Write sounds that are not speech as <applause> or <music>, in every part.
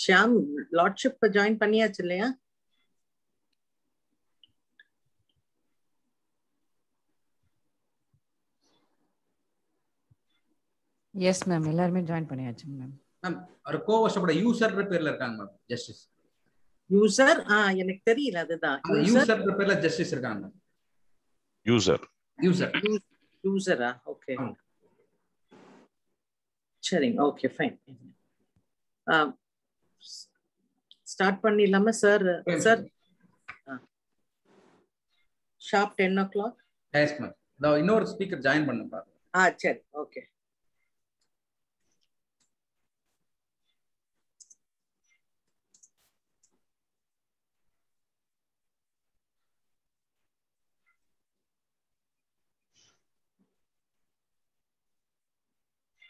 Shyam lordship join பண்ணியாச்சு இல்லையா? Yes ma'am எல்லாருமே ஜாயின் பண்ணியாச்சு மேம் மேம் அவர் கோவஷப்பட யூசர்ன்ற பேர்ல இருக்காங்க மேம் ஜஸ்டிஸ் யூசர் ஆ எனக்கு தெரியல அதுதான். யூசர் யூசர்ன்ற பேர்ல ஜஸ்டிஸ் இருக்காங்க யூசர் யூசர் யூசரா ஓகே. சரிங்க ஓகே ஃபைன் ஸ்டார்ட் பண்ணிடலாமா sir sir sharp ten o'clock yes ma'am இன்னொரு ஸ்பீக்கர் ஜாயின் பண்ண ஆ சரி. ஓகே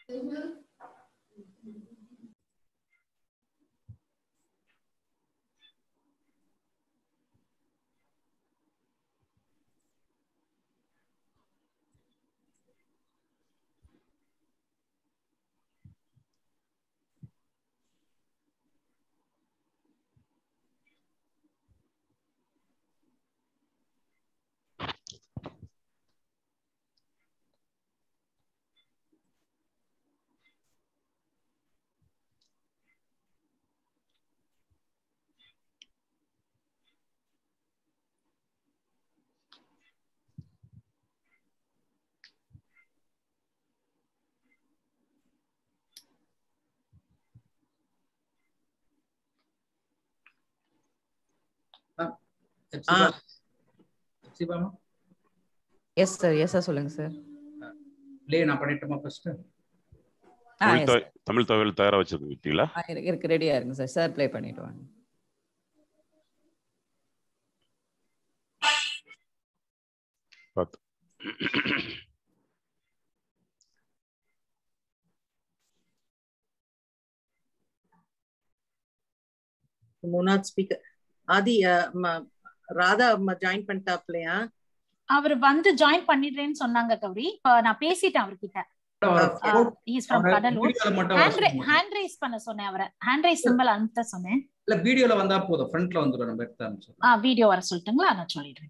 ஆ. எஸ் சார் எஸ் சார் சொல்லுங்க சார் ப்ளே நான் பண்ணிட்டோமா ஃபர்ஸ்ட் தமிழ் தகவல் தயாரா வச்சிருக்கீங்களா? இருக்கு. ரெடியா இருங்க சார் சார் ப்ளே பண்ணிட்டு வாங்க. பார்த்து மூணாவது ஸ்பீக்கர் ஆதி அஹ், ம- ராதா ஜாயின் பண்ணிட்டாப்லையா? அவர் வந்து ஜாயின் பண்ணிடுறேன்னு சொன்னாங்க கௌரி. நான் பேசிட்டேன் அவர்கிட்ட. ஹேண்ட் சொல்லுங்க. ஹேண்ட் ரைஸ் பண்ண சொன்னேன் அவரை. ஹேண்ட் ரைஸ் சிம்பிள் அனுப்ப சொன்னேன். இல்ல வீடியோல வந்தா போதும். ஃப்ரண்ட்ல வந்துடும் நம்ம எடுத்து ஆரம்பிச்சிடலாம் ஆ வீடியோ வர சொல்லட்டுங்களா? நான் சொல்லிடுறேன்.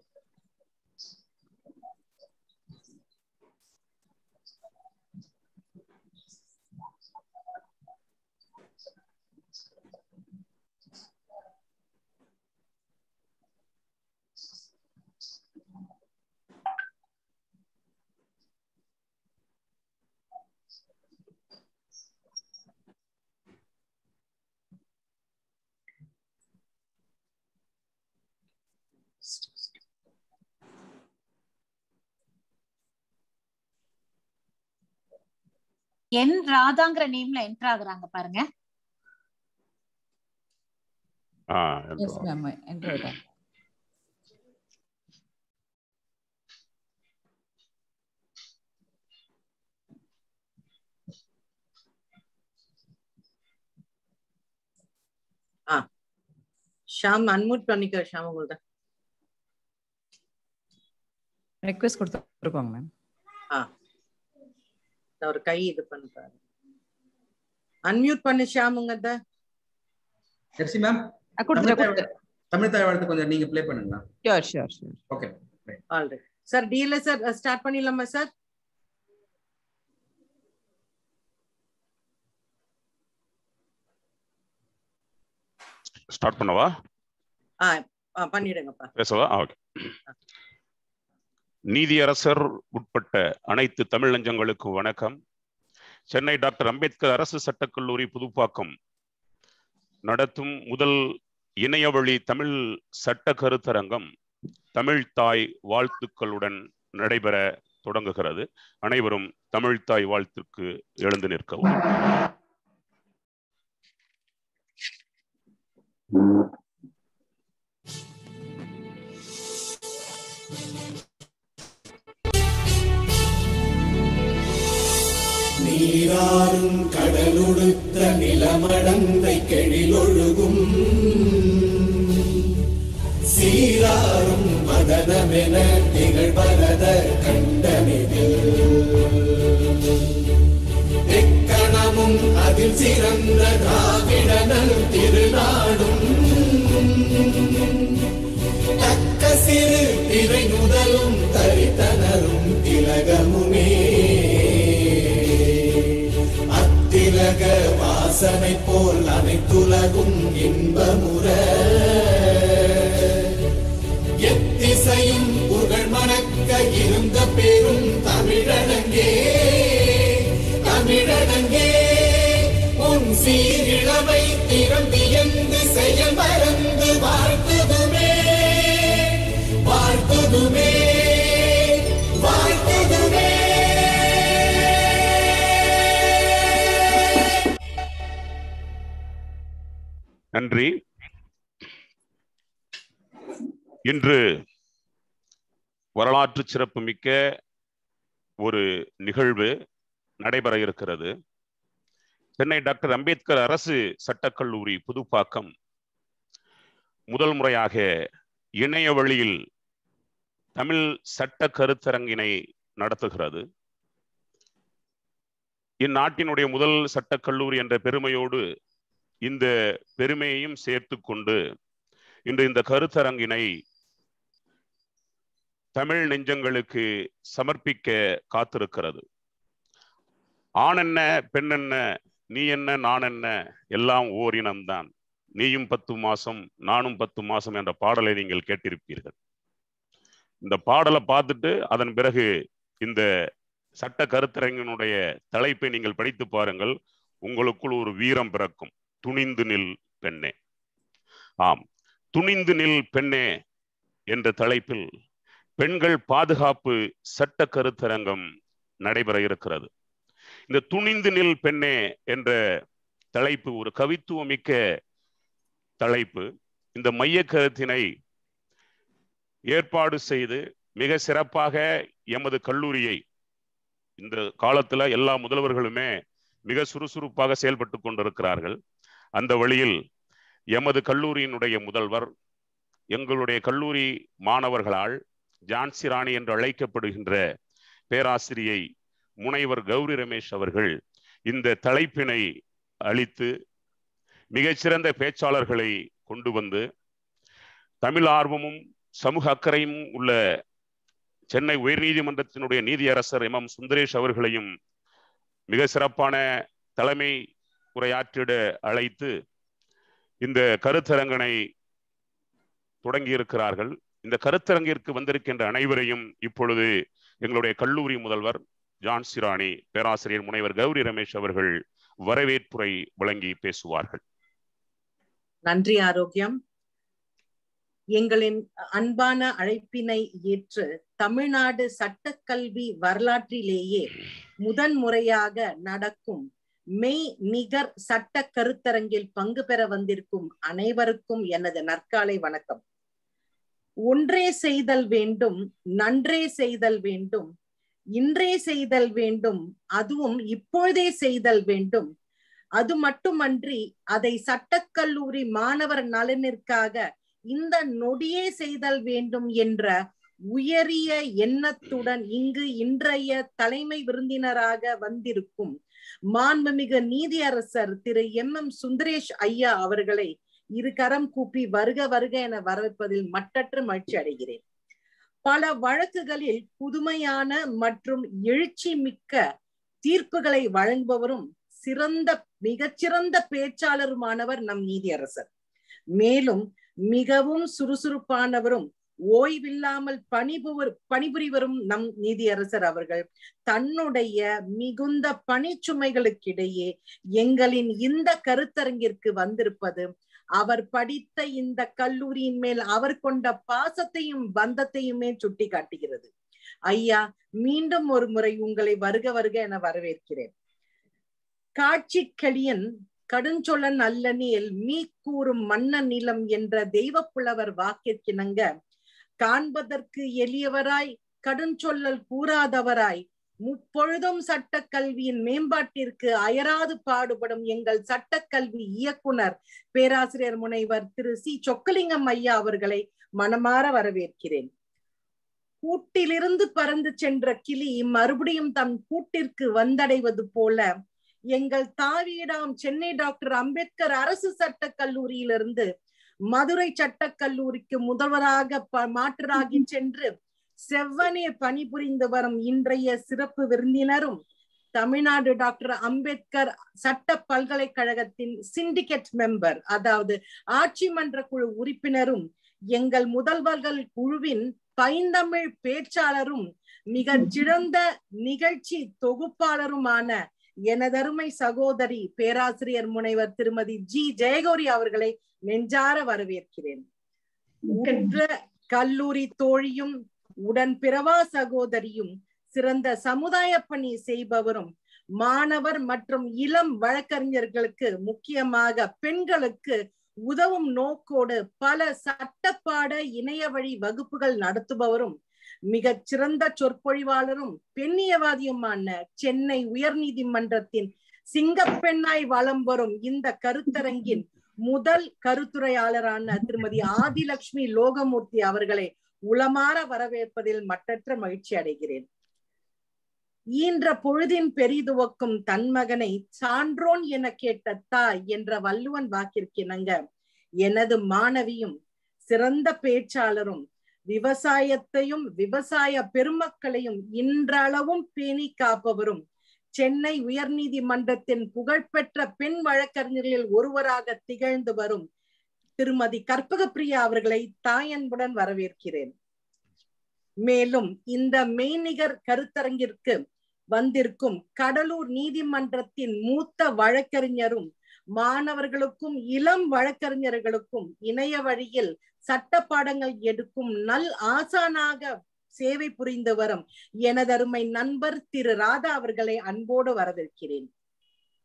என் ராதாங்கிற நேம்ல என்டர் ஆகுறாங்க பாருங்க. ஆ ஷாம் அன்மூட் பண்ணிக்க ஷாம் உங்கள்ட்ட. ரெக்வெஸ்ட் கொடுத்துருக்கோங்க மேம் ஒரு கை இது பண்ணிப்பாரு அன்மியூட் பண்ணு ஷாம் உங்கள்ட்ட. ஜெர்சி மேம் தமிழ் தமிழ் தாய்வாழ்த்து கொஞ்சம் நீங்க ப்ளே பண்ணுங்களா? Sure sure sure okay alright sir டீல சார் ஸ்டார்ட் பண்ணிடலாமா சார் ஸ்டார்ட் பண்ணவா? ஆ, பண்ணிடுங்கப்பா. பேசவா? ஓகே நீதியரசர் உட்பட்ட அனைத்து தமிழ் நெஞ்சங்களுக்கும் வணக்கம். சென்னை டாக்டர் அம்பேத்கர் அரசு சட்டக்கல்லூரி புதுப்பாக்கம் நடத்தும் முதல் இணையவழி தமிழ் சட்ட கருத்தரங்கம் தமிழ் தாய் வாழ்த்துக்களுடன் நடைபெற தொடங்குகிறது. அனைவரும் தமிழ் தாய் வாழ்த்துக்கு எழுந்து நிற்கவும். நீராறும் கடலுடுத்த நிலமடந்தை கெழிலொழுகும். சீராறும் மதனமென திகழ்வரத கண்டனிதில். எக்கணமும் அதில் சிறந்த திராவிடனல் திருநாடும். தக்க சிறு திரை முதலும் தரித்தனரும் திலகமுமே. அத்திலக வாசனை போல் அனைத்துலகும் இன்பமுற. எத்திசையும் புகழ் மணக்க இருந்த பெரும் தமிழடங்கே தமிழடங்கே உன் சீரிழமை நன்றி. இன்று வரலாற்று சிறப்புமிக்க ஒரு நிகழ்வு நடைபெற இருக்கிறது. சென்னை டாக்டர் அம்பேத்கர் அரசு சட்டக்கல்லூரி புதுப்பாக்கம் முதல் முறையாக இணைய வழியில் தமிழ் சட்ட கருத்தரங்கினை நடத்துகிறது. இந்நாட்டினுடைய முதல் சட்டக்கல்லூரி என்ற பெருமையோடு இந்த பெருமையையும் சேர்த்து கொண்டு இன்று இந்த கருத்தரங்கினை தமிழ் நெஞ்சங்களுக்கு சமர்ப்பிக்க காத்திருக்கிறது. ஆண் என்ன பெண் என்ன நீ என்ன நான் என்ன எல்லாம் ஓரினம்தான் நீயும் பத்து மாசம் நானும் பத்து மாசம் என்ற பாடலை நீங்கள் கேட்டிருப்பீர்கள். இந்த பாடலை பார்த்துட்டு அதன் பிறகு இந்த சட்ட கருத்தரங்கினுடைய தலைப்பை நீங்கள் படித்து பாருங்கள். உங்களுக்குள் ஒரு வீரம் பிறக்கும். துணிந்து நில் பெண்ணே. ஆம். துணிந்து நில் பெண்ணே என்ற தலைப்பில் பெண்கள் பாதுகாப்பு சட்ட கருத்தரங்கம் நடைபெற இருக்கிறது. இந்த துணிந்து நில் பெண்ணே என்ற தலைப்பு ஒரு கவித்துவமிக்க தலைப்பு. இந்த மைய கருத்தினை ஏற்பாடு செய்து மிக சிறப்பாக எமது கல்லூரியை இந்த காலத்துல எல்லா முதல்வர்களுமே மிக சுறுசுறுப்பாக செயல்பட்டு கொண்டிருக்கிறார்கள். அந்த வழியில் எமது கல்லூரியினுடைய முதல்வர் எங்களுடைய கல்லூரி மாணவர்களால் ஜான்சி ராணி என்று அழைக்கப்படுகின்ற பேராசிரியை முனைவர் கௌரி ரமேஷ் அவர்கள் இந்த தலைப்பினை அளித்து மிகச்சிறந்த பேச்சாளர்களை கொண்டு வந்து தமிழ் ஆர்வமும் சமூக அக்கறையும் உள்ள சென்னை உயர்நீதிமன்றத்தினுடைய நீதியரசர் எம் எம் சுந்தரேஷ் அவர்களையும் மிக சிறப்பான தலைமை உரையாற்றிட அழைத்து இந்த கருத்தரங்கனை தொடங்கி இருக்கிறார்கள் இந்த கருத்தரங்கிற்கு வந்திருக்கின்ற அனைவரையும் இப்பொழுது எங்களுடைய கல்லூரி முதல்வர் ஜான் சிராணி பேராசிரியர் முனைவர் கௌரி ரமேஷ் அவர்கள் வரவேற்புரை வழங்கி பேசுவார்கள். நன்றி ஆரோக்கியம். எங்களின் அன்பான அழைப்பினை ஏற்று தமிழ்நாடு சட்டக்கல்வி வரலாற்றிலேயே முதன் முறையாக நடக்கும் மெய் நிகர் சட்ட கருத்தரங்கில் பங்கு பெற வந்திருக்கும் அனைவருக்கும் எனது நற்காலை வணக்கம். ஒன்றே செய்தல் வேண்டும் நன்றே செய்தல் வேண்டும் இன்றே செய்தல் வேண்டும் அதுவும் இப்பொழுதே செய்தல் வேண்டும். அது மட்டுமன்றி அதை சட்டக்கல்லூரி மாணவர் நலனிற்காக இந்த நொடியே செய்தல் வேண்டும் என்ற உயரிய எண்ணத்துடன் இங்கு இன்றைய தலைமை விருந்தினராக வந்திருக்கும் மாண்புமிகு நீதியரசர் திரு எம் எம் சுந்தரேஷ் ஐயா அவர்களை இரு கரம் கூப்பி வருக வருக என வரவேற்பதில் மட்டற்று மகிழ்ச்சி அடைகிறேன். பல வழக்குகளில் புதுமையான மற்றும் எழுச்சி மிக்க தீர்ப்புகளை வழங்குபவரும் சிறந்த மிகச்சிறந்த பேச்சாளருமானவர் நம் நீதியரசர். மேலும் மிகவும் சுறுசுறுப்பானவரும் ஓய்வில்லாமல் பணிபுவர் பணிபுரிவரும் நம் நீதியரசர் அவர்கள் தன்னுடைய மிகுந்த பணிச்சுமைகளுக்கிடையே எங்களின் இந்த கருத்தரங்கிற்கு வந்திருப்பது அவர் படித்த இந்த கல்லூரியின் மேல் அவர் கொண்ட பாசத்தையும் பந்தத்தையுமே சுட்டி காட்டுகிறது ஐயா மீண்டும் ஒரு முறை உங்களை வருக வருக என வரவேற்கிறேன். காட்சி கெளியன் கடுஞ்சொலன் அல்லனியல் மீ கூறும் மன்ன நிலம் என்ற தெய்வப்புலவர் வாக்கிற்கிணங்க காண்பதற்கு எளியவராய் கடுஞ்சொல்லல் கூறாதவராய் முப்பொழுதும் சட்டக் கல்வியின் மேம்பாட்டிற்கு அயராது பாடுபடும் எங்கள் சட்டக்கல்வி இயக்குனர் பேராசிரியர் முனைவர் திரு. சி. சொக்கலிங்கம் ஐயா அவர்களை மனமாற வரவேற்கிறேன். கூட்டிலிருந்து பறந்து சென்ற கிளி மறுபடியும் தம் கூட்டிற்கு வந்தடைவது போல எங்கள் தாவியிடம் சென்னை டாக்டர் அம்பேத்கர் அரசு சட்டக் கல்லூரியிலிருந்து மதுரை சட்டக் கல்லூரிக்கு முதல்வராக மாற்றராகி சென்று செவ்வனே பணிபுரிந்து வரும் இன்றைய சிறப்பு விருந்தினரும் தமிழ்நாடு டாக்டர் அம்பேத்கர் சட்ட பல்கலைக்கழகத்தின் சிண்டிகேட் மெம்பர் அதாவது ஆட்சி மன்ற குழு உறுப்பினரும் எங்கள் முதல்வர்கள் குழுவின் பைந்தமிழ் பேச்சாளரும் மிக சிறந்த நிகழ்ச்சி தொகுப்பாளருமான எனதருமை சகோதரி பேராசிரியர் முனைவர் திருமதி ஜி ஜெயகௌரி அவர்களை நெஞ்சார வரவேற்கிறேன். கல்லூரி தோழியும் உடன் பிறவா சகோதரியும் சிறந்த சமுதாய பணி செய்பவரும் மாணவர் மற்றும் இளம் வழக்கறிஞர்களுக்கு முக்கியமாக பெண்களுக்கு உதவும் நோக்கோடு பல சட்டப்பாட இணைய வழி வகுப்புகள் நடத்துபவரும் மிகச் சிறந்த சொற்பொழிவாளரும் பெண்ணியவாதியுமான சென்னை உயர்நீதிமன்றத்தின் சிங்கப்பெண்ணாய் வலம் வரும் இந்த கருத்தரங்கின் முதல் கருத்துரையாளரான திருமதி ஆதிலட்சுமி லோகமூர்த்தி அவர்களை உளமாற வரவேற்பதில் மட்டற்ற மகிழ்ச்சி அடைகிறேன். ஈன்ற பொழுதின் பெரிதுவக்கும் தன்மகனை சான்றோன் என கேட்ட தாய் என்ற வள்ளுவன் வாக்கிற்கிணங்க எனது மாணவியும் சிறந்த பேச்சாளரும் விவசாயத்தையும் விவசாய பெருமக்களையும் இன்றளவும் பேணி காப்பவரும். சென்னை உயர்நீதிமன்றத்தின் புகழ்பெற்ற பெண் வழக்கறிஞர்களில் ஒருவராக திகழ்ந்து வரும் திருமதி கற்பகப்பிரியா அவர்களை தாயன்புடன் வரவேற்கிறேன். மேலும் இந்த மெய்நிகர் கருத்தரங்கிற்கு வந்திருக்கும் கடலூர் நீதிமன்றத்தின் மூத்த வழக்கறிஞரும் மாணவர்களுக்கும் இளம் வழக்கறிஞர்களுக்கும் இணைய வழியில் சட்ட பாடங்கள் எடுக்கும் நல் ஆசானாக சேவை புரிந்து வரும் எனதருமை நண்பர் திரு ராதா அவர்களை அன்போடு வரவேற்கிறேன்.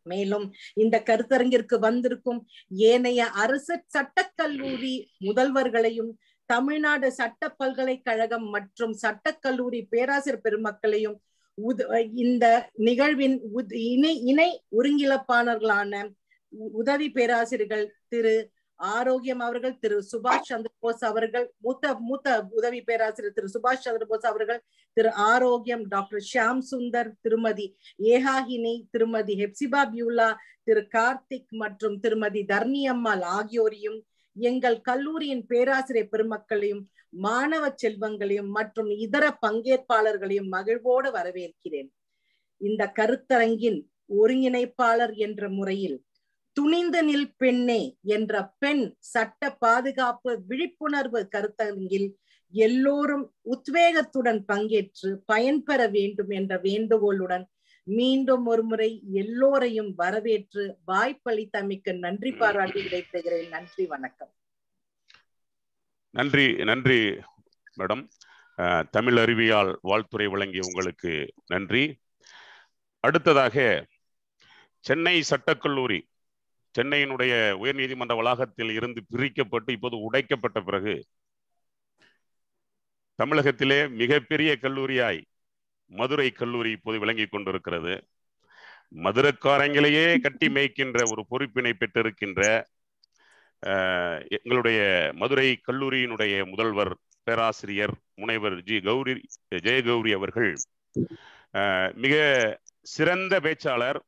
மேலும் இந்த கருத்தரங்கிற்கு வந்திருக்கும் ஏனைய அரசு சட்டக்கல்லூரி முதல்வர்களையும் தமிழ்நாடு சட்ட பல்கலைக்கழகம் மற்றும் சட்டக்கல்லூரி பேராசிரியர் பெருமக்களையும் உத- இந்த நிகழ்வின் இணை இணை ஒருங்கிழப்பாளர்களான உதவி பேராசிரியர்கள் திரு ஆரோக்கியம் அவர்கள் திரு சுபாஷ் சந்திரபோஸ் அவர்கள் மூத்த மூத்த உதவி பேராசிரியர் திரு சுபாஷ் சந்திரபோஸ் அவர்கள் திரு ஆரோக்கியம் டாக்டர் ஷியாம் சுந்தர் திருமதி ஏகாஹினி திருமதி ஹெப்சிபா பியூலா திரு கார்த்திக் மற்றும் திருமதி தர்ணி அம்மாள் ஆகியோரையும் எங்கள் கல்லூரியின் பேராசிரியர் பெருமக்களையும் மாணவ செல்வங்களையும் மற்றும் இதர பங்கேற்பாளர்களையும் மகிழ்வோடு வரவேற்கிறேன். இந்த கருத்தரங்கின் ஒருங்கிணைப்பாளர் என்ற முறையில் துணிந்து நில் பெண்ணே என்ற பெண் சட்ட பாதுகாப்பு விழிப்புணர்வு கருத்தரங்கில் எல்லோரும் உத்வேகத்துடன் பங்கேற்று பயன்பெற வேண்டும் என்ற வேண்டுகோளுடன் மீண்டும் ஒரு முறை எல்லோரையும் வரவேற்று வாய்ப்பளித்தமைக்கு நன்றி பாராட்டி விடைபெறுகிறேன். நன்றி வணக்கம். நன்றி நன்றி மேடம். தமிழ் அறிவியால் வாழ்த்துறை வழங்கிய உங்களுக்கு நன்றி. அடுத்ததாக சென்னை சட்டக்கல்லூரி சென்னையினுடைய உயர்நீதிமன்ற வளாகத்தில் இருந்து பிரிக்கப்பட்டு இப்போது உடைக்கப்பட்ட பிறகு தமிழகத்திலே மிகப்பெரிய கல்லூரியாய் மதுரை கல்லூரி இப்போது விளங்கிக் கொண்டிருக்கிறது. மதுரக்காரங்களையே கட்டி மேய்க்கின்ற ஒரு பொறுப்பினை பெற்றிருக்கின்ற அஹ், எங்களுடைய மதுரை கல்லூரியினுடைய முதல்வர் பேராசிரியர் முனைவர் ஜி கௌரி ஜெயகௌரி அவர்கள் அஹ், மிக சிறந்த பேச்சாளர்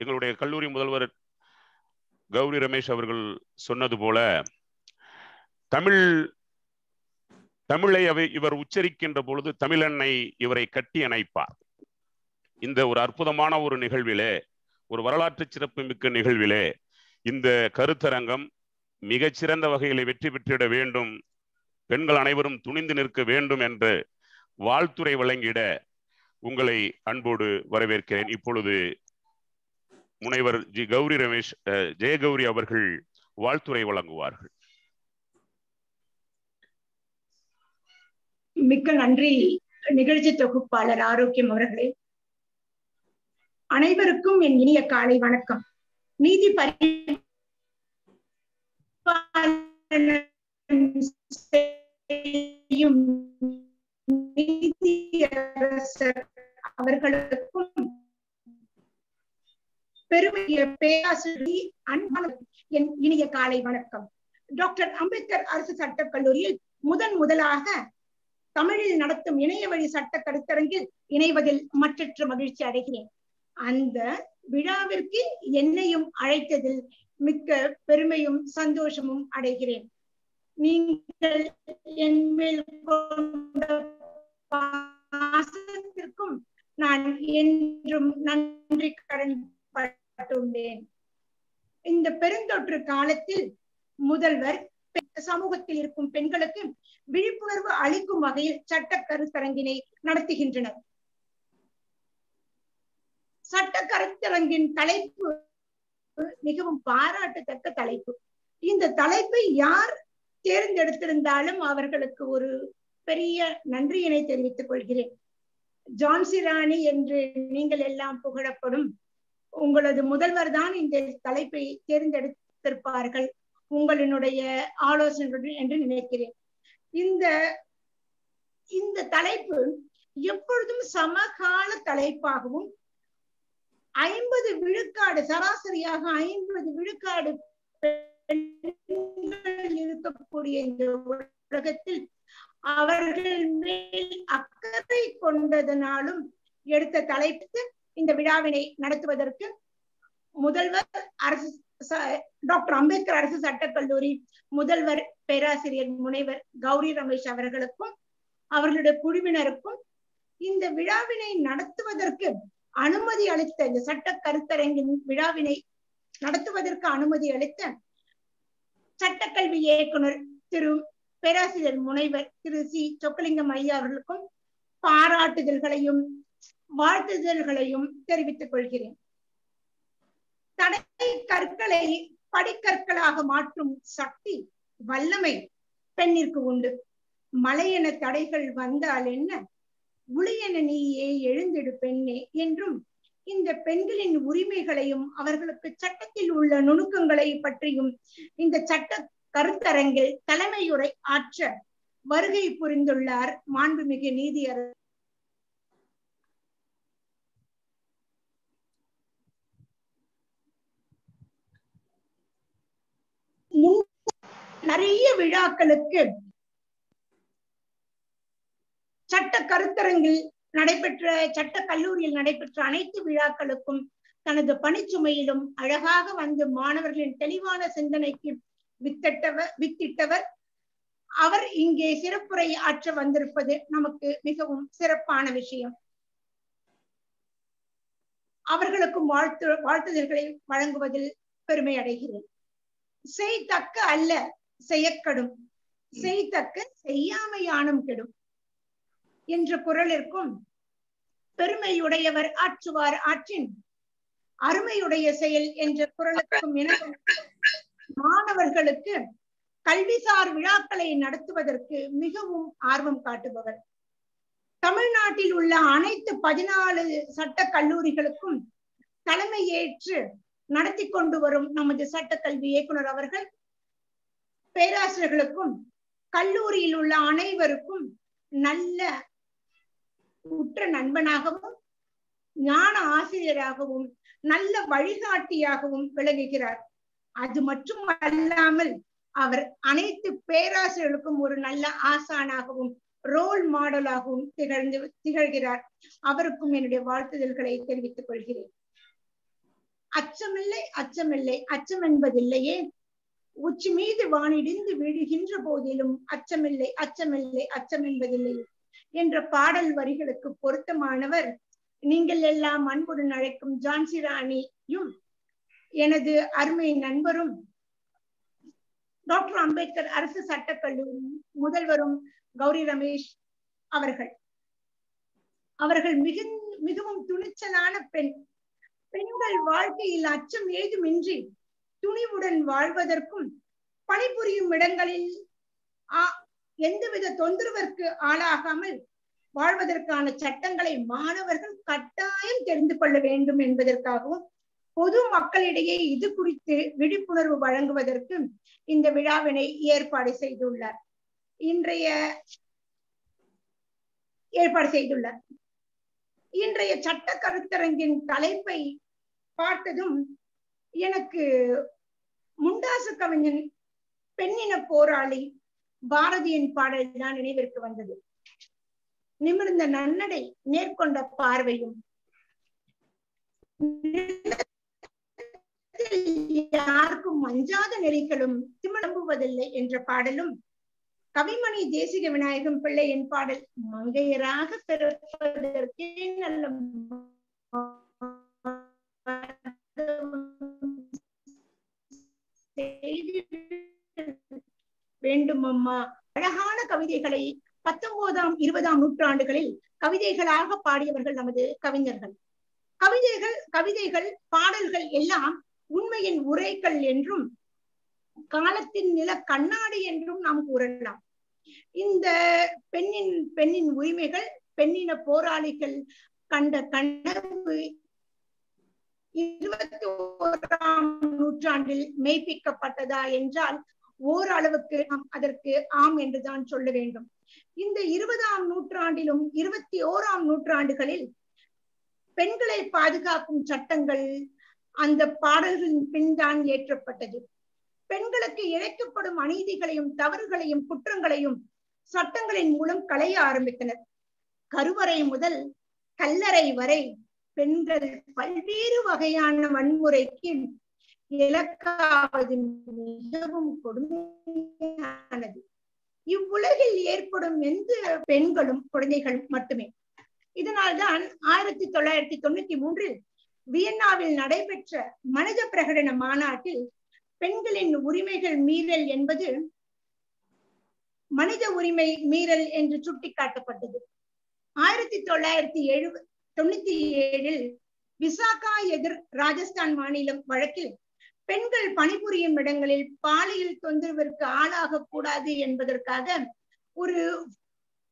எங்களுடைய கல்லூரி முதல்வர் கௌரி ரமேஷ் அவர்கள் சொன்னது போல தமிழ் தமிழை அவை இவர் உச்சரிக்கின்ற பொழுது தமிழன்னை இவரை கட்டி அணைப்பார். இந்த ஒரு அற்புதமான ஒரு நிகழ்விலே ஒரு வரலாற்று சிறப்புமிக்க நிகழ்விலே இந்த கருத்தரங்கம் மிகச்சிறந்த வகையிலே வெற்றி பெற்றிட வேண்டும் பெண்கள் அனைவரும் துணிந்து நிற்க வேண்டும் என்று வாழ்த்துரை வழங்கிட உங்களை அன்போடு வரவேற்கிறேன். இப்பொழுது முனைவர் ஜி கௌரி ரமேஷ் ஜெயகௌரி அவர்கள் வாழ்த்துரை வழங்குவார்கள். மிக்க நன்றி நிகழ்ச்சி தொகுப்பாளர் ஆரோக்கியம் அவர்களே. அனைவருக்கும் என் இனிய காலை வணக்கம். நீதி பரிபாலனம் அவர்களுக்கும் பெருமைய பேராசிரியர் அன்பான என் இனிய காலை வணக்கம். டாக்டர் அம்பேத்கர் அரசு சட்டக் கல்லூரியில் முதன் முதலாக தமிழில் நடத்தும் இணைய வழி சட்ட கருத்தரங்கில் இணைவதில் மற்றற்ற மகிழ்ச்சி அடைகிறேன். அந்த விழாவிற்கு என்னையும் அழைத்ததில் மிக்க பெருமையும் சந்தோஷமும் அடைகிறேன். நீங்கள் என் மேல் கொண்ட பாசத்திற்கும் நான் என்றும் நன்றி கடன் பட்டுள்ளேன் இந்த பெருந்தொற்று காலத்தில் முதல்வர் சமூகத்தில் இருக்கும் பெண்களுக்கு விழிப்புணர்வு அளிக்கும் வகையில் சட்ட கருத்தரங்கினை நடத்துகின்றனர். சட்ட கருத்தரங்கின் தலைப்பு மிகவும் பாராட்டத்தக்க தலைப்பு. இந்த தலைப்பை யார் தேர்ந்தெடுத்திருந்தாலும் அவர்களுக்கு ஒரு பெரிய நன்றியினை தெரிவித்துக் கொள்கிறேன். ஜான்சி ராணி என்று நீங்கள் எல்லாம் புகழப்படும் உங்களது முதல்வர் தான் இந்த தலைப்பை தேர்ந்தெடுத்திருப்பார்கள் உங்களினுடைய ஆலோசனை என்று நினைக்கிறேன். இந்த இந்த தலைப்பு எப்பொழுதும் சமகால தலைப்பாகவும் ஐம்பது விழுக்காடு சராசரியாக ஐம்பது விழுக்காடு இருக்கக்கூடிய இந்த உலகத்தில் அவர்கள் மேல் அக்கறை கொண்டதனாலும் எடுத்த தலைப்பு இந்த விழாவினை நடத்துவதற்கு முதல்வர் அரசு டாக்டர் அம்பேத்கர் அரசு சட்டக்கல்லூரி முதல்வர் பேராசிரியர் முனைவர் கௌரி ரமேஷ் அவர்களுக்கும் அவர்களுடைய குழுவினருக்கும் இந்த விழாவினை நடத்துவதற்கு அனுமதி அளித்த இந்த சட்ட கருத்தரங்கின் விழாவினை நடத்துவதற்கு அனுமதி அளித்த சட்டக்கல்வி இயக்குனர் திரு பேராசிரியர் முனைவர் திரு சி. சொக்கலிங்கம் ஐயா அவர்களுக்கும் பாராட்டுதல்களையும் வாழ்த்துதல்களையும் தெரிவித்துக் கொள்கிறேன். தடை கற்களை படிக்கற்களாக மாற்றும் சக்தி வல்லமை பெண்ணிற்கு உண்டு. மலையென தடைகள் வந்தால் என்ன? உளியென நீயே எழுந்திடு பெண்ணே என்றும் இந்த பெண்களின் உரிமைகளையும் அவர்களுக்கு சட்டத்தில் உள்ள நுணுக்கங்களை பற்றியும் இந்த சட்ட கருத்தரங்கில் தலைமையுரை ஆற்ற வருகை புரிந்துள்ளார் மாண்புமிகு நீதியரசர் நிறைய விழாக்களுக்கு சட்ட கருத்தரங்கில் நடைபெற்ற சட்ட கல்லூரியில் நடைபெற்ற அனைத்து விழாக்களுக்கும் தனது பணிச்சுமையிலும் அழகாக வந்து மாணவர்களின் தெளிவான சிந்தனைக்கு வித்திட்டவர் வித்திட்டவர். அவர் இங்கே சிறப்புரை ஆற்ற வந்திருப்பது நமக்கு மிகவும் சிறப்பான விஷயம். அவர்களுக்கும் வாழ்த்து வாழ்த்துதல்களை வழங்குவதில் பெருமை அடைகிறேன். செய்தக்க அல்ல செய்யக்கடும். செய்தக்க செய்யாமையானும் கெடும். என்ற குரலிற்கும் பெருமையுடையவர் ஆற்றுவார் ஆற்றின் அருமையுடைய செயல் என்ற குரலுக்கும் என மாணவர்களுக்கு கல்விசார் விழாக்களை நடத்துவதற்கு மிகவும் ஆர்வம் காட்டுபவர். தமிழ்நாட்டில் உள்ள அனைத்து பதினாலு சட்ட கல்லூரிகளுக்கும் தலைமை ஏற்று நடத்தி கொண்டு வரும் நமது சட்ட கல்வி இயக்குனர் அவர்கள் பேராசிரியர்களுக்கும் கல்லூரியில் உள்ள அனைவருக்கும் நல்ல உற்ற நண்பனாகவும் ஞான ஆசிரியராகவும் நல்ல வழிகாட்டியாகவும் விளங்குகிறார். அது மட்டும் அல்லாமல் அவர் அனைத்து பேராசிரியர்களுக்கும் ஒரு நல்ல ஆசானாகவும் ரோல் மாடலாகவும் திகழ்ந்து திகழ்கிறார். அவருக்கும் என்னுடைய வாழ்த்துதல்களை தெரிவித்துக் கொள்கிறேன். அச்சமில்லை அச்சமில்லை. அச்சம் என்பதில்லையே. உச்சி மீது வானிடிந்து விழுகின்ற போதிலும் அச்சமில்லை அச்சமில்லை அச்சம் என்பதில்லை என்ற பாடல் வரிகளுக்கு பொருத்தமானவர். நீங்கள் எல்லாம் அன்புடன் அழைக்கும் ஜான்சி ராணியும் எனது அருமை நண்பரும் டாக்டர் அம்பேத்கர் அரசு சட்டக்கல்லூரி முதல்வரும் கௌரி ரமேஷ் அவர்கள். அவர்கள் மிக மிகவும் துணிச்சலான பெண். பெண்கள் வாழ்க்கையில் அச்சம் ஏதுமின்றி துணிவுடன் வாழ்வதற்கும் பணிபுரியும் இடங்களில் எந்தவித தொந்தரவிற்கு ஆளாகாமல் வாழ்வதற்கான சட்டங்களை மாணவர்கள் கட்டாயம் தெரிந்து கொள்ள வேண்டும் என்பதற்காகவும் பொது மக்களிடையே இது குறித்து விழிப்புணர்வு வழங்குவதற்கு இந்த விழாவினை ஏற்பாடு செய்துள்ளார். இன்றைய ஏற்பாடு செய்துள்ளார். இன்றைய சட்ட கருத்தரங்கின் தலைப்பை பார்த்ததும் எனக்கு முண்டாசு கவிஞன் பெண்ணின போராளி பாரதியின் பாடல் தான் நினைவிற்கு வந்தது. நிமிர்ந்த நன்னடை நேர்கொண்ட பார்வையும் யாருக்கும் அஞ்சாத நெறிகளும் திமிழம்புவதில்லை என்ற பாடலும் கவிமணி தேசிக விநாயகம் பிள்ளையின் பாடல் மங்கையராக பிறப்பதற்கே நல்ல செய்தி வேண்டும் அம்மா அழகான கவிதைகளை பத்தொன்பதாம் இருபதாம் நூற்றாண்டுகளில் கவிதைகளாக பாடியவர்கள் நமது கவிஞர்கள். கவிதைகள் கவிதைகள் பாடல்கள் எல்லாம் உண்மையின் உரைகள் என்றும் காலத்தின் நில கண்ணாடி என்றும் நாம் கூறலாம். இந்த பெண்ணின் பெண்ணின் உரிமைகள் பெண்ணின போராளிகள் கண்ட கனவு இருபத்தி ஓராம் நூற்றாண்டில் மெய்ப்பிக்கப்பட்டதா என்றால் ஓரளவுக்கு நாம் அதற்கு ஆம் என்றுதான் சொல்ல வேண்டும். இந்த இருபதாம் நூற்றாண்டிலும் இருபத்தி ஓராம் நூற்றாண்டுகளில் பெண்களை பாதுகாக்கும் சட்டங்கள் அந்த பாடல்களின் பின்தான் ஏற்றப்பட்டது பெண்களுக்கு இழைக்கப்படும் அநீதிகளையும் தவறுகளையும் குற்றங்களையும் சட்டங்களின் மூலம் களைய ஆரம்பித்தனர். கருவறை முதல் கல்லறை வரை பெண்கள் பல்வேறு வகையான வன்முறைக்கு இலக்காவது மிகவும் கொடுமையானது. இவ்வுலகில் ஏற்படும் எந்த பெண்களும் குழந்தைகள் மட்டுமே. இதனால்தான் ஆயிரத்தி தொள்ளாயிரத்தி தொண்ணூத்தி மூன்றில் வியன்னாவில் நடைபெற்ற மனித பிரகடன மாநாட்டில் பெண்களின் உரிமைகள் மீறல் என்பது மனித உரிமை மீறல் என்று சுட்டிக்காட்டப்பட்டது. ஆயிரத்தி தொள்ளாயிரத்தி எழுபது தொண்ணூத்தி ஏழில் விசாகா எதிர் ராஜஸ்தான் மாநிலம் வழக்கில் பெண்கள் பணிபுரியும் இடங்களில் பாலியல் தொந்தரவிற்கு ஆளாக கூடாது என்பதற்காக ஒரு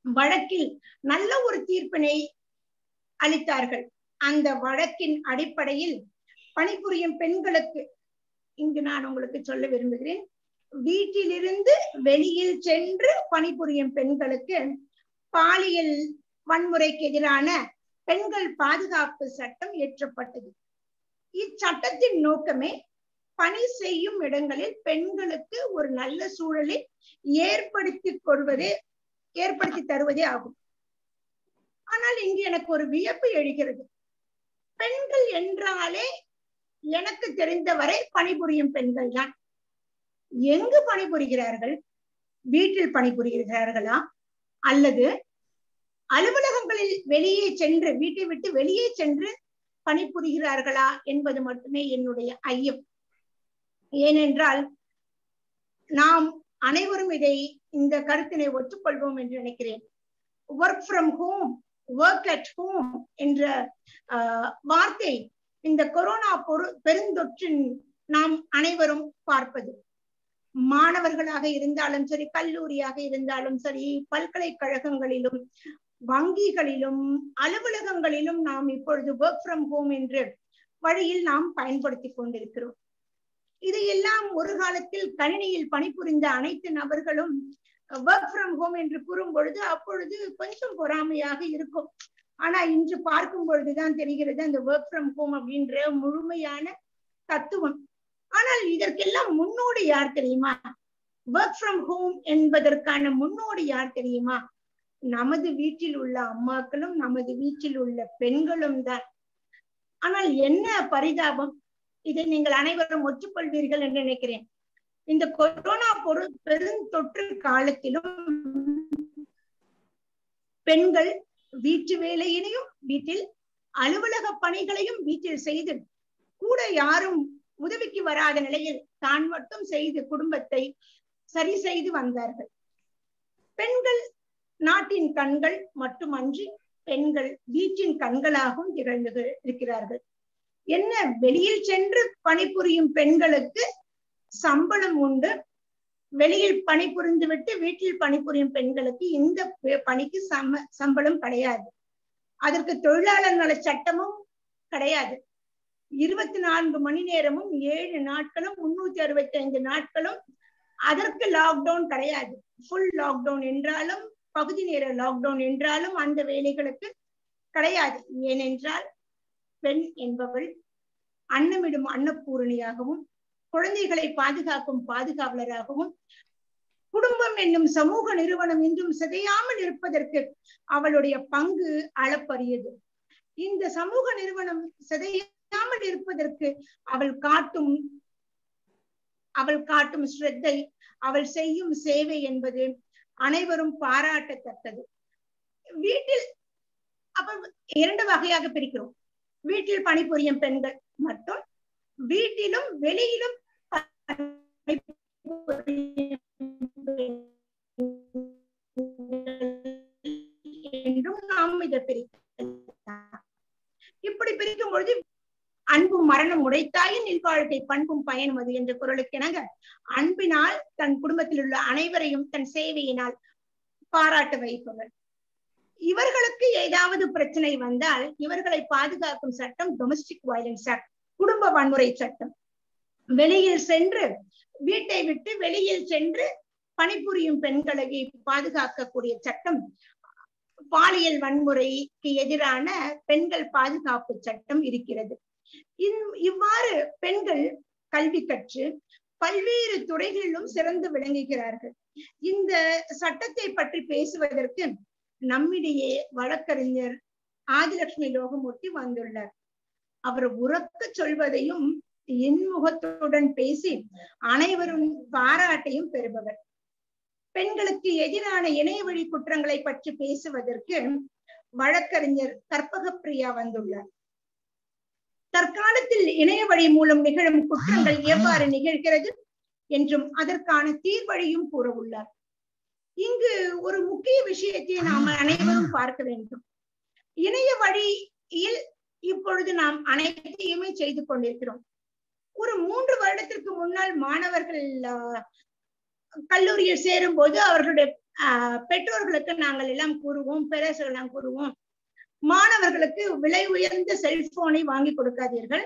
வழக்கில் நல்ல ஒரு தீர்ப்பினை அளித்தார்கள். அந்த வழக்கின் அடிப்படையில் பணிபுரியும் பெண்களுக்கு இங்கு நான் உங்களுக்கு சொல்ல விரும்புகிறேன் வீட்டிலிருந்து வெளியில் சென்று பணிபுரியும் பெண்களுக்கு பாலியல் வன்முறைக்கு எதிரான பெண்கள் பாதுகாப்பு சட்டம் இயற்றப்பட்டது. இச்சட்டத்தின் நோக்கமே பணி செய்யும் இடங்களில் பெண்களுக்கு ஒரு நல்ல சூழலை ஏற்படுத்தி கொள்வதே ஏற்படுத்தி தருவதே ஆகும். ஆனால் இங்கு எனக்கு ஒரு வியப்பு எழுகிறது. பெண்கள் என்றாலே எனக்கு தெரிந்தவரை பணிபுரியும் பெண்கள் தான். எங்கு பணிபுரிகிறார்கள்? வீட்டில் பணிபுரிகிறார்களா? அல்லது அலுவலகங்களில் வெளியே சென்று வீட்டை விட்டு வெளியே சென்று பணிபுரிகிறார்களா என்பது மட்டுமே என்னுடைய ஐயம். ஏனென்றால் நாம் அனைவரும் இதை இந்த கருத்தினை ஒத்துக்கொள்வோம் என்று நினைக்கிறேன். Work from home work at home என்ற ஆஹ், வார்த்தை இந்த கொரோனா பொரு பெருந்தொற்றின் நாம் அனைவரும் பார்ப்பது. மாணவர்களாக இருந்தாலும் சரி கல்லூரியாக இருந்தாலும் சரி பல்கலைக்கழகங்களிலும் வங்கிகளிலும் அலுவலகங்களிலும் நாம் இப்பொழுது ஒர்க் ஃப்ரம் ஹோம் என்று வழியில் நாம் பயன்படுத்தி கொண்டிருக்கிறோம். இதையெல்லாம் ஒரு காலத்தில் கணினியில் பணிபுரிந்த அனைத்து நபர்களும் ஒர்க் ஃப்ரம் ஹோம் என்று கூறும் பொழுது அப்பொழுது கொஞ்சம் பொறாமையாக இருக்கும். ஆனா இன்று பார்க்கும் பொழுதுதான் தெரிகிறது அந்த ஒர்க் ஃப்ரம் ஹோம் அப்படின்ற முழுமையான தத்துவம். ஆனால் இதற்கெல்லாம் முன்னோடி யார் தெரியுமா? ஒர்க் ஃப்ரம் ஹோம் என்பதற்கான முன்னோடி யார் தெரியுமா? நமது வீட்டில் உள்ள அம்மாக்களும் நமது வீட்டில் உள்ள பெண்களும் தான். ஆனால் என்ன பரிதாபம்? இதை நீங்கள் அனைவரும் ஒற்றுக்கொள்வீர்கள் என்று நினைக்கிறேன். இந்த கொரோனா பொரு பெருந்தொற்று காலத்திலும் பெண்கள் வீட்டு வேலையினையும் வீட்டில் அலுவலக பணிகளையும் வீட்டில் செய்து கூட யாரும் உதவிக்கு வராத நிலையில் தான் மட்டும் செய்து குடும்பத்தை சரி செய்து வந்தார்கள். பெண்கள் நாட்டின் கண்கள் மட்டுமன்றி பெண்கள் வீட்டின் கண்களாகவும் திகழ்ந்து இருக்கிறார்கள். என்ன? வெளியில் சென்று பணிபுரியும் பெண்களுக்கு சம்பளம் உண்டு. வெளியில் பணிபுரிந்து விட்டு வீட்டில் பணிபுரியும் பெண்களுக்கு இந்த பணிக்கு சம சம்பளம் கிடையாது. அதற்கு தொழிலாளர் நல சட்டமும் கிடையாது. இருபத்தி நான்கு மணி நேரமும் ஏழு நாட்களும் முன்னூத்தி அறுபத்தி ஐந்து நாட்களும் அதற்கு லாக்டவுன் கிடையாது. ஃபுல் லாக்டவுன் என்றாலும் பகுதி நேர லாக்டவுன் என்றாலும் அந்த வேலைகளுக்கு கிடையாது. ஏனென்றால் பெண் என்பவள் அன்னமிடும் அன்னப்பூரணியாகவும் குழந்தைகளை பாதுகாக்கும் பாதுகாவலராகவும் குடும்பம் என்னும் சமூக நிறுவனம் இன்றும் சிதையாமல் இருப்பதற்கு அவளுடைய பங்கு அளப்பரியது. இந்த சமூக நிறுவனம் சிதையாமல் இருப்பதற்கு அவள் காட்டும் அவள் காட்டும் ஸ்ரத்தை அவள் செய்யும் சேவை என்பது அனைவரும் பாராட்டத்தக்கது. வீட்டில் அப்ப இரண்டு வகையாக பிரிக்கிறோம். வீட்டில் பணிபுரியும் பெண்கள் மட்டும் வீட்டிலும் வெளியிலும் என்றும் நாம் இதை பிரிக்கலாம். இப்படி பிரிக்கும் பொழுது அன்பும் மரணம் உடைத்தாயின் இல்வாழ்க்கை பண்பும் பயனும் அது என்ற குரலுக்கிணங்க அன்பினால் தன் குடும்பத்தில் உள்ள அனைவரையும் தன் சேவையினால் பாராட்ட வைப்பவர். இவர்களுக்கு ஏதாவது பிரச்சனை வந்தால் இவர்களை பாதுகாக்கும் சட்டம் டொமஸ்டிக் வயலன்ஸ் ஆக்ட் குடும்ப வன்முறை சட்டம். வெளியில் சென்று வீட்டை விட்டு வெளியில் சென்று பணிபுரியும் பெண்களை பாதுகாக்கக்கூடிய சட்டம் பாலியல் வன்முறைக்கு எதிரான பெண்கள் பாதுகாப்பு சட்டம் இருக்கிறது. இவ்வாறு பெண்கள் கல்வி கற்று பல்வேறு துறைகளிலும் சிறந்து விளங்குகிறார்கள். இந்த சட்டத்தை பற்றி பேசுவதற்கு நம்மிடையே வழக்கறிஞர் ஆதிலட்சுமி லோகமூர்த்தி வந்துள்ளார். அவர் உறக்க சொல்வதையும் இன்முகத்துடன் பேசி அனைவரும் பாராட்டையும் பெறுபவர். பெண்களுக்கு எதிரான இணைய வழி குற்றங்களை பற்றி பேசுவதற்கு வழக்கறிஞர் கற்பக பிரியா வந்துள்ளார். தற்காலத்தில் இணைய வழி மூலம் நிகழும் குற்றங்கள் எவ்வாறு நிகழ்கிறது என்றும் அதற்கான தீர்வழியும் கூற உள்ளார் இங்கு ஒரு முக்கிய விஷயத்தை நாம் அனைவரும் பார்க்க வேண்டும். இணைய வழியில் இப்பொழுது நாம் அனைத்தையுமே செய்து கொண்டிருக்கிறோம். ஒரு மூன்று வருடத்திற்கு முன்னால் மாணவர்கள் கல்லூரியில் சேரும் போது அவர்களுடைய பெற்றோர்களுக்கு நாங்கள் எல்லாம் கூறுவோம் பேரரசர்கள் எல்லாம் கூறுவோம் மாணவர்களுக்கு விலை உயர்ந்த செல்போனை வாங்கி கொடுக்காதீர்கள்.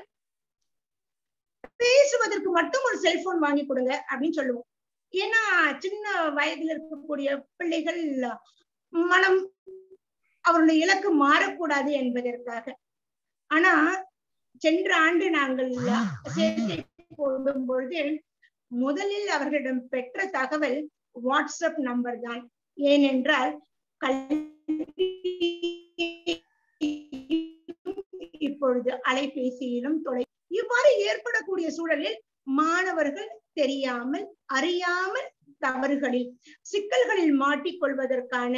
பேசுவதற்கு மட்டும் ஒரு செல்போன் வாங்கி கொடுங்க அப்படின்னு சொல்லுவோம். ஏன்னா சின்ன வயதுல இருக்கக்கூடிய பிள்ளைகள் மனம் அவருடைய இலக்கு மாறக்கூடாது என்பதற்காக. ஆனா சென்ற ஆண்டு நாங்கள் சேர்க்கை போடும் பொழுது முதலில் அவர்களிடம் பெற்ற தகவல் வாட்ஸ்அப் நம்பர் தான். ஏனென்றால் கல்வி இப்பொழுது அலைபேசியிலும் தொலை இவ்வாறு ஏற்படக்கூடிய சூழலில் மாணவர்கள் தெரியாமல் அறியாமல் தவறுகளில் சிக்கல்களில் மாட்டிக்கொள்வதற்கான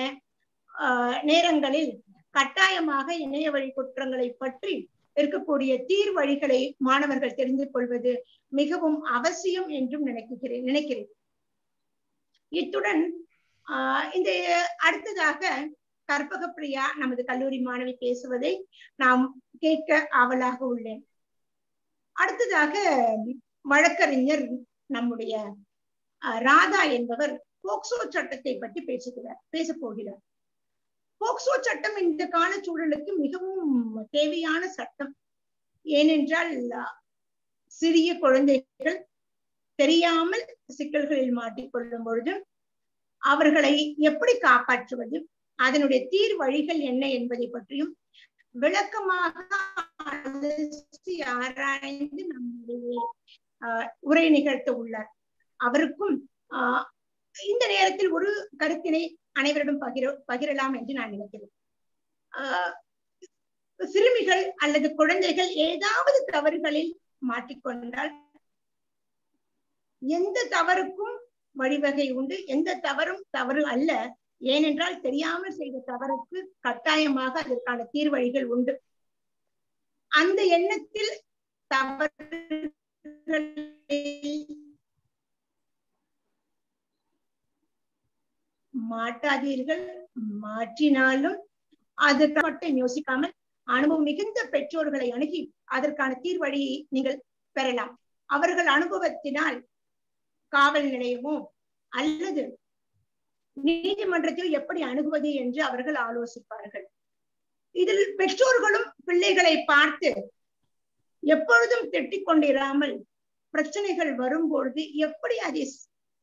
ஆஹ், நேரங்களில் கட்டாயமாக இணைய வழி குற்றங்களை பற்றி இருக்கக்கூடிய தீர்வழிகளை மாணவர்கள் தெரிந்து கொள்வது மிகவும் அவசியம் என்றும் நினைக்கிறேன் நினைக்கிறேன். இத்துடன் ஆஹ் இந்த அடுத்ததாக கற்பக பிரியா நமது கல்லூரி மாணவி பேசுவதை நாம் கேட்க ஆவலாக உள்ளேன். அடுத்ததாக வழக்கறிஞர் நம்முடைய ராதா என்பவர் போக்சோ சட்டத்தை பற்றி பேசுகிறார் பேச போகிறார். போக்சோ சட்டம் இந்த கால சூழலுக்கு மிகவும் தேவையான சட்டம். ஏனென்றால் சிறிய குழந்தைகள் தெரியாமல் சிக்கல்களில் மாட்டிக்கொள்ளும் பொழுது அவர்களை எப்படி காப்பாற்றுவது? அதனுடைய தீர் வழிகள் என்ன என்பதை பற்றியும் விளக்கமாக அலசி ஆராய்ந்து நம்முடைய ஆஹ், உரை நிகழ்த்த உள்ளார் அவருக்கும் ஆஹ், இந்த நேரத்தில் ஒரு கருத்தினை அனைவரிடம் பகிர பகிரலாம் என்று நான் நினைக்கிறேன். ஆஹ், சிறுமிகள் அல்லது குழந்தைகள் ஏதாவது தவறுகளில் மாட்டிக்கொண்டால் எந்த தவறுக்கும் வழிவகை உண்டு. எந்த தவறும் தவறு அல்ல. ஏனென்றால் தெரியாமல் செய்த தவறுக்கு கட்டாயமாக அதற்கான தீர்வழிகள் உண்டு. அந்த எண்ணத்தில் மாட்டாதீர்கள். மாற்றினாலும் அதற்கு மட்டும் யோசிக்காமல் அனுபவம் மிகுந்த பெற்றோர்களை அணுகி அதற்கான தீர்வழியை நீங்கள் பெறலாம். அவர்கள் அனுபவத்தினால் காவல் நிலையமோ அல்லது நீதிமன்றத்தில் எப்படி அணுகுவது என்று அவர்கள் ஆலோசிப்பார்கள். இதில் பெற்றோர்களும் பிள்ளைகளை பார்த்து எப்பொழுதும் திட்டிக் கொண்டிராமல் பிரச்சனைகள் வரும்பொழுது எப்படி அதை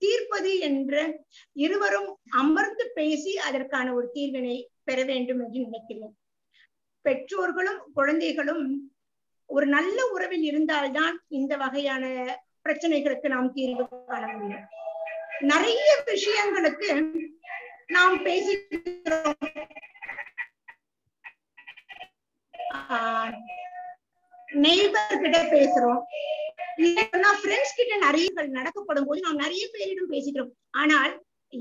தீர்ப்பது என்ற இருவரும் அமர்ந்து பேசி அதற்கான ஒரு தீர்வினை பெற வேண்டும் என்று நினைக்கிறேன். பெற்றோர்களும் குழந்தைகளும் ஒரு நல்ல உறவில் இருந்தால்தான் இந்த வகையான பிரச்சனைகளுக்கு நாம் தீர்வு காண முடியும். நிறைய விஷயங்களுக்கு நாம் பேசிக்கிறோம் நெய்பர் கிட்ட பேசுறோம். ஃப்ரெண்ட்ஸ் கிட்ட நிறைய நடக்கப்படும் போது நாம் நிறைய பேரிடம் பேசிக்கிறோம். ஆனால்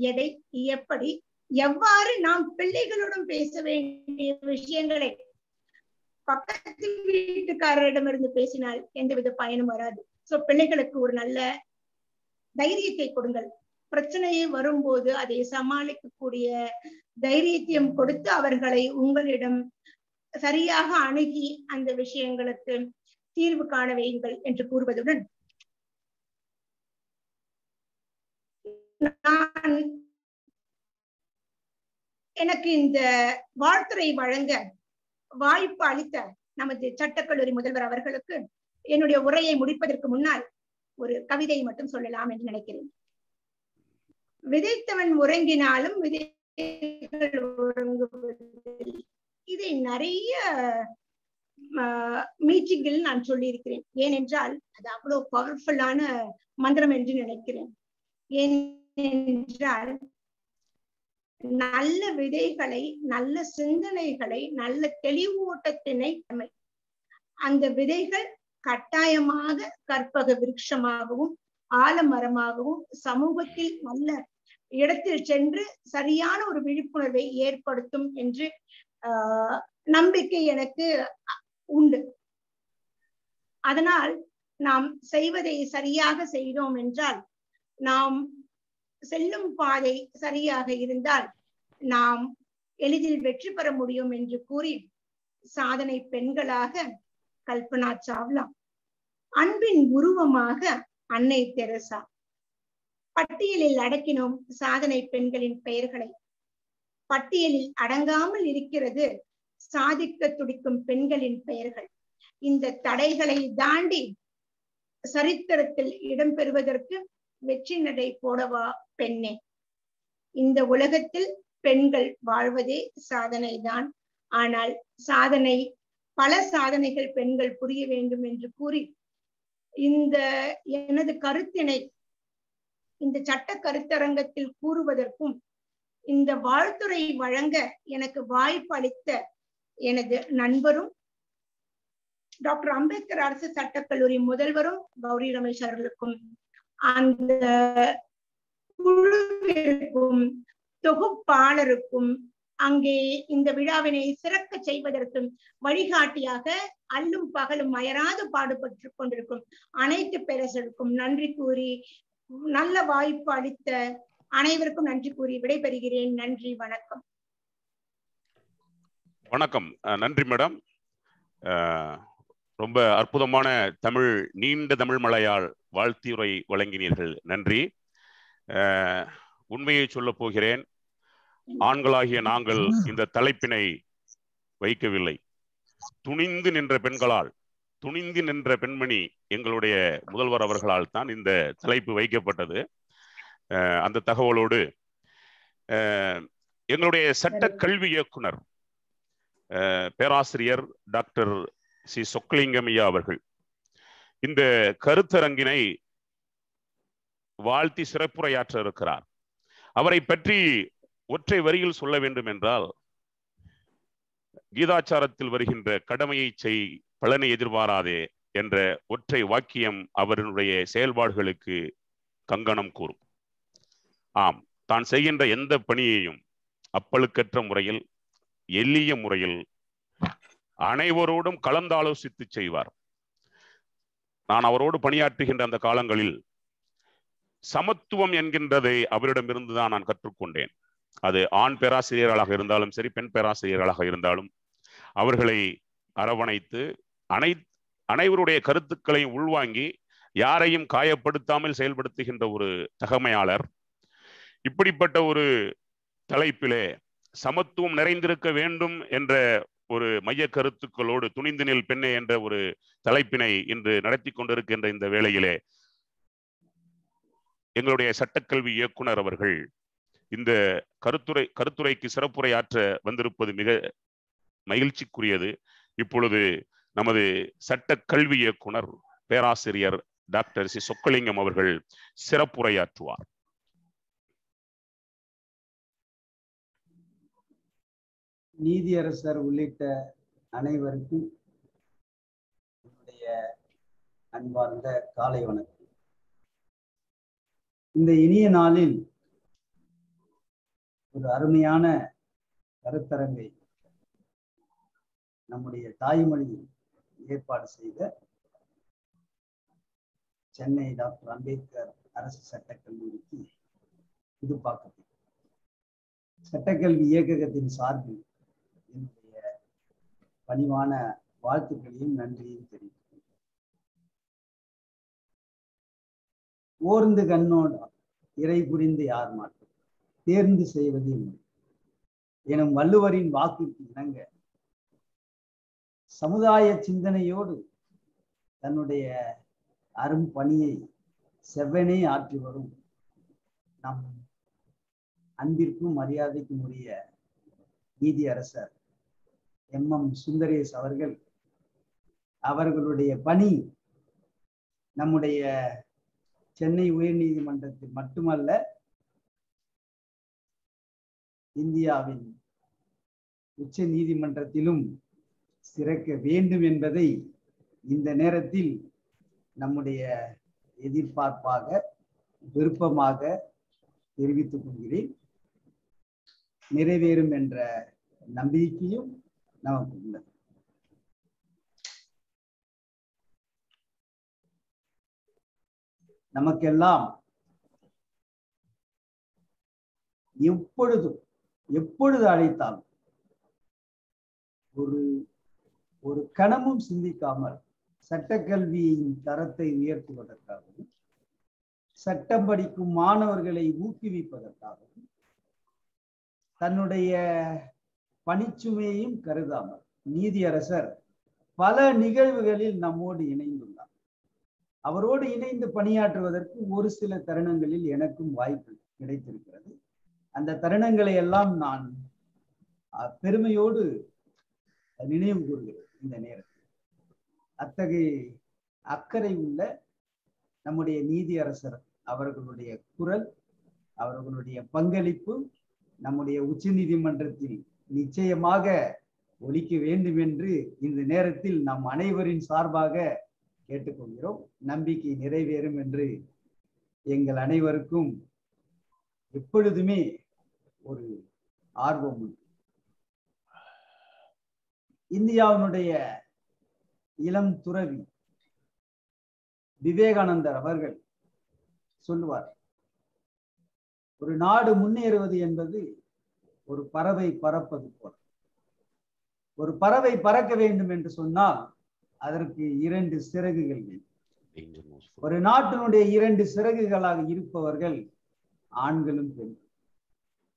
எதை எப்படி எவ்வாறு நாம் பிள்ளைகளுடன் பேச வேண்டிய விஷயங்களை பக்கத்து வீட்டுக்காரரிடமிருந்து பேசினால் எந்தவித பயனும் வராது. சோ பிள்ளைகளுக்கு ஒரு நல்ல தைரியத்தை கொடுங்கள். பிரச்சனையே வரும்போது அதை சமாளிக்கக்கூடிய தைரியத்தையும் கொடுத்து அவர்களை உங்களிடம் சரியாக அணுகி அந்த விஷயங்களுக்கு தீர்வு காண வையுங்கள் என்று கூறுவதுடன் நான் எனக்கு இந்த வாழ்த்துறை வழங்க வாய்ப்பு அளித்த நமது சட்டக்கல்லூரி முதல்வர் அவர்களுக்கு என்னுடைய உரையை முடிப்பதற்கு முன்னால் ஒரு கவிதை மட்டும் சொல்லலாம் என்று நினைக்கிறேன். விதைத்தவன் உறங்கினாலும் விதைகள் உறங்குவதில்லை. இதை நிறைய மீட்டிங்கில் நான் சொல்லியிருக்கிறேன். ஏனென்றால் அது அவ்வளவு பவர்ஃபுல்லான மந்திரம் என்று நினைக்கிறேன். ஏனென்றால் நல்ல விதைகளை நல்ல சிந்தனைகளை நல்ல தெளிவூட்டத்தினை அந்த விதைகள் கட்டாயமாக கற்பக விருட்சமாகவும் ஆலமரமாகவும் சமூகத்தில் நல்ல இடத்தில் சென்று சரியான ஒரு விழிப்புணர்வை ஏற்படுத்தும் என்று ஆஹ் நம்பிக்கை எனக்கு உண்டு. அதனால் நாம் செய்வதை சரியாக செய்தோம் என்றால் நாம் செல்லும் பாதை சரியாக இருந்தால் நாம் எளிதில் வெற்றி பெற முடியும் என்று கூறி சாதனை பெண்களாக கல்பனா சாவ்லா. அன்பின் உருவமாக அன்னை தெரசா. பட்டியலில் அடக்கினோம் சாதனை பெண்களின் பெயர்களை. பட்டியலில் அடங்காமல் இருக்கிறது சாதிக்க துடிக்கும் பெண்களின் பெயர்கள். இந்த தடைகளை தாண்டி சரித்திரத்தில் இடம்பெறுவதற்கு வெற்றி நடை போடவா பெண்ணே. இந்த உலகத்தில் பெண்கள் வாழ்வதே சாதனைதான். ஆனால் சாதனை பல சாதனைகள் பெண்கள் புரிய வேண்டும் என்று கூறி இந்த எனது கருத்தினை இந்த சட்ட கருத்தரங்கத்தில் கூறுவதற்கும் இந்த வாழ்த்துறை வழங்க எனக்கு வாய்ப்பு அளித்த எனது நண்பரும் டாக்டர் அம்பேத்கர் அரசு சட்டக்கல்லூரி முதல்வரும் கௌரி ரமேஷ் அவர்களுக்கும் அந்த குழுவிற்கும் தொகுப்பாளருக்கும் அங்கே இந்த விழாவினை சிறக்க செய்வதற்கும் வழிகாட்டியாக அல்லும் பகலும் அயராது பாடுபட்டு கொண்டிருக்கும் அனைத்து பேரசருக்கும் நன்றி கூறி நல்ல வாய்ப்பு அளித்த அனைவருக்கும் நன்றி கூறி விடைபெறுகிறேன். நன்றி வணக்கம். வணக்கம். நன்றி மேடம். ரொம்ப அற்புதமான தமிழ் நீண்ட தமிழ் மலையால் வாழ்த்தியுரை வழங்கினீர்கள். நன்றி. உண்மையை சொல்ல போகிறேன். ஆண்களாகிய நாங்கள் இந்த தலைப்பினை வைக்கவில்லை. துணிந்து நின்ற பெண்களால் துணிந்து நின்ற பெண்மணி எங்களுடைய முதல்வர் அவர்களால் தான் இந்த தலைப்பு வைக்கப்பட்டது. அந்த தகவலோடு எங்களுடைய சட்ட கல்வி இயக்குனர் பேராசிரியர் டாக்டர் சி. சொக்லிங்கம்யா அவர்கள் இந்த கருத்தரங்கினை வாழ்த்தி சிறப்புரையாற்ற இருக்கிறார். அவரை பற்றி ஒற்றை வரியில் சொல்ல வேண்டும் என்றால் கீதாச்சாரத்தில் வருகின்ற கடமையை செய் பலனை எதிர்பாராதே என்ற ஒற்றை வாக்கியம் அவருடைய செயல்பாடுகளுக்கு கங்கணம் கூறும். ஆம் தான் செய்கின்ற எந்த பணியையும் அப்பழுக்கற்ற முறையில் எளிய முறையில் அனைவரோடும் கலந்தாலோசித்து செய்வார். நான் அவரோடு பணியாற்றுகின்ற அந்த காலங்களில் சமத்துவம் என்கின்றதை அவரிடமிருந்து தான் நான் கற்றுக்கொண்டேன். அது ஆண் பேராசிரியர்களாக இருந்தாலும் சரி பெண் பேராசிரியர்களாக இருந்தாலும் அவர்களை அரவணைத்து அனை அனைவருடைய கருத்துக்களை உள்வாங்கி யாரையும் காயப்படுத்தாமல் செயல்படுத்துகின்ற ஒரு தகமையாளர். இப்படிப்பட்ட ஒரு தலைப்பிலே சமத்துவம் நிறைந்திருக்க வேண்டும் என்ற ஒரு மைய கருத்துக்களோடு துணிந்து நில் பெண்ணே என்ற ஒரு தலைப்பினை இன்று நடத்தி கொண்டிருக்கின்ற இந்த வேளையிலே எங்களுடைய சட்டக்கல்வி இயக்குனர் அவர்கள் இந்த கருத்துரை கருத்துரைக்கு சிறப்புரையாற்ற வந்திருப்பது மிக மகிழ்ச்சிக்குரியது. இப்பொழுது நமது சட்ட கல்வி இயக்குனர் பேராசிரியர் டாக்டர் சி. சொக்கலிங்கம் அவர்கள் சிறப்புரையாற்றுவார். நீதியரசர் உள்ளிட்ட அனைவருக்கும் என்னுடைய அன்பார்ந்த காலை வணக்கம். இந்த இனிய நாளில் ஒரு அருமையான கருத்தரங்கை நம்முடைய தாய்மொழியில் ஏற்பாடு செய்த சென்னை டாக்டர் அம்பேத்கர் அரசு சட்டக்கல்லூரிக்கு புதுப்பாக்கத்தில் சட்டக்கல்வி இயக்ககத்தின் சார்பில் என்னுடைய பணிவான வாழ்த்துக்களையும் நன்றியும் தெரிவிக்கிறேன் ஓர்ந்து கண்ணோடு இறை புரிந்து யார் மாட்டார் தேர்ந்து செய்வதே முறை எனும் வள்ளுவரின் வாக்குக்கு இணங்க சமுதாய சிந்தனையோடு தன்னுடைய அரும் பணியை செவ்வனே ஆற்றி வரும் நம் அன்பிற்கும் மரியாதைக்கும் உரிய நீதியரசர் எம். எம். சுந்தரேஷ் அவர்கள். அவர்களுடைய பணி நம்முடைய சென்னை உயர்நீதிமன்றத்தில் மட்டுமல்ல இந்தியாவின் உச்ச நீதிமன்றத்திலும் சிறக்க வேண்டும் என்பதை இந்த நேரத்தில் நம்முடைய எதிர்பார்ப்பாக விருப்பமாக தெரிவித்துக் கொள்கிறேன். நிறைவேறும் என்ற நம்பிக்கையும் நமக்கு உள்ளது. நமக்கெல்லாம் எப்பொழுதும் எப்பொழுது அழைத்தாலும் ஒரு ஒரு கணமும் சிந்திக்காமல் சட்டக்கல்வியின் தரத்தை உயர்த்துவதற்காகவும் சட்டம் படிக்கும் மாணவர்களை ஊக்குவிப்பதற்காகவும் தன்னுடைய பணிச்சுமையையும் கருதாமல் நீதியரசர் பல நிகழ்வுகளில் நம்மோடு இணைந்துள்ளார். அவரோடு இணைந்து பணியாற்றுவதற்கு ஒரு சில தருணங்களில் எனக்கும் வாய்ப்பு கிடைத்திருக்கிறது. அந்த தருணங்களை எல்லாம் நான் பெருமையோடு நினைவு கூறுகிறேன் இந்த நேரத்தில். அத்தகைய அக்கறை உள்ள நம்முடைய நீதியரசர் அவர்களுடைய குரல் அவர்களுடைய பங்களிப்பு நம்முடைய உச்ச நீதிமன்றத்தில் நிச்சயமாக ஒழிக்க வேண்டும் என்று இந்த நேரத்தில் நம் அனைவரின் சார்பாக கேட்டுக்கொள்கிறோம். நம்பிக்கை நிறைவேறும் என்று எங்கள் அனைவருக்கும் எப்பொழுதுமே ஒரு ஆர்வம் உண்டு. இந்தியாவினுடைய இளம் துறவி விவேகானந்தர் அவர்கள் சொல்லுவார் ஒரு நாடு முன்னேறுவது என்பது ஒரு பறவை பறப்பது போல. ஒரு பறவை பறக்க வேண்டும் என்று சொன்னால் அதற்கு இரண்டு சிறகுகள் வேண்டும். ஒரு நாட்டினுடைய இரண்டு சிறகுகளாக இருப்பவர்கள் ஆண்களும் பெண்களும்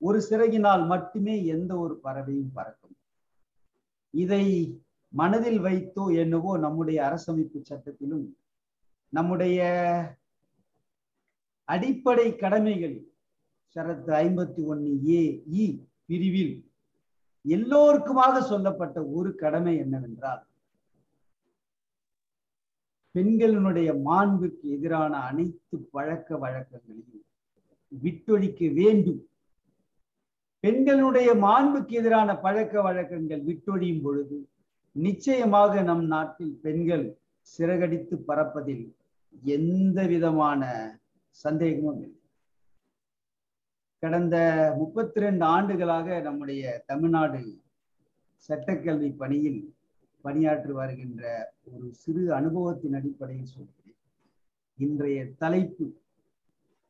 ஒரு சிறகினால் மட்டுமே எந்த ஒரு பறவையும் பறக்கும் இதை மனதில் வைத்தோ என்னவோ நம்முடைய அரசமைப்பு சட்டத்திலும் நம்முடைய அடிப்படை கடமைகள் சரத்து ஐம்பத்தி ஒன்னு ஏ இ பிரிவில் எல்லோருக்குமாக சொல்லப்பட்ட ஒரு கடமை என்னவென்றால் பெண்களினுடைய மாண்புக்கு எதிரான அனைத்து பழக்க வழக்கங்களையும் விட்டொழிக்க வேண்டும். பெண்களுடைய மாண்புக்கு எதிரான பழக்க வழக்கங்கள் விட்டொழியும் பொழுது நிச்சயமாக நம் நாட்டில் பெண்கள் சிறகடித்து பறப்பதில் எந்த விதமான சந்தேகமும் இல்லை. கடந்த முப்பத்தி ரெண்டு ஆண்டுகளாக நம்முடைய தமிழ்நாடு சட்டக்கல்வி பணியில் பணியாற்றி வருகின்ற ஒரு சிறு அனுபவத்தின் அடிப்படையில் சொல்கிறேன். இன்றைய தலைப்பு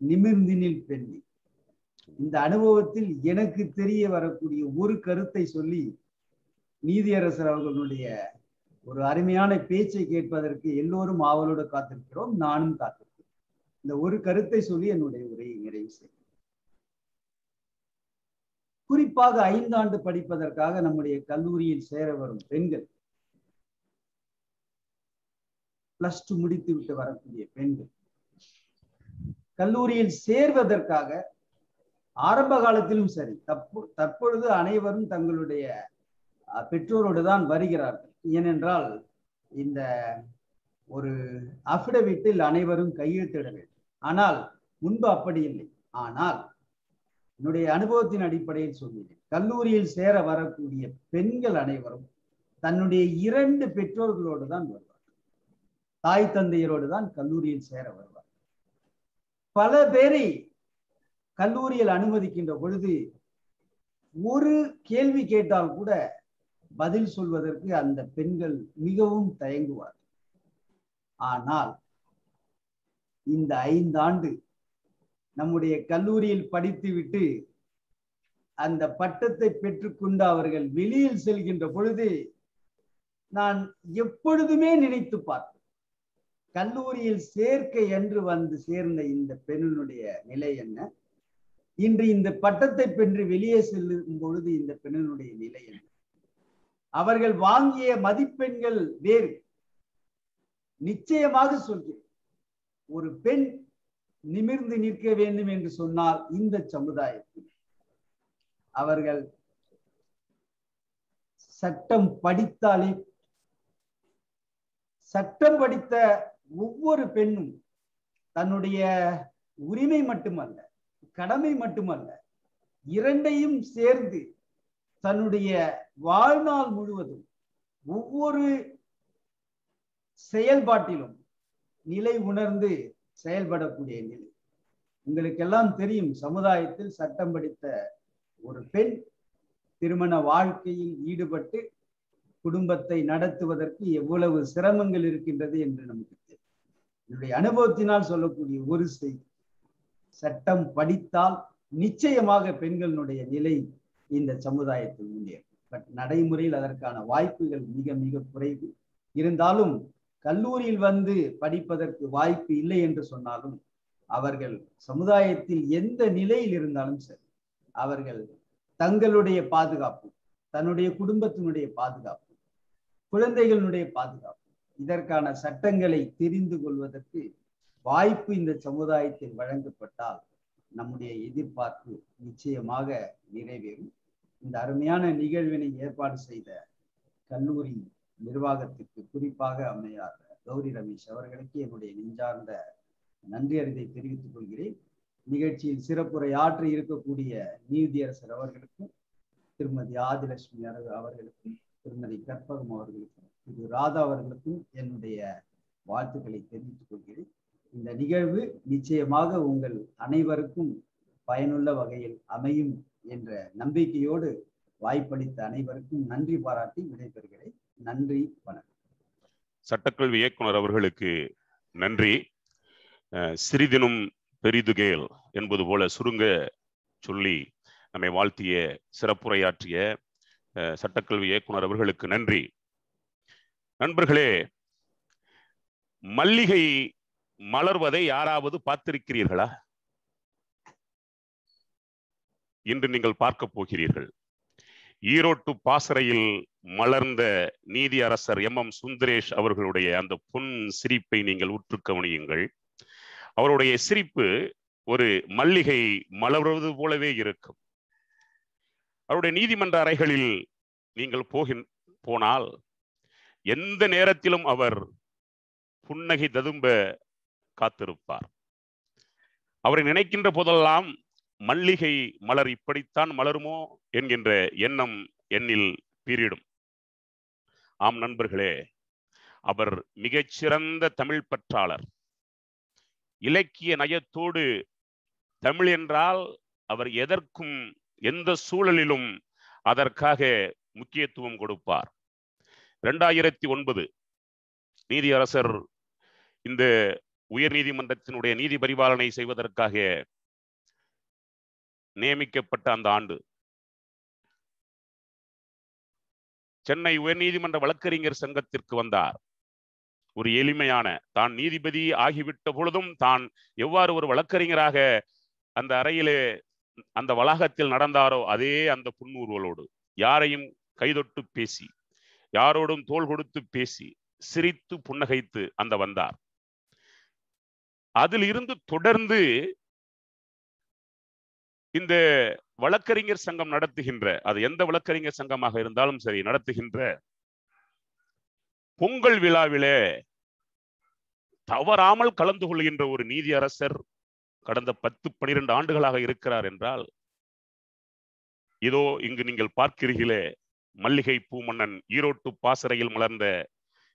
நிமிர்ந்தினில் பெண்ணி. இந்த அனுபவத்தில் எனக்கு தெரிய வரக்கூடிய ஒரு கருத்தை சொல்லி நீதியரசர் அவர்களுடைய ஒரு அருமையான பேச்சை கேட்பதற்கு எல்லோரும் ஆவலோடு காத்திருக்கிறோம் நானும் காத்திருக்கிறேன். இந்த ஒரு கருத்தை சொல்லி என்னுடைய உரையை நிறைவு செய்கிறேன். குறிப்பாக ஐந்தாண்டு படிப்பதற்காக நம்முடைய கல்லூரியில் சேர வரும் பெண்கள் பிளஸ் டூ முடித்து விட்டு வரக்கூடிய பெண்கள் கல்லூரியில் சேர்வதற்காக ஆரம்ப காலத்திலும் சரி தப்பு தற்பொழுது அனைவரும் தங்களுடைய பெற்றோரோடு தான் வருகிறார்கள். ஏனென்றால் இந்த ஒரு அஃபிடவிட்டில் அனைவரும் கையெழுத்திட வேண்டும். ஆனால் முன்பு அப்படி இல்லை. ஆனால் என்னுடைய அனுபவத்தின் அடிப்படையில் சொல்கிறேன். கல்லூரியில் சேர வரக்கூடிய பெண்கள் அனைவரும் தன்னுடைய இரண்டு பெற்றோர்களோடு தான் வருவார் தாய் தந்தையரோடு தான் கல்லூரியில் சேர வருவார் பல பேரை கல்லூரியில் அனுமதிக்கின்ற பொழுது ஒரு கேள்வி கேட்டால் கூட பதில் சொல்வதற்கு அந்த பெண்கள் மிகவும் தயங்குவார் ஆனால் இந்த ஐந்தாண்டு நம்முடைய கல்லூரியில் படித்துவிட்டு அந்த பட்டத்தை பெற்றுக்கொண்டு அவர்கள் வெளியில் செல்கின்ற பொழுது நான் எப்பொழுதுமே நினைத்து பார்த்தேன் கல்லூரியில் சேர்க்கை என்று வந்து சேர்ந்த இந்த பெண்ணினுடைய நிலை என்ன? இன்று இந்த பட்டத்தை பெற்று வெளியே செல்லும் பொழுது இந்த பெண்ணினுடைய நிலை என்ன? அவர்கள் வாங்கிய மதிப்பெண்கள் வேறு. நிச்சயமாக சொல்கிறேன். ஒரு பெண் நிமிர்ந்து நிற்க வேண்டும் என்று சொன்னால் இந்த சமுதாயத்தில் அவர்கள் சட்டம் படித்தாலே சட்டம் படித்த ஒவ்வொரு பெண்ணும் தன்னுடைய உரிமை மட்டுமல்ல கடமை மட்டுமல்ல இரண்டையும் சேர்ந்து தன்னுடைய வாழ்நாள் முழுவதும் ஒவ்வொரு செயல்பாட்டிலும் நிலை உணர்ந்து செயல்படக்கூடிய நிலை. உங்களுக்கெல்லாம் தெரியும் சமுதாயத்தில் சட்டம் படித்த ஒரு பெண் திருமண வாழ்க்கையில் ஈடுபட்டு குடும்பத்தை நடத்துவதற்கு எவ்வளவு சிரமங்கள் இருக்கின்றது என்று நமக்கு என்னுடைய அனுபவத்தினால் சொல்லக்கூடிய ஒரு செய்தி. சட்டம் படித்தால் நிச்சயமாக பெண்களுடைய நிலை இந்த சமுதாயத்தில் முன்னேறும் பட் நடைமுறையில் அதற்கான வாய்ப்புகள் மிக மிக குறைவு. இருந்தாலும் கல்லூரியில் வந்து படிப்பதற்கு வாய்ப்பு இல்லை என்று சொன்னாலும் அவர்கள் சமுதாயத்தில் எந்த நிலையில் இருந்தாலும் சரி அவர்கள் தங்களுடைய பாதுகாப்பு தன்னுடைய குடும்பத்தினுடைய பாதுகாப்பு குழந்தைகளுடைய பாதுகாப்பு இதற்கான சட்டங்களை தெரிந்து கொள்வதற்கு வாய்ப்பு இந்த சமுதாயத்தில் வழங்கப்பட்டால் நம்முடைய எதிர்பார்ப்பு நிச்சயமாக நிறைவேறும். இந்த அருமையான நிகழ்வினை ஏற்பாடு செய்த கல்லூரி நிர்வாகத்திற்கு குறிப்பாக அமையார் கௌரி ரமேஷ் அவர்களுக்கு என்னுடைய நெஞ்சார்ந்த நன்றி அறிதை தெரிவித்துக் கொள்கிறேன். நிகழ்ச்சியில் சிறப்புரை ஆற்றி இருக்கக்கூடிய நீதியரசர் அவர்களுக்கும் திருமதி ஆதிலட்சுமி அவர்களுக்கும் திருமதி கற்பகம் அவர்களுக்கும் திரு ராதா அவர்களுக்கும் என்னுடைய வாழ்த்துக்களை தெரிவித்துக் கொள்கிறேன். இந்த நிகழ்வு நிச்சயமாக உங்கள் அனைவருக்கும் பயனுள்ள வகையில் அமையும் என்ற நம்பிக்கையோடு வாய்ப்பளித்த அனைவருக்கும் நன்றி பாராட்டி விடைபெறுகிறேன். நன்றி வணக்கம். சட்டக்கல்வி இயக்குனர் அவர்களுக்கு நன்றி. சிறிதினும் பெரிதுகேல் என்பது போல சுருங்க சொல்லி நம்மை வாழ்த்திய சிறப்புரையாற்றிய சட்டக்கல்வி இயக்குனர் அவர்களுக்கு நன்றி. நண்பர்களே மல்லிகை மலர்வதை யாராவது பார்த்திருக்கிறீர்களா? இன்று நீங்கள் பார்க்க போகிறீர்கள். ஈரோட்டு பாசறையில் மலர்ந்த நீதி அரசர் எம். எம். சுந்தரேஷ் அவர்களுடைய அந்த பொன் சிரிப்பை நீங்கள் உற்று கவனியுங்கள். அவருடைய சிரிப்பு ஒரு மல்லிகை மலர்வது போலவே இருக்கும். அவருடைய நீதிமன்ற அறைகளில் நீங்கள் போகின் போனால் எந்த நேரத்திலும் அவர் புன்னகை ததும்ப காத்திருப்பார். அவரை நினைக்கின்ற போதெல்லாம் மல்லிகை மலர் இப்படித்தான் மலருமோ என்கின்ற எண்ணம் என்னில் பீரிடும் ஆம் நண்பர்களே அவர் மிகச்சிறந்த தமிழ் பற்றாளர். இலக்கிய நயத்தோடு தமிழ் என்றால் அவர் எதற்கும் எந்த சூழலிலும் அதற்காக முக்கியத்துவம் கொடுப்பார். ரெண்டாயிரத்தி ஒன்பது நீதியரசர் இந்த உயர் நீதிமன்றத்தினுடைய நீதி பரிபாலனை செய்வதற்காக நியமிக்கப்பட்ட அந்த ஆண்டு. சென்னை உயர்நீதிமன்ற வழக்கறிஞர் சங்கத்திற்கு வந்தார். ஒரு எளிமையான தான் நீதிபதி ஆகிவிட்ட பொழுதும் தான் எவ்வாறு ஒரு வழக்கறிஞராக அந்த அறையிலே அந்த வளாகத்தில் நடந்தாரோ அதே அந்த புன்முறுவலோடு யாரையும் கைதொட்டு பேசி யாரோடும் தோள் கொடுத்து பேசி சிரித்து புன்னகைத்து அந்த வந்தார். அதில் இருந்து தொடர்ந்து இந்த வழக்கறிஞர் சங்கம் நடத்துகின்ற அது எந்த வழக்கறிஞர் சங்கமாக இருந்தாலும் சரி நடத்துகின்ற பொங்கல் விழாவிலே தவறாமல் கலந்து கொள்கின்ற ஒரு நீதி அரசர் கடந்த பத்து பனிரெண்டு ஆண்டுகளாக இருக்கிறார் என்றால் இதோ இங்கு நீங்கள் பார்க்கிறீர்களே மல்லிகை பூமன்னன் ஈரோட்டு பாசறையில் மலர்ந்த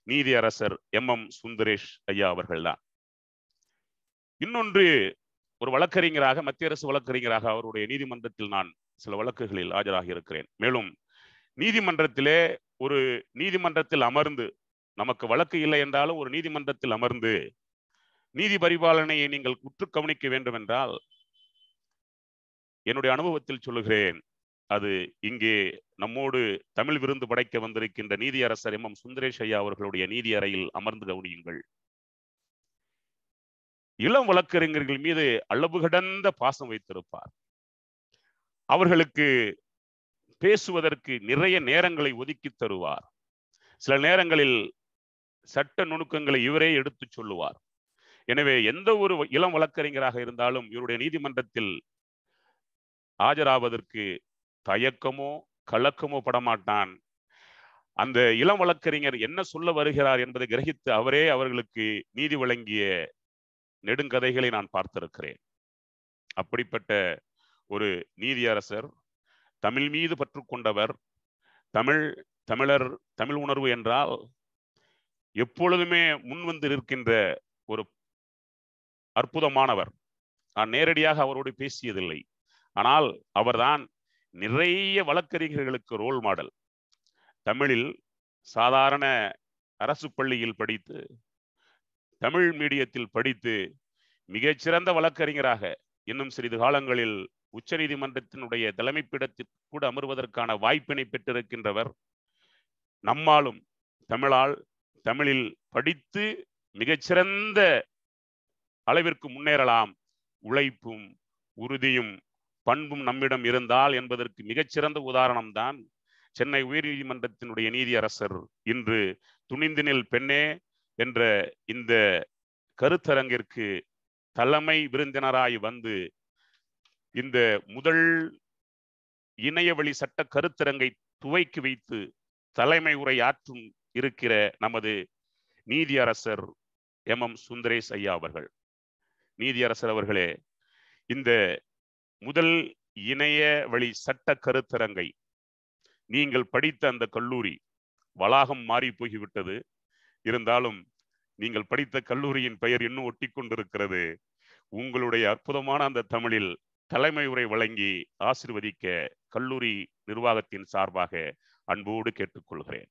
நீதி அரசர் எம் எம் சுந்தரேஷ் ஐயா அவர்கள்தான். இன்னொன்று ஒரு வழக்கறிஞராக மத்திய அரசு வழக்கறிஞராக அவருடைய நீதிமன்றத்தில் நான் சில வழக்குகளில் ஆஜராகி இருக்கிறேன். மேலும் நீதிமன்றத்திலே ஒரு நீதிமன்றத்தில் அமர்ந்து நமக்கு வழக்கு இல்லை என்றாலும் ஒரு நீதிமன்றத்தில் அமர்ந்து நீதி பரிபாலனையை நீங்கள் உற்று கவனிக்க வேண்டும் என்றால் என்னுடைய அனுபவத்தில் சொல்லுகிறேன் அது இங்கே நம்மோடு தமிழ் விருந்து படைக்க வந்திருக்கின்ற நீதியரசர் எம். எம். சுந்தரேஷ் ஐயா அவர்களுடைய நீதி அறையில் அமர்ந்து கவனியுங்கள். இளம் வழக்கறிஞர்கள் மீது அளவு கடந்த பாசம் வைத்திருப்பார். அவர்களுக்கு பேசுவதற்கு நிறைய நேரங்களை ஒதுக்கி தருவார். சில நேரங்களில் சட்ட நுணுக்கங்களை இவரே எடுத்துச் சொல்லுவார். எனவே எந்த ஒரு இளம் வழக்கறிஞராக இருந்தாலும் இவருடைய நீதிமன்றத்தில் ஆஜராவதற்கு தயக்கமோ கலக்கமோ படமாட்டான். அந்த இளம் வழக்கறிஞர் என்ன சொல்ல வருகிறார் என்பதை கிரகித்து அவரே அவர்களுக்கு நீதி வழங்கிய நெடுங்கதைகளை நான் பார்த்திருக்கிறேன். அப்படிப்பட்ட ஒரு நீதியரசர் தமிழ் மீது பற்று கொண்டவர் தமிழ் தமிழர் தமிழ் உணர்வு என்றால் எப்பொழுதுமே முன்வந்து நிற்கின்ற ஒரு அற்புதமானவர். நான் நேரடியாக அவரோடு பேசியதில்லை. ஆனால் அவர்தான் நிறைய வழக்கறிஞர்களுக்கு ரோல் மாடல் தமிழில் சாதாரண அரசு பள்ளியில் படித்து தமிழ் மீடியத்தில் படித்து மிகச்சிறந்த வழக்கறிஞராக இன்னும் சிறிது காலங்களில் உச்ச நீதிமன்றத்தினுடைய தலைமைப்பிடத்தில் கூட அமர்வதற்கான வாய்ப்பினை பெற்றிருக்கின்றவர் நம்மாலும் தமிழால் தமிழில் படித்து மிகச்சிறந்த அளவிற்கு முன்னேறலாம். உழைப்பும் உறுதியும் பண்பும் நம்மிடம் இருந்தால் என்பதற்கு மிகச்சிறந்த உதாரணம் தான் சென்னை உயர்நீதிமன்றத்தினுடைய நீதியரசர் இன்று துணிந்தினில் பெண்ணே என்ற இந்த கருத்தரங்கிற்கு தலைமை விருந்தினராய் வந்து இந்த முதல் இணையவழி சட்ட கருத்தரங்கை துவக்கி வைத்து தலைமை உரை ஆற்றும் இருக்கிற நமது நீதியரசர் எம் எம் சுந்தரேஷ் ஐயா அவர்கள். நீதியரசர் அவர்களே இந்த முதல் இணைய வழி சட்ட கருத்தரங்கை நீங்கள் படித்த அந்த கல்லூரி வளாகம் மாறி போய்விட்டது. இருந்தாலும் நீங்கள் படித்த கல்லூரியின் பெயர் இன்னும் ஒட்டி கொண்டிருக்கிறது உங்களுடைய அற்புதமான அந்த தமிழில் தலைமை உரை வழங்கி ஆசிர்வதிக்க கல்லூரி நிர்வாகத்தின் சார்பாக அன்போடு கேட்டுக்கொள்கிறேன்.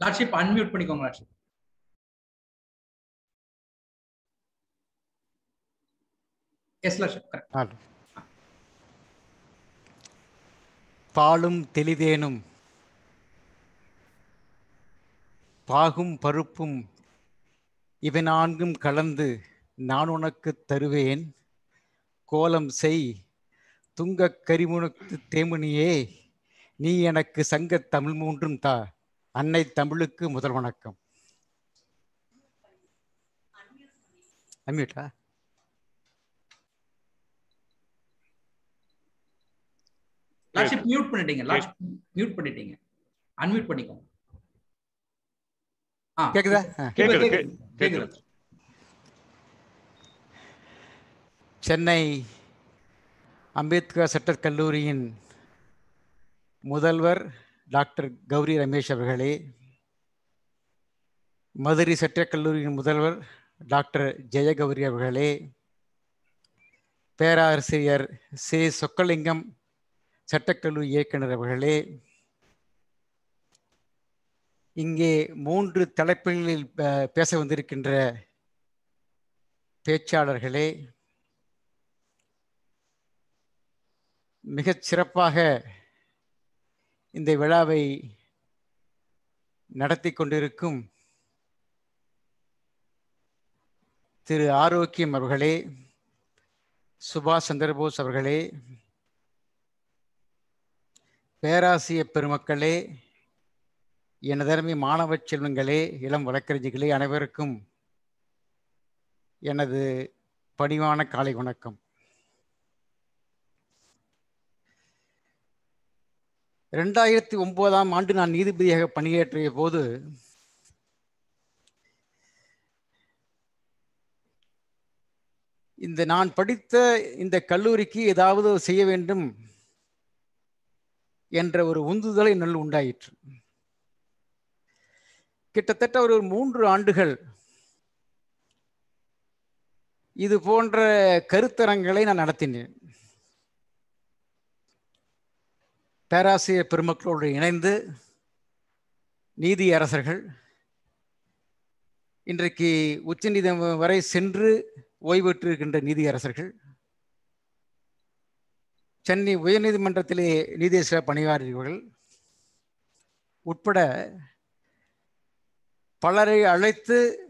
லார்ட்ஷிப் அன்மியூட் பண்ணிக்கோங்க கரெக்ட் பாலும் தெளிதேனும். பாகும் பருப்பும் இவை நான்கும் கலந்து நான் உனக்கு தருவேன். கோலம் செய். துங்கக் கரிமுனத்து தேமுனியே நீ எனக்கு சங்க தமிழ் மூன்றும் தா. அன்னை தமிழுக்கு முதல் வணக்கம். அம்மியூட்டா லார்ட்ஷிப் மியூட் பண்ணிட்டீங்க லார்ட்ஷிப் மியூட் பண்ணிட்டீங்க. அன்மியூட் பண்ணிக்கோங்க. ஆ கேக்குதா? ஆ. இப்ப கேக்குது, கேக்குது. கேக்குது. சென்னை அம்பேத்கர் சட்டக் கல்லூரியின் முதல்வர் டாக்டர் கௌரி ரமேஷ் அவர்களே மதுரை சட்டக் கல்லூரியின் முதல்வர் டாக்டர் ஜெயகௌரி அவர்களே பேராசிரியர் சே. சொக்கலிங்கம் சட்டக்கல்லூரி இயக்குனர் அவர்களே இங்கே மூன்று தலைப்புகளில் பே- பேச வந்திருக்கின்ற பேச்சாளர்களே மிகச் சிறப்பாக இந்த விழாவை நடத்தி கொண்டிருக்கும் திரு ஆரோக்கியம் அவர்களே சுபாஷ் சந்திரபோஸ் அவர்களே பேராசிய பெருமக்களே எனதருமை மாணவ செல்வங்களே இளம் வழக்கறிஞர்களே அனைவருக்கும் எனது பணிவான காலை வணக்கம். ரெண்டாயிரத்தி ஒன்பதாம் ஆண்டு நான் நீதிபதியாக பணியாற்றிய போது இந்த நான் படித்த இந்த கல்லூரிக்கு ஏதாவது செய்ய வேண்டும் என்ற ஒரு உந்துதலை நல் உண்டாயிற்று. கிட்டத்தட்ட ஒரு மூன்று ஆண்டுகள் இது போன்ற கருத்தரங்களை நான் நடத்தினேன். பேராசிரியர் பெருமக்களோடு இணைந்து நீதி அரசர்கள் இன்றைக்கு உச்சநீதிமன்றம் வரை சென்று ஓய்வு பெற்றிருக்கின்ற நீதியரசர்கள் சென்னை உயர்நீதிமன்றத்திலே நீதியரசர் பணியாற்றியவர்கள் உட்பட பலரை அழைத்து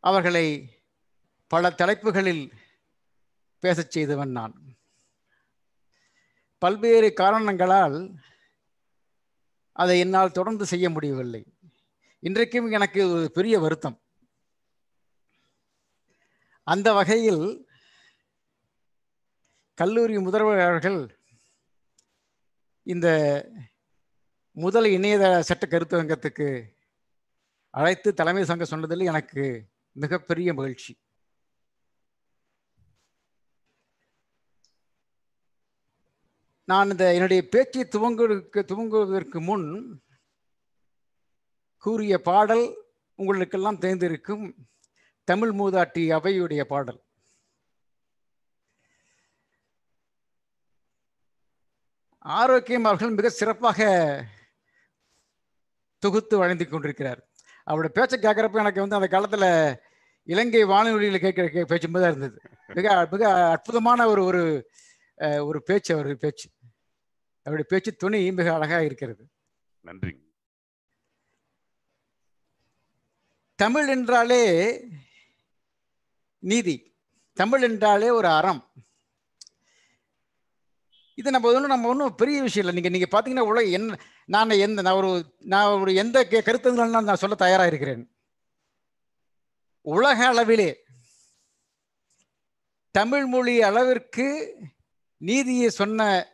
அவர்களை பல தலைப்புகளில் பேசச் செய்தவன் நான். பல்வேறு காரணங்களால் அதை என்னால் தொடர்ந்து செய்ய முடியவில்லை. இன்றைக்கும் எனக்கு ஒரு பெரிய வருத்தம். அந்த வகையில் கல்லூரி முதல்வர் அவர்கள் இந்த முதல் இணையதள சட்ட கருத்தரங்கத்துக்கு அழைத்து தலைமை சங்கம் சொன்னதில் எனக்கு மிகப்பெரிய மகிழ்ச்சி. நான் இந்த என்னுடைய பேச்சை துவங்குவதற்கு துவங்குவதற்கு முன் கூறிய பாடல் உங்களுக்கெல்லாம் தெரிந்திருக்கும் தமிழ் மூதாட்டி அவையுடைய பாடல். ஆரோக்கியம் அவர்கள் மிக சிறப்பாக தொகுத்து வழங்கி கொண்டிருக்கிறார். அவருடைய பேச்சை கேட்குறப்ப எனக்கு வந்து அந்த காலத்தில் இலங்கை வானொலியில் கேட்குற பேச்சு தான் இருந்தது. மிக மிக அற்புதமான ஒரு ஒரு ஒரு பேச்சு அவருடைய பேச்சு. அவருடைய பேச்சு துணி மிக அழகாக இருக்கிறது. நன்றி. தமிழ் என்றாலே நீதி. தமிழ் என்றாலே ஒரு அறம். இது நம்ம ஒன்றும் நம்ம ஒன்றும் பெரிய விஷயம் இல்லை. நீங்கள் நீங்கள் பார்த்தீங்கன்னா உலக என்ன நான் எந்த நான் ஒரு நான் ஒரு எந்த கருத்துங்கள்லாம் நான் சொல்ல தயாராக இருக்கிறேன். உலக அளவிலே தமிழ் மொழி அளவிற்கு நீதியை சொன்ன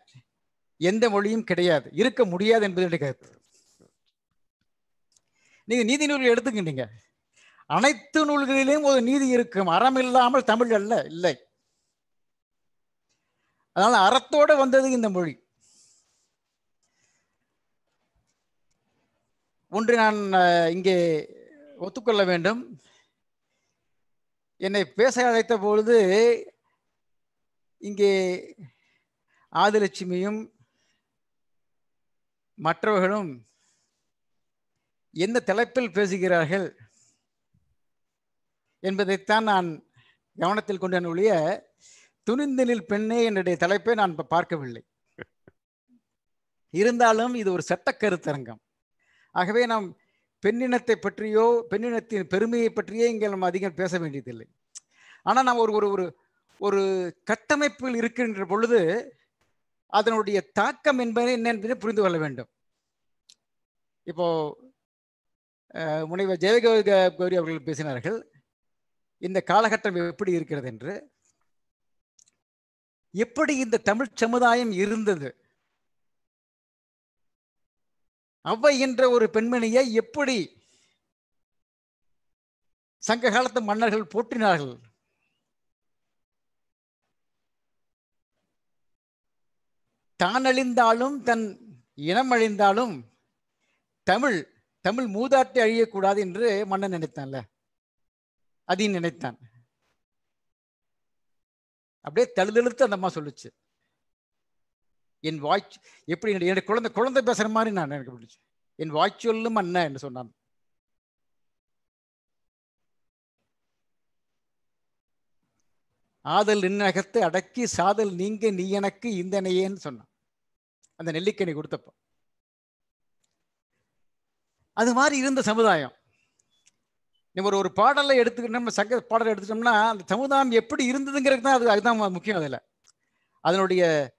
எந்த மொழியும் கிடையாது. இருக்க முடியாது என்பது கருத்து. நீங்க நீதி நூல்கள் எடுத்துக்கிட்டீங்க. அனைத்து நூல்களிலும் ஒரு நீதி இருக்கும். அறம் இல்லாமல் தமிழ் அல்ல இல்லை. அதனால அறத்தோட வந்தது இந்த மொழி. ஒன்று நான் இங்கே ஒத்துக்கொள்ள வேண்டும். என்னை பேச அழைத்த பொழுது இங்கே ஆதிலட்சுமியும் மற்றவர்களும் எந்த தலைப்பில் பேசுகிறார்கள் என்பதைத்தான் நான் கவனத்தில் கொண்டேன் ஒழிய துணிந்தனில் பெண்ணே என்னுடைய தலைப்பை நான் பார்க்கவில்லை. இருந்தாலும் இது ஒரு சட்ட கருத்தரங்கம். ஆகவே நாம் பெண்ணினத்தை பற்றியோ பெண்ணினத்தின் பெருமையை பற்றியே இங்கே நம்ம அதிகம் பேச வேண்டியதில்லை. ஆனால் நாம் ஒரு ஒரு ஒரு ஒரு கட்டமைப்பில் இருக்கின்ற பொழுது அதனுடைய தாக்கம் என்பதை என்ன என்பதை புரிந்து கொள்ள வேண்டும். இப்போ முனைவர் ஜெயகௌரி அவர்கள் பேசினார்கள் இந்த காலகட்டம் எப்படி இருக்கிறது என்று. எப்படி இந்த தமிழ் சமுதாயம் இருந்தது? அவ்வை என்ற ஒரு பெண்மணியை எப்படி சங்க காலத்து மன்னர்கள் போற்றினார்கள்? தான் அழிந்தாலும் தன் இனம் அழிந்தாலும் தமிழ் தமிழ் மூதாட்டி அழியக்கூடாது என்று மன்னன் நினைத்தான்ல? அதையும் நினைத்தான். அப்படியே தழுதழுத்து அந்த அம்மா சொல்லுச்சு. என் வாய்ச் எப்படி என்னுடைய குழந்தை குழந்தை பேசுற மாதிரி நான் எனக்கு பிடிச்சு என் வாய்ச்சொல்லும் அண்ணன் என்று சொன்னான். ஆதல் நின்னகத்து அடக்கி சாதல் நீங்க நீ எனக்கு இந்தனையேன்னு சொன்னான். அந்த நெல்லிக்கனி கொடுத்தப்போ. அது மாதிரி இருந்த சமுதாயம். நம்ம ஒரு ஒரு பாடலை எடுத்துக்கிட்டு நம்ம சங்க பாடலை எடுத்துட்டோம்னா அந்த சமுதாயம் எப்படி இருந்ததுங்கிறது தான் அது அதுதான் முக்கியம் அதில். அதனுடைய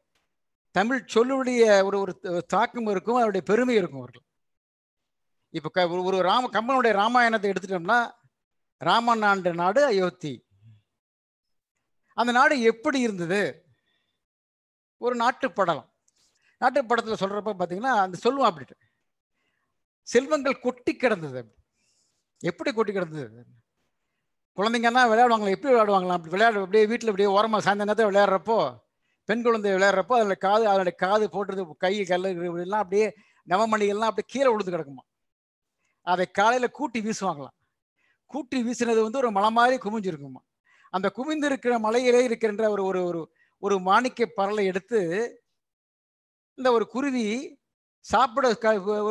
தமிழ் சொல்லுடைய ஒரு ஒரு தாக்கம் இருக்கும் அதனுடைய பெருமை இருக்கும் அவர்கள் இப்போ க ஒரு- ஒரு ராம கம்பனுடைய ராமாயணத்தை எடுத்துட்டோம்னா ராமன் ஆண்ட நாடு அயோத்தி. அந்த நாடு எப்படி இருந்தது? ஒரு நாட்டுப்படலம் நாட்டுப்படத்தில் சொல்கிறப்ப பார்த்தீங்கன்னா அந்த சொல்லுவான் அப்படின்ட்டு. செல்வங்கள் கொட்டி கிடந்தது அப்படி. எப்படி கொட்டி கிடந்தது குழந்தைங்கன்னா விளையாடுவாங்களா? எப்படி விளையாடுவாங்களாம் அப்படி விளையாடு அப்படியே வீட்டில் அப்படியே ஓரமாக சாயந்தர நேரத்தை விளையாடுறப்போ பெண் குழந்தை விளையாடுறப்போ அதில் காது அதனுடைய காது போட்டுறது கை கல் இப்படிலாம் அப்படியே நவமணிகள்லாம் அப்படியே கீழே விழுந்து கிடக்குமா அதை காலையில் கூட்டி வீசுவாங்களாம். கூட்டி வீசினது வந்து ஒரு மலை மாதிரி குமிஞ்சிருக்குமா அந்த குமிந்து இருக்கிற மலையிலே இருக்கின்ற ஒரு ஒரு ஒரு ஒரு மாணிக்க பரலை எடுத்து இந்த ஒரு குருவி சாப்பிட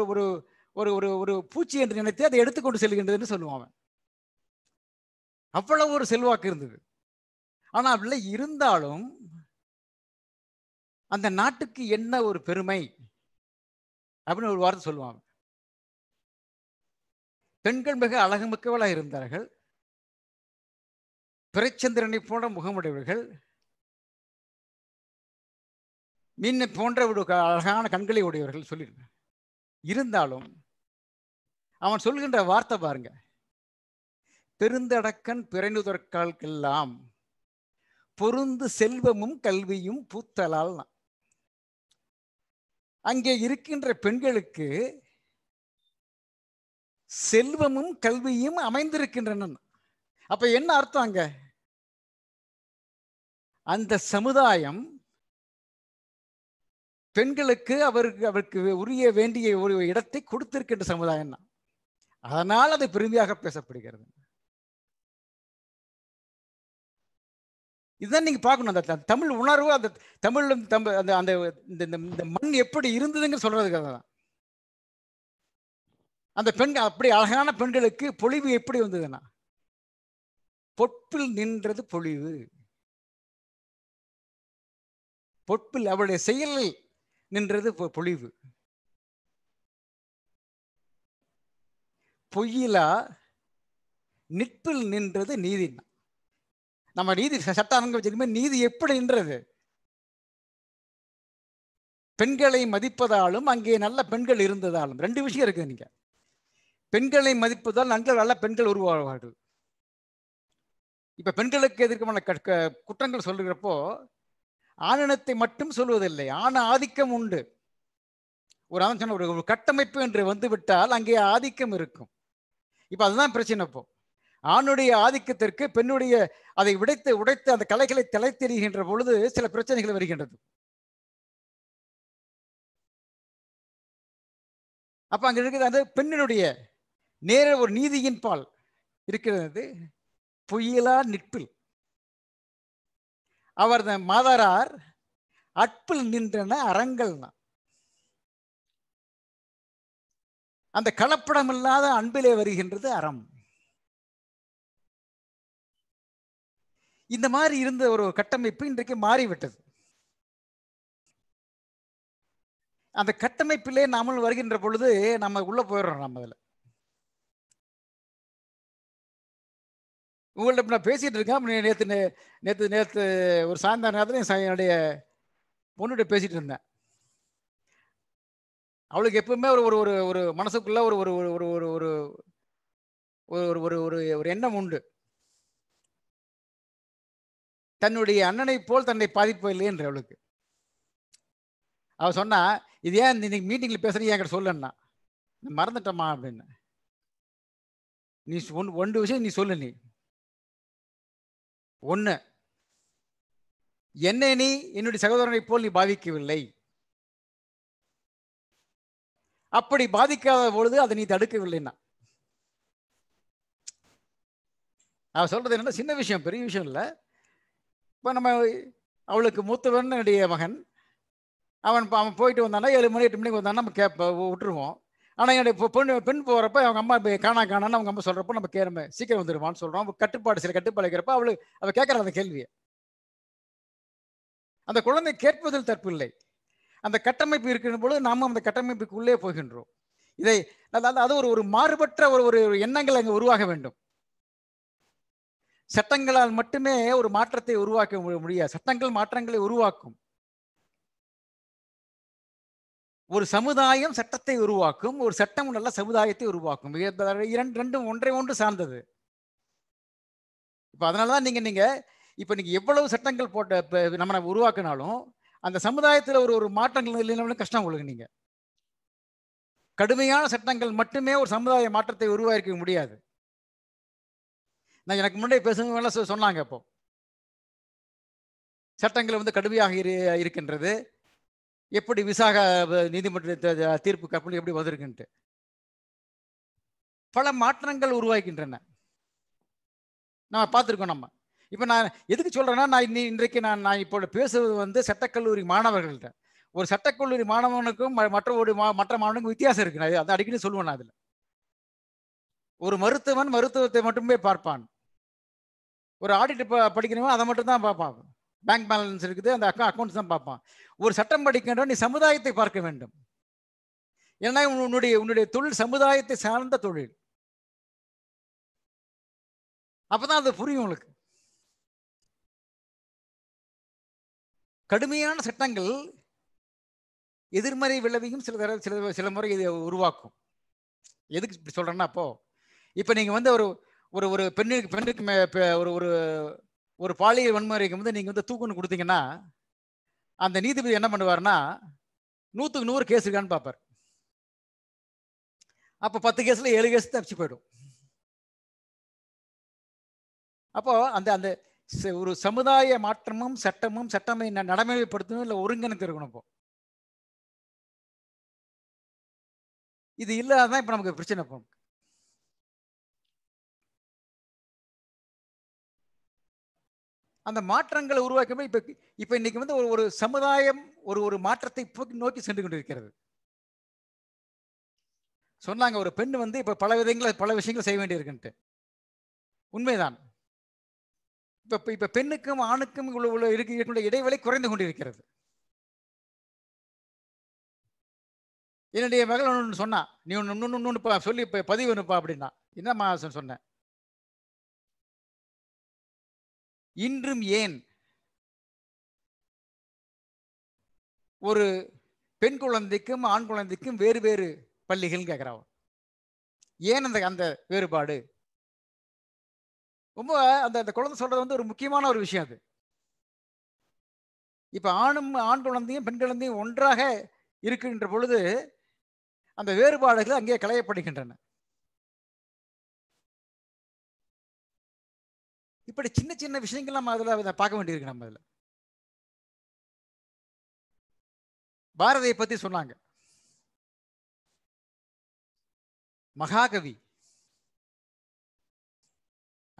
ஒரு ஒரு ஒரு ஒரு பூச்சி என்று நினைத்து அதை எடுத்துக்கொண்டு செல்கின்றதுன்னு சொல்லுவான் அவன். அவ்வளவு ஒரு செல்வாக்கு இருந்தது. ஆனால் இல்லை இருந்தாலும் அந்த நாட்டுக்கு என்ன ஒரு பெருமை அப்படின்னு ஒரு வார்த்தை சொல்லுவாங்க பெண்கள் மிக அழகு மிக்கவளாக இருந்தார்கள். பிறைச்சந்திரனை போன்ற முகமுடையவர்கள். மீனை போன்ற ஒரு க- அழகான கண்களை உடையவர்கள் சொல்லியிருந்தார் இருந்தாலும் அவன் சொல்கின்ற வார்த்தை பாருங்க. பெருந்தடக்கன் பிறனுதற்கால்கெல்லாம் பொருந்து செல்வமும் கல்வியும் பூத்தலால் அங்கே இருக்கின்ற பெண்களுக்கு செல்வமும் கல்வியும் அமைந்திருக்கின்றன. அப்ப என்ன அர்த்தம் அங்க? அந்த சமுதாயம் பெண்களுக்கு அவருக்கு அவருக்கு உரிய வேண்டிய ஒரு இடத்தை கொடுத்திருக்கின்ற சமுதாயம் தான் அதனால் அது பெருமையாக பேசப்படுகிறது. இதுதான் நீங்க பார்க்கணும். அந்த தமிழ் உணர்வு அந்த தமிழ் தமிழ் அந்த அந்த இந்த- இந்த மண் எப்படி இருந்ததுங்க சொல்றதுக்காக தான் அந்த பெண்கள் அப்படி அழகான பெண்களுக்கு பொழிவு எப்படி வந்ததுன்னா பொற்பில் நின்றது பொழிவு பொற்பில் அவளுடைய செயலில் நின்றது பொ- பொழிவு பொய்யிலா நிற்பில் நின்றது நீதி நம்ம நீதி சட்ட அரங்கம் வச்சிருக்கும்போது நீதி எப்படி நின்றது? பெண்களை மதிப்பதாலும் அங்கே நல்ல பெண்கள் இருந்ததாலும். ரெண்டு விஷயம் இருக்குது நீங்க பெண்களை மதிப்பதால் நல்ல நல்ல பெண்கள் உருவாவார்கள். இப்ப பெண்களுக்கு எதிர்க்கமான குற்றங்கள் சொல்லுகிறப்போ ஆணினத்தை மட்டும் சொல்வதில்லை. ஆண ஆதிக்கம் உண்டு. ஒரு அதான் சொன்ன ஒரு கட்டமைப்பு என்று வந்துவிட்டால் அங்கே ஆதிக்கம் இருக்கும். இப்போ அதுதான் பிரச்சனை இப்போ. ஆணுடைய ஆதிக்கத்திற்கு பெண்ணுடைய அதை உடைத்து உடைத்து அந்த கலைகளை தலைத்தெறிகின்ற பொழுது சில பிரச்சனைகள் வருகின்றது. அப்ப அங்க இருக்கிறது அந்த பெண்ணினுடைய நேர ஒரு நீதியின் பால் இருக்கிறது. பொய்யலா நிற்பில். அவர் மாதாரார் அற்பில் நின்றன அறங்கள்னா அந்த கலப்படம் இல்லாத அன்பிலே வருகின்றது அறம். இந்த மாதிரி இருந்த ஒரு கட்டமைப்பு இன்றைக்கு மாறிவிட்டது. அந்த கட்டமைப்பிலே நாமல் வருகின்ற பொழுது நம்ம உள்ள போயிடுறோம் நம்ம அதில் உங்கள்ட்ட நான் பேசிட்டு இருக்கேன். நேற்று நே- நேற்று ஒரு சாயந்தரம் நேரத்துல என்னுடைய பொண்ணுகிட்ட பேசிட்டு இருந்தேன். அவளுக்கு எப்பவுமே ஒரு ஒரு ஒரு ஒரு மனசுக்குள்ள ஒரு ஒரு ஒரு ஒரு ஒரு ஒரு ஒரு ஒரு ஒரு ஒரு ஒரு எண்ணம் உண்டு தன்னுடைய அண்ணனை போல் தன்னை பாதிப்பதில்லை என்று அவளுக்கு அவ சொன்னா இது ஏன் இன்னைக்கு மீட்டிங்ல பேசுறீங்க என்கிட்ட சொல்லுன்னா மறந்துட்டம்மா அப்படின்னு நீ ஒன் ஒன்று ஒன்று விஷயம் நீ சொல்லு நீ ஒன்று என்னை நீ என்னுடைய சகோதரனை போல் நீ பாதிக்கவில்லை அப்படி பாதிக்காத பொழுது அதை நீ தடுக்கவில்லைன்னா. அவ சொல்றது என்னன்னா சின்ன விஷயம் பெரிய விஷயம் இல்லை. இப்போ நம்ம அவளுக்கு மூத்தவன் என்னுடைய மகன். அவன் அவன் போயிட்டு வந்தானா ஏழு மணி எட்டு மணிக்கு வந்தானா நம்ம கேட்ப விட்டுருவோம். ஆனால் என்னுடைய இப்போ பெண் பெண் போகிறப்ப அவங்க அம்மா இப்ப காணா காணான்னு அவங்க அம்மா சொல்கிறப்ப நம்ம கேட்ப சீக்கிரம் வந்துடுவான்னு சொல்கிறோம் கட்டுப்பாடு சில கட்டுப்பாடு வைக்கிறப்ப அவளு அவள் கேட்குற அந்த கேள்வியை. அந்த குழந்தை கேட்பதில் தப்பில்லை அந்த கட்டமைப்பு இருக்கிற பொழுது நாமும் அந்த கட்டமைப்புக்குள்ளே போகின்றோம். இதை அதாவது அது ஒரு ஒரு மாறுபட்ட ஒரு ஒரு எண்ணங்கள் அங்கே உருவாக வேண்டும். சட்டங்களால் மட்டுமே ஒரு மாற்றத்தை உருவாக்க முடியாது. சட்டங்கள் மாற்றங்களை உருவாக்கும். ஒரு சமுதாயம் சட்டத்தை உருவாக்கும் ஒரு சட்டம் நல்ல சமுதாயத்தை உருவாக்கும். இரண்டு ரெண்டும் ஒன்றை ஒன்று சார்ந்தது. இப்போ அதனால தான் நீங்கள் நீங்கள் இப்போ நீங்கள் எவ்வளவு சட்டங்கள் போட்ட நம்ம உருவாக்கினாலும் அந்த சமுதாயத்துல ஒரு ஒரு மாற்றங்கள் இல்லைன்னு கஷ்டம் உங்களுக்கு நீங்க. கடுமையான சட்டங்கள் மட்டுமே ஒரு சமுதாய மாற்றத்தை உருவாக்க முடியாது. நான் எனக்கு முன்னாடி பேசுங்க சொ- சொன்னாங்க இப்போ சட்டங்கள் வந்து கடுமையாக இரு இருக்கின்றது. எப்படி விசாக நீதிமன்ற தீர்ப்பு கப்பல் எப்படி வந்திருக்குன்ட்டு. பல மாற்றங்கள் உருவாக்கின்றன நம்ம பார்த்துருக்கோம் நம்ம. இப்போ நான் எதுக்கு சொல்கிறேன்னா நான் இன்னி- இன்றைக்கு நான் நான் இப்போ பேசுவது வந்து சட்டக்கல்லூரி மாணவர்கள்ட்ட. ஒரு சட்டக்கல்லூரி மாணவனுக்கும் ம- மற்ற ஒரு மா- மற்ற மாணவனுக்கும் வித்தியாசம் இருக்கு. நான் அதை அடிக்கடி சொல்லுவேன் நான் அதில். ஒரு மருத்துவன் மருத்துவத்தை மட்டுமே பார்ப்பான். ஒரு ஆடிட் படிக்கிறவன் அதை மட்டும் தான் பார்ப்பான். பேங்க் பேலன்ஸ் இருக்குது அந்த அக்கா அக்கௌண்ட்ஸ் தான் பார்ப்பான். ஒரு சட்டம் படிக்கின்ற நீ சமுதாயத்தை பார்க்க வேண்டும். ஏன்னா உன்னுடைய உன்னுடைய தொழில் சமுதாயத்தை சார்ந்த தொழில். அப்பதான் அது புரியும் உங்களுக்கு. கடுமையான சட்டங்கள் எதிர்மறை விளைவையும் சில தடவை சில சில முறை இது உருவாக்கும். எதுக்கு இப்படி சொல்கிறேன்னா அப்போ இப்போ நீங்கள் வந்து ஒரு ஒரு ஒரு பெண்ணுக்கு பெண்ணுக்கு மே- ஒரு ஒரு ஒரு பாலியல் வன்முறைக்கு வந்து நீங்கள் வந்து தூக்குன்னு கொடுத்தீங்கன்னா அந்த நீதிபதி என்ன பண்ணுவாருன்னா நூற்றுக்கு நூறு கேஸ் இருக்கான்னு பார்ப்பார். அப்போ பத்து கேஸில் ஏழு கேஸ் தப்பிச்சு போயிடும். அப்போ அந்த அந்த ஒரு சமுதாய மாற்றமும் சட்டமும் சட்டமை நடைமுறைப்படுத்தணும் இல்லை ஒருங்கிணைத்து இருக்கணும் இப்போ. இது இல்லாதான் இப்போ நமக்கு பிரச்சனை இப்போ. அந்த மாற்றங்களை உருவாக்கமே இப்ப இப்ப இன்னைக்கு வந்து ஒரு ஒரு சமுதாயம் ஒரு ஒரு மாற்றத்தை போக்கி நோக்கி சென்று கொண்டிருக்கிறது. சொன்னாங்க ஒரு பெண் வந்து இப்போ பல விதங்களை பல விஷயங்களை செய்ய வேண்டியிருக்குன்ட்டு. உண்மைதான். இப்ப இப்ப- பெண்ணுக்கும் ஆணுக்கும் உள்ள உள்ள இருக்கு இருக்கின்ற இடைவெளி குறைந்து கொண்டிருக்கிறது. என்னுடைய மகள் ஒன்று சொன்னா நீ ஒன்று இன்னொன்று சொல்லி இப்ப பதிவு அனுப்பா அப்படின்னா. என்னம்மா சொ- சொன்னேன் இன்றும் ஏன் ஒரு பெண் குழந்தைக்கும் ஆண் குழந்தைக்கும் வேறு வேறு பள்ளிகள்னு கேட்குறாங்க ஏன் அந்த அந்த வேறுபாடு? ரொம்ப அந்த அந்த குழந்தை சொல்றது வந்து ஒரு முக்கியமான ஒரு விஷயம் அது. இப்ப ஆணும் ஆண் குழந்தையும் பெண் குழந்தையும் ஒன்றாக இருக்கின்ற பொழுது அந்த வேறுபாடுகள் அங்கே களையப்படுகின்றன. இப்படி சின்ன சின்ன விஷயங்கள் நம்ம அதில் அதை பார்க்க வேண்டியிருக்கு நம்ம அதில். பாரதியை பற்றி சொன்னாங்க. மகாகவி.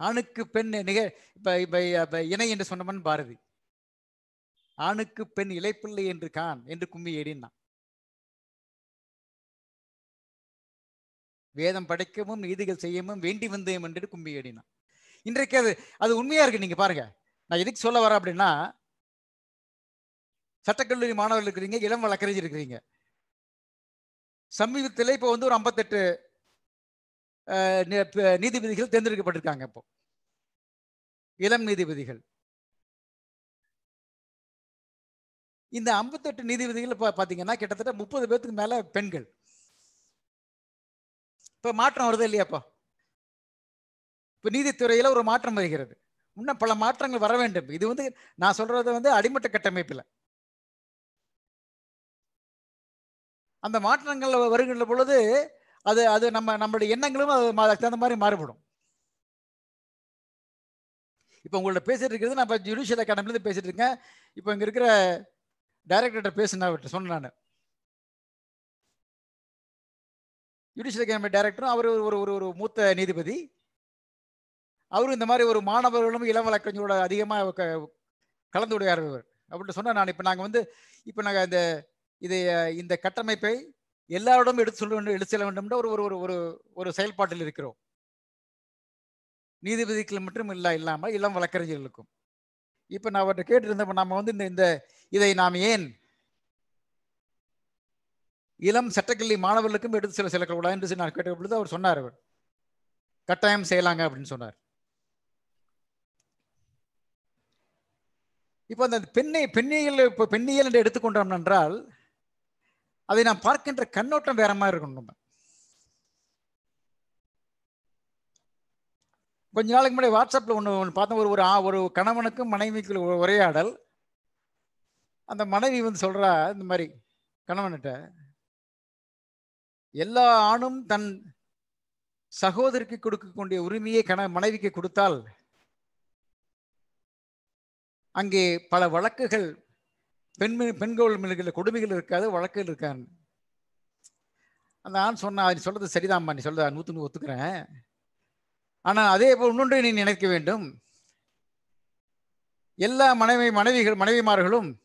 ஆணுக்கு பெண் நிக இப்ப இப்ப இணை என்று சொன்னவன் பாரதி. ஆணுக்கு பெண் இலைப்பிள்ளை என்று கான் என்று கும்மி ஏடினான் வேதம் படைக்கவும் நீதிகள் செய்யவும் வேண்டி வந்தேன் என்று கும்பி ஏடினான் இன்றைக்கு அது அது உண்மையா இருக்கு நீங்க பாருங்க. நான் எதுக்கு சொல்ல வரேன் அப்படின்னா சட்டக்கல்லூரி மாணவர்கள் இருக்கிறீங்க இளம் வழக்கறிஞர் இருக்கிறீங்க. சமீபத்தில் இப்போ வந்து ஒரு ஐம்பத்தெட்டு நீதிபதிகள் தேர்ந்தெடுக்கப்பட்டிருக்காங்க இப்போ. இளம் நீதிபதிகள். இந்த ஐம்பத்தெட்டு நீதிபதிகள் இப்போ பார்த்தீங்கன்னா கிட்டத்தட்ட முப்பது பேர்த்துக்கு மேல பெண்கள். இப்போ மாற்றம் வருது இல்லையாப்பா இப்போ நீதித்துறையில ஒரு மாற்றம் வருகிறது. இன்னும் பல மாற்றங்கள் வர வேண்டும். இது வந்து நான் சொல்றது வந்து அடிமட்ட கட்டமைப்பில். அந்த மாற்றங்கள் வருகின்ற பொழுது அது அது நம்ம நம்மளுடைய எண்ணங்களும் அது அதுக்கு தகுந்த மாதிரி மாறுபடும். இப்போ உங்கள்ட்ட பேசிட்டு இருக்கிறது நான் இப்போ ஜுடிஷியல் அகாடமிலேருந்து பேசிட்டு இருக்கேன். இப்போ இங்கே இருக்கிற டைரக்டர்கிட்ட பேசினேன் அவர்கிட்ட சொன்னேன் நான். ஜுடிஷியல் அகாடமி டைரக்டரும் அவர் ஒரு ஒரு ஒரு மூத்த நீதிபதி. அவரும் இந்த மாதிரி ஒரு மாணவர்களும் இளம் வழக்கறிஞரோட அதிகமாக கலந்து உரையாடுபவர் அப்படின்ட்டு சொன்னால் நான். இப்போ நாங்கள் வந்து இப்போ நாங்கள் இந்த இது இந்த கட்டமைப்பை எல்லாரிடமும் எடுத்து சொல்ல வேண்டும் எடுத்து செல்ல வேண்டும் ஒரு ஒரு ஒரு ஒரு ஒரு செயல்பாட்டில் இருக்கிறோம். நீதிபதிகள் மட்டும் இல்லை இல்லாமல் இளம் வழக்கறிஞர்களுக்கும். இப்போ நான் அவர்கிட்ட கேட்டிருந்தேன் நம்ம வந்து இந்த இந்த இதை நாம் ஏன் இளம் சட்டக்கல்வி மாணவர்களுக்கும் எடுத்து செல்ல செல்லக்கூடாது என்று நான் கேட்ட பொழுது அவர் சொன்னார் அவர். கட்டாயம் செய்யலாங்க அப்படின்னு சொன்னார். இப்போ அந்த பெண்ணை பெண்ணியல் இப்போ பெண்ணியல் என்று எடுத்துக்கொண்டோம் என்றால் அதை நான் பார்க்கின்ற கண்ணோட்டம் வேற மாதிரி இருக்கணும் நம்ம. கொஞ்ச நாளைக்கு முன்னாடி வாட்ஸ்அப்பில் ஒன்று ஒன்று பார்த்தோம் ஒரு ஒரு ஒரு கணவனுக்கும் மனைவிக்கு உரையாடல் அந்த மனைவி வந்து சொல்றா இந்த மாதிரி கணவன்கிட்ட எல்லா ஆணும் தன் சகோதரிக்கு கொடுக்கக்கூடிய உரிமையை கண மனைவிக்கு கொடுத்தால் அங்கே பல வழக்குகள் பெண் பெண்கள் மீது கொடுமைகள் இருக்காது வழக்குகள் இருக்காது. அந்த ஆண் சொன்னா நீ சொல்றது சரிதான்ப்பா நீ சொல்றதா நூற்று நூறு ஒத்துக்கிறேன். ஆனால் அதே போல் இன்னொன்று நீ நினைக்க வேண்டும். எல்லா மனைவி மனைவிகள் மனைவிமார்களும்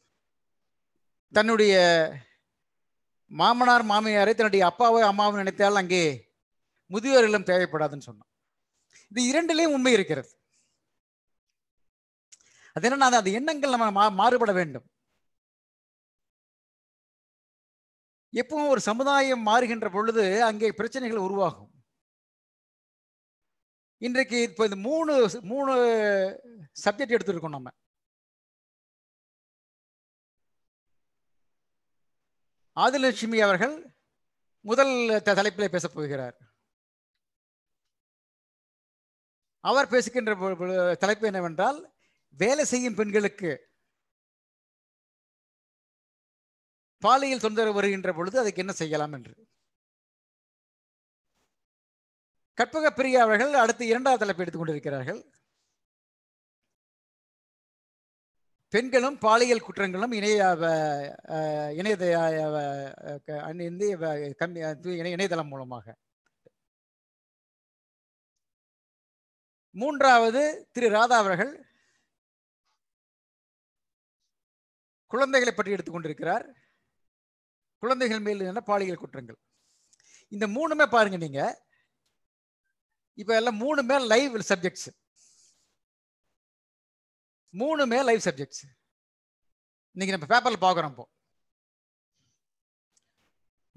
தன்னுடைய மாமனார் மாமியாரை தன்னுடைய அப்பாவை அம்மாவை நினைத்தால் அங்கே முதியோர் இல்லம் தேவைப்படாதுன்னு சொன்னான். இது இரண்டிலேயும் உண்மை இருக்கிறது. அது என்னன்னா அந்த எண்ணங்கள் நம்ம மா- மாறுபட வேண்டும். எப்பவும் ஒரு சமுதாயம் மாறுகின்ற பொழுது அங்கே பிரச்சனைகள் உருவாகும். இன்றைக்கு இப்போ இந்த மூணு மூணு சப்ஜெக்ட் எடுத்துருக்கோம் நம்ம. ஆதிலட்சுமி அவர்கள் முதல் தலைப்பில் தலைப்பிலே பேசப் போகிறார். அவர் பேசுகின்ற தலைப்பு என்னவென்றால் வேலை செய்யும் பெண்களுக்கு பாலியல் தொந்தரவு வருகின்ற பொழுது அதுக்கு என்ன செய்யலாம் என்று. கற்பக பிரியா அவர்கள் அடுத்து இரண்டாவது தலைப்பு எடுத்துக் கொண்டிருக்கிறார்கள். பெண்களும் பாலியல் குற்றங்களும் இணைய வ- வ- கம்மி இணைய- இணையதளம் மூலமாக. மூன்றாவது திரு ராதா அவர்கள் குழந்தைகளை பற்றி எடுத்துக்கொண்டிருக்கிறார் குழந்தைகள் மேல் என்ன பாலியல் குற்றங்கள். இந்த மூணுமே பாருங்க நீங்க. இப்ப எல்லாம் மூணுமே லைவ் சப்ஜெக்ட்ஸ் மூணுமே லைவ் சப்ஜெக்ட்ஸ் இன்னைக்கு நம்ம பேப்பர்ல பார்க்குறோம் இப்போ.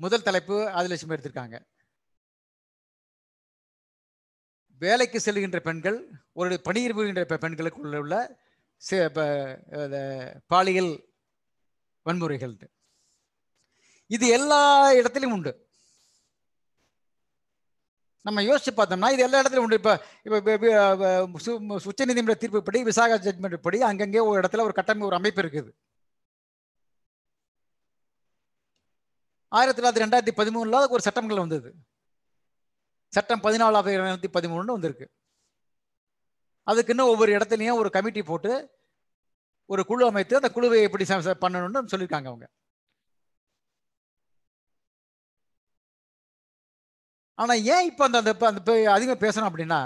முதல் தலைப்பு ஆதிலட்சுமி எடுத்திருக்காங்க. வேலைக்கு செல்கின்ற பெண்கள் ஒரு பணியில் புரிகின்ற பெண்களுக்கு உள்ள பாலியல் வன்முறைகள் இது எல்லா இடத்துலையும் உண்டு. நம்ம யோசிச்சு பார்த்தோம்னா இது எல்லா இடத்துலையும் உண்டு. இப்போ இப்போ உச்ச நீதிமன்ற தீர்ப்புப்படி விசாகா ஜட்மெண்ட் படி அங்கங்கே ஒரு இடத்துல ஒரு கட்டமை ஒரு அமைப்பு இருக்குது. ஆயிரத்தி தொள்ளாயிரத்தி ரெண்டாயிரத்தி பதிமூணுல ஒரு சட்டங்கள் வந்தது. சட்டம் பதினாலாவது இரண்டாயிரத்தி பதிமூணுன்னு வந்திருக்கு. அதுக்குன்னு ஒவ்வொரு இடத்துலையும் ஒரு கமிட்டி போட்டு ஒரு குழு அமைத்து அந்த குழுவை எப்படி ச- பண்ணணும்னு சொல்லியிருக்காங்க அவங்க. ஆனால் ஏன் இப்போ அந்த அந்த அந்த அதிகமாக பேசணும் அப்படின்னா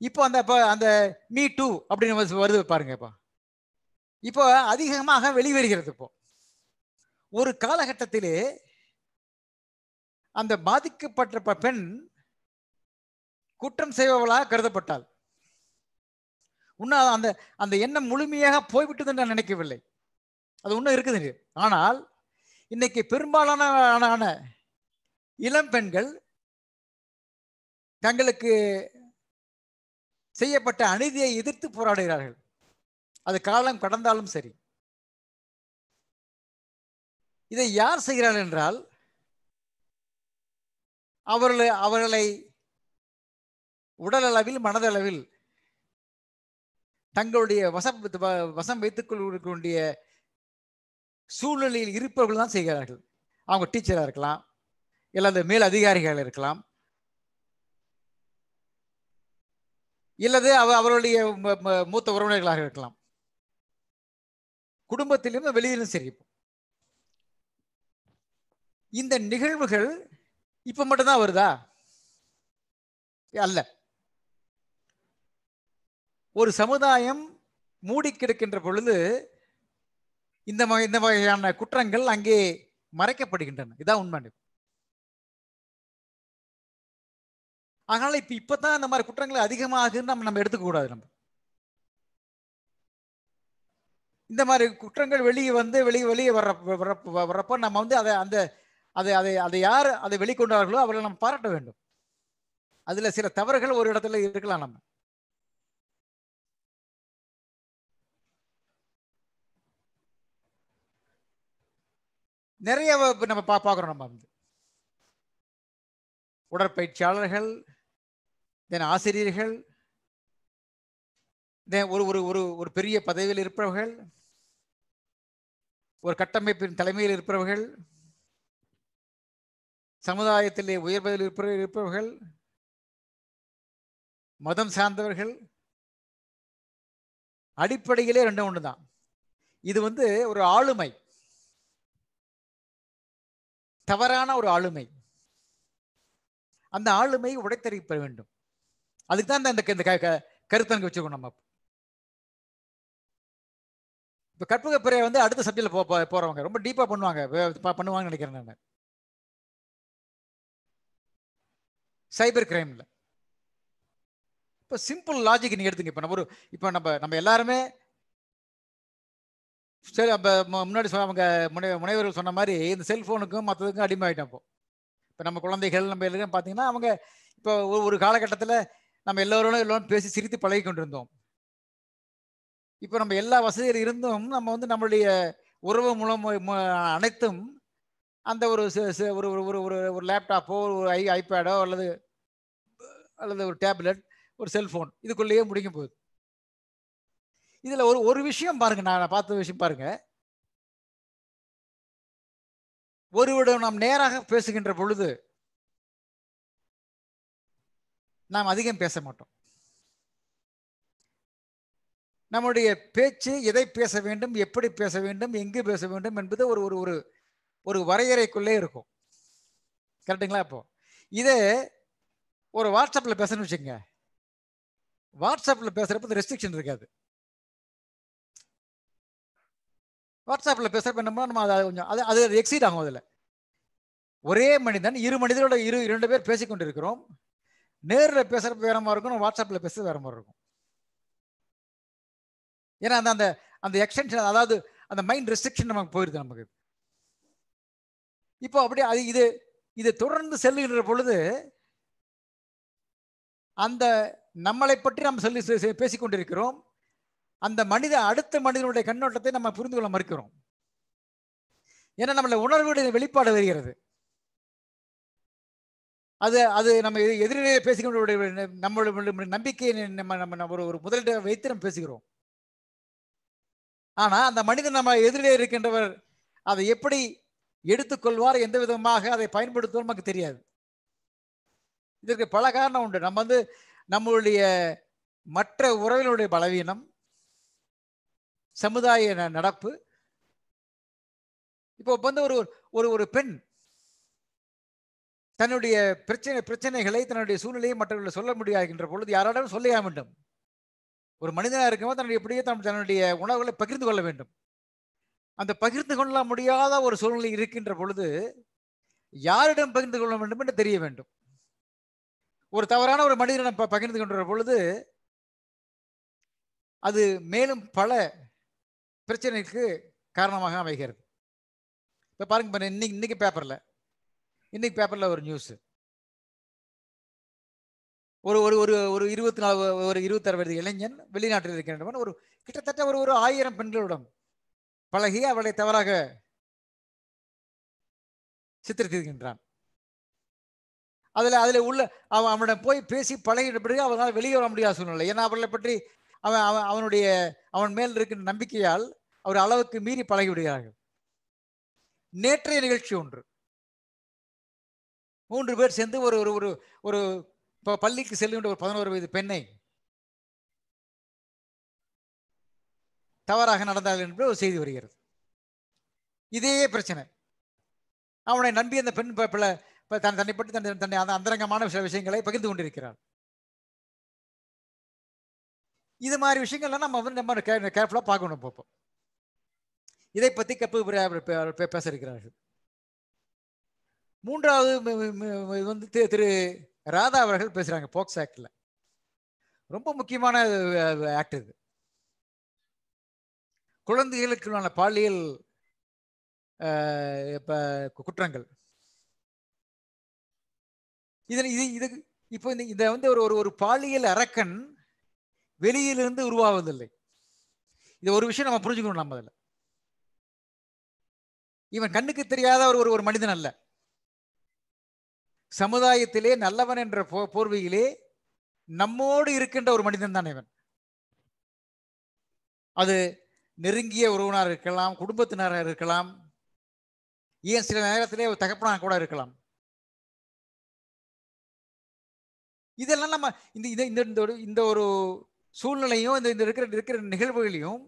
இப்போ அந்த இப்போ அந்த மீ டூ அப்படின்னு வருது பாருங்க இப்போ. இப்போ அதிகமாக வெளிவருகிறது இப்போ. ஒரு காலகட்டத்திலே அந்த பாதிக்கப்பட்ட பெண் குற்றம் செய்பவளாக கருதப்பட்டாள். இன்னும் அந்த அந்த எண்ணம் முழுமையாக போய்விட்டதுன்னு நான் நினைக்கவில்லை. அது இன்னும் இருக்குது ஆனால் இன்னைக்கு பெரும்பாலான இளம் பெண்கள் தங்களுக்கு செய்யப்பட்ட அநீதியை எதிர்த்து போராடுகிறார்கள். அது காலம் கடந்தாலும் சரி. இதை யார் செய்கிறார்கள் என்றால் அவர்களை அவர்களை உடலளவில் மனதளவில் தங்களுடைய வசம் வ- வசம் வைத்துக் கொள்ளக்கூடிய சூழ்நிலையில் இருப்பவர்கள் தான் செய்கிறார்கள். அவங்க டீச்சராக இருக்கலாம் இல்லை அந்த மேல் அதிகாரிகள் இருக்கலாம். இல்லது அவ அவருடைய மூத்த உறவினர்களாக இருக்கலாம். குடும்பத்திலும் வெளியிலும் சரி இந்த நிகழ்வுகள் இப்ப மட்டும்தான் வருதா? அல்ல. ஒரு சமுதாயம் மூடி கிடக்கின்ற பொழுது இந்த இந்த வகையான குற்றங்கள் அங்கே மறைக்கப்படுகின்றன. இதான் உண்மை. அதனால இப்ப இப்பதான் இந்த மாதிரி குற்றங்கள் அதிகமாகுன்னு நம்ம நம்ம எடுத்துக்கூடாது நம்ம. இந்த மாதிரி குற்றங்கள் வெளியே வந்து வெளியே வெளியே வர்ற வர்றப்ப வர்றப்போ நம்ம வந்து அதை அந்த அதை அதை அதை யார் அதை வெளிக்கொண்டார்களோ அவர்களை நம்ம பாராட்ட வேண்டும். அதுல சில தவறுகள் ஒரு இடத்துல இருக்கலாம் நம்ம. நிறைய நம்ம பா பார்க்குறோம் நம்ம வந்து. உடற்பயிற்சியாளர்கள் தென் ஆசிரியர்கள் தென் ஒரு ஒரு ஒரு ஒரு பெரிய பதவியில் இருப்பவர்கள் ஒரு கட்டமைப்பின் தலைமையில் இருப்பவர்கள் சமுதாயத்திலே உயர்வதில் இருப்ப இருப்பவர்கள் மதம் சார்ந்தவர்கள் அடிப்படையிலே ரெண்டு ஒன்று தான் இது வந்து ஒரு ஆளுமை. தவறான ஒரு ஆளுமை. அந்த ஆளுமை உடைத்தறிப்பட வேண்டும். அதுக்கு தான் இந்த இந்த க- க- கருத்தரங்கு வச்சுக்கணும் நம்ம. இப்போ கற்பக பிறையை வந்து அடுத்த சப்ஜெக்டில் போ போகிறவங்க ரொம்ப டீப்பாக பண்ணுவாங்க. பண்ணுவாங்கன்னு நினைக்கிறேன் நான். சைபர் கிரைமில் இப்போ சிம்பிள் லாஜிக் நீங்கள் எடுத்துங்க. இப்போ நம்ம ஒரு இப்போ நம்ம நம்ம எல்லாருமே சரி அப்போ முன்னாடி சொன்ன அவங்க முனை முனைவர்கள் சொன்ன மாதிரி இந்த செல்ஃபோனுக்கும் மற்றதுக்கும் அடிமை ஆகிட்டோம் இப்போ. இப்போ நம்ம குழந்தைகள் நம்ம எல்லாம் பார்த்தீங்கன்னா அவங்க இப்போ ஒரு ஒரு காலகட்டத்தில் நம்ம எல்லோரோட எல்லோரும் பேசி சிரித்து பழகி கொண்டிருந்தோம். இப்போ நம்ம எல்லா வசதிகள் இருந்தும் நம்ம வந்து நம்மளுடைய உறவு மூலம் அனைத்தும் அந்த ஒரு ச- ஒரு ஒரு ஒரு ஒரு ஒரு லேப்டாப்போ ஒரு ஐ ஐபேடோ அல்லது அல்லது ஒரு டேப்லெட் ஒரு செல்ஃபோன் இதுக்குள்ளேயே முடிக்கும் போகுது இதில் ஒரு ஒரு விஷயம் பாருங்க நான் பார்த்த விஷயம் பாருங்க. ஒருவிடம் நாம் நேராக பேசுகின்ற பொழுது நாம் அதிகம் பேச மாட்டோம். நம்முடைய பேச்சு எதை பேச வேண்டும் எப்படி பேச வேண்டும் எங்கு பேச வேண்டும் என்பது ஒரு ஒரு ஒரு ஒரு வரையறைக்குள்ளே இருக்கும். கரெக்டுங்களா இப்போ இதே ஒரு வாட்ஸ்அப்பில் பேசணும்னு வச்சுங்க வாட்ஸ்அப்பில் பேசுகிறப்ப இந்த ரெஸ்ட்ரிக்ஷன் இருக்காது. வாட்ஸ்அப்பில் பேசுகிறப்ப என்னமோ நம்ம அதை கொஞ்சம் அது அது எக்ஸீட் ஆகும் அதில். ஒரே மனிதன் இரு மனிதரோட இரு இரண்டு பேர் பேசிக்கொண்டு இருக்கிறோம் நேரில் பேசுகிறப்ப வேற மாதிரி இருக்கும் வாட்ஸ்அப்பில் பேச வேற மாதிரி இருக்கும். ஏன்னா அந்த அந்த அந்த எக்ஸ்டென்ஷன் அதாவது அந்த மைண்ட் ரெஸ்ட்ரிக்ஷன் நமக்கு போயிருது நமக்கு. இப்போ அப்படியே அது இது இது தொடர்ந்து செல்லுகின்ற பொழுது அந்த நம்மளை பற்றி நம்ம சொல்லி பேசிக்கொண்டிருக்கிறோம். அந்த மனித அடுத்த மனிதனுடைய கண்ணோட்டத்தை நம்ம புரிந்து கொள்ள மறுக்கிறோம். ஏன்னா நம்மளை உணர்வுடைய வெளிப்பாடு வருகிறது. அது அது நம்ம எதிரிலே பேசிக்கொண்டு நம்மளுடைய நம்பிக்கையை நம்ம நம்ம நம்ம ஒரு ஒரு முதலிட வைத்து நம்ம பேசுகிறோம். ஆனா அந்த மனிதன் நம்ம எதிரிலே இருக்கின்றவர் அதை எப்படி எடுத்துக்கொள்வார் எந்த விதமாக அதை பயன்படுத்துவோம் நமக்கு தெரியாது. இதற்கு பல காரணம் உண்டு. நம்ம வந்து நம்மளுடைய மற்ற உறவினுடைய பலவீனம் சமுதாய நடப்பு. இப்போ வந்து ஒரு ஒரு ஒரு பெண் தன்னுடைய பிரச்சனை பிரச்சனைகளை தன்னுடைய சூழ்நிலையை மற்றவர்கள் சொல்ல முடியாதுன்ற பொழுது யாராலும் சொல்ல வேண்டும். ஒரு மனிதனாக இருக்கும்போது தன்னுடைய எப்படியே தன் தன்னுடைய உணவுகளை பகிர்ந்து கொள்ள வேண்டும். அந்த பகிர்ந்து கொள்ள முடியாத ஒரு சூழ்நிலை இருக்கின்ற பொழுது யாரிடம் பகிர்ந்து கொள்ள வேண்டும் என்று தெரிய வேண்டும். ஒரு தவறான ஒரு மனிதனிடம் ப- பகிர்ந்து கொண்ட பொழுது அது மேலும் பல பிரச்சனைக்கு காரணமாக அமைகிறது. இப்போ பாருங்க பாருங்க, இன்னைக்கு இன்னைக்கு பேப்பரில் இன்னைக்கு பேப்பர்ல ஒரு நியூஸ் ஒரு ஒரு ஒரு ஒரு இருபத்தி நாலு ஒரு இருபத்தாறு வயது இளைஞன் வெளிநாட்டில் இருக்கின்றவன் ஒரு கிட்டத்தட்ட ஒரு ஒரு ஆயிரம் பெண்களிடம் பழகி அவளை தவறாக சித்தரித்திருக்கின்றான். அதில் அதில் உள்ள அவன் அவனிடம் போய் பேசி பழகிட்ட பிறகு அவனால் வெளியே வர முடியாத சூழ்நிலை. ஏன்னா அவளை பற்றி அவன் அவன் அவனுடைய அவன் மேல் இருக்கின்ற நம்பிக்கையால் அவர் அளவுக்கு மீறி பழகி விடுகிறார்கள். நேற்றைய நிகழ்ச்சி ஒன்று. மூன்று பேர் சேர்ந்து ஒரு ஒரு ஒரு ஒரு பள்ளிக்கு செல்கின்ற ஒரு பதினோரு வயது பெண்ணை தவறாக நடந்தார்கள் என்று ஒரு செய்தி வருகிறது இதே பிரச்சனை அவனை நம்பி அந்த பெண் ப- பிள்ளை தன் தன்னை பற்றி தன் தன்னை அந்த அந்தரங்கமான சில விஷயங்களை பகிர்ந்து கொண்டிருக்கிறார் இது மாதிரி விஷயங்கள்லாம் நம்ம வந்து நம்ம கேர்ஃபுல்லாக பார்க்கணும் பார்ப்போம் இதை பற்றி கப்பு பேச இருக்கிறார்கள் மூன்றாவது இது வந்து திரு- திரு ராதா அவர்கள் பேசுறாங்க போக்ஸ் ஆக்டில் ரொம்ப முக்கியமான ஆக்ட் இது. குழந்தைகளுக்குள்ளான பாலியல் இப்போ குற்றங்கள். இதன் இது இது இப்போ இந்த இதை வந்து ஒரு ஒரு ஒரு பாலியல் அரக்கன் வெளியிலிருந்து உருவாவதில்லை. இது ஒரு விஷயம் நம்ம புரிஞ்சுக்கணும் நம்ம அதில். இவன் கண்ணுக்கு தெரியாத ஒரு ஒரு- ஒரு மனிதன் அல்ல. சமுதாயத்திலே நல்லவன் என்ற போ போர்வையிலே நம்மோடு இருக்கின்ற ஒரு மனிதன் தான் இவன். அது நெருங்கிய உறவினார் இருக்கலாம் குடும்பத்தினராக இருக்கலாம் ஏன் சில நேரத்திலே ஒரு தகப்பனாக கூட இருக்கலாம். இதெல்லாம் நம்ம இந்த இந்த இந்த இந்த ஒரு இந்த ஒரு சூழ்நிலையும் இந்த இந்த இருக்கிற இருக்கிற நிகழ்வுகளையும்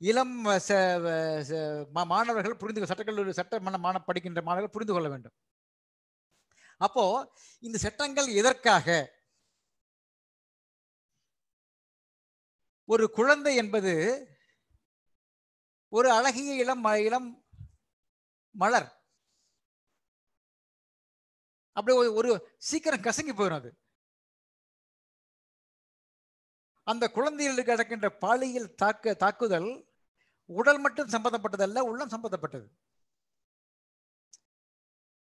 இளம் ச- மாணவர்கள் புரிந்து சட்டக்கல்லூரி சட்ட மன மாண படிக்கின்ற மாணவர்கள் புரிந்து கொள்ள வேண்டும். அப்போ இந்த சட்டங்கள் எதற்காக? ஒரு குழந்தை என்பது ஒரு அழகிய இளம் ம- இளம் மலர். அப்படியே ஒரு- ஒரு சீக்கிரம் கசங்கி போயிடும் அது. அந்த குழந்தைகளுக்கு கிடக்கின்ற பாலியல் தாக்க தாக்குதல் உடல் மட்டும் சம்பந்தப்பட்டதல்ல உள்ளம் சம்பந்தப்பட்டது.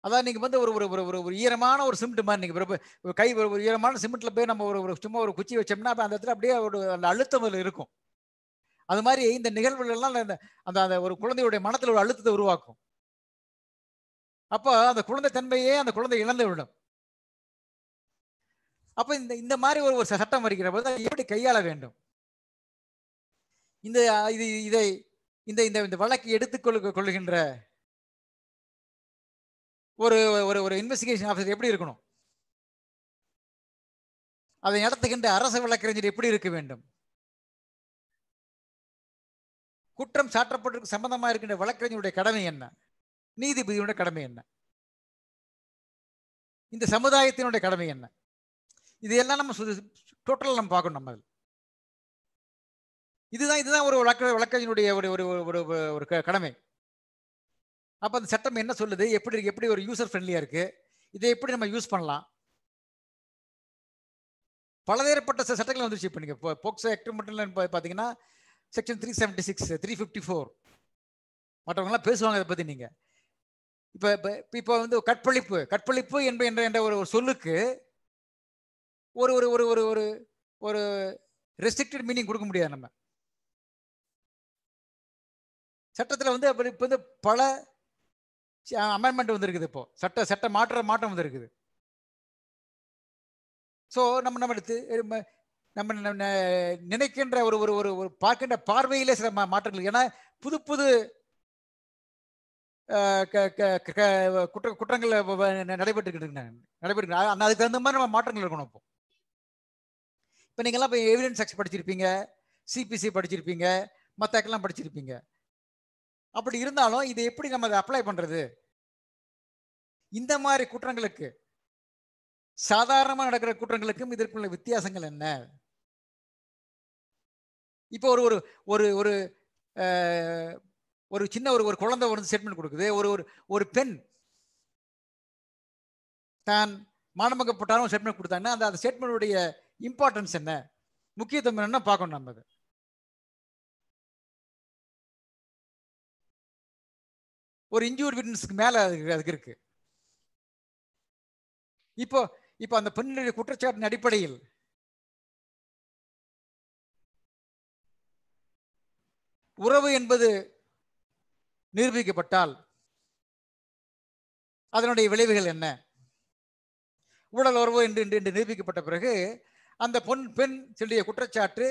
அதான் நீங்கள் வந்து ஒரு ஒரு ஒரு ஒரு ஒரு ஈரமான ஒரு சிமெண்ட் மாதிரி நீங்கள் ஒரு- கை ஒரு ஒரு ஈரமான சிமெண்ட்டில் போய் நம்ம ஒரு ஒரு சும்மா ஒரு குச்சி வச்சோம்னா அப்போ அந்த இடத்துல அப்படியே ஒரு அந்த அழுத்தம் அதில் இருக்கும். அது மாதிரி இந்த நிகழ்வுகள்லாம் அந்த அந்த அந்த ஒரு குழந்தையுடைய மனத்தில் ஒரு அழுத்தத்தை உருவாக்கும். அப்போ அந்த குழந்தை தன்மையே அந்த குழந்தை இழந்து விடும். அப்போ இந்த இந்த மாதிரி ஒரு ஒரு சட்டம் வருகிற போது அதை எப்படி கையாள வேண்டும்? இந்த இது இதை இந்த இந்த இந்த வழக்கு எடுத்துக்கொள்ள கொள்கின்ற ஒரு ஒரு ஒரு இன்வெஸ்டிகேஷன் ஆஃபீஸர் எப்படி இருக்கணும்? அதை நடத்துகின்ற அரசு வழக்கறிஞர் எப்படி இருக்க வேண்டும்? குற்றம் சாட்டப்பட்டிருக்கு சம்பந்தமா இருக்கின்ற வழக்கறிஞருடைய கடமை என்ன? நீதிபதியினுடைய கடமை என்ன? இந்த சமுதாயத்தினுடைய கடமை என்ன? இதையெல்லாம் நம்ம டோட்டலாக நம்ம பார்க்கணும் நம்ம இதுதான் இதுதான் ஒரு வழக்க வழக்கறிஞருடைய ஒரு ஒரு ஒரு ஒரு ஒரு க- கடமை. அப்போ அந்த சட்டம் என்ன சொல்லுது? எப்படி இருக்கு? எப்படி ஒரு யூசர் ஃப்ரெண்ட்லியா இருக்கு? இதை எப்படி நம்ம யூஸ் பண்ணலாம்? பலதேறப்பட்ட சட்டங்கள் வந்துருச்சு இப்போ நீங்கள் போக்சோ ஆக்ட் மட்டும் இல்லை பார்த்தீங்கன்னா section three seventy six three fifty four மற்றவங்களாம் பேசுவாங்க இதை பற்றி நீங்கள் இப்போ இப்போ வந்து கற்பழிப்பு. கற்பழிப்பு என்ப என்ற என்ற ஒரு சொல்லுக்கு ஒரு ஒரு ஒரு ஒரு ஒரு ஒரு ரெஸ்ட்ரிக்டட் மீனிங் கொடுக்க முடியாது நம்ம. சட்டத்தில் வந்து அப்படி இப்போ வந்து பல அமெண்ட்மெண்ட் வந்திருக்குது இப்போ. சட்ட சட்ட மாற்ற மாற்றம் வந்திருக்குது. ஸோ நம்ம நம்ம எடுத்து நம்ம- நினைக்கின்ற ஒரு ஒரு ஒரு ஒரு பார்க்கின்ற பார்வையிலே சில மாற்றங்கள். ஏன்னா புது புது க- க- குற்ற குற்றங்கள் நடைபெற்றுக்கிட்டு நடைபெற்று நடைபெற்று அதுக்கு தகுந்த மாதிரி நம்ம மாற்றங்கள் இருக்கணும் இப்போ. இப்போ நீங்கள்லாம் இப்போ எவிடன்ஸ் எக்ஸ் படிச்சிருப்பீங்க சிபிசி படிச்சிருப்பீங்க மற்றக்கெல்லாம் படிச்சிருப்பீங்க. அப்படி இருந்தாலும் இதை எப்படி நம்ம அதை அப்ளை பண்றது? இந்த மாதிரி குற்றங்களுக்கு சாதாரணமாக நடக்கிற குற்றங்களுக்கும் இதற்குள்ள வித்தியாசங்கள் என்ன? இப்போ ஒரு ஒரு ஒரு ஒரு ஒரு சின்ன ஒரு ஒரு குழந்தை ஒரு ஸ்டேட்மெண்ட் கொடுக்குது. ஒரு ஒரு ஒரு பெண் தான் மானமக்கப்பட்டாலும் ஸ்டேட்மெண்ட் கொடுத்தாங்கன்னா அந்த அந்த ஸ்டேட்மெண்ட்டுடைய இம்பார்ட்டன்ஸ் என்ன? முக்கியத்துவம் என்ன பார்க்கணும் நம்ம அது. ஒரு இன்ஜூர் விட்னஸ்க்கு மேலே அதுக்கு அதுக்கு இருக்கு. இப்போ இப்போ அந்த பெண்ணுடைய குற்றச்சாட்டின் அடிப்படையில் உறவு என்பது நிரூபிக்கப்பட்டால் அதனுடைய விளைவுகள் என்ன? உடல் உறவு என்று என்று என்று நிரூபிக்கப்பட்ட பிறகு அந்த பொன் பெண் சொல்லிய குற்றச்சாட்டு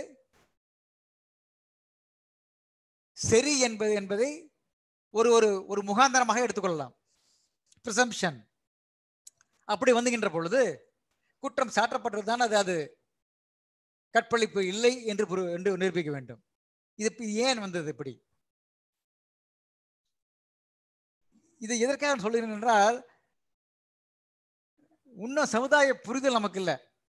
சரி என்பது என்பதை ஒரு ஒரு ஒரு முகாந்தரமாக எடுத்துக்கொள்ளலாம். ப்ரிசம்ஷன் அப்படி வந்துகின்ற பொழுது குற்றம் சாட்டப்பட்டதுதான் அது அது கற்பழிப்பு இல்லை என்று என்று நிரூபிக்க வேண்டும். இது ஏன் வந்தது இப்படி? இது எதற்காக சொல்கிறேன் என்றால் இன்னும் சமுதாய புரிதல் நமக்கு இல்லை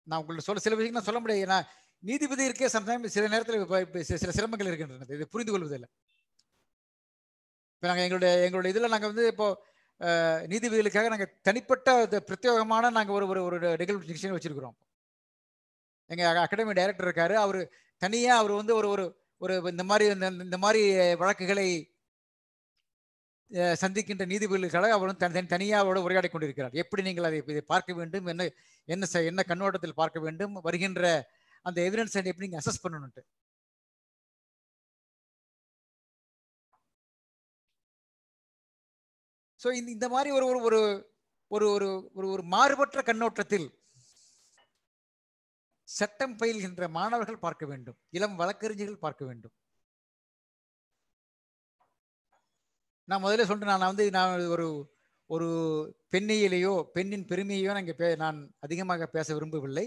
நான் உங்களுக்கு சொல்ல சில விஷயங்கள் சொல்ல முடியாது. ஏன்னா நீதிபதி இருக்கே சம்டைம் சில நேரத்தில் சில சிரமங்கள் இருக்கின்றன. இதை புரிந்து கொள்வதில்லை. இப்போ நாங்கள் எங்களுடைய எங்களுடைய இதில் நாங்கள் வந்து இப்போ நீதிபதிகளுக்காக நாங்கள் தனிப்பட்ட பிரத்யேகமான நாங்கள் ஒரு ஒரு ஒரு நிகழ்வு நிகழ்ச்சி வச்சுருக்குறோம். எங்கள் அகாடமி டைரக்டர் இருக்கார். அவர் தனியாக அவர் வந்து ஒரு ஒரு ஒரு இந்த மாதிரி இந்த- இந்த மாதிரி வழக்குகளை சந்திக்கின்ற நீதிபதிகளுக்காக அவரும் தனி தனி- தனியாக அவரோடு உரையாடி கொண்டிருக்கிறார். எப்படி நீங்கள் அதை இதை பார்க்க வேண்டும்? என்ன என்ன ச என்ன கண்ணோட்டத்தில் பார்க்க வேண்டும்? வருகின்ற அந்த எவிடன்ஸ் எப்படி நீங்கள் அசஸ் பண்ணணுன்ட்டு ஸோ இந்த இந்த மாதிரி ஒரு ஒரு ஒரு ஒரு ஒரு ஒரு ஒரு மாறுபட்ட கண்ணோட்டத்தில் சட்டம் பயில்கின்ற மாணவர்கள் பார்க்க வேண்டும். இளம் வழக்கறிஞர்கள் பார்க்க வேண்டும். நான் முதல்ல சொல்றேன் நான் வந்து நான் ஒரு ஒரு பெண்ணையிலேயோ பெண்ணின் பெருமையையோ நான் இங்கே பே நான் அதிகமாக பேச விரும்பவில்லை.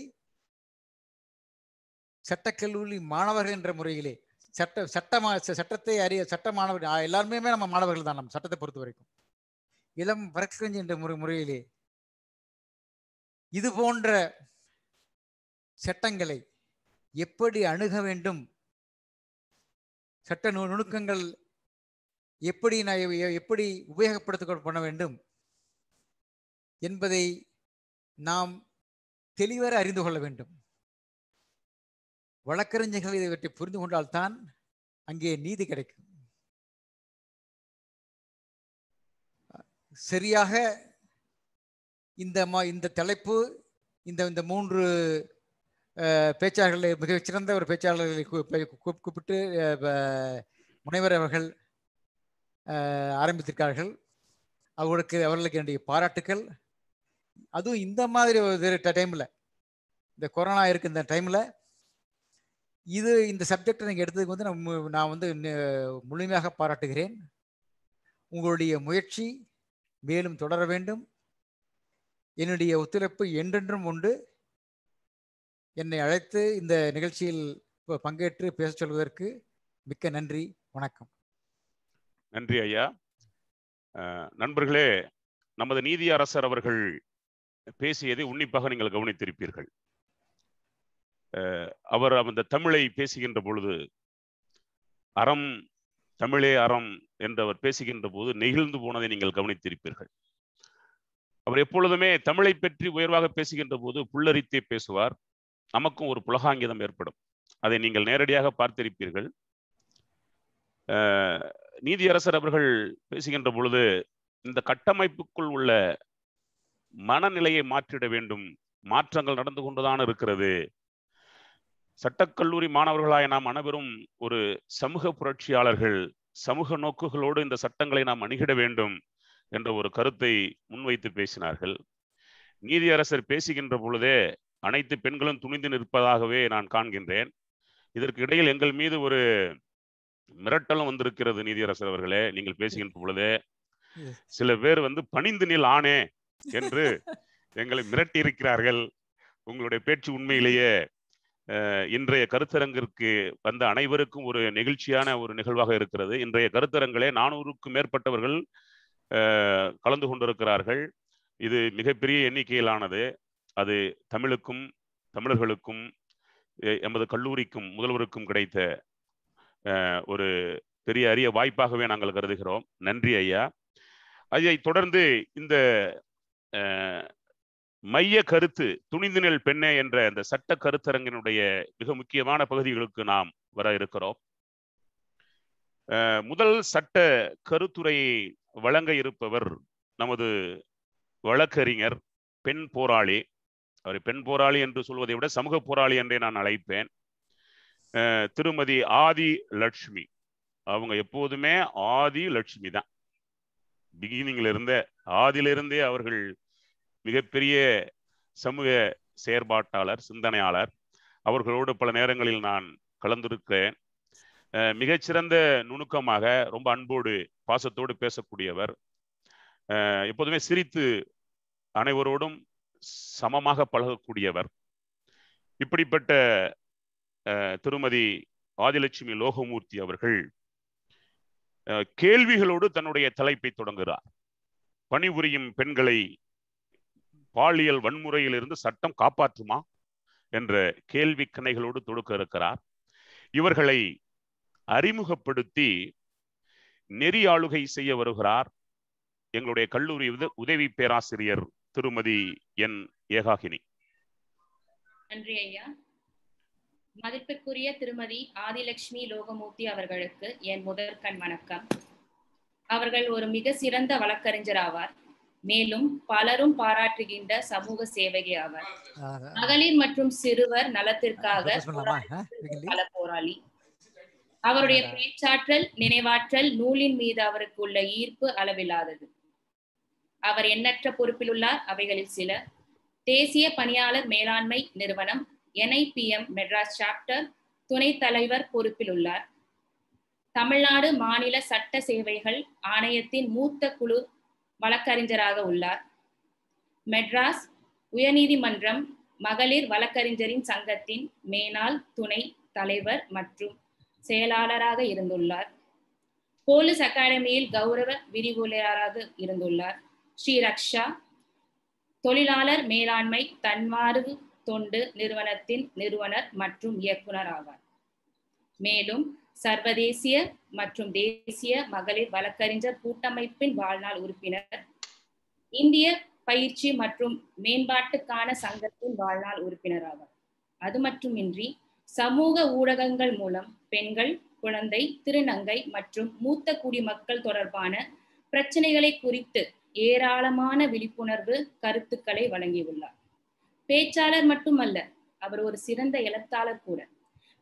சட்டக்கல்லூரி மாணவர்கள் என்ற முறையிலே சட்ட சட்டமா சட்டத்தை அறிய சட்ட மாணவர் எல்லாருமே நம்ம மாணவர்கள் தான் நம்ம சட்டத்தை பொறுத்த வரைக்கும். இளம் வழக்கறிஞர் என்ற முறை முறையிலே. இது போன்ற சட்டங்களை எப்படி அணுக வேண்டும்? சட்ட நு- நுணுக்கங்கள் எப்படி நான் எப்படி உபயோகப்படுத்த பண்ண வேண்டும்? என்பதை நாம் தெளிவர அறிந்து கொள்ள வேண்டும். வழக்கறிஞர்கள் இதை பற்றி புரிந்து கொண்டால்தான் அங்கே நீதி கிடைக்கும். சரியாக இந்த மா இந்த தலைப்பு இந்த இந்த மூன்று பேச்சாளர்களை பேச்சாளர்களை மிகச்சிறந்த ஒரு பேச்சாளர்களை கூப்பிட்டு முனைவர் அவர்கள் ஆரம்பித்திருக்கார்கள். அவர்களுக்கு அவர்களுக்கு என்னுடைய பாராட்டுக்கள். அதுவும் இந்த மாதிரி ஒரு டைமில் இந்த கொரோனா இருக்கு இந்த டைமில் இது இந்த சப்ஜெக்டை நீங்கள் எடுத்ததுக்கு வந்து நான் நான் வந்து முழுமையாக பாராட்டுகிறேன். உங்களுடைய முயற்சி மேலும் தொடர வேண்டும். என்னுடைய ஒத்துழைப்பு என்றென்றும் உண்டு. என்னை அழைத்து இந்த நிகழ்ச்சியில் பங்கேற்று பேசச் சொல்வதற்கு மிக்க நன்றி வணக்கம். நன்றி ஐயா. நண்பர்களே நமது நீதி அரசர் அவர்கள் பேசியதை உன்னிப்பாக நீங்கள் கவனித்திருப்பீர்கள். அவர் அந்த தமிழை பேசுகின்ற பொழுது அறம் தமிழே அறம் என்று அவர் பேசுகின்ற போது நெகிழ்ந்து போனதை நீங்கள் கவனித்திருப்பீர்கள். அவர் எப்பொழுதுமே தமிழை பற்றி உயர்வாக பேசுகின்ற போது புல்லரித்தே பேசுவார். நமக்கும் ஒரு புலகாங்கிதம் ஏற்படும். அதை நீங்கள் நேரடியாக பார்த்திருப்பீர்கள். அஹ், நீதியரசர் அவர்கள் பேசுகின்ற பொழுது இந்த கட்டமைப்புக்குள் உள்ள மனநிலையை மாற்றிட வேண்டும். மாற்றங்கள் நடந்து கொண்டுதான் இருக்கிறது. சட்டக்கல்லூரி மாணவர்களாய நாம் அனைவரும் ஒரு சமூக புரட்சியாளர்கள் சமூக நோக்குகளோடு இந்த சட்டங்களை நாம் அணுகிட வேண்டும் என்ற ஒரு கருத்தை முன்வைத்து பேசினார்கள். நீதியரசர் பேசுகின்ற பொழுதே அனைத்து பெண்களும் துணிந்து நிற்பதாகவே நான் காண்கின்றேன். இதற்கு இடையில் எங்கள் மீது ஒரு மிரட்டலும் வந்திருக்கிறது நீதியரசர் அவர்களே. நீங்கள் பேசுகின்ற பொழுதே சில பேர் வந்து பணிந்து நில் ஆணே என்று எங்களை மிரட்டி இருக்கிறார்கள். உங்களுடைய பேச்சு உண்மையிலேயே இன்றைய கருத்தரங்கிற்கு வந்த அனைவருக்கும் ஒரு நெகிழ்ச்சியான ஒரு நிகழ்வாக இருக்கிறது. இன்றைய கருத்தரங்களே நானூறுக்கும் மேற்பட்டவர்கள் அஹ், கலந்து கொண்டிருக்கிறார்கள். இது மிகப்பெரிய எண்ணிக்கையிலானது. அது தமிழுக்கும் தமிழர்களுக்கும் எமது கல்லூரிக்கும் முதல்வருக்கும் கிடைத்த அஹ், ஒரு பெரிய அரிய வாய்ப்பாகவே நாங்கள் கருதுகிறோம். நன்றி ஐயா. அதை தொடர்ந்து இந்த மைய கருத்து துணிந்து நெல் பெண்ணே என்ற இந்த சட்ட கருத்தரங்கினுடைய மிக முக்கியமான பகுதிகளுக்கு நாம் வர இருக்கிறோம். அஹ், முதல் சட்ட கருத்துரையை வழங்க இருப்பவர் நமது வழக்கறிஞர் பெண் போராளி. அவரை பெண் போராளி என்று சொல்வதை விட சமூக போராளி என்றே நான் அழைப்பேன். அஹ், திருமதி ஆதி லட்சுமி. அவங்க எப்போதுமே ஆதி லட்சுமி தான். பிகினிங்ல இருந்தே ஆதியிலிருந்தே அவர்கள் மிகப்பெரிய சமூக செயற்பாட்டாளர் சிந்தனையாளர். அவர்களோடு பல நேரங்களில் நான் கலந்திருக்கிறேன். மிகச்சிறந்த நுணுக்கமாக ரொம்ப அன்போடு பாசத்தோடு பேசக்கூடியவர். எப்போதுமே சிரித்து அனைவரோடும் சமமாக பழகக்கூடியவர். இப்படிப்பட்ட திருமதி ஆதிலட்சுமி லோகமூர்த்தி அவர்கள் கேள்விகளோடு தன்னுடைய தலைப்பை தொடங்குகிறார். பணிபுரியும் பெண்களை பாலியல் வன்முறையிலிருந்து சட்டம் காப்பாற்றுமா என்ற கேள்வி கணைகளோடு தொடுக்க இருக்கிறார். இவர்களை அறிமுகப்படுத்தி நெறி ஆளுகை செய்ய வருகிறார் எங்களுடைய கல்லூரி உதவி பேராசிரியர் திருமதி என். ஏகாகினி. நன்றி ஐயா. மதிப்பிற்குரிய திருமதி ஆதிலட்சுமி லோகமூர்த்தி அவர்களுக்கு என் முதற்கண் வணக்கம். அவர்கள் ஒரு மிக சிறந்த வழக்கறிஞர் ஆவார். மேலும் பலரும் பாராட்டுகின்ற சமூக சேவகி ஆவார். மகளிர் மற்றும் சிறுவர் நலத்திற்காக பல போராளி. அவருடைய பேச்சாற்றல் நினைவாற்றல் நூலின் மீது அவருக்கு உள்ள ஈர்ப்பு அளவில்லாதது. அவர் எண்ணற்ற பொறுப்பில் உள்ளார். அவைகளில் சில தேசிய பணியாளர் மேலாண்மை நிறுவனம் என்ஐபிஎம் மெட்ராஸ் சாப்டர் துணைத் தலைவர் பொறுப்பில் உள்ளார். தமிழ்நாடு மாநில சட்ட சேவைகள் ஆணையத்தின் மூத்த குழு வழக்கறிஞராக உள்ளார். மெட்ராஸ் உயர்நீதிமன்றம் மகளிர் வழக்கறிஞரின் சங்கத்தின் மேனாள் துணை தலைவர் மற்றும் செயலாளராக இருந்துள்ளார். போலீஸ் அகாடமியில் கௌரவ விரிவுரையாளராக இருந்துள்ளார். ஸ்ரீ ரக்ஷா தொழிலாளர் மேலாண்மை தன்மார்பு தொண்டு நிறுவனத்தின் நிறுவனர் மற்றும் இயக்குனர் ஆவார். மேலும் சர்வதேசிய மற்றும் தேசிய மகளிர் வழக்கறிஞர் கூட்டமைப்பின் வாழ்நாள் உறுப்பினர். இந்திய பயிற்சி மற்றும் மேம்பாட்டுக்கான சங்கத்தின் வாழ்நாள் உறுப்பினர் ஆவார் அது மட்டுமின்றி சமூக ஊடகங்கள் மூலம் பெண்கள் குழந்தை திருநங்கை மற்றும் மூத்த குடிமக்கள் தொடர்பான பிரச்சனைகளை குறித்து ஏராளமான விழிப்புணர்வு கருத்துக்களை வழங்கியுள்ளார். பேச்சாளர் மட்டுமல்ல அவர் ஒரு சிறந்த எழுத்தாளர் கூட.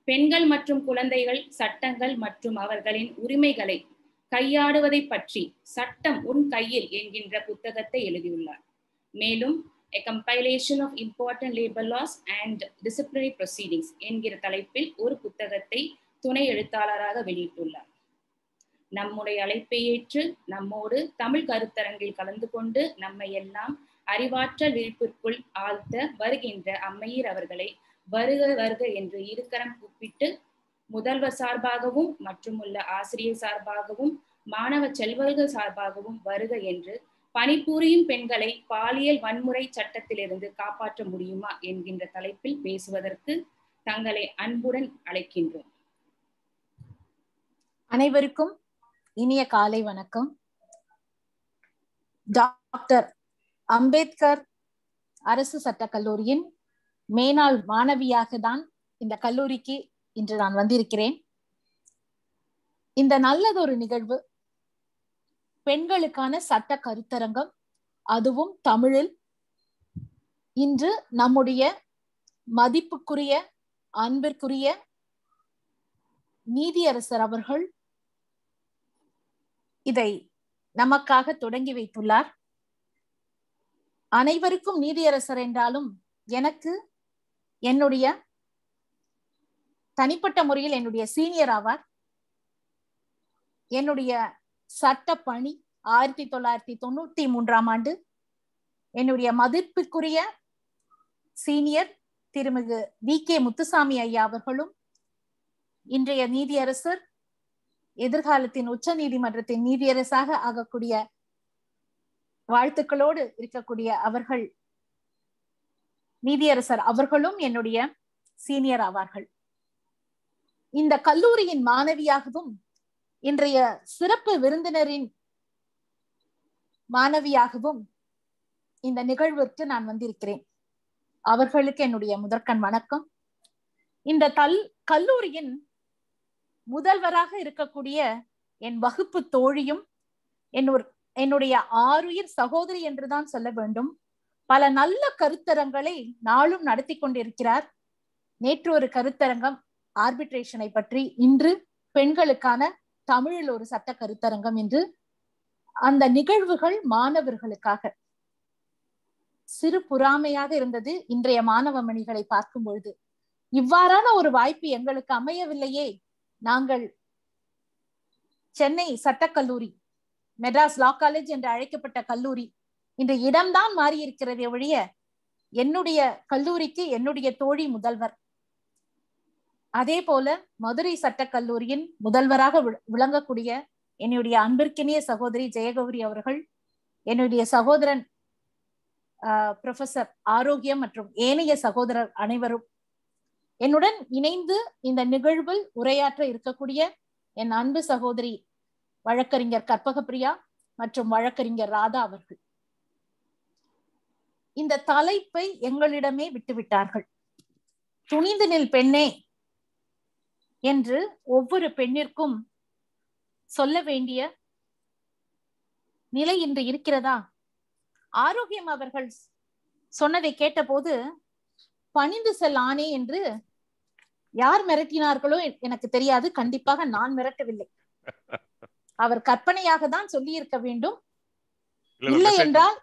பெண்கள் மற்றும் குழந்தைகள் சட்டங்கள் மற்றும் அவர்களின் உரிமைகளை கையாடுவதை பற்றி சட்டம் உன் கையில் என்கின்ற புத்தகத்தை எழுதியுள்ளார். மேலும் a compilation of important labour laws and disciplinary proceedings என்கிற தலைப்பில் ஒரு புத்தகத்தை துணை எழுத்தாளராக வெளியிட்டுள்ளார். நம்முடைய அழைப்பை ஏற்று நம்மோடு தமிழ் கருத்தரங்கில் கலந்து கொண்டு நம்மை எல்லாம் அறிவாற்றல் விழிப்பிற்குள் ஆழ்த்த வருகின்ற அம்மையீர் அவர்களை வருக வருக என்று இருக்கரம் கூப்பிட்டு முதல்வர் சார்பாகவும் மற்றும் உள்ள ஆசிரியர் சார்பாகவும் மாணவ செல்வர்கள் சார்பாகவும் வருக என்று பணிபுரியும் பெண்களை பாலியல் வன்முறை சட்டத்திலிருந்து காப்பாற்ற முடியுமா என்கின்ற தலைப்பில் பேசுவதற்கு தங்களை அன்புடன் அழைக்கின்றோம். அனைவருக்கும் இனிய காலை வணக்கம். டாக்டர் அம்பேத்கர் அரசு சட்டக் கல்லூரியின் மேனாள் மாணவியாக தான் இந்த கல்லூரிக்கு இன்று நான் வந்திருக்கிறேன். இந்த நல்லதொரு நிகழ்வு பெண்களுக்கான சட்ட கருத்தரங்கம் அதுவும் தமிழில். இன்று நம்முடைய மதிப்புக்குரிய அன்பிற்குரிய நீதியரசர் அவர்கள் இதை நமக்காக தொடங்கி வைத்துள்ளார். அனைவருக்கும் நீதியரசர் என்றாலும் எனக்கு என்னுடைய தனிப்பட்ட முறையில் என்னுடைய சீனியர் ஆவார். என்னுடைய சட்ட பணி ஆயிரத்தி தொள்ளாயிரத்தி தொண்ணூத்தி மூன்றாம் ஆண்டு. என்னுடைய மதிப்புக்குரிய சீனியர் திருமிகு வி கே முத்துசாமி ஐயா அவர்களும் இன்றைய நீதியரசர் எதிர்காலத்தின் உச்ச நீதிமன்றத்தின் நீதியரசாக ஆகக்கூடிய வாழ்த்துக்களோடு இருக்கக்கூடிய அவர்கள் நீதியரசர் அவர்களும் என்னுடைய சீனியர் ஆவார்கள். இந்த கல்லூரியின் மாணவியாகவும் இன்றைய சிறப்பு விருந்தினரின் மாணவியாகவும் இந்த நிகழ்விற்கு நான் வந்திருக்கிறேன். அவர்களுக்கு என்னுடைய முதற்கண் வணக்கம். இந்த தல் கல்லூரியின் முதல்வராக இருக்கக்கூடிய என் வகுப்பு தோழியும் என்னுடைய ஆறுயிர் சகோதரி என்றுதான் சொல்ல வேண்டும். பல நல்ல கருத்தரங்களை நாளும் நடத்தி கொண்டிருக்கிறார். நேற்று ஒரு கருத்தரங்கம் ஆர்பிட்ரேஷனை பற்றி இன்று பெண்களுக்கான தமிழில் ஒரு சட்ட கருத்தரங்கம் என்று அந்த நிகழ்வுகள் மாணவர்களுக்காக. சிறு புறாமையாக இருந்தது இன்றைய மாணவ மணிகளை பார்க்கும் பொழுது. இவ்வாறான ஒரு வாய்ப்பு எங்களுக்கு அமையவில்லையே. நாங்கள் சென்னை சட்டக்கல்லூரி மெட்ராஸ் லா காலேஜ் என்று அழைக்கப்பட்ட கல்லூரி இந்த இடம்தான் மாறி இருக்கிறதே ஒழிய என்னுடைய கல்லூரிக்கு என்னுடைய தோழி முதல்வர். அதே போல மதுரை சட்டக்கல்லூரியின் முதல்வராக விளங்கக்கூடிய என்னுடைய அன்பிற்கினிய சகோதரி ஜெயகௌரி அவர்கள் என்னுடைய சகோதரன் ப்ரொஃபசர் ஆரோக்கியம் மற்றும் ஏனைய சகோதரர் அனைவரும் என்னுடன் இணைந்து இந்த நிகழ்வில் உரையாற்ற இருக்கக்கூடிய என் அன்பு சகோதரி வழக்கறிஞர் கற்பகப்பிரியா மற்றும் வழக்கறிஞர் ராதா அவர்கள். இந்த தலைப்பை எங்களிடமே விட்டுவிட்டார்கள். துணிந்து நில் பெண்ணே என்று ஒவ்வொரு பெண்ணிற்கும் சொல்ல வேண்டிய நிலை இன்று இருக்கிறதா? ஆரோக்கியம் அவர்கள் சொன்னதை கேட்டபோது பணிந்து செல் ஆனே என்று யார் மிரட்டினார்களோ எனக்கு தெரியாது. கண்டிப்பாக நான் மிரட்டவில்லை. அவர் கற்பனையாக தான் சொல்லி இருக்க வேண்டும் இல்ல, என்றால்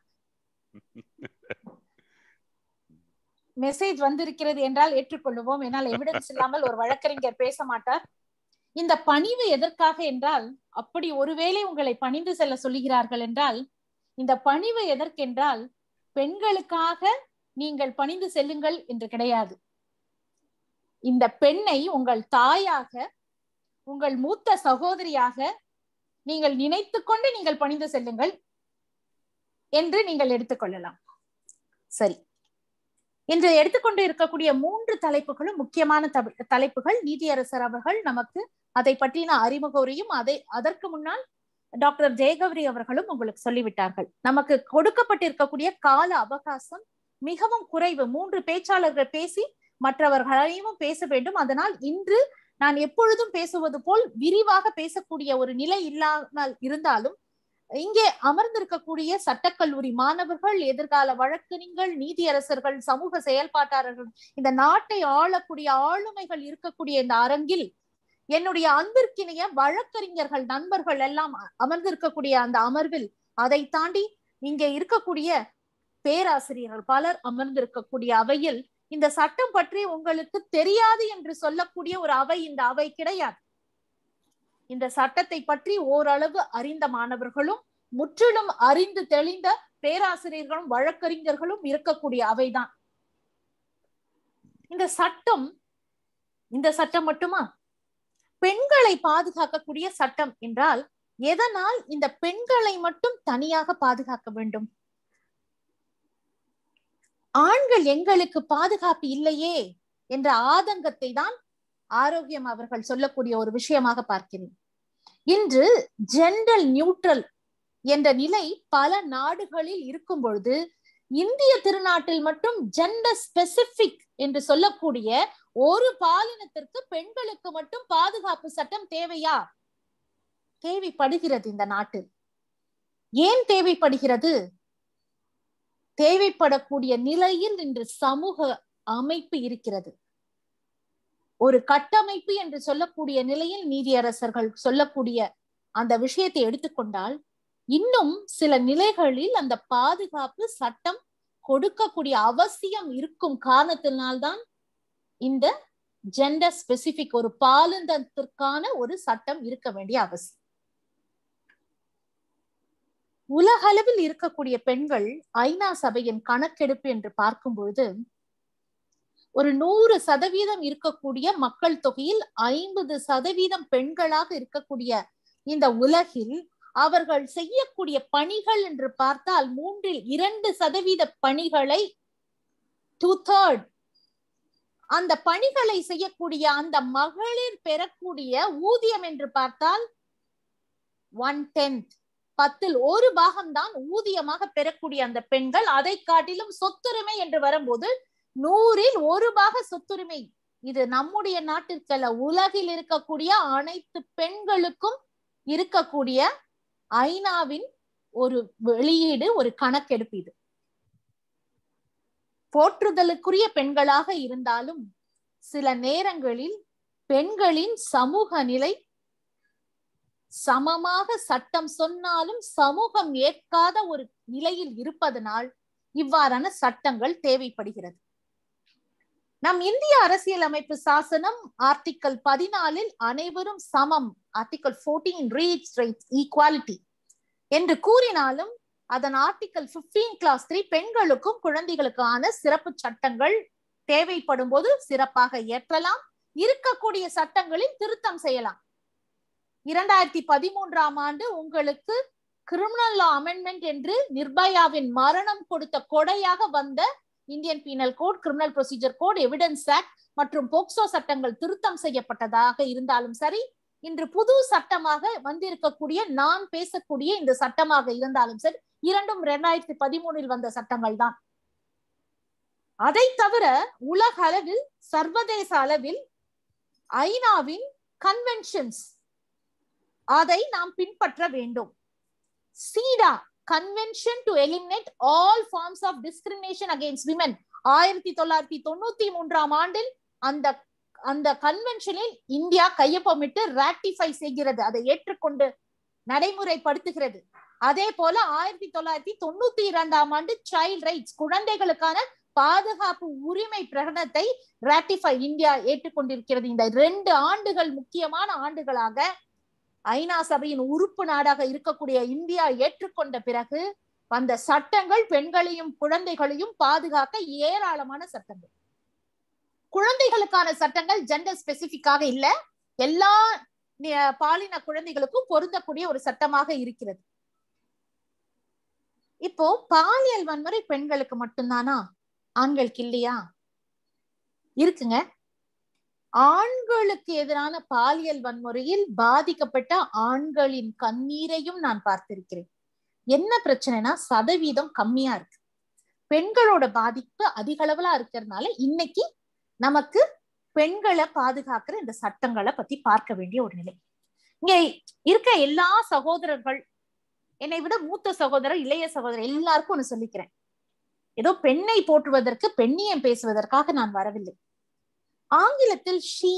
மெசேஜ் வந்திருக்கிறது என்றால் ஏற்றுக்கொள்ளுவோம். என்னால் எவிடன்ஸ் <laughs> இல்லாமல் ஒரு வழக்கறிஞர் பேச மாட்டார் இந்த பணிவு எதற்காக என்றால் அப்படி ஒருவேளை உங்களை பணிந்து செல்ல சொல்லுகிறார்கள் என்றால் இந்த பணிவு எதற்கென்றால் பெண்களுக்காக நீங்கள் பணிந்து செல்லுங்கள் என்று கிடையாது. இந்த பெண்ணை உங்கள் தாயாக உங்கள் மூத்த சகோதரியாக நீங்கள் நினைத்துக் கொண்டு நீங்கள் பணிந்து செல்லுங்கள் என்று நீங்கள் எடுத்துக்கொள்ளலாம் சரி. இன்று எடுத்துக்கொண்டு இருக்கக்கூடிய மூன்று தலைப்புகளும் முக்கியமான தலைப்புகள். நீதியரசர் அவர்கள் நமக்கு அதை பற்றின அறிமுகரையும் அதை அதற்கு முன்னால் டாக்டர் ஜெயகௌரி அவர்களும் உங்களுக்கு சொல்லிவிட்டார்கள். நமக்கு கொடுக்கப்பட்டிருக்கக்கூடிய கால அவகாசம் மிகவும் குறைவு. மூன்று பேச்சாளர்கள் பேசி மற்றவர்களையும் பேச வேண்டும். அதனால் இன்று நான் எப்பொழுதும் பேசுவது போல் விரிவாக பேசக்கூடிய ஒரு நிலை இல்லாமல் இருந்தாலும் இங்கே அமர்ந்திருக்கக்கூடிய சட்டக்கல்லூரி மாணவர்கள் எதிர்கால வழக்கறிஞர்கள் நீதியரசர்கள் சமூக செயல்பாட்டாளர்கள் இந்த நாட்டை ஆளக்கூடிய ஆளுமைகள் இருக்கக்கூடிய இந்த அரங்கில் என்னுடைய அன்பிற்கினிய வழக்கறிஞர்கள் நண்பர்கள் எல்லாம் அமர்ந்திருக்கக்கூடிய அந்த அமர்வில் அதை தாண்டி இங்கே இருக்கக்கூடிய பேராசிரியர்கள் பலர் அமர்ந்திருக்கக்கூடிய அவையில் இந்த சட்டம் பற்றி உங்களுக்கு தெரியாது என்று சொல்லக்கூடிய ஒரு அவை இந்த அவை கிடையாது. இந்த சட்டத்தை பற்றி ஓரளவு அறிந்த மாணவர்களும் முற்றிலும் அறிந்து தெளிந்த பேராசிரியர்களும் வழக்கறிஞர்களும் இருக்கக்கூடிய அவைதான். இந்த சட்டம் இந்த சட்டம் மட்டுமா? பெண்களை பாதுகாக்கக்கூடிய சட்டம் என்றால் எதனால் இந்த பெண்களை மட்டும் தனியாக பாதுகாக்க வேண்டும்? ஆண்கள் எங்களுக்கு பாதுகாப்பு இல்லையே என்ற ஆதங்கத்தை தான் ஆரோக்கியம் அவர்கள் சொல்லக்கூடிய ஒரு விஷயமாக பார்க்கிறேன். இன்று ஜெண்டல் நியூட்ரல் என்ற நிலை பல நாடுகளில் இருக்கும் பொழுது இந்திய திருநாட்டில் மட்டும் ஜெண்டர் ஸ்பெசிபிக் என்று சொல்லக்கூடிய ஒரு பாலினத்திற்கு பெண்களுக்கு மட்டும் பாதுகாப்பு சட்டம் தேவையா? தேவைப்படுகிறது இந்த நாட்டில். ஏன் தேவைப்படுகிறது? தேவைப்படக்கூடிய நிலையில் இன்று சமூக அமைப்பு இருக்கிறது. ஒரு கட்டமைப்பு என்று சொல்லக்கூடிய நிலையில் நீதியரசர்கள் சொல்லக்கூடிய அந்த விஷயத்தை எடுத்துக்கொண்டால் இன்னும் சில நிலைகளில் அந்த பாதுகாப்பு சட்டம் கொடுக்கக்கூடிய அவசியம் இருக்கும் காரணத்தினால்தான் இந்த ஜெண்டர் ஸ்பெசிபிக் ஒரு பாலுந்தத்திற்கான ஒரு சட்டம் இருக்க வேண்டிய அவசியம். உலகளவில் இருக்கக்கூடிய பெண்கள் ஐநா சபையின் கணக்கெடுப்பு என்று பார்க்கும் பொழுது ஒரு நூறு சதவீதம் இருக்கக்கூடிய மக்கள் தொகையில் ஐம்பது சதவீதம் பெண்களாக இருக்கக்கூடிய இந்த உலகில் அவர்கள் செய்யக்கூடிய பணிகள் என்று பார்த்தால் மூன்றில் இரண்டு சதவீத பணிகளை டூ தேர்ட் அந்த பணிகளை செய்யக்கூடிய அந்த மகளிர் பெறக்கூடிய ஊதியம் என்று பார்த்தால் ஒன் டென்த் பத்தில் ஒரு பாகம்தான் ஊதியமாக பெறக்கூடிய அந்த பெண்கள் அதை காட்டிலும் சொத்துரிமை என்று வரும்போது நூறில் ஒரு பாக சொத்துரிமை. இது நம்முடைய நாட்டிற்கல்ல உலகில் இருக்கக்கூடிய அனைத்து பெண்களுக்கும் இருக்கக்கூடிய ஐநாவின் ஒரு வெளியீடு ஒரு கணக்கெடுப்பு இது. போற்றுதலுக்குரிய பெண்களாக இருந்தாலும் சில நேரங்களில் பெண்களின் சமூக நிலை சமமாக சட்டம் சொன்னாலும் சமூகம் ஏற்காத ஒரு நிலையில் இருப்பதனால் இவ்வாறான சட்டங்கள் தேவைப்படுகிறது. நம் இந்திய அரசியலமைப்பு சாசனம் ஆர்டிக்கல் பதினாலில் அனைவரும் சமம். Article fourteen reach rights equality என்று கூறினாலும் அதன் ஆர்டிக்கல் பிப்டீன் கிளாஸ் த்ரீ பெண்களுக்கும் குழந்தைகளுக்கான சிறப்பு சட்டங்கள் தேவைப்படும் போது சிறப்பாக இயற்றலாம் இருக்கக்கூடிய சட்டங்களில் திருத்தம் செய்யலாம். இரண்டாயிரத்தி பதிமூன்றாம் ஆண்டு உங்களுக்கு கிரிமினல் லா அமெண்ட்மெண்ட் என்று நிர்பயாவின் மரணம் கொடுத்த கொடையாக வந்த Indian penal code criminal procedure code evidence act மற்றும் போக்சோ சட்டங்கள் திருத்தம் செய்யப்பட்டதாக இருந்தாலும் சரி இன்று புது சட்டமாக வந்திருக்கக்கூடிய நான் பேசக்கூடிய இந்த சட்டமாக இருந்தாலும் சரி இரண்டும் இரண்டாயிரத்தி பதிமூணில் வந்த சட்டங்கள் தான். அதை தவிர உலக அளவில் சர்வதேச அளவில் ஐநாவின் கன்வென்ஷன்ஸ் அதை நாம் பின்பற்ற வேண்டும். CEDAW convention to eliminate all forms of discrimination against women ஆயிரத்தி தொள்ளாயிரத்தி தொண்ணூத்தி மூன்றாம் ஆண்டில் அந்த அந்த கன்வென்ஷனில் இந்தியா கையொப்பமிட்டு ராட்டிஃபை செய்கிறது. அதை ஏற்றுக்கொண்டு நடைமுறைப்படுத்துகிறது. அதே போல ஆயிரத்தி தொள்ளாயிரத்தி தொண்ணூத்தி இரண்டாம் ஆண்டு சைல்ட் ரைட்ஸ் குழந்தைகளுக்கான பாதுகாப்பு உரிமை பிரகடனத்தை ராட்டிஃபை இந்தியா ஏற்றுக்கொண்டிருக்கிறது. இந்த ரெண்டு ஆண்டுகள் முக்கியமான ஆண்டுகளாக ஐநா சபையின் உறுப்பு நாடாக இருக்கக்கூடிய இந்தியா ஏற்றுக்கொண்ட பிறகு வந்த சட்டங்கள் பெண்களையும் குழந்தைகளையும் பாதுகாக்க ஏராளமான சட்டங்கள். குழந்தைகளுக்கான சட்டங்கள் ஜெண்டர் ஸ்பெசிபிக்காக இல்ல. எல்லா பாலின குழந்தைகளுக்கும் பொருந்தக்கூடிய ஒரு சட்டமாக இருக்கிறது. இப்போ பாலியல் வன்முறை பெண்களுக்கு மட்டும்தானா? ஆண்களுக்கு இல்லையா? இருக்குங்க. ஆண்களுக்கு எதிரான பாலியல் வன்முறையில் பாதிக்கப்பட்ட ஆண்களின் கண்ணீரையும் நான் பார்த்திருக்கிறேன். என்ன பிரச்சனைனா சதவீதம் கம்மியா இருக்கு. பெண்களோட பாதிப்பு அதிக அளவுல இருக்கிறதுனால இன்னைக்கு நமக்கு பெண்களை பாதுகாக்கிற இந்த சட்டங்களை பத்தி பார்க்க வேண்டிய ஒரு நிலை. இங்க இருக்க எல்லா சகோதரர்கள் என்னை விட மூத்த சகோதரர் இளைய சகோதரர் எல்லாருக்கும் ஒண்ணு சொல்லிக்கிறேன். ஏதோ பெண்ணை போற்றுவதற்கு பெண்ணியம் பேசுவதற்காக நான் வரவில்லை. ஆங்கிலத்தில் ஷீ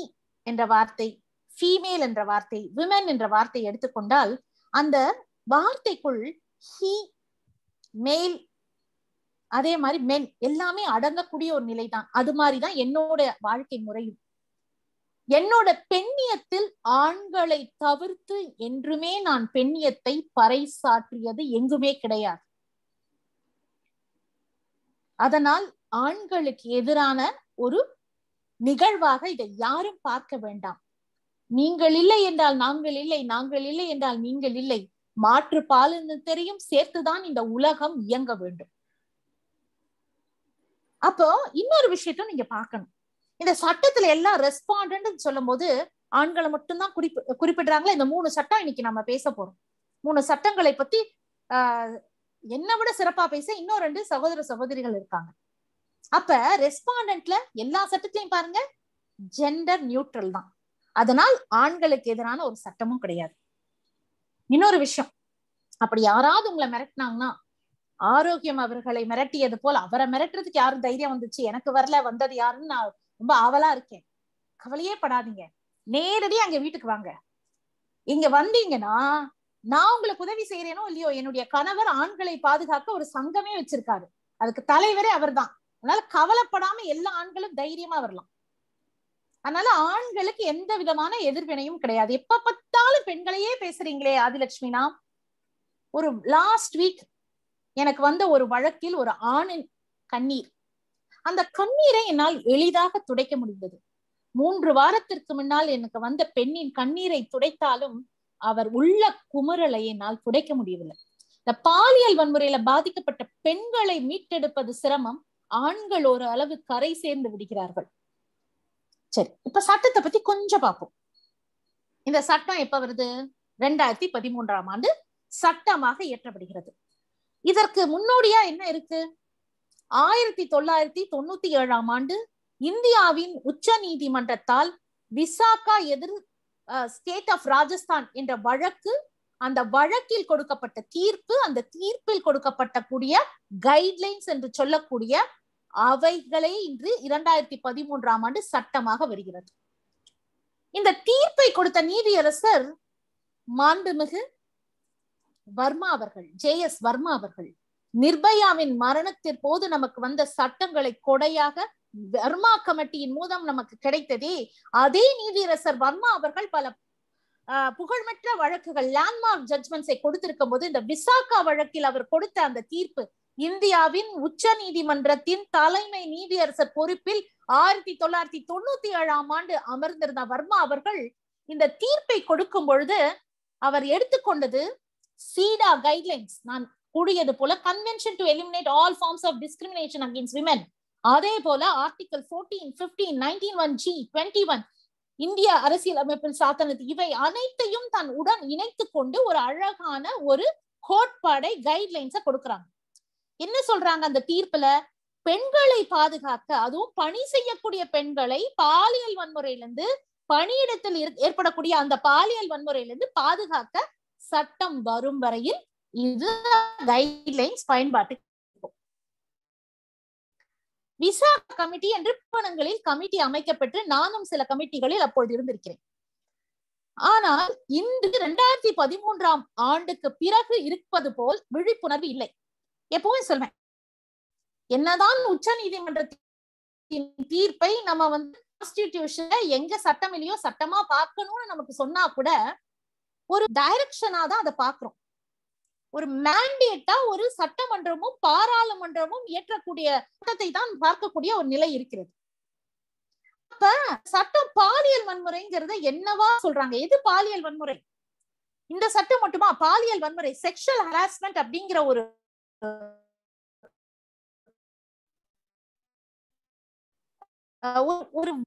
என்ற வார்த்தை ஃபீமேல் என்ற வார்த்தை விமன் என்ற வார்த்தை எடுத்துக்கொண்டால் அந்த வார்த்தைக்குள் ஹி மேல் அதே மாதிரி மென் எல்லாமே அடங்கக்கூடிய ஒரு நிலைதான். அது மாதிரிதான் என்னோட வாழ்க்கை முறையும். என்னோட பெண்ணியத்தில் ஆண்களை தவிர்த்து என்றுமே நான் பெண்ணியத்தை பறைசாற்றியது எங்குமே கிடையாது. அதனால் ஆண்களுக்கு எதிரான ஒரு நிகழ்வாக இதை யாரும் பார்க்க வேண்டாம். நீங்கள் இல்லை என்றால் நாங்கள் இல்லை நாங்கள் இல்லை என்றால் நீங்கள் இல்லை. மாற்று பாலினத்தையும் சேர்த்துதான் இந்த உலகம் இயங்க வேண்டும். அப்போ இன்னொரு விஷயத்தையும் நீங்க பார்க்கணும். இந்த சட்டத்துல எல்லாம் ரெஸ்பாண்டன்ட் சொல்லும் போது ஆண்களை மட்டும்தான் குறிப்பி குறிப்பிடுறாங்களா? இந்த மூணு சட்டம் இன்னைக்கு நம்ம பேச போறோம். மூணு சட்டங்களை பத்தி ஆஹ் என்னை விட சிறப்பா பேச இன்னும் ரெண்டு சகோதர சகோதரிகள் இருக்காங்க. அப்ப ரெஸ்பாண்டன்ட்ல எல்லா சட்டத்திலையும் பாருங்க ஜெண்டர் நியூட்ரல் தான். அதனால் ஆண்களுக்கு எதிரான ஒரு சட்டமும் கிடையாது. இன்னொரு விஷயம் அப்படி யாராவது உங்களை மிரட்டினாங்கன்னா ஆரோக்கியம் அவர்களை மிரட்டியது போல் அவரை மிரட்டுறதுக்கு யாரும் தைரியம் வந்துச்சு? எனக்கு வரல வந்தது யாருன்னு நான் ரொம்ப ஆவலா இருக்கேன். கவலையே படாதீங்க. நேரடியா அங்க வீட்டுக்கு வாங்க. இங்க வந்தீங்கன்னா நான் உங்களுக்கு உதவி செய்யறேனோ இல்லையோ என்னுடைய கணவர் ஆண்களை பாதுகாக்க ஒரு சங்கமே வச்சிருக்காரு. அதுக்கு தலைவரே அவர்தான். அதனால கவலைப்படாம எல்லா ஆண்களும் தைரியமா வரலாம். அதனால ஆண்களுக்கு எந்த விதமான எதிர்வினையும் கிடையாது. எப்ப பார்த்தாலும் பெண்களையே பேசுறீங்களே ஆதிலட்சுமினா ஒரு லாஸ்ட் வீக் எனக்கு வந்த ஒரு வழக்கில் ஒரு ஆணின் கண்ணீர். அந்த கண்ணீரை என்னால் எளிதாக துடைக்க முடிந்தது. மூன்று வாரத்திற்கு முன்னால் எனக்கு வந்த பெண்ணின் கண்ணீரை துடைத்தாலும் அவர் உள்ள குமுறலை என்னால் துடைக்க முடியவில்லை. இந்த பாலியல் வன்முறையில பாதிக்கப்பட்ட பெண்களை மீட்டெடுப்பது சிரமம். ஆண்கள் ஒரு அளவு கரை சேர்ந்து விடுகிறார்கள். சரி இப்ப சட்டத்தை பத்தி கொஞ்சம் பார்ப்போம். இந்த சட்டம் எப்ப வருது? ரெண்டாயிரத்தி பதிமூன்றாம் ஆண்டு சட்டமாக இயற்றப்படுகிறது. இதற்கு முன்னோடியா என்ன இருக்கு? ஆயிரத்தி தொள்ளாயிரத்தி தொண்ணூத்தி ஏழாம் ஆண்டு இந்தியாவின் உச்ச நீதிமன்றத்தால் விசாகா எதிர் ஸ்டேட் ஆஃப் ராஜஸ்தான் என்ற வழக்கு அந்த வழக்கில் கொடுக்கப்பட்ட தீர்ப்பு அந்த தீர்ப்பில் கொடுக்கப்பட்ட கூடிய கைட்லைன்ஸ் என்று சொல்லக்கூடிய அவைகளே இன்று இரண்டாயிரத்தி பதிமூன்றாம் ஆண்டு சட்டமாக வருகிறது. இந்த தீர்ப்பை கொடுத்த நீதியரசர் மாண்புமிகு வர்மா அவர்கள் ஜே எஸ் வர்மா அவர்கள் நிர்பயாவின் மரணத்தின் போது நமக்கு வந்த சட்டங்களை கொடையாக வர்மா கமிட்டியின் மூலம் நமக்கு கிடைத்ததே அதே நீதியரசர் வர்மா அவர்கள் பல புகழ்பெற்ற வழக்குகள் லேண்ட்மார்க் ஜட்மெண்ட்ஸை கொடுத்திருக்கும் போது இந்த விசாகா வழக்கில் அவர் கொடுத்த அந்த தீர்ப்பு இந்தியாவின் உச்ச நீதிமன்றத்தின் தலைமை நீதியரசர் பொறுப்பில் ஆயிரத்தி தொள்ளாயிரத்தி தொண்ணூத்தி ஏழாம் ஆண்டு அமர்ந்திருந்த வர்மா அவர்கள் இந்த தீர்ப்பை கொடுக்கும் பொழுது அவர் எடுத்துக்கொண்டது சீடா கைட்லைன்ஸ் நான் கூறியது போல convention to eliminate all forms of discrimination against women அதே போல article fourteen fifteen nineteen one G twenty one இந்திய அரசியல் அமைப்பில் சாத்தனது. இவை அனைத்தையும் தன் உடன் இணைத்து கொண்டு ஒரு அழகான ஒரு கோட்பாடை கைட்லைன்ஸை கொடுக்குறாங்க. என்ன சொல்றாங்க அந்த தீர்ப்புல? பெண்களை பாதுகாக்க அதுவும் பணி செய்யக்கூடிய பெண்களை பாலியல் வன்முறையிலிருந்து பணியிடத்தில் ஏற்படக்கூடிய அந்த பாலியல் வன்முறையிலிருந்து பாதுகாக்க சட்டம் வரும் வரையில் இது கைட்லைன்ஸ் பயன்பாட்டுக்கு விசா கமிட்டி என்று நிறுவனங்களில் கமிட்டி அமைக்கப்பட்டு நானும் சில கமிட்டிகளில் அப்பொழுது இருந்திருக்கிறேன். ஆனால் இன்று இரண்டாயிரத்தி பதிமூன்றாம் ஆண்டுக்கு பிறகு இருப்பது போல் விழிப்புணர்வு இல்லை. எப்பவும் சொல்வேன். என்னதான் உச்ச நீதிமன்றத்தின் தீர்ப்பை நம்ம வந்து கான்ஸ்டிடியூஷன் எங்க சட்டம் இல்லையோ சட்டமா பார்க்கணும்னு நமக்கு சொன்னா கூட ஒரு டைரக்ஷனா தான் அதை பாக்குறோம் ஒரு மேண்டேட்டா ஒரு சட்டமன்றமும் பாராளுமன்றமும் இயற்றக்கூடிய சட்டத்தை தான் பார்க்கக்கூடிய ஒரு நிலை இருக்கிறது. அப்ப சட்டம் பாலியல் வன்முறைங்கிறத என்னவா சொல்றாங்க? எது பாலியல் வன்முறை? இந்த சட்டம் மட்டுமா? பாலியல் வன்முறை செக்ஷுவல் ஹராஸ்மெண்ட் அப்படிங்கிற ஒரு ஒரு-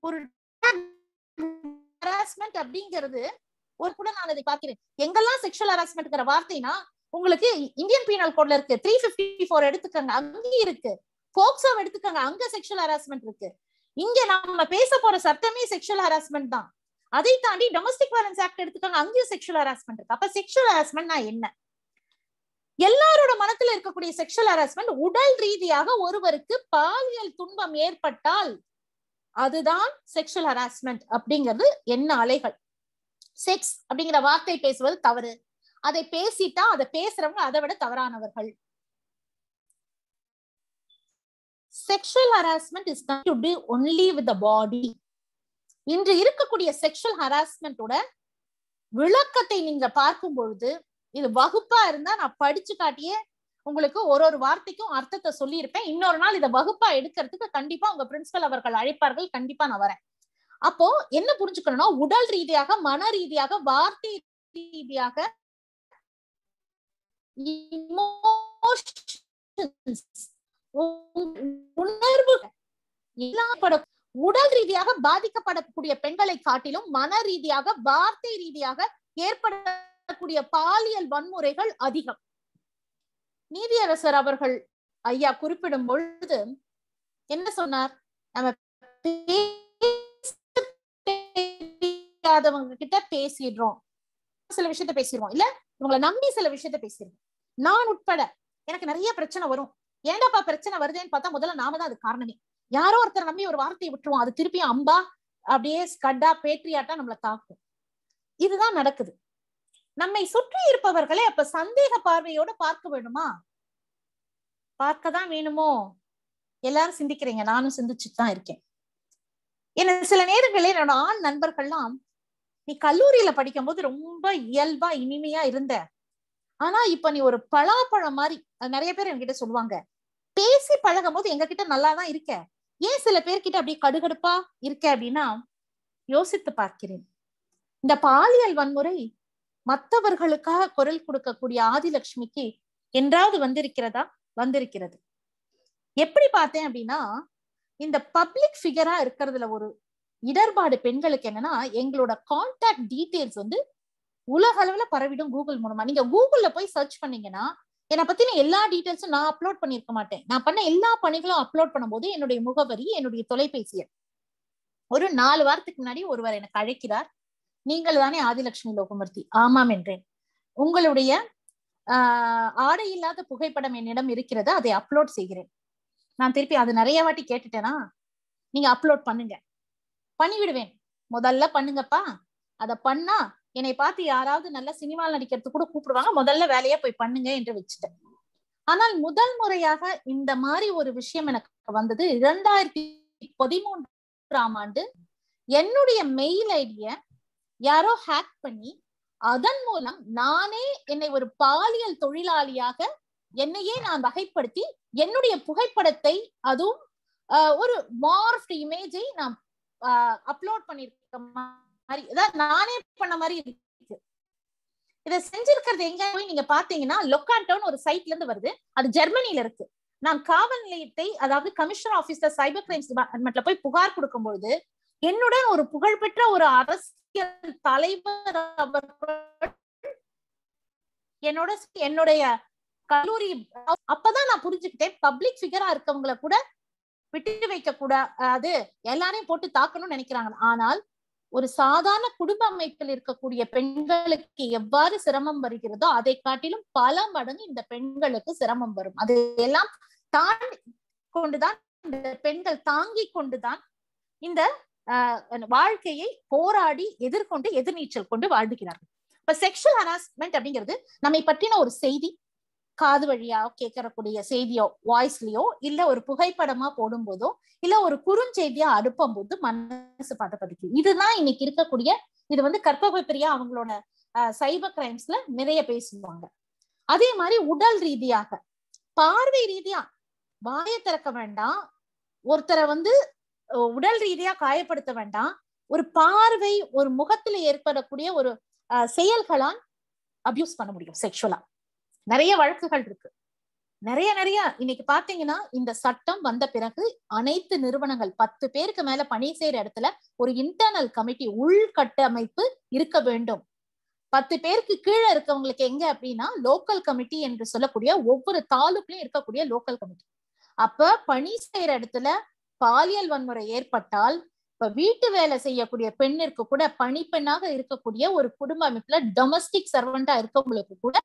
ஒரு ஹராஸ்மெண்ட் அப்படிங்கிறது ஒரு கூட நான் அதை பார்க்கிறேன். எங்கெல்லாம் செக்ஷுவல் ஹராஸ்மெண்ட்ங்கிற வார்த்தைனா உங்களுக்கு இந்தியன் பீனல் கோட்ல இருக்கு. த்ரீ பிப்டி ஃபோர் எடுத்துக்கங்க. அங்கேயும் இருக்கு. போக்சோ எடுத்துக்கங்க. அங்க செக்ஷுவல் ஹராஸ்மெண்ட் இருக்கு. இங்க நம்ம பேச போற சட்டமே செக்ஷுவல் ஹராஸ்மெண்ட் தான். அதை தாண்டி டொமஸ்டிக் வயலன்ஸ் ஆக்ட் எடுத்துக்கோங்க. அங்கேயும் செக்ஷுவல் ஹராஸ்மெண்ட் இருக்கு. அப்ப செக்ஷுவல் ஹராஸ்மெண்ட்னா என்ன? எல்லாரோட மனத்துல இருக்கக்கூடிய செக்ஷுவல் ஹராஸ்மெண்ட் உடல் ரீதியாக ஒருவருக்கு பாலியல் துன்பம் ஏற்பட்டால் அதுதான் செக்ஷுவல் ஹராஸ்மெண்ட் அப்படிங்கிறது என்ன அலைகள். செக்ஸ் அப்படிங்கிற வார்த்தை பேசுவது தவறு. அதை பேசிட்டா அதை பேசுறவங்க அதை விட தவறானவர்கள். Sexual harassment is to do only with the body இன்று இருக்கக்கூடிய செக்ஷுவல் ஹராஸ்மெண்டோட விளக்கத்தை நீங்க பார்க்கும் பொழுது இது வகுப்பா இருந்தா நான் படிச்சு காட்டியே உங்களுக்கு ஒரு ஒரு வார்த்தைக்கும் அர்த்தத்தை சொல்லியிருப்பேன். இன்னொரு நாள் இதை வகுப்பா எடுக்கிறதுக்கு கண்டிப்பா உங்க பிரின்சிபல் அவர்கள் அழைப்பார்கள். கண்டிப்பா நான் வரேன். அப்போ என்ன புரிஞ்சுக்கணும்னா உடல் ரீதியாக மன ரீதியாக வார்த்தை ரீதியாக உணர்வு உடல் ரீதியாக பாதிக்கப்படக்கூடிய பெண்களை காட்டிலும் மன ரீதியாக வார்த்தை ரீதியாக ஏற்பட ஏற்படக்கூடிய பாலியல் வன்முறைகள் அதிகம். நீதியரசர் அவர்கள் ஐயா குறிப்பிடும் பொழுது என்ன சொன்னார்? நம்ம தெரியாதவங்க கிட்ட பேசிடுறோம். சில விஷயத்த பேசிடுவோம் இல்ல இவங்களை நம்பி சில விஷயத்த பேசிடுவோம் நான் உட்பட எனக்கு நிறைய பிரச்சனை வரும். ஏண்டாப்பா பிரச்சனை வருதேன்னு பார்த்தா முதல்ல நாம தான் அது காரணமே. யாரோ ஒருத்தர் நம்பி ஒரு வார்த்தையை விட்டுருவோம். அது திருப்பி அம்பா அப்படியே ஸ்கட்டா பேட்ரியாட்டா நம்மளை தாக்கும். இதுதான் நடக்குது. நம்மை சுற்றி இருப்பவர்களை அப்ப சந்தேக பார்வையோட பார்க்க வேணுமா? பார்க்க தான் வேணுமோ? எல்லாரும் சிந்திக்கிறீங்க. நானும் சிந்திச்சுட்டு தான் இருக்கேன். எனக்கு சில நேரங்களில் என்னோட ஆண் நண்பர்கள்லாம் நீ கல்லூரியில படிக்கும் போது ரொம்ப இயல்பா இனிமையா இருந்த. ஆனா இப்ப நீ ஒரு பலாப்பழம் மாதிரி நிறைய பேர் என்கிட்ட சொல்லுவாங்க. பேசி பழகும் போது எங்க கிட்ட நல்லாதான் இருக்க. ஏன் சில பேர்கிட்ட அப்படியே கடுகடுப்பா இருக்க? அப்படின்னா யோசித்து பார்க்கிறேன். இந்த பாலியல் வன்முறை மற்றவர்களுக்காக குரல் கொடுக்கக்கூடிய ஆதிலட்சுமிக்கு என்றாவது வந்திருக்கிறதா? வந்திருக்கிறது. எப்படி பார்த்தேன் அப்படின்னா இந்த பப்ளிக் ஃபிகரா இருக்கிறதுல ஒரு இடர்பாடு பெண்களுக்கு என்னன்னா எங்களோட கான்டாக்ட் டீட்டெயில்ஸ் வந்து உலக அளவுல பரவிடும் கூகுள் மூலமா. நீங்க கூகுள்ல போய் சர்ச் பண்ணீங்கன்னா என்னை பத்தின எல்லா டீட்டெயில்ஸும் நான் அப்லோட் பண்ணிருக்க மாட்டேன். நான் பண்ண எல்லா பணிகளும் அப்லோட் பண்ணும்போது என்னுடைய முகவரி என்னுடைய தொலைபேசி ஒரு நாலு வாரத்துக்கு முன்னாடி ஒருவர் எனக்கு அழைக்கிறார். நீங்கள் தானே ஆதிலட்சுமி லோகமூர்த்தி? ஆமாம் என்றேன். உங்களுடைய ஆஹ் ஆடை இல்லாத புகைப்படம் என்னிடம் இருக்கிறது அதை அப்லோட் செய்கிறேன். நான் திருப்பி அது நிறைய வாட்டி கேட்டுட்டேனா? நீங்க அப்லோட் பண்ணுங்க. பண்ணிவிடுவேன். முதல்ல பண்ணுங்கப்பா. அதை பண்ணா என்னை பார்த்து யாராவது நல்ல சினிமாவில் நடிக்கிறதுக்கு கூட கூப்பிடுவாங்க. முதல்ல வேலையா போய் பண்ணுங்க என்று வச்சுட்டேன். ஆனால் முதல் முறையாக இந்த மாதிரி ஒரு விஷயம் எனக்கு வந்தது இரண்டாயிரத்தி பதிமூன்றாம் ஆண்டு. என்னுடைய மெயில் ஐடிய யாரோ ஹேக் பண்ணி அதன் மூலம் நானே என்னை ஒரு பாலியல் தொழிலாளியாக என்னையே நான் வகைப்படுத்தி என்னுடைய புகைப்படத்தை அதுவும் ஒரு மார்ஃப்ட் இமேஜை நான் அப்லோட் பண்ணிருக்க மாதிரி அதாவது நானே பண்ண மாதிரி இருக்கு. இதை செஞ்சிருக்கிறது எங்க போய் நீங்க பாத்தீங்கன்னா லொக்காண்டோன் ஒரு சைட்ல இருந்து வருது. அது ஜெர்மனில இருக்கு. நான் காவல் நிலையத்தை அதாவது கமிஷனர் ஆபீஸ்ல சைபர் கிரைம்ஸ் டிபார்ட்மெண்ட்ல போய் புகார் கொடுக்கும் பொழுது என்னுடன் ஒரு புகழ்பெற்ற ஒரு அரசியல் தலைவர் அவர்கள் என்னோட என்னுடைய கல்லூரி அப்பதான் நான் புரிஞ்சுக்கிட்டேன். பப்ளிக் ஃபிகரா இருக்கவங்களை கூட விட்டு வைக்க கூடாது. எல்லாரையும் போட்டு தாக்கணும்னு நினைக்கிறாங்க. ஆனால் ஒரு சாதாரண குடும்ப அமைப்பில் இருக்கக்கூடிய பெண்களுக்கு எவ்வாறு சிரமம் வருகிறதோ அதை காட்டிலும் பல மடங்கு இந்த பெண்களுக்கு சிரமம் வரும். அது எல்லாம் தாண்டி கொண்டுதான் இந்த பெண்கள் தாங்கி கொண்டுதான் இந்த வாழ்க்கையை போராடி எதிர்கொண்டு எதிர்நீச்சல் கொண்டு வாழ்ந்துகிறார்கள் இப்ப செக்ஷுவல் ஹராஸ்மெண்ட் அப்படிங்கிறது நம்மை பற்றின ஒரு செய்தி. காது வழியா கேட்கறக்கூடிய செய்தியோ வாய்ஸ்லயோ இல்ல ஒரு புகைப்படமா போடும்போதோ இல்ல ஒரு குறுஞ்செய்தியா அனுப்பும் போது மனசு பதப்படுத்தி இதுதான் இன்னைக்கு இருக்கக்கூடிய இது வந்து கற்பக பிரியா அவங்களோட சைபர் கிரைம்ஸ்ல நிறைய பேசுவாங்க. அதே மாதிரி உடல் ரீதியாக பார்வை ரீதியா வாயை திறக்க வேண்டாம். ஒருத்தரை வந்து உடல் ரீதியா காயப்படுத்த வேண்டாம். ஒரு பார்வை ஒரு முகத்துல ஏற்படக்கூடிய ஒரு அஹ், செயல்களால் அபியூஸ் பண்ண முடியும் செக்ஷுவலா நிறைய வழக்குகள் இருக்கு. நிறைய நிறைய. இன்னைக்கு பாத்தீங்கன்னா இந்த சட்டம் வந்த பிறகு அனைத்து நிறுவனங்கள் பத்து பேருக்கு மேல பணி செய்யற இடத்துல ஒரு இன்டர்னல் கமிட்டி உள்கட்டமைப்பு இருக்க வேண்டும். பத்து பேருக்கு கீழே இருக்கவங்களுக்கு எங்க அப்படின்னா லோக்கல் கமிட்டி என்று சொல்லக்கூடிய ஒவ்வொரு தாலுக்குலயும் இருக்கக்கூடிய லோக்கல் கமிட்டி அப்ப பணி செய்யற இடத்துல பாலியல் வன்முறை ஏற்பட்டால் இப்ப வீட்டு வேலை செய்யக்கூடிய பெண்ணிற்கு கூட பணிப்பெண்ணாக இருக்கக்கூடிய ஒரு குடும்ப அமைப்புல டொமஸ்டிக் சர்வெண்டா இருக்கவங்களுக்கு கூட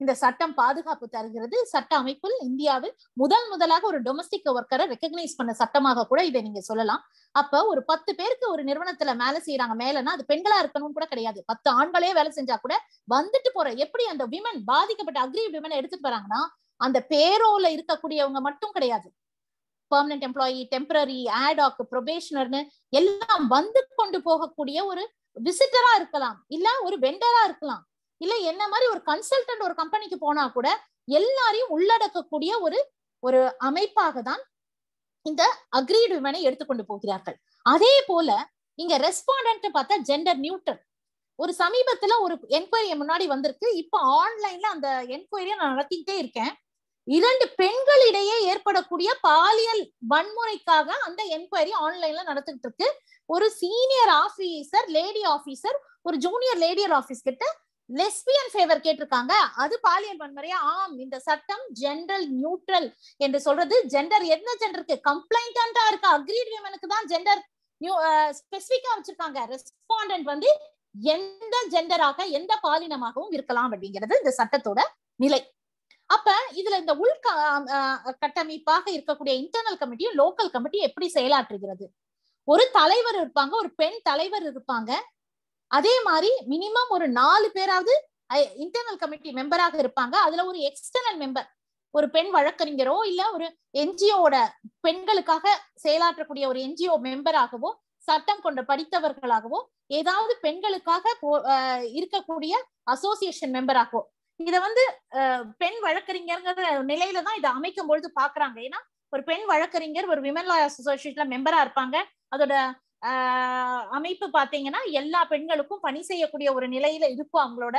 இந்த சட்டம் பாதுகாப்பு தருகிறது. சட்ட அமைப்பில் இந்தியாவில் முதல் முதலாக ஒரு டொமஸ்டிக் ஒர்க்கரை ரெக்கக்னைஸ் பண்ண சட்டமாக கூட இதை நீங்க சொல்லலாம். அப்ப ஒரு பத்து பேருக்கு ஒரு நிறுவனத்துல வேலை செய்யறாங்க. மேலன்னா அது பெண்களா இருக்கணும் கூட கிடையாது. பத்து ஆண்களே வேலை செஞ்சா கூட வந்துட்டு போற எப்படி அந்த விமன் பாதிக்கப்பட்ட அக்ரி விமனை எடுத்துட்டு வராங்கன்னா அந்த பேரோல இருக்கக்கூடியவங்க மட்டும் கிடையாது. Permanent employee temporary ad hoc ப்ரொபேஷனர்னு எல்லாம் வந்து கொண்டு போகக்கூடிய ஒரு விசிட்டரா இருக்கலாம். இல்ல ஒரு வெண்டரா இருக்கலாம். இல்ல என்ன மாதிரி ஒரு கன்சல்டன்ட் ஒரு கம்பெனிக்கு போனா கூட எல்லாரையும் உள்ளடக்கக்கூடிய ஒரு ஒரு அமைப்பாக தான் இந்த அக்ரீடு விமனை எடுத்துக்கொண்டு போகிறார்கள். அதே போல இங்க ரெஸ்பாண்டன்ட் பார்த்தா ஜெண்டர் நியூட்ரல் ஒரு சமீபத்துல ஒரு என்கொயரி முன்னாடி வந்திருக்கு. இப்ப ஆன்லைன்ல அந்த என்கொயரியை நான் நடத்திக்கிட்டே இருக்கேன். இரண்டு பெண்களிடையே ஏற்படக்கூடிய பாலியல் வன்முறைக்காக அந்த என்கொயரி ஆன்லைன்ல நடத்திட்டு இருக்கு. ஒரு சீனியர் ஆபீசர் லேடி ஆபீசர் ஒரு ஜூனியர் லேடியர் ஆபீஸ் கிட்ட லெஸ்பியன் ஃபேவர் கேட்டிருக்காங்க. அது பாலியல் வன்முறையா ஆம் இந்த சட்டம் ஜென்ரல் நியூட்ரல் என்று சொல்றது. ஜெண்டர் என்ன ஜெண்டருக்கு கம்ப்ளைண்டா இருக்க? அக்ரீட் விமனுக்கு தான் ஜெண்டர் நியூ ஸ்பெசிபிக்கா வச்சிருக்காங்க. ரெஸ்பாண்டன்ட் வந்து எந்த ஜெண்டராக எந்த பாலினமாகவும் இருக்கலாம் அப்படிங்கிறது இந்த சட்டத்தோட நிலை. அப்ப இதுல இந்த உள் கட்டமைப்பாக இருக்கக்கூடிய இன்டர்னல் கமிட்டியும் லோக்கல் கமிட்டி எப்படி செயலாற்றுகிறது? ஒரு தலைவர் இருப்பாங்க ஒரு பெண் தலைவர் இருப்பாங்க. அதே மாதிரி மினிமம் ஒரு நாலு பேராவது இன்டர்னல் கமிட்டி மெம்பராக இருப்பாங்க. அதுல ஒரு எக்ஸ்டர்னல் மெம்பர் ஒரு பெண் வழக்கறிஞரோ இல்ல ஒரு என்ஜிஓட பெண்களுக்காக செயலாற்றக்கூடிய ஒரு என்ஜிஓ மெம்பராகவோ சட்டம் கொண்ட படித்தவர்களாகவோ ஏதாவது பெண்களுக்காக போ- அஹ் இருக்கக்கூடிய அசோசியேஷன் மெம்பராகவோ இத வந்து பெண் வழக்கறிஞர்ங்கிற நிலையில தான் இதை அமைக்கும் பொழுது பாக்குறாங்க. ஏன்னா ஒரு பெண் வழக்கறிஞர் ஒரு விமன் லா அசோசியேஷன்ல மெம்பரா இருப்பாங்க. அதோட ஆஹ் அமைப்பு பாத்தீங்கன்னா எல்லா பெண்களுக்கும் பணி செய்யக்கூடிய ஒரு நிலையில இருக்கும் அவங்களோட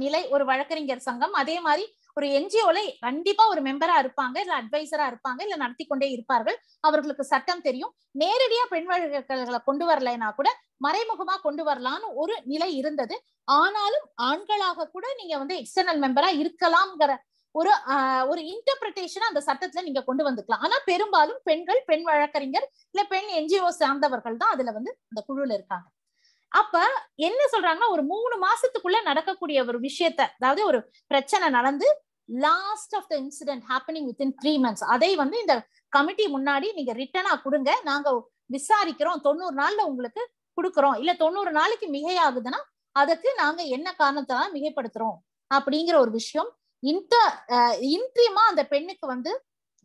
நிலை ஒரு வழக்கறிஞர் சங்கம். அதே மாதிரி ஒரு என்ஜிஓல கண்டிப்பா ஒரு மெம்பரா இருப்பாங்க இல்ல அட்வைசரா இருப்பாங்க இல்ல நடத்தி கொண்டே இருப்பார்கள். அவர்களுக்கு சட்டம் தெரியும். நேரடியா பெண் வழக்கர்களை கொண்டு வரலைன்னா கூட மறைமுகமா கொண்டு வரலாம்னு ஒரு நிலை இருந்தது. ஆனாலும் ஆண்களாக கூட நீங்க வந்து எக்ஸ்டர்னல் மெம்பரா இருக்கலாம்ங்கிற ஒரு ஆஹ் ஒரு இன்டர்பிரிட்டேஷன் அந்த சட்டத்துல நீங்க கொண்டு வந்துக்கலாம். ஆனா பெரும்பாலும் பெண்கள் பெண் வழக்கறிஞர் இல்ல பெண் என்ஜிஓ சார்ந்தவர்கள் தான் அதுல வந்து அந்த குழுல இருக்காங்க. அப்ப என்ன சொல்றாங்கன்னா ஒரு மூணு மாசத்துக்குள்ள நடக்கக்கூடிய ஒரு விஷயத்த அதாவது ஒரு பிரச்சனை நடந்து last of the incident happening within three months அதை வந்து இந்த கமிட்டி முன்னாடி நீங்க ரிட்டனா கொடுங்க. நாங்க விசாரிக்கிறோம். தொண்ணூறு நாள்ல உங்களுக்கு கொடுக்குறோம். இல்ல தொண்ணூறு நாளைக்கு மிகையாகுதுன்னா அதுக்கு நாங்க என்ன காரணத்தால மிகைப்படுத்துறோம்? அப்படிங்கிற ஒரு விஷயம். இன்ட இன்ட்ரீமா அந்த பெண்ணுக்கு வந்து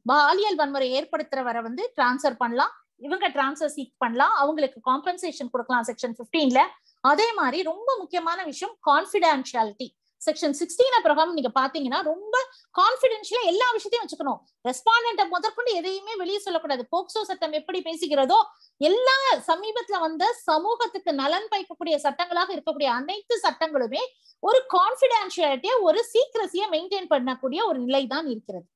பாலியல் வன்முறை ஏற்படுத்துறவரை வந்து டிரான்ஸ்ஃபர் பண்ணலாம். இவங்க டிரான்ஸ்ஃபர் சீக் பண்ணலாம் அவங்களுக்கு காம்பன்சேஷன் கொடுக்கலாம் செக்ஷன் 15ல அதே மாதிரி ரொம்ப முக்கியமான விஷயம் கான்பிடென்ஷியாலிட்டி செக்ஷன் சிக்ஸ்டீன் பிரகாரம் நீங்க பாத்தீங்கன்னா ரொம்ப கான்பிடென்ஷியலா எல்லா விஷயத்தையும் வச்சுக்கணும். ரெஸ்பாண்டன்ட முதற்கொண்டு எதையுமே வெளியே சொல்லக்கூடாது. போக்சோ சட்டம் எப்படி பேசுகிறதோ எல்லா சமீபத்துல வந்த சமூகத்துக்கு நலன் பயக்கக்கூடிய சட்டங்களாக இருக்கக்கூடிய அனைத்து சட்டங்களுமே ஒரு கான்பிடென்ஷியாலிட்டிய ஒரு சீக்கிரசிய மெயின்டைன் பண்ணக்கூடிய ஒரு நிலை தான் இருக்கிறது.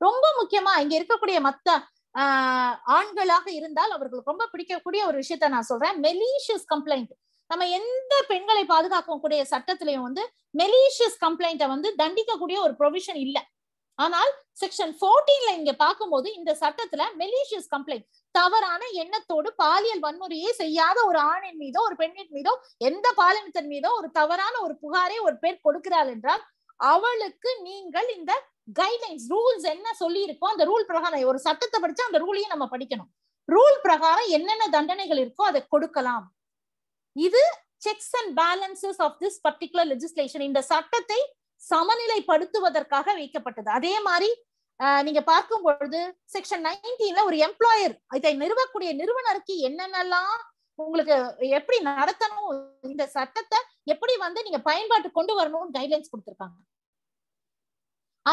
ரொம்ப முக்கியமா இங்க இருக்கக்கூடிய மத்த ஆஹ் ஆண்களாக இருந்தால் அவர்களுக்கு ரொம்ப பிடிக்கக்கூடிய ஒரு விஷயத்த நான் சொல்றேன். மெலீஷியஸ் கம்ப்ளைண்ட் நம்ம எந்த பெண்களை பாதுகாக்கக்கூடிய சட்டத்திலையும் வந்து மெலீஷியஸ் கம்ப்ளைண்ட்டை வந்து தண்டிக்கக்கூடிய ஒரு ப்ரொவிஷன் இல்ல. ஆனால் செக்ஷன் 14ல இங்க பார்க்கும்போது இந்த சட்டத்துல மெலிஷியஸ் கம்ப்ளைண்ட் தவறான எண்ணத்தோடு பாலியல் வன்முறையே செய்யாத ஒரு ஆணின் மீதோ ஒரு பெண்ணின் மீதோ எந்த பாலினத்தின் மீதோ ஒரு தவறான ஒரு புகாரை ஒரு பேர் கொடுக்கிறாள் என்றால் அவளுக்கு நீங்கள் இந்த கைட்லைன்ஸ் ரூல்ஸ் என்ன சொல்லி இருக்கோ அந்த ரூல் பிரகாரம் ஒரு சட்டத்தை படிச்சா அந்த ரூலையும் நம்ம படிக்கணும். ரூல் பிரகாரம் என்னென்ன தண்டனைகள் இருக்கோ அதை கொடுக்கலாம். இது checks and balances of this particular legislation இந்த சட்டத்தை சமநிலைப்படுத்துவதற்காக வைக்கப்பட்டது. அதே மாதிரி ஆஹ், நீங்க பார்க்கும் பொழுது செக்ஷன் நைன்டீன்ல ஒரு எம்ப்ளாயர் இதை நிறுவக்கூடிய நிறுவனருக்கு என்னென்னலாம் உங்களுக்கு எப்படி நடத்தணும் இந்த சட்டத்தை எப்படி வந்து நீங்க பயன்பாட்டு கொண்டு வரணும்னு கைட்லைன்ஸ் கொடுத்திருக்காங்க.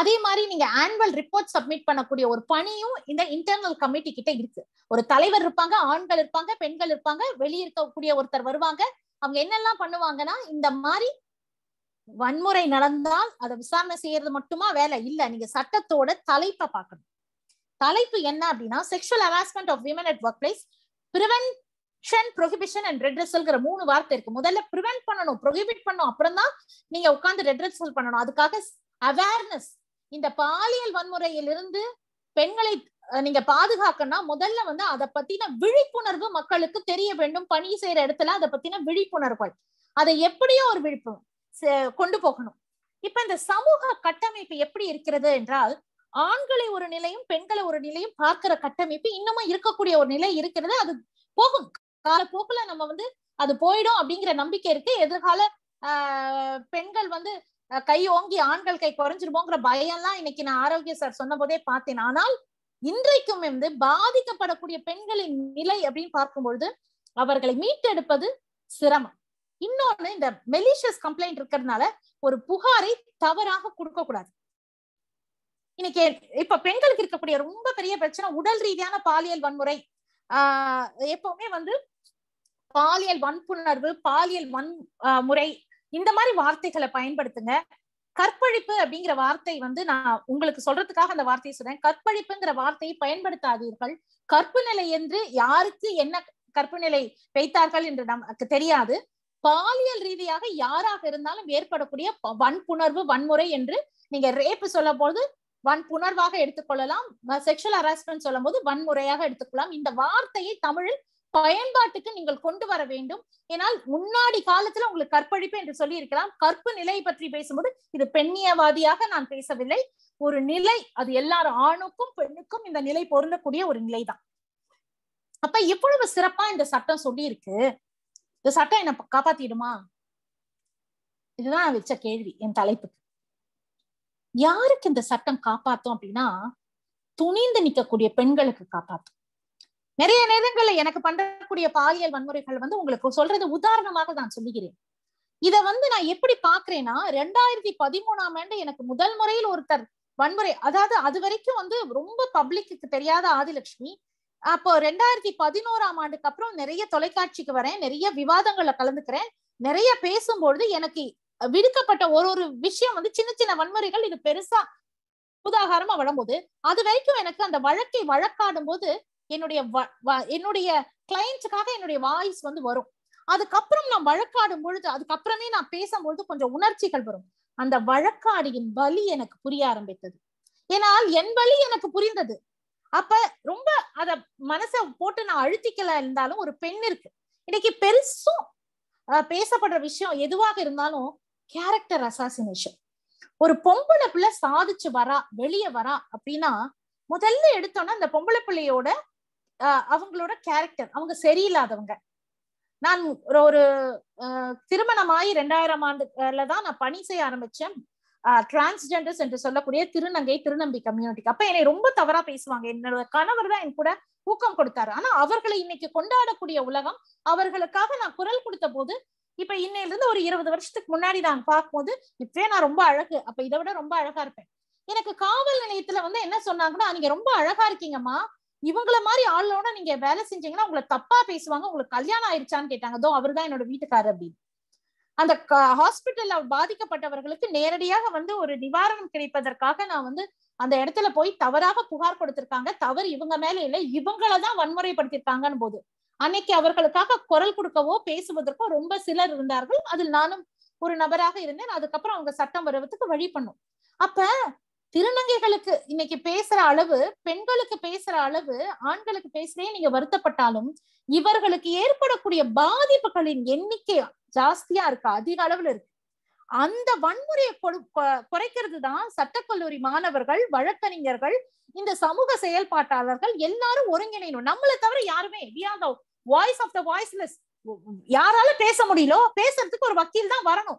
அதே மாதிரி நீங்க ஆனுவல் ரிப்போர்ட் சப்மிட் பண்ணக்கூடிய ஒரு பணியும் இந்த இன்டர்னல் கமிட்டி கிட்ட இருக்கு. ஒரு தலைவர் இருப்பாங்க ஆண்கள் இருப்பாங்க பெண்கள் இருப்பாங்க வெளியே இருக்கக்கூடிய ஒருத்தர் வருவாங்க. அவங்க என்னெல்லாம் பண்ணுவாங்கன்னா இந்த மாதிரி வன்முறை நடந்தால் அதை விசாரணை செய்யறது மட்டுமா வேலை? இல்ல நீங்க சட்டத்தோட தலைப்பை பார்க்கணும். தலைப்பு என்ன அப்படின்னா sexual harassment of women at workplace prevention prohibition and ரெட்ரஸல்ங்கிற மூணு வார்த்தை இருக்கு. முதல்ல ப்ரிவென்ட் பண்ணணும் ப்ரொஹிபிட் பண்ணணும். அப்புறம் தான் நீங்க உட்காந்து ரெட்ரஸல் பண்ணணும். அதுக்காக அவேர்னஸ் இந்த பாலியல் வன்முறையிலிருந்து பெண்களை நீங்க பாதுகாக்கணும்னா முதல்ல வந்து அதை பத்தின விழிப்புணர்வு மக்களுக்கு தெரிய வேண்டும். பணி செய்யற இடத்துல அதை பத்தின விழிப்புணர்வுகள். அதை எப்படியோ ஒரு விழிப்பு கொண்டு போகணும். இப்ப இந்த சமூக கட்டமைப்பு எப்படி இருக்கிறது என்றால் ஆண்களை ஒரு நிலையும் பெண்களை ஒரு நிலையும் பார்க்கிற கட்டமைப்பு இன்னமும் இருக்கக்கூடிய ஒரு நிலை இருக்கிறது. அது போகும். காலப்போக்குல நம்ம வந்து அது போயிடும் அப்படிங்கிற நம்பிக்கை இருக்கு. எதிர்கால ஆஹ் பெண்கள் வந்து கை ஓங்கி ஆண்கள் கை குறைஞ்சிருமோங்கிற பயம்லாம் இன்னைக்கு நான் ஆரோக்கிய சார் சொன்ன போதே பார்த்தேன். ஆனால் இன்றைக்கும் வந்து பாதிக்கப்படக்கூடிய பெண்களின் நிலை அப்படின்னு பார்க்கும்பொழுது அவர்களை மீட்டெடுப்பது சிரமம். இன்னொன்னு இந்த மெலிஷியஸ் கம்ப்ளைண்ட் இருக்கிறதுனால ஒரு புகாரை தவறாக கொடுக்க கூடாது இன்னைக்கு இப்ப பெண்களுக்கு இருக்கக்கூடிய ரொம்ப பெரிய பிரச்சனை உடல் ரீதியான பாலியல் வன்முறை. ஆஹ் எப்பவுமே வந்து பாலியல் வன்புணர்வு பாலியல் வன் முறை இந்த மாதிரி வார்த்தைகளை பயன்படுத்துங்க. கற்பழிப்பு அப்படிங்கிற வார்த்தை வந்து நான் உங்களுக்கு சொல்றதுக்காக அந்த வார்த்தையை சொல்றேன். கற்பழிப்புங்கிற வார்த்தையை பயன்படுத்தாதீர்கள். கற்பு நிலை என்று யாருக்கு என்ன கற்பு நிலை வைத்தார்கள் என்று நமக்கு தெரியாது. பாலியல் ரீதியாக யாராக இருந்தாலும் ஏற்படக்கூடிய வன்புணர்வு வன்முறை என்று நீங்க ரேப்பு சொல்லும் போது வன்புணர்வாக எடுத்துக்கொள்ளலாம். செக்ஷுவல் ஹராஸ்மெண்ட் சொல்லும் போது வன்முறையாக எடுத்துக்கொள்ளலாம். இந்த வார்த்தையை தமிழில் பயன்பாட்டுக்கு நீங்கள் கொண்டு வர வேண்டும். ஏனால் முன்னாடி காலத்துல உங்களுக்கு கற்பழிப்பு என்று சொல்லி இருக்கலாம் கற்பு நிலை பற்றி பேசும்போது இது பெண்ணியவாதியாக நான் பேசவில்லை. ஒரு நிலை அது எல்லாரும் ஆணுக்கும் பெண்ணுக்கும் இந்த நிலை பொருந்தக்கூடிய ஒரு நிலைதான். அப்ப இவ்வளவு சிறப்பா இந்த சட்டம் சொல்லி இருக்கு இந்த சட்டம் என்ன காப்பாத்திடுமா? இதுதான் நான் வச்ச கேள்வி என் தலைப்புக்கு. யாருக்கு இந்த சட்டம் காப்பாத்தும் அப்படின்னா துணிந்து நிக்கக்கூடிய பெண்களுக்கு காப்பாத்தும் நிறைய நேரங்கள்ல எனக்கு பண்றக்கூடிய பாலியல் வன்முறைகள் வந்து உங்களுக்கு சொல்றது உதாரணமாக நான் சொல்லுகிறேன். இத வந்து நான் எப்படி பாக்குறேன்னா ரெண்டாயிரத்தி பதிமூணாம் ஆண்டு எனக்கு முதல் முறையில் ஒருத்தர் வன்முறை அதாவது அது வரைக்கும் வந்து ரொம்ப பப்ளிக்கு தெரியாத ஆதிலட்சுமி. அப்போ ரெண்டாயிரத்தி பதினோராம் ஆண்டுக்கு அப்புறம் நிறைய தொலைக்காட்சிக்கு வரேன் நிறைய விவாதங்கள்ல கலந்துக்கிறேன் நிறைய பேசும்பொழுது எனக்கு விடுக்கப்பட்ட ஒரு ஒரு விஷயம் வந்து சின்ன சின்ன வன்முறைகள் இது பெருசா உதாகாரமா வரும்போது அது வரைக்கும் எனக்கு அந்த வழக்கை வழக்காடும் போது என்னுடைய என்னுடைய கிளைண்ட்ஸுக்காக என்னுடைய வாய்ஸ் வந்து வரும். அதுக்கப்புறம் நான் வழக்காடும் பொழுது அதுக்கப்புறமே நான் பேசும்பொழுது கொஞ்சம் உணர்ச்சிகள் வரும். அந்த வழக்காடியின் வலி எனக்கு புரிய ஆரம்பித்தது. ஏனால் என் வலி எனக்கு புரிந்தது. அப்ப ரொம்ப அத மனச போட்டு நான் அழுத்திக்கல இருந்தாலும் ஒரு பெண் இருக்கு. இன்னைக்கு பெருசும் பேசப்படுற விஷயம் எதுவாக இருந்தாலும் கேரக்டர் அசாசினேஷன் ஒரு பொம்பளை பிள்ளை சாதிச்சு வரா வெளியே வரா அப்படின்னா முதல்ல எடுத்தோன்னா அந்த பொம்பளை பிள்ளையோட அவங்களோட கேரக்டர் அவங்க சரியில்லாதவங்க. நான் ஒரு ஒரு திருமணமாயி ரெண்டாயிரம் ஆண்டுல தான் நான் பணி செய்ய ஆரம்பிச்சேன். டிரான்ஸ்ஜெண்டர்ஸ் என்று சொல்லக்கூடிய திருநங்கை திருநம்பி கம்யூனிட்டிக்கு அப்ப என்னை ரொம்ப தவறா பேசுவாங்க. என்னோட கணவர் தான் என் கூட ஊக்கம் கொடுத்தாரு. ஆனா அவர்களை இன்னைக்கு கொண்டாடக்கூடிய உலகம் அவர்களுக்காக நான் குரல் கொடுத்த போது இப்ப இன்னையில இருந்து ஒரு இருபது வருஷத்துக்கு முன்னாடி நான் பார்க்கும்போது இப்பவே நான் ரொம்ப அழகு. அப்ப இதை விட ரொம்ப அழகா இருப்பேன். எனக்கு காவல் நிலையத்துல வந்து என்ன சொன்னாங்கன்னா நீங்க ரொம்ப அழகா இருக்கீங்கம்மா. இவங்கள மாதிரி ஆளோட நீங்க வேலை செஞ்சீங்கன்னா உங்களை தப்பா பேசுவாங்க. உங்களுக்கு கல்யாணம் ஆயிடுச்சான்னு கேட்டாங்க. அதோ அவர் தான் என்னோட வீட்டுக்காரர் அப்படின்னு. அந்த ஹாஸ்பிட்டல்ல பாதிக்கப்பட்டவர்களுக்கு நேரடியாக வந்து ஒரு நிவாரணம் கிடைப்பதற்காக நான் வந்து அந்த இடத்துல போய் தவறாக புகார் கொடுத்திருக்காங்க. தவறு இவங்க மேல இல்லை. இவங்களதான் வன்முறைப்படுத்திருக்காங்கன்னு போது. அன்னைக்கு அவர்களுக்காக குரல் கொடுக்கவோ பேசுவதற்கோ ரொம்ப சிலர் இருந்தார்கள். அதில் நானும் ஒரு நபராக இருந்தேன். அதுக்கப்புறம் அவங்க சட்டம் வருவதற்கு வழி பண்ணும். அப்ப திருநங்கைகளுக்கு இன்னைக்கு பேசுற அளவு பெண்களுக்கு பேசுற அளவு ஆண்களுக்கு பேசுறே நீங்க வருத்தப்பட்டாலும் இவர்களுக்கு ஏற்படக்கூடிய பாதிப்புகளின் எண்ணிக்கை ஜாஸ்தியா இருக்கு அதிக அளவுல இருக்கு. அந்த வன்முறையை கொடு- கொ- குறைக்கிறது தான் சட்டக்கல்லூரி மாணவர்கள் வழக்கறிஞர்கள் இந்த சமூக செயல்பாட்டாளர்கள் எல்லாரும் ஒருங்கிணையணும். நம்மளை தவிர யாருமே வாய்ஸ் ஆஃப் த வாய்ஸ்லெஸ் யாரால பேச முடியலோ பேசுறதுக்கு ஒரு வக்கீல் தான் வரணும்.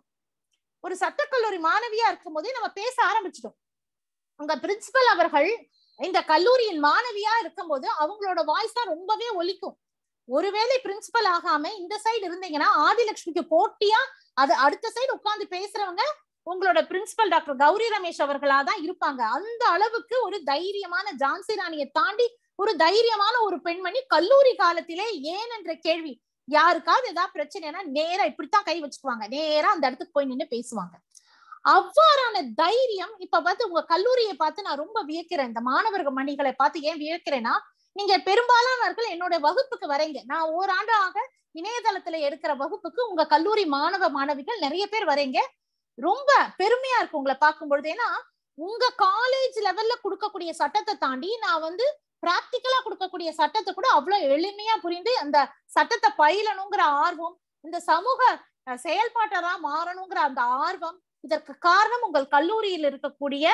ஒரு சட்டக்கல்லூரி மாணவியா இருக்கும் போதே நம்ம பேச ஆரம்பிச்சிட்டோம். உங்க பிரின்சிபல் அவர்கள் இந்த கல்லூரியின் மாணவியா இருக்கும்போது அவங்களோட வாய்ஸ் தான் ரொம்பவே ஒலிக்கும். ஒருவேளை பிரின்சிபல் ஆகாம இந்த சைடு இருந்தீங்கன்னா ஆதிலட்சுமிக்கு போட்டியா அது அடுத்த சைடு உட்கார்ந்து பேசுறவங்க உங்களோட பிரின்சிபல் டாக்டர் கௌரி ரமேஷ் அவர்களா தான் இருப்பாங்க. அந்த அளவுக்கு ஒரு தைரியமான ஜான்சி ராணியை தாண்டி ஒரு தைரியமான ஒரு பெண்மணி கல்லூரி காலத்திலே ஏன் என்ற கேள்வி. யாருக்காவது ஏதாவது பிரச்சனைனா நேரா இப்படித்தான் கை வச்சுக்குவாங்க. நேரா அந்த இடத்துக்கு போய் நின்னு பேசுவாங்க. அவ்வாறான தைரியம் இப்ப வந்து உங்க கல்லூரியை பார்த்து நான் ரொம்ப வியக்கிறேன். இந்த மாணவர்கள் மணிகளை பார்த்து ஏன் வியக்கிறேன்னா நீங்க பெரும்பாலானவர்கள் என்னோட வகுப்புக்கு வரீங்க. நான் ஓராண்டாக இணையதளத்துல எடுக்கிற வகுப்புக்கு உங்க கல்லூரி மாணவ மாணவிகள் நிறைய பேர் வரீங்க. ரொம்ப பெருமையா இருக்கு உங்களை பார்க்கும் பொழுது ஏன்னா உங்க காலேஜ் லெவல்ல கொடுக்கக்கூடிய சட்டத்தை தாண்டி நான் வந்து பிராக்டிக்கலா கொடுக்கக்கூடிய சட்டத்தை கூட அவ்வளவு எளிமையா புரிந்து அந்த சட்டத்தை பயிலணுங்கிற ஆர்வம் இந்த சமூக செயல்பாட்டரா மாறணுங்கிற அந்த ஆர்வம் இதற்கு காரணம் உங்கள் கல்லூரியில் இருக்கக்கூடிய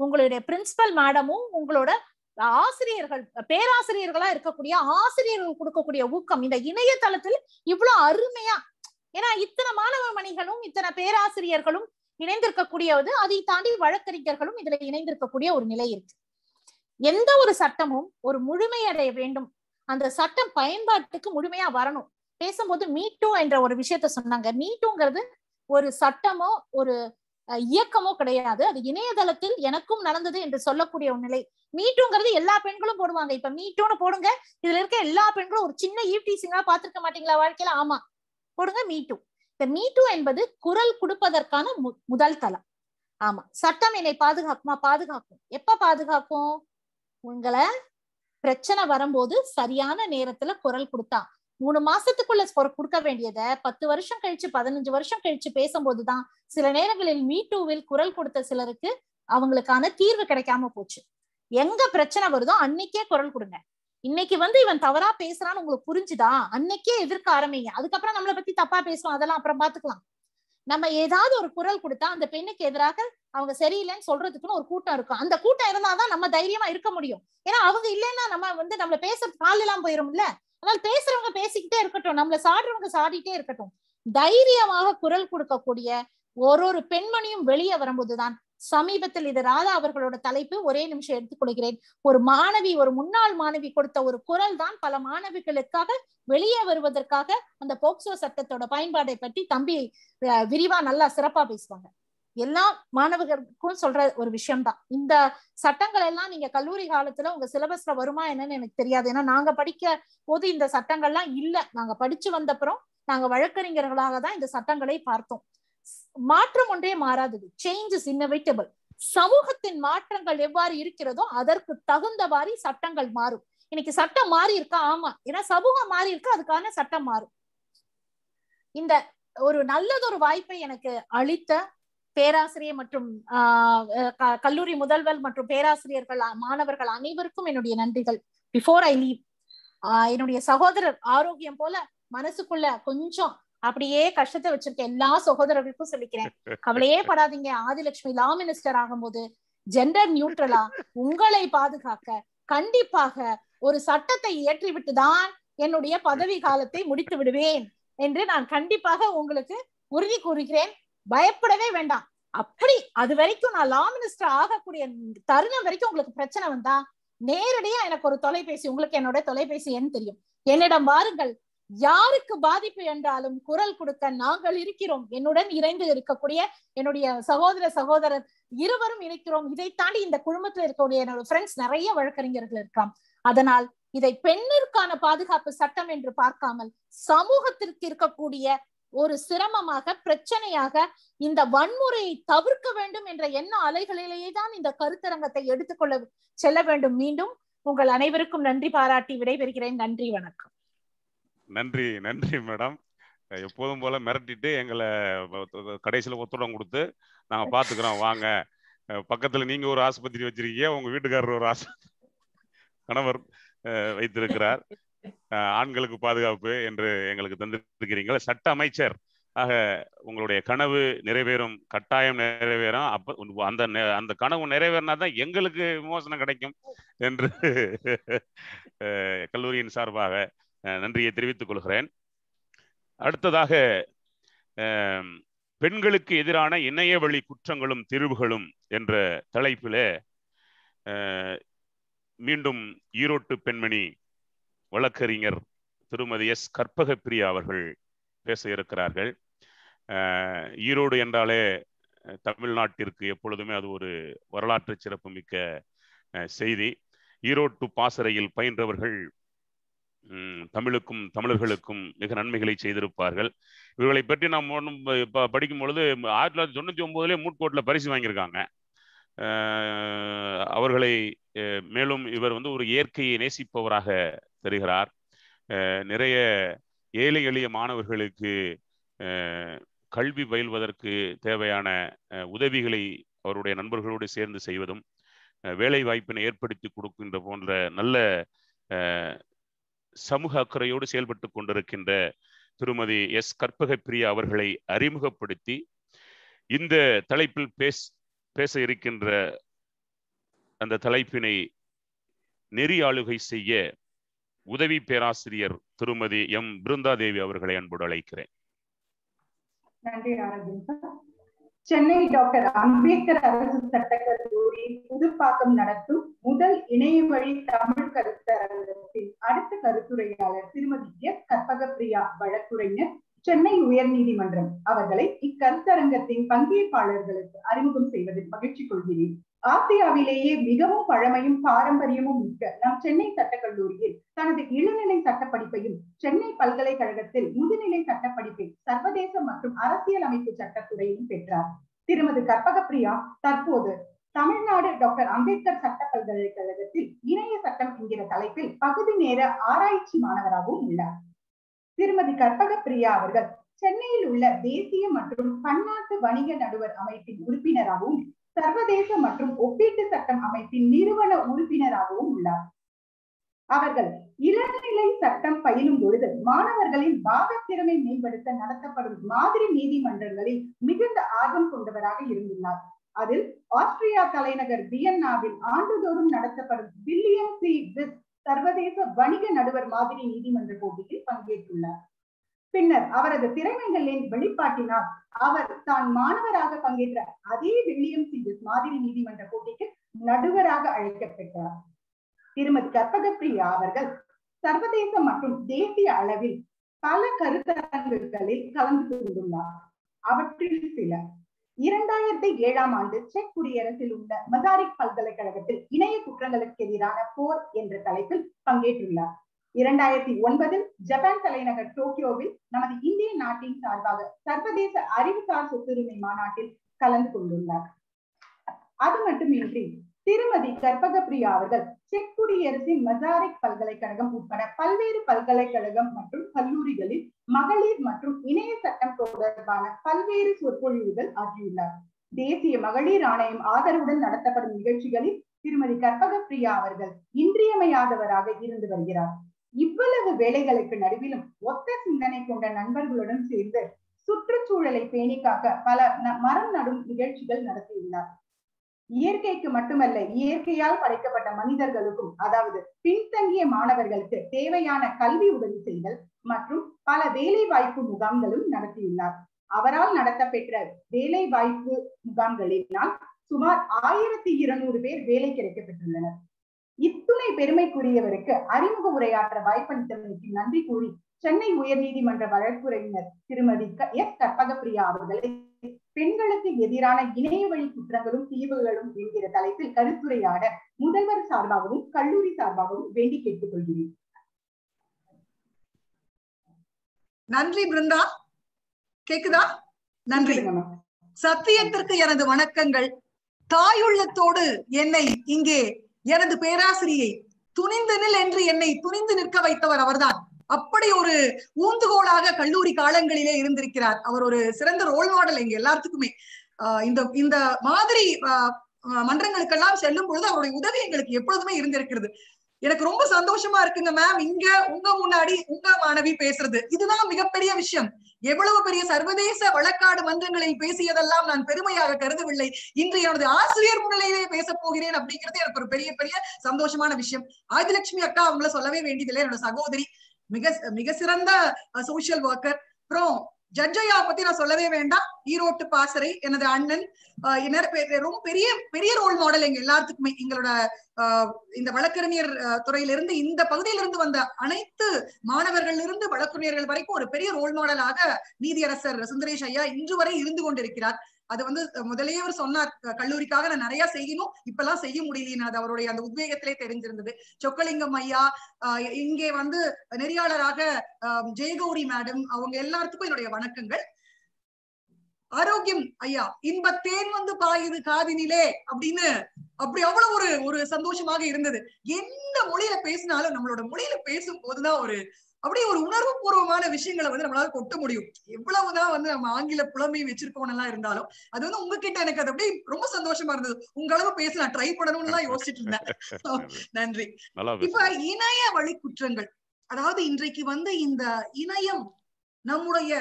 உங்களுடைய பிரின்சிபல் மேடமும் உங்களோட ஆசிரியர்கள் பேராசிரியர்களா இருக்கக்கூடிய ஆசிரியர்கள் கொடுக்கக்கூடிய ஊக்கம் இந்த இணையதளத்தில் இவ்வளவு அருமையா ஏன்னா இத்தனை மாணவ மணிகளும் இத்தனை பேராசிரியர்களும் இணைந்திருக்கக்கூடியது அதை தாண்டி வழக்கறிஞர்களும் இதுல இணைந்திருக்கக்கூடிய ஒரு நிலை இருக்கு. எந்த ஒரு சட்டமும் ஒரு முழுமையடைய வேண்டும். அந்த சட்டம் பயன்பாட்டுக்கு முழுமையா வரணும். பேசும்போது மீட்டூ என்ற ஒரு விஷயத்த சொன்னாங்க. மீட்டூங்கிறது ஒரு சட்டமோ ஒரு இயக்கமோ கிடையாது. அது இணையதளத்தில் எனக்கும் நடந்தது என்று சொல்லக்கூடிய ஒரு நிலை. மீட்டுங்கிறது எல்லா பெண்களும் போடுவாங்க. இப்ப மீட்டூன்னு போடுங்க. இதுல இருக்க எல்லா பெண்களும் ஒரு சின்ன ஈவ்டீசிங்கா பாத்திருக்க மாட்டீங்களா வாழ்க்கையில? ஆமா. போடுங்க மீட்டூ. இந்த மீட்டூ என்பது குரல் கொடுப்பதற்கான மு- முதல் தளம். ஆமா. சட்டம் என்னை பாதுகாக்குமா? பாதுகாக்கும். எப்ப பாதுகாக்கும்? உங்களை பிரச்சனை வரும்போது சரியான நேரத்துல குரல் கொடுத்தா. மூணு மாசத்துக்குள்ள குர- கொடுக்க வேண்டியத பத்து வருஷம் கழிச்சு பதினஞ்சு வருஷம் கழிச்சு பேசும்போதுதான் சில நேரங்களில் மீட்டூவில் குரல் கொடுத்த சிலருக்கு அவங்களுக்கான தீர்வு கிடைக்காம போச்சு. எங்க பிரச்சனை வருதோ அன்னைக்கே குரல் கொடுங்க. இன்னைக்கு வந்து இவன் தவறா பேசுறான்னு உங்களுக்கு புரிஞ்சுதா? அன்னைக்கே எதிர்க்க ஆரம்பிங்க. அதுக்கப்புறம் நம்மளை பத்தி தப்பா பேசுவோம். அதெல்லாம் அப்புறம் பாத்துக்கலாம். நம்ம ஏதாவது ஒரு குரல் கொடுத்தா அந்த பெண்ணுக்கு எதிராக அவங்க சரியில்லைன்னு சொல்றதுக்குன்னு ஒரு கூட்டம் இருக்கும். அந்த கூட்டம் இருந்தாதான் நம்ம தைரியமா இருக்க முடியும். ஏன்னா அவங்க இல்லைன்னா நம்ம வந்து நம்மள பேசுறது கால் எல்லாம் போயிரும்ல. அதனால பேசுறவங்க பேசிக்கிட்டே இருக்கட்டும். நம்மள சாடுறவங்க சாடிட்டே இருக்கட்டும். தைரியமாக குரல் கொடுக்கக்கூடிய ஒரு ஒரு பெண்மணியும் வெளியே வரும்போதுதான் சமீபத்தில் இது ராதா அவர்களோட தலைப்பு. ஒரே நிமிஷம் எடுத்துக்கொள்கிறேன் ஒரு மாணவி ஒரு முன்னாள் மாணவி கொடுத்த ஒரு குரல் தான் பல மாணவிகளுக்காக வெளியே வருவதற்காக அந்த போக்சோ சட்டத்தோட பயன்பாடை பற்றி தம்பி அஹ், விரிவா நல்லா சிறப்பா பேசுவாங்க. எல்லா மாணவர்களுக்கும் சொல்ற ஒரு விஷயம்தான். இந்த சட்டங்கள் எல்லாம் நீங்க கல்லூரி காலத்துல உங்க சிலபஸ்ல வருமா என்னன்னு எனக்கு தெரியாது. ஏன்னா நாங்க படிக்க போது இந்த சட்டங்கள்லாம் இல்ல. நாங்க படிச்சு வந்தப்புறம் நாங்க வழக்கறிஞர்களாக தான் இந்த சட்டங்களை பார்த்தோம். மாற்றம் ஒன்றே மாறாதது. சேஞ்ச் இஸ் இன்னவிட்டபிள் சமூகத்தின் மாற்றங்கள் எவ்வாறு இருக்கிறதோ அதற்கு தகுந்தவாறு சட்டங்கள் மாறும். இன்னைக்கு சட்டம் மாறி இருக்கா ஆமா. ஏன்னா சமூகம் மாறி இருக்கு அதுக்கான சட்டம் மாறும். இந்த ஒரு நல்லதொரு வாய்ப்பை எனக்கு அளித்த பேராசிரியர் மற்றும் ஆஹ் க- கல்லூரி முதல்வர் மற்றும் பேராசிரியர்கள் மாணவர்கள் அனைவருக்கும் என்னுடைய நன்றிகள். பிஃபோர் ஐ லீவ் என்னுடைய சகோதரர் ஆரோக்கியம் போல மனசுக்குள்ள கொஞ்சம் அப்படியே கஷ்டத்தை வச்சிருக்க எல்லா சகோதரர்களுக்கும் சொல்லிக்கிறேன். கவலையே படாதீங்க. ஆதிலட்சுமி லா மினிஸ்டர் ஆகும்போது ஜெண்டர் நியூட்ரலா உங்களை பாதுகாக்க கண்டிப்பாக ஒரு சட்டத்தை இயற்றிவிட்டு தான் என்னுடைய பதவி காலத்தை முடித்து விடுவேன் என்று நான் கண்டிப்பாக உங்களுக்கு உறுதி கூறுகிறேன். பயப்படவே வேண்டாம். அப்படி அது வரைக்கும் நான் லா மினிஸ்டர் ஆகக்கூடிய தருணம் வரைக்கும் உங்களுக்கு பிரச்சனை வந்தா நேரடியா எனக்கு ஒரு தொலைபேசி உங்களுக்கு என்னோட தொலைபேசி எண் தெரியும். என்னிடம் வாருங்கள். யாருக்கு பாதிப்பு என்றாலும் குரல் கொடுக்க நாங்கள் இருக்கிறோம். என்னுடன் இணைந்து இருக்கக்கூடிய என்னுடைய சகோதர சகோதரர் இருவரும் இருக்கிறோம் இதை தாண்டி இந்த குழுமத்துல இருக்கக்கூடிய என்னோட ஃப்ரெண்ட்ஸ் நிறைய வழக்கறிஞர்கள் இருக்கலாம் அதனால் இதை பெண்ணிற்கான பாதுகாப்பு சட்டம் என்று பார்க்காமல் சமூகத்திற்கு இருக்கக்கூடிய ஒரு சிரமமாக பிரச்சனையாக இந்த வன்முறையை தவிர்க்க வேண்டும் என்ற எண்ண அலைகளிலேயே தான் இந்த கருத்தரங்கத்தை எடுத்துக்கொள்ள செல்ல வேண்டும். மீண்டும் உங்கள் அனைவருக்கும் நன்றி பாராட்டி விடைபெறுகிறேன். நன்றி வணக்கம். நன்றி நன்றி மேடம். எப்போதும் போல மிரட்டிட்டு எங்களை கடைசியில் ஒத்துடம் கொடுத்து நாங்கள் பார்த்துக்கிறோம் வாங்க. பக்கத்தில் நீங்கள் ஒரு ஆஸ்பத்திரி வச்சிருக்கீங்க உங்கள் வீட்டுக்காரர் ஒரு ஆஸ் கணவர் வைத்திருக்கிறார். ஆண்களுக்கு பாதுகாப்பு என்று எங்களுக்கு தந்திருக்கிறீர்கள். சட்ட அமைச்சர் ஆக உங்களுடைய கனவு நிறைவேறும் கட்டாயம் நிறைவேறும். அப்ப அந்த நெ- அந்த கனவு நிறைவேறினா தான் எங்களுக்கு விமோசனம் கிடைக்கும் என்று கல்லூரியின் சார்பாக நன்றியை தெரிவித்துக் கொள்கிறேன். அடுத்ததாக பெண்களுக்கு எதிரான இணைய வழி குற்றங்களும் தீர்வுகளும் என்ற தலைப்பிலே மீண்டும் ஈரோட்டு பெண்மணி வழக்கறிஞர் திருமதி எஸ். கற்பக பிரியா அவர்கள் பேச இருக்கிறார்கள். ஈரோடு என்றாலே தமிழ்நாட்டிற்கு எப்பொழுதுமே அது ஒரு வரலாற்று சிறப்புமிக்க செய்தி. ஈரோட்டு பாசறையில் பயின்றவர்கள் தமிழுக்கும் தமிழர்களுக்கும் மிக நன்மைகளை செய்திருப்பார்கள். இவர்களை பற்றி நாம் ஒன்றும் இப்போ படிக்கும் பொழுது ஆயிரத்தி தொள்ளாயிரத்தி தொண்ணூற்றி ஒன்பதுலேயே மூட்கோட்டில் பரிசு வாங்கியிருக்காங்க. அவர்களை மேலும் இவர் வந்து ஒரு இயற்கையை நேசிப்பவராக தெரிகிறார். நிறைய ஏழை எளிய மாணவர்களுக்கு கல்வி பயில்வதற்கு தேவையான உதவிகளை அவருடைய நண்பர்களோடு சேர்ந்து செய்வதும் வேலை வாய்ப்பினை ஏற்படுத்தி கொடுக்கின்ற போன்ற நல்ல சமூக அக்கறையோடு செயல்பட்டு கொண்டிருக்கின்ற திருமதி எஸ். கற்பக பிரியா அவர்களை அறிமுகப்படுத்தி இந்த தலைப்பில் பேச பேச இருக்கின்ற அந்த தலைப்பினை நெறி ஆளுகை செய்ய உதவி பேராசிரியர் திருமதி எம். பிருந்தாதேவி அவர்களை அன்போடு அழைக்கிறேன். நன்றி சென்னை டாக்டர் அம்பேத்கர் அரசு சட்டக்கல்லூரி புதுப்பாக்கம் நடத்தும் முதல் இணைய வழி தமிழ் கருத்தரங்கத்தின் அடுத்த கருத்துரையாளர் திருமதி எஸ். கற்பக பிரியா வழக்குரைஞர் சென்னை உயர்நீதிமன்றம். அவர்களை இக்கருத்தரங்கத்தின் பங்கேற்பாளர்களுக்கு அறிமுகம் செய்வதில் மகிழ்ச்சி கொள்கிறேன். ஆசியாவிலேயே மிகவும் பழமையும் பாரம்பரியமும் மிக்க நம் சென்னை சட்டக்கல்லூரியில் தனது இளநிலை சட்டப்படிப்பையும் சென்னை பல்கலைக்கழகத்தில் முதுநிலை சட்டப்படிப்பை சர்வதேச மற்றும் அரசியல் அமைப்பு சட்டத்துறையிலும் பெற்றார். திருமதி கற்பகப்பிரியா தற்போது தமிழ்நாடு டாக்டர் அம்பேத்கர் சட்ட பல்கலைக்கழகத்தில் இணைய சட்டம் என்கிற தலைப்பில் பகுதி நேர ஆராய்ச்சி மாணவராகவும் உள்ளார். திருமதி கற்பக பிரியா அவர்கள் சென்னையில் உள்ள தேசிய மற்றும் பன்னாட்டு வணிக நடுவர் அமைப்பின் உறுப்பினராகவும் சர்வதேச மற்றும் ஒப்பீட்டு சட்டம் அமைப்பின் நிறுவன உறுப்பினராகவும் உள்ளார். அவர்கள் இளநிலை சட்டம் பயிலும் பொழுது மாணவர்களின் பாகத்திறமை மேம்படுத்த நடத்தப்படும் மாதிரி நீதிமன்றங்களில் மிகுந்த ஆர்வம் கொண்டவராக இருந்துள்ளார். அதில் ஆஸ்திரியா தலைநகர் வியன்னாவில் ஆண்டுதோறும் நடத்தப்படும் வில்லியம் சி விஸ் சர்வதேச வணிக நடுவர் மாதிரி நீதிமன்ற போட்டியில் பங்கேற்றுள்ளார். பின்னர் அவரது திறமைகளின் வெளிப்பாட்டினால் அவர் தான் மாணவராக பங்கேற்ற அதே வில்லியம் சி மாதிரி நீதிமன்ற போட்டிக்கு நடுவராக அழைக்கப்பட்டார். திருமதி கற்பக பிரியா அவர்கள் சர்வதேச மற்றும் தேசிய அளவில் பல கருத்தரங்குகளில் கலந்து கொண்டுள்ளார். அவற்றில் சில இரண்டாயிரத்தி ஏழாம் ஆண்டு செக் குடியரசில் உள்ள மசாரிக் பல்கலைக்கழகத்தில் இணைய குற்றங்களுக்கு எதிரான போர் என்ற தலைப்பில் பங்கேற்றுள்ளார். இரண்டாயிரத்தி ஒன்பதில் ஜப்பான் தலைநகர் டோக்கியோவில் நமது இந்திய நாட்டின் சார்பாக சர்வதேச அறிவுசார் சொத்துரிமை மாநாட்டில் கலந்து கொண்டுள்ளார். அது மட்டுமின்றி திருமதி கற்பக பிரியா அவர்கள் செக் குடியரசின் மசாரிக் பல்கலைக்கழகம் உட்பட பல்வேறு பல்கலைக்கழகம் மற்றும் கல்லூரிகளில் மகளிர் மற்றும் இணைய சட்டம் தொடர்பான பல்வேறு சொற்பொழிவுகள் ஆற்றியுள்ளார். தேசிய மகளிர் ஆணையம் ஆதரவுடன் நடத்தப்படும் நிகழ்ச்சிகளில் திருமதி கற்பக பிரியா அவர்கள் இன்றியமையாதவராக இருந்து வருகிறார். இவ்வளவு வேலைகளுக்கு நடுவிலும் ஒத்த சிந்தனை கொண்ட நண்பர்களுடன் சேர்ந்து சுற்றுச்சூழலை பேணி காக்க பல மரம் நடும் நிகழ்ச்சிகள் நடத்தியுள்ளார். இயற்கைக்கு மட்டுமல்ல இயற்கையால் படைக்கப்பட்ட மனிதர்களுக்கும் அதாவது பின்தங்கிய மாணவர்களுக்கு தேவையான கல்வி உதவி செய்தல் மற்றும் பல வேலை வாய்ப்பு முகாம்களும் நடத்தியுள்ளார். அவரால் நடத்தப்பெற்ற வேலை வாய்ப்பு முகாம்களினால் சுமார் ஆயிரத்தி இருநூறு பேர் வேலை கிடைக்கப்பெற்றுள்ளனர். இத்துணை பெருமைக்குரியவருக்கு அறிமுக உரையாற்ற வாய்ப்பளித்தமைக்கு நன்றி கூறி சென்னை உயர்நீதிமன்ற வழக்குரைஞர் திருமதி எஸ் கற்பகப்பிரியா அவர்களை பெண்களுக்கு எதிரான இணைய வழி குற்றங்களும் தீர்வுகளும் என்கிற தலைப்பில் கருத்துரையாட முதல்வர் சார்பாகவும் கல்லூரி சார்பாகவும் வேண்டி கேட்டுக்கொள்கிறேன். நன்றி பிருந்தா. கேக்குதா? நன்றி. சத்தியத்திற்கு எனது வணக்கங்கள். தாயுள்ளத்தோடு என்னை இங்கே எனது பேராசிரியை துணிந்து நில் என்று என்னை துணிந்து நிற்க வைத்தவர் அவர்தான். அப்படி ஒரு ஊந்துகோலாக கல்லூரி காலங்களிலே இருந்திருக்கிறார். அவர் ஒரு சிறந்த ரோல் மாடல் எங்க எல்லாத்துக்குமே இந்த இந்த மாதிரி அஹ், மன்றங்களுக்கெல்லாம் செல்லும் பொழுது அவருடைய உதவி எங்களுக்கு எப்பொழுதுமே இருந்திருக்கிறது. எனக்கு ரொம்ப சந்தோஷமா இருக்குங்க மேம் இங்க உங்க முன்னாடி உங்க மாணவி பேசுறது. இதுதான் மிகப்பெரிய விஷயம். எவ்வளவு பெரிய சர்வதேச வழக்காடு மன்றங்களில் பேசியதெல்லாம் நான் பெருமையாக கருதவில்லை. இன்று எனது ஆசிரியர் முன்னிலையிலே பேச போகிறேன் அப்படிங்கிறது எனக்கு ஒரு பெரிய பெரிய சந்தோஷமான விஷயம். ஆதிலட்சுமி அக்கா அவங்கள சொல்லவே வேண்டியதில்லை. என்னோட சகோதரி மிக மிக சிறந்த சோசியல் ஒர்க்கர் அப்புறம் ஜட்ஜையா பத்தி நான் சொல்லவே வேண்டாம். ஈரோட்டு பாசறை எனது அண்ணன் ரொம்ப பெரிய பெரிய ரோல் மாடல் எங்க எல்லாத்துக்குமே. எங்களோட இந்த வழக்கறிஞர் துறையிலிருந்து இந்த பகுதியிலிருந்து வந்த அனைத்து மாணவர்கள் இருந்து வழக்கறிஞர்கள் வரைக்கும் ஒரு பெரிய ரோல் மாடலாக நீதியரசர் சுந்தரேஷ் ஐயா இன்று வரை இருந்து கொண்டிருக்கிறார். அது வந்து முதலே அவர் சொன்னார் கல்லூரிக்காக நான் நிறைய செய்யணும். இப்பெல்லாம் செய்ய முடியலன்னு அது அவருடைய அந்த உத்வேகத்திலே தெரிஞ்சிருந்தது. சொக்கலிங்கம் ஐயா ஆஹ், இங்கே வந்து நெறியாளராக ஆஹ், ஜெயகௌரி மேடம் அவங்க எல்லாத்துக்கும் என்னுடைய வணக்கங்கள். ஆரோக்கியம் ஐயா இன்பத்தேன் வந்து பாயுது காதினிலே அப்படின்னு அப்படி அவ்வளவு ஒரு ஒரு சந்தோஷமாக இருந்தது. எந்த மொழியில பேசினாலும் நம்மளோட மொழியில பேசும் போதுதான் ஒரு அப்படியே ஒரு உணர்வு பூர்வமான விஷயங்களை வந்து நம்மளால கொட்ட முடியும். எவ்வளவுதான் வந்து நம்ம ஆங்கில புலமை வச்சிருக்கோம் எல்லாம் இருந்தாலும் அது வந்து உங்ககிட்ட எனக்கு அது அப்படியே ரொம்ப சந்தோஷமா இருந்தது. உங்க அளவு பேச நான் ட்ரை பண்ணணும்னு எல்லாம் யோசிச்சுட்டு இருந்தேன். <laughs> நன்றி. இப்ப இணைய வழி குற்றங்கள் அதாவது இன்றைக்கு வந்து இந்த இணையம் நம்முடைய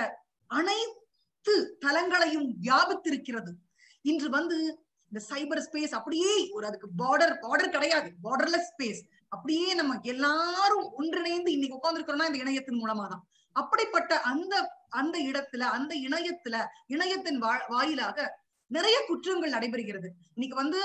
அனைத்து தளங்களையும் வியாபித்திருக்கிறது. இன்று வந்து இந்த சைபர் ஸ்பேஸ் அப்படியே ஒரு அதுக்கு பார்டர் பார்டர் கிடையாது. பார்டர்லெஸ் ஸ்பேஸ் அப்படியே நம்ம எல்லாரும் ஒன்றிணைந்து இன்னைக்கு உட்கார்ந்துருக்கிறோம்னா இந்த இணையத்தின் மூலமா தான் அப்படிப்பட்ட அந்த அந்த இடத்துல அந்த இணையத்துல இணையத்தின் வா- வாயிலாக நிறைய குற்றங்கள் நடைபெறுகிறது. இன்னைக்கு வந்து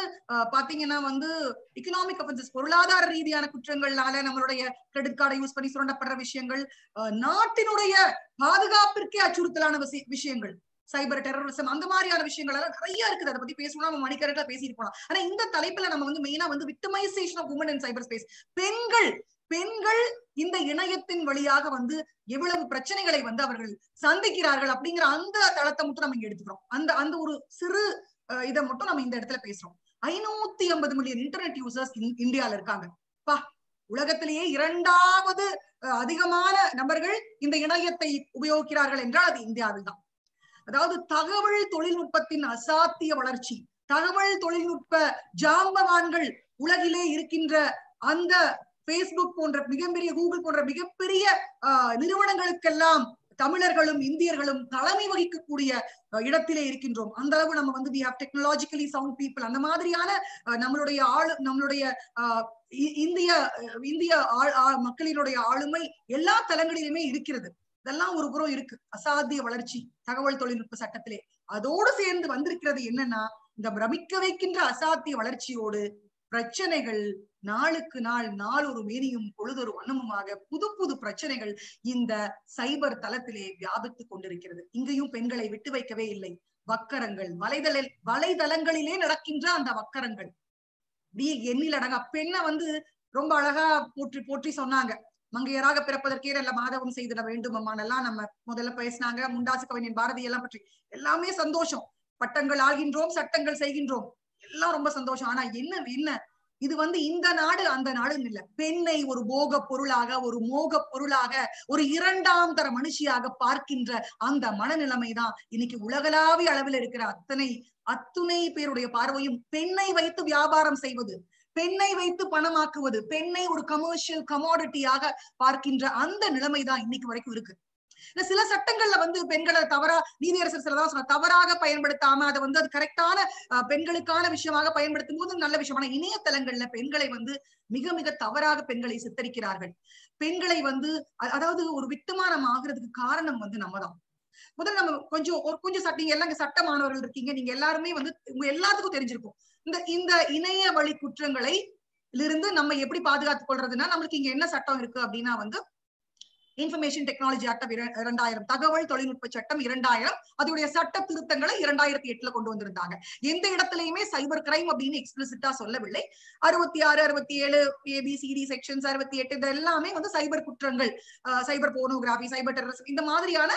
பாத்தீங்கன்னா வந்து எக்கனாமிக் அஃபென்சஸ் பொருளாதார ரீதியான குற்றங்கள்னால நம்மளுடைய கிரெடிட் கார்டை யூஸ் பண்ணி சுரண்டப்படுற விஷயங்கள் அஹ், நாட்டினுடைய பாதுகாப்பிற்கே அச்சுறுத்தலான விஷய- விஷயங்கள். சைபர் டெரரிசம் அந்த மாதிரியான விஷயங்கள் எல்லாம் நிறைய இருக்குது. அதை பத்தி பேசணும் நம்ம மணிக்கணக்கில் பேசிட்டு போலாம் ஆனா இந்த தலைப்புல நம்ம வந்து மெயினா வந்து victimisation of women in cyber space பெண்கள் பெண்கள் இந்த இணையத்தின் வழியாக வந்து எவ்வளவு பிரச்சனைகளை வந்து அவர்கள் சந்திக்கிறார்கள் அப்படிங்கிற அந்த தளத்தை மட்டும் நம்ம இங்க எடுத்துக்கிறோம். அந்த அந்த ஒரு சிறு இதை மட்டும் நம்ம இந்த இடத்துல பேசுறோம். ஐநூத்தி ஐம்பது மில்லியன் இன்டர்நெட் யூசர்ஸ் இந்தியால இருக்காங்க. பா உலகத்திலேயே இரண்டாவது அதிகமான நபர்கள் இந்த இணையத்தை உபயோகிக்கிறார்கள் என்றால் அது இந்தியாவில் தான் அதாவது தகவல் தொழில்நுட்பத்தின் அசாத்திய வளர்ச்சி தகவல் தொழில்நுட்ப ஜாம்பவான்கள் உலகிலே இருக்கின்ற அந்த பேஸ்புக் போன்ற மிகப்பெரிய கூகுள் போன்ற மிகப்பெரிய நிறுவனங்களுக்கெல்லாம் தமிழர்களும் இந்தியர்களும் தலைமை வகிக்கக்கூடிய இடத்திலே இருக்கின்றோம். அந்த அளவு நம்ம வந்து we have technologically sound people அந்த மாதிரியான அஹ், நம்மளுடைய ஆளு நம்மளுடைய ஆஹ், இ- இந்திய அஹ், இந்திய ஆள்- மக்களினுடைய ஆளுமை எல்லா தளங்களிலுமே இருக்கிறது. இதெல்லாம் ஒரு புறம் இருக்கு. அசாத்திய வளர்ச்சி தகவல் தொழில்நுட்ப சட்டத்திலே. அதோடு சேர்ந்து வந்திருக்கிறது என்னன்னா இந்த பிரமிக்க வைக்கின்ற அசாத்திய வளர்ச்சியோடு பிரச்சனைகள் நாளுக்கு நாள் நாளொரு மேனியும் பொழுதொரு வண்ணமுமாக புது புது பிரச்சனைகள் இந்த சைபர் தளத்திலே வியாபித்துக் கொண்டிருக்கிறது. இங்கேயும் பெண்களை விட்டு வைக்கவே இல்லை. வக்கரங்கள் வலைதள வலைதளங்களிலே நடக்கின்ற அந்த வக்கரங்கள். அப்படியே எண்ணில் அடங்கா பெண்ணை வந்து ரொம்ப அழகா போற்றி போற்றி சொன்னாங்க. மங்கையராக பிறப்பதற்கே நல்ல மாதவம் செய்திட வேண்டும் அம்மானெல்லாம் நம்ம முதல்ல பேசினாங்க. முண்டாசு கவிஞன் பாரதி எல்லாம் பற்றி. எல்லாமே சந்தோஷம். பட்டங்கள் ஆகின்றோம் சட்டங்கள் செய்கின்றோம். எல்லாம் ரொம்ப சந்தோஷம். ஆனா என்ன என்ன? இது வந்து இந்த நாடு அந்த நாடுன்னு இல்ல. பெண்ணை ஒரு போக பொருளாக ஒரு மோக பொருளாக ஒரு இரண்டாம் தர மனுஷியாக பார்க்கின்ற அந்த மனநிலைமை தான் இன்னைக்கு உலகளாவிய அளவில் இருக்கிற அத்தனை அத்துணை பேருடைய பார்வையும் பெண்ணை வைத்து வியாபாரம் செய்வது. பெண்ணை வைத்து பணமாக்குவது பெண்ணை ஒரு கமர்ஷியல் கமாடிட்டியாக பார்க்கின்ற அந்த நிலைமைதான் இன்னைக்கு வரைக்கும் இருக்கு. இல்ல சில சட்டங்கள்ல வந்து பெண்களை தவறா நீதியரசர் சிலதான் சொன்ன தவறாக பயன்படுத்தாம அதை வந்து அது கரெக்டான பெண்களுக்கான விஷயமாக பயன்படுத்தும் போது நல்ல விஷயமான இணையதளங்கள்ல பெண்களை வந்து மிக மிக தவறாக பெண்களை சித்தரிக்கிறார்கள். பெண்களை வந்து அதாவது ஒரு விக்டமா நம்ம ஆகுறதுக்கு காரணம் வந்து நம்ம தான் முதல்ல நம்ம கொஞ்சம் ஒரு கொஞ்சம் சட்ட நீங்க எல்லாம் சட்ட மாணவர்கள் இருக்கீங்க நீங்க எல்லாருமே வந்து உங்க எல்லாத்துக்கும் தெரிஞ்சிருக்கும். இந்த இந்த இணைய வழி குற்றங்களை இருந்து நம்ம எப்படி பாதுகாத்துக் கொள்றதுன்னா நம்மளுக்கு இங்க என்ன சட்டம் இருக்கு அப்படின்னா வந்து இன்ஃபர்மேஷன் டெக்னாலஜி ஆக்ட் இரண்டாயிரம் தகவல் தொழில்நுட்ப சட்டம் இரண்டாயிரம் அதோடைய சட்ட திருத்தங்களை இரண்டாயிரத்தி எட்டுல கொண்டு வந்திருந்தாங்க. எந்த இடத்துலயுமே சைபர் கிரைம் அப்படின்னு எக்ஸ்பிளிசிட்டா சொல்லவில்லை. அறுபத்தி ஆறு அறுபத்தி ஏழு ஏபிசிடி செக்ஷன்ஸ் அறுபத்தி எட்டு இது எல்லாமே வந்து சைபர் குற்றங்கள் சைபர் போனோகிராஃபி சைபர் டெரரிசம் இந்த மாதிரியான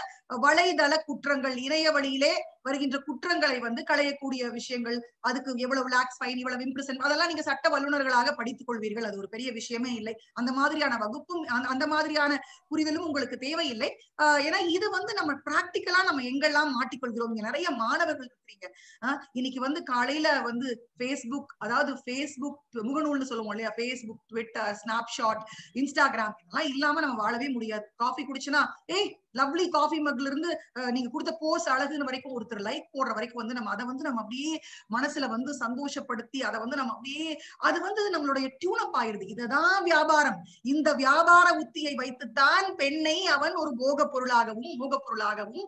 வலைதள குற்றங்கள் இணைய வழியிலே வருகின்ற குற்றங்களை வந்து களையக்கூடிய விஷயங்கள் அதுக்கு எவ்வளவு லாக்ஸ் ஃபைன் இவ்வளவு இம்ப்ரெசன் அதெல்லாம் நீங்க சட்ட வல்லுநர்களாக படித்துக் கொள்வீர்கள். அது ஒரு பெரிய விஷயமே இல்லை. அந்த மாதிரியான வகுப்பும் அந்த- அந்த மாதிரியான புரிதலும் உங்களுக்கு தேவையில்லை. ஆஹ் ஏன்னா இது வந்து நம்ம பிராக்டிக்கலா நம்ம எங்கெல்லாம் மாட்டிக்கொள்கிறோம் இங்க நிறைய மாணவர்கள் இருக்கிறீங்க. ஆஹ் இன்னைக்கு வந்து காலையில வந்து ஃபேஸ்புக் அதாவது ஃபேஸ்புக் முகநூல்னு சொல்லுவோம் இல்லையா? பேஸ்புக் ட்விட்டர் ஸ்னாப்ஷாட் இன்ஸ்டாகிராம் இதெல்லாம் இல்லாம நம்ம வாழவே முடியாது. காஃபி குடிச்சுனா ஏய் லவ்லி காஃபி மக்ல இருந்து நீங்க கொடுத்த போஸ் அழகுன்னு வரைக்கும் ஒருத்தர் லைக் போடுற வரைக்கும் வந்து நம்ம அதை வந்து நம்ம அப்படியே மனசுல வந்து சந்தோஷப்படுத்தி அதை வந்து நம்ம அப்படியே அது வந்து நம்மளுடைய டியூனப் ஆயிருது இதுதான் வியாபாரம். இந்த வியாபார உத்தியை வைத்துத்தான் பெண்ணை அவன் ஒரு போக பொருளாகவும் மூக பொருளாகவும்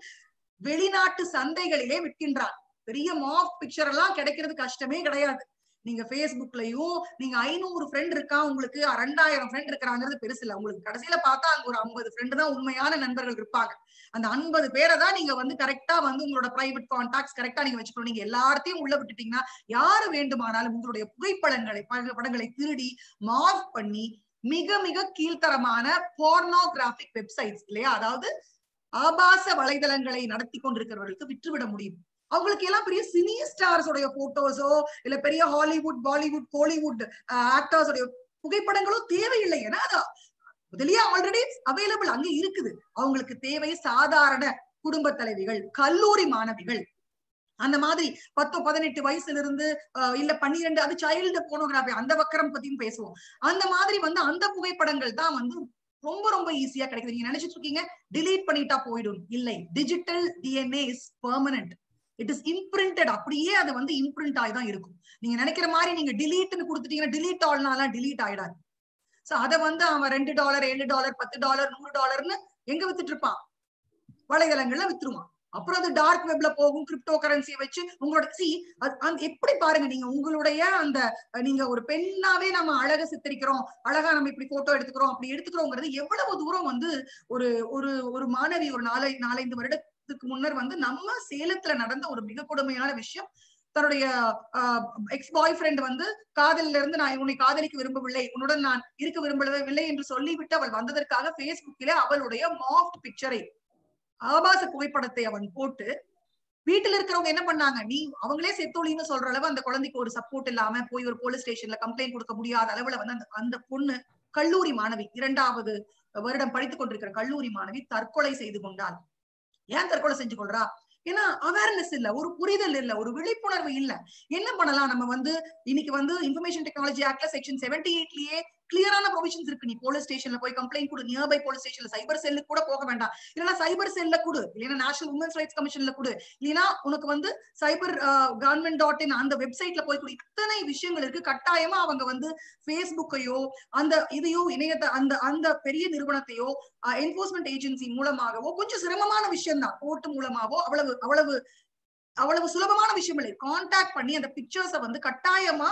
வெளிநாட்டு சந்தைகளிலே விற்கின்றான். பெரிய மாஃப் பிக்சர் எல்லாம் கிடைக்கிறது கஷ்டமே கிடையாது. நீங்க பேஸ்புக்லயும் நீங்க ஐநூறு ஃப்ரெண்ட் இருக்கா உங்களுக்கு ரெண்டாயிரம் ஃப்ரெண்ட் இருக்கிறாங்கிறது பெருசு இல்ல. உங்களுக்கு கடைசியில பார்த்தா அங்க ஒரு ஐம்பது ஃப்ரெண்டு தான் உண்மையான நண்பர்கள் இருப்பாங்க. அந்த ஐம்பது பேரை தான் நீங்க வந்து கரெக்டா வந்து உங்களோட பிரைவேட் கான்டாக்ட்ஸ் கரெக்டா நீங்க வச்சுக்கணும். நீங்க எல்லாத்தையும் உள்ள விட்டுட்டீங்கன்னா யாரு வேண்டுமானாலும் உங்களுடைய புகைப்படங்களை பட- படங்களை திருடி மார்க் பண்ணி மிக மிக கீழ்த்தரமான போர்னோகிராபிக் வெப்சைட்ஸ் இல்லையா? அதாவது ஆபாச வலைதளங்களை நடத்தி கொண்டிருக்கிறவர்களுக்கு விற்றுவிட முடியும். அவங்களுக்கு எல்லாம் பெரிய சினி ஸ்டார்ஸ் உடைய போட்டோஸோ இல்ல பெரிய ஹாலிவுட் பாலிவுட் கோலிவுட் ஆக்டர்ஸ் உடைய புகைப்படங்களோ தேவையில்லை ஏன்னா அது முதலியே ஆல்ரெடி அவைலபிள் அங்க இருக்குது. அவங்களுக்கு தேவை சாதாரண குடும்ப தலைவிகள் கல்லூரி மாணவிகள். அந்த மாதிரி பத்து பதினெட்டு வயசுல இருந்து இல்ல பன்னிரெண்டு அது சைல்டு போனோகிராபி அந்த வக்கரம் பத்தியும் பேசுவோம். அந்த மாதிரி வந்து அந்த புகைப்படங்கள் தான் வந்து ரொம்ப ரொம்ப ஈஸியா கிடைக்குது. நீங்க நினைச்சிட்டு இருக்கீங்க டிலீட் பண்ணிட்டா போயிடும். இல்லை digital DNA is permanent it is imprinted அப்படியே அது வந்து இம்ப்ரிண்ட் ஆகி தான் இருக்கும். நீங்க நினைக்கிற மாதிரி நீங்க டிலீட்னு கொடுத்துட்டீங்கன்னா டிலீட் ஆல்னாலாம் டிலீட் ஆயிடாது. சோ அத வந்து அவன் ரெண்டு டாலர் ஏழு டாலர் பத்து டாலர் நூறு டாலர்னு எங்க வித்துட்டு இருப்பான்? வலைதளங்கள்ல வித்துருவான். அப்புறம் அது டார்க் வெப்ல போகும் கிரிப்டோ கரன்சியை வச்சு உங்களோட சி அந்த எப்படி பாருங்க நீங்க உங்களுடைய அந்த நீங்க ஒரு பெண்ணாவே நம்ம அழக சித்தரிக்கிறோம் அழகா நம்ம இப்படி போட்டோ எடுத்துக்கிறோம் அப்படி எடுத்துக்கிறோங்கிறது எவ்வளவு தூரம் வந்து ஒரு ஒரு ஒரு மாணவி ஒரு நாலை நாலஞ்சு வருஷத்துக்கு முன்னர் வந்து நம்ம சேலத்துல நடந்த ஒரு மிக கொடுமையான விஷயம். தன்னுடைய எக்ஸ் பாய் ஃப்ரெண்ட் வந்து காதலில இருந்து நான் உன்னை காதலிக்க விரும்பவில்லை உன்னுடன் நான் இருக்க விரும்பவில்லை என்று சொல்லிவிட்டு அவள் வந்ததற்காக பேஸ்புக்கில அவளுடைய மாஃப்ட் பிக்சரை ஆபாச புகைப்படத்தை அவன் போட்டு வீட்டுல இருக்கிறவங்க என்ன பண்ணாங்க? நீ அவங்களே செத்தோலின்னு சொல்ற அளவு அந்த குழந்தைக்கு ஒரு சப்போர்ட் இல்லாம போய் ஒரு போலீஸ் ஸ்டேஷன்ல கம்ப்ளைண்ட் கொடுக்க முடியாத அளவுல வந்து அந்த அந்த பொண்ணு கல்லூரி மாணவி இரண்டாவது வருடம் படித்துக் கொண்டிருக்கிற கல்லூரி மாணவி தற்கொலை செய்து கொண்டாள். ஏன் தற்கொலை செஞ்சு கொள்றா? ஏன்னா அவேர்னஸ் இல்ல ஒரு புரிதல் இல்ல ஒரு விழிப்புணர்வு இல்ல. என்ன பண்ணலாம்? நம்ம வந்து இன்னைக்கு வந்து இன்ஃபர்மேஷன் டெக்னாலஜி ஆக்ட்ல செக்ஷன் செவன்டி எயிட்லயே கிளியரான ப்ரொவிஷன்ஸ் இருக்கு. நீ போலீஸ் ஸ்டேஷன்ல போய் கம்ப்ளைண்ட் கொடு. நியர்பை போலீஸ் ஸ்டேஷன்ல சைபர் செல்லுக்கு கூட போக வேண்டாம். இல்லைன்னா சைபர் செல்ல கொடு. இல்லைன்னா நேஷனல் உமன்ஸ் ரைட்ஸ் கமிஷன்ல கொடு. இல்லைன்னா உனக்கு வந்து சைபர் கவர்மெண்ட் டாட் இன் அந்த வெப்சைட்ல போய் கொடு. இத்தனை விஷயங்கள் இருக்கு. கட்டாயமா அவங்க வந்து ஃபேஸ்புக்கையோ அந்த இதையோ இணையத்தை அந்த அந்த பெரிய நிறுவனத்தையோ என்போர்ஸ்மெண்ட் ஏஜென்சி மூலமாகவோ கொஞ்சம் சிரமமான விஷயம் தான் கோர்ட் மூலமாவோ அவ்வளவு அவ்வளவு அவ்வளவு சுலபமான விஷயம் இல்லை கான்டாக்ட் பண்ணி அந்த பிக்சர்ஸை வந்து கட்டாயமா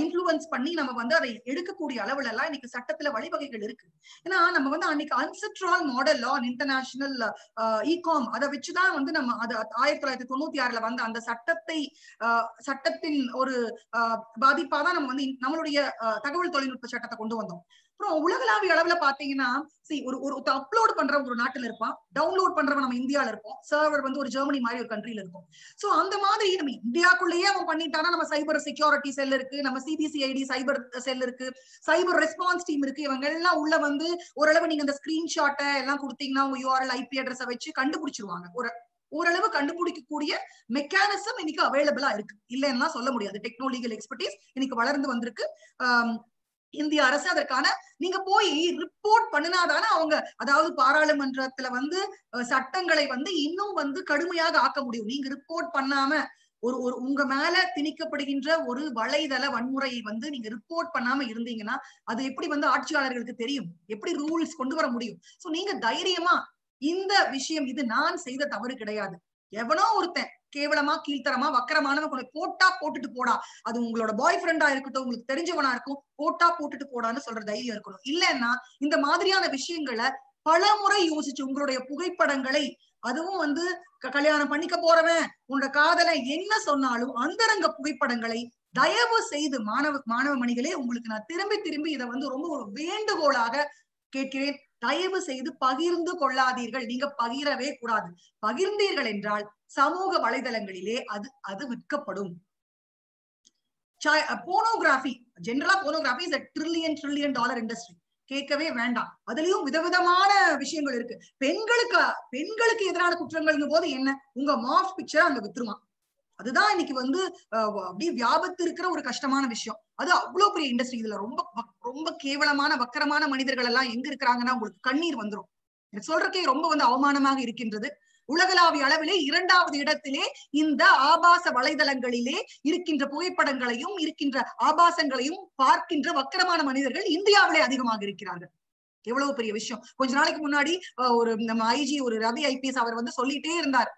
இன்ஃபுளுன்ஸ் பண்ணி நம்ம வந்து அதை எடுக்கக்கூடிய அளவுல எல்லாம் இன்னைக்கு சட்டத்துல வழிவகைகள் இருக்கு. ஏன்னா நம்ம வந்து அன்னைக்கு UNCITRAL model on international ecom அதை வச்சுதான் வந்து நம்ம அது ஆயிரத்தி தொள்ளாயிரத்தி தொண்ணூத்தி ஆறுல வந்து அந்த சட்டத்தை ஆஹ், சட்டத்தின் ஒரு பாதிப்பாதான் நம்ம வந்து நம்மளுடைய தகவல் தொழில்நுட்ப சட்டத்தை கொண்டு வந்தோம். அப்புறம் உலகளாவிய அளவுல பாத்தீங்கன்னா சரி ஒரு ஒரு அப்லோட் பண்றவங்க ஒரு நாட்டுல இருப்பான். டவுன்லோட் பண்றவன் நம்ம இந்தியால இருப்போம். சர்வர் வந்து ஒரு ஜெர்மனி மாதிரி ஒரு கண்ட்ரில இருக்கும். சோ அந்த மாதிரி நம்ம இந்தியாக்குள்ளேயே அவன் பண்ணிட்டானா நம்ம சைபர் செக்யூரிட்டி செல் இருக்கு நம்ம சிபிசிஐடி சைபர் செல் இருக்கு சைபர் ரெஸ்பான்ஸ் டீம் இருக்கு. இவங்க எல்லாம் உள்ள வந்து ஓரளவு நீங்க அந்த ஸ்கிரீன்ஷாட்டை எல்லாம் கொடுத்தீங்கன்னா உங்க யூஆர்எல் ஐபி அட்ரஸ வச்சு கண்டுபிடிச்சிருவாங்க. ஒரு ஓரளவு கண்டுபிடிக்கக்கூடிய மெக்கானிசம் இன்னைக்கு அவைலபிளா இருக்கு. இல்லைன்னா சொல்ல முடியாது. டெக்னாலஜிக்கல் எக்ஸ்பர்டீஸ் இன்னைக்கு வளர்ந்து வந்திருக்கு. இந்திய அரசு அதற்கான நீங்க போய் ரிப்போர்ட் பண்ணினாதானே அவங்க அதாவது பாராளுமன்றத்துல வந்து சட்டங்களை வந்து இன்னும் வந்து கடுமையாக ஆக்க முடியும். நீங்க ரிப்போர்ட் பண்ணாம ஒரு ஒரு உங்க மேல திணிக்கப்படுகின்ற ஒரு வலைதள வன்முறையை வந்து நீங்க ரிப்போர்ட் பண்ணாம இருந்தீங்கன்னா அது எப்படி வந்து ஆட்சியாளர்களுக்கு தெரியும்? எப்படி ரூல்ஸ் கொண்டு வர முடியும்? சோ நீங்க தைரியமா இந்த விஷயம் இது நான் செய்த தவறு கிடையாது. எவனோ ஒருத்தன் கேவலமா கீழ்த்தரமா வக்கரமானவன் கொண்டு போட்டா போட்டுட்டு போடா. அது உங்களோட பாய் ஃப்ரெண்டா இருக்கட்டும் உங்களுக்கு தெரிஞ்சவனா இருக்கும் போட்டா போட்டுட்டு போடான்னு சொல்ற தைரியம் இருக்கணும். இல்லைன்னா இந்த மாதிரியான விஷயங்களை பல முறை யோசிச்சு உங்களுடைய புகைப்படங்களை அதுவும் வந்து கல்யாணம் பண்ணிக்க போறவன் உன்னோட காதலை என்ன சொன்னாலும் அந்தரங்க புகைப்படங்களை தயவு செய்து மாணவ மாணவ மணிகளே உங்களுக்கு நான் திரும்பி திரும்பி இதை வந்து ரொம்ப ஒரு வேண்டுகோளாக கேட்கிறேன். தயவு செய்து பகிர்ந்து கொள்ளாதீர்கள். நீங்க பகிரவே கூடாது. பகிர்ந்தீர்கள் என்றால் சமூக வலைதளங்களிலே அது அது விற்கப்படும். போனோகிராஃபி ஜென்ரலா pornography is trillion trillion dollar industry கேட்கவே வேண்டாம். அதுலயும் விதவிதமான விஷயங்கள் இருக்கு. பெண்களுக்கு பெண்களுக்கு எதிரான குற்றங்கள்ங்கும் போது என்ன? உங்க மாஃப் பிக்சர் அங்க வித்துருவான் அதுதான் இன்னைக்கு வந்து அப்படியே வியாபத்து இருக்கிற ஒரு கஷ்டமான விஷயம். அது அவ்வளவு பெரிய இண்டஸ்ட்ரி இதுல ரொம்ப ரொம்ப கேவலமான வக்கரமான மனிதர்கள் எல்லாம் எங்க இருக்கிறாங்கன்னா உங்களுக்கு கண்ணீர் வந்துரும். சொல்றக்கே சொல்றதுக்கே ரொம்ப வந்து அவமானமாக இருக்கின்றது. உலகளாவிய அளவிலே இரண்டாவது இடத்திலே இந்த ஆபாச வலைதளங்களிலே இருக்கின்ற புகைப்படங்களையும் இருக்கின்ற ஆபாசங்களையும் பார்க்கின்ற வக்கரமான மனிதர்கள் இந்தியாவிலே அதிகமாக இருக்கிறார்கள். எவ்வளவு பெரிய விஷயம். கொஞ்ச நாளைக்கு முன்னாடி ஒரு நம்ம ஐஜி ஒரு ரவி ஐபிஎஸ் அவர் வந்து சொல்லிட்டே இருந்தார்.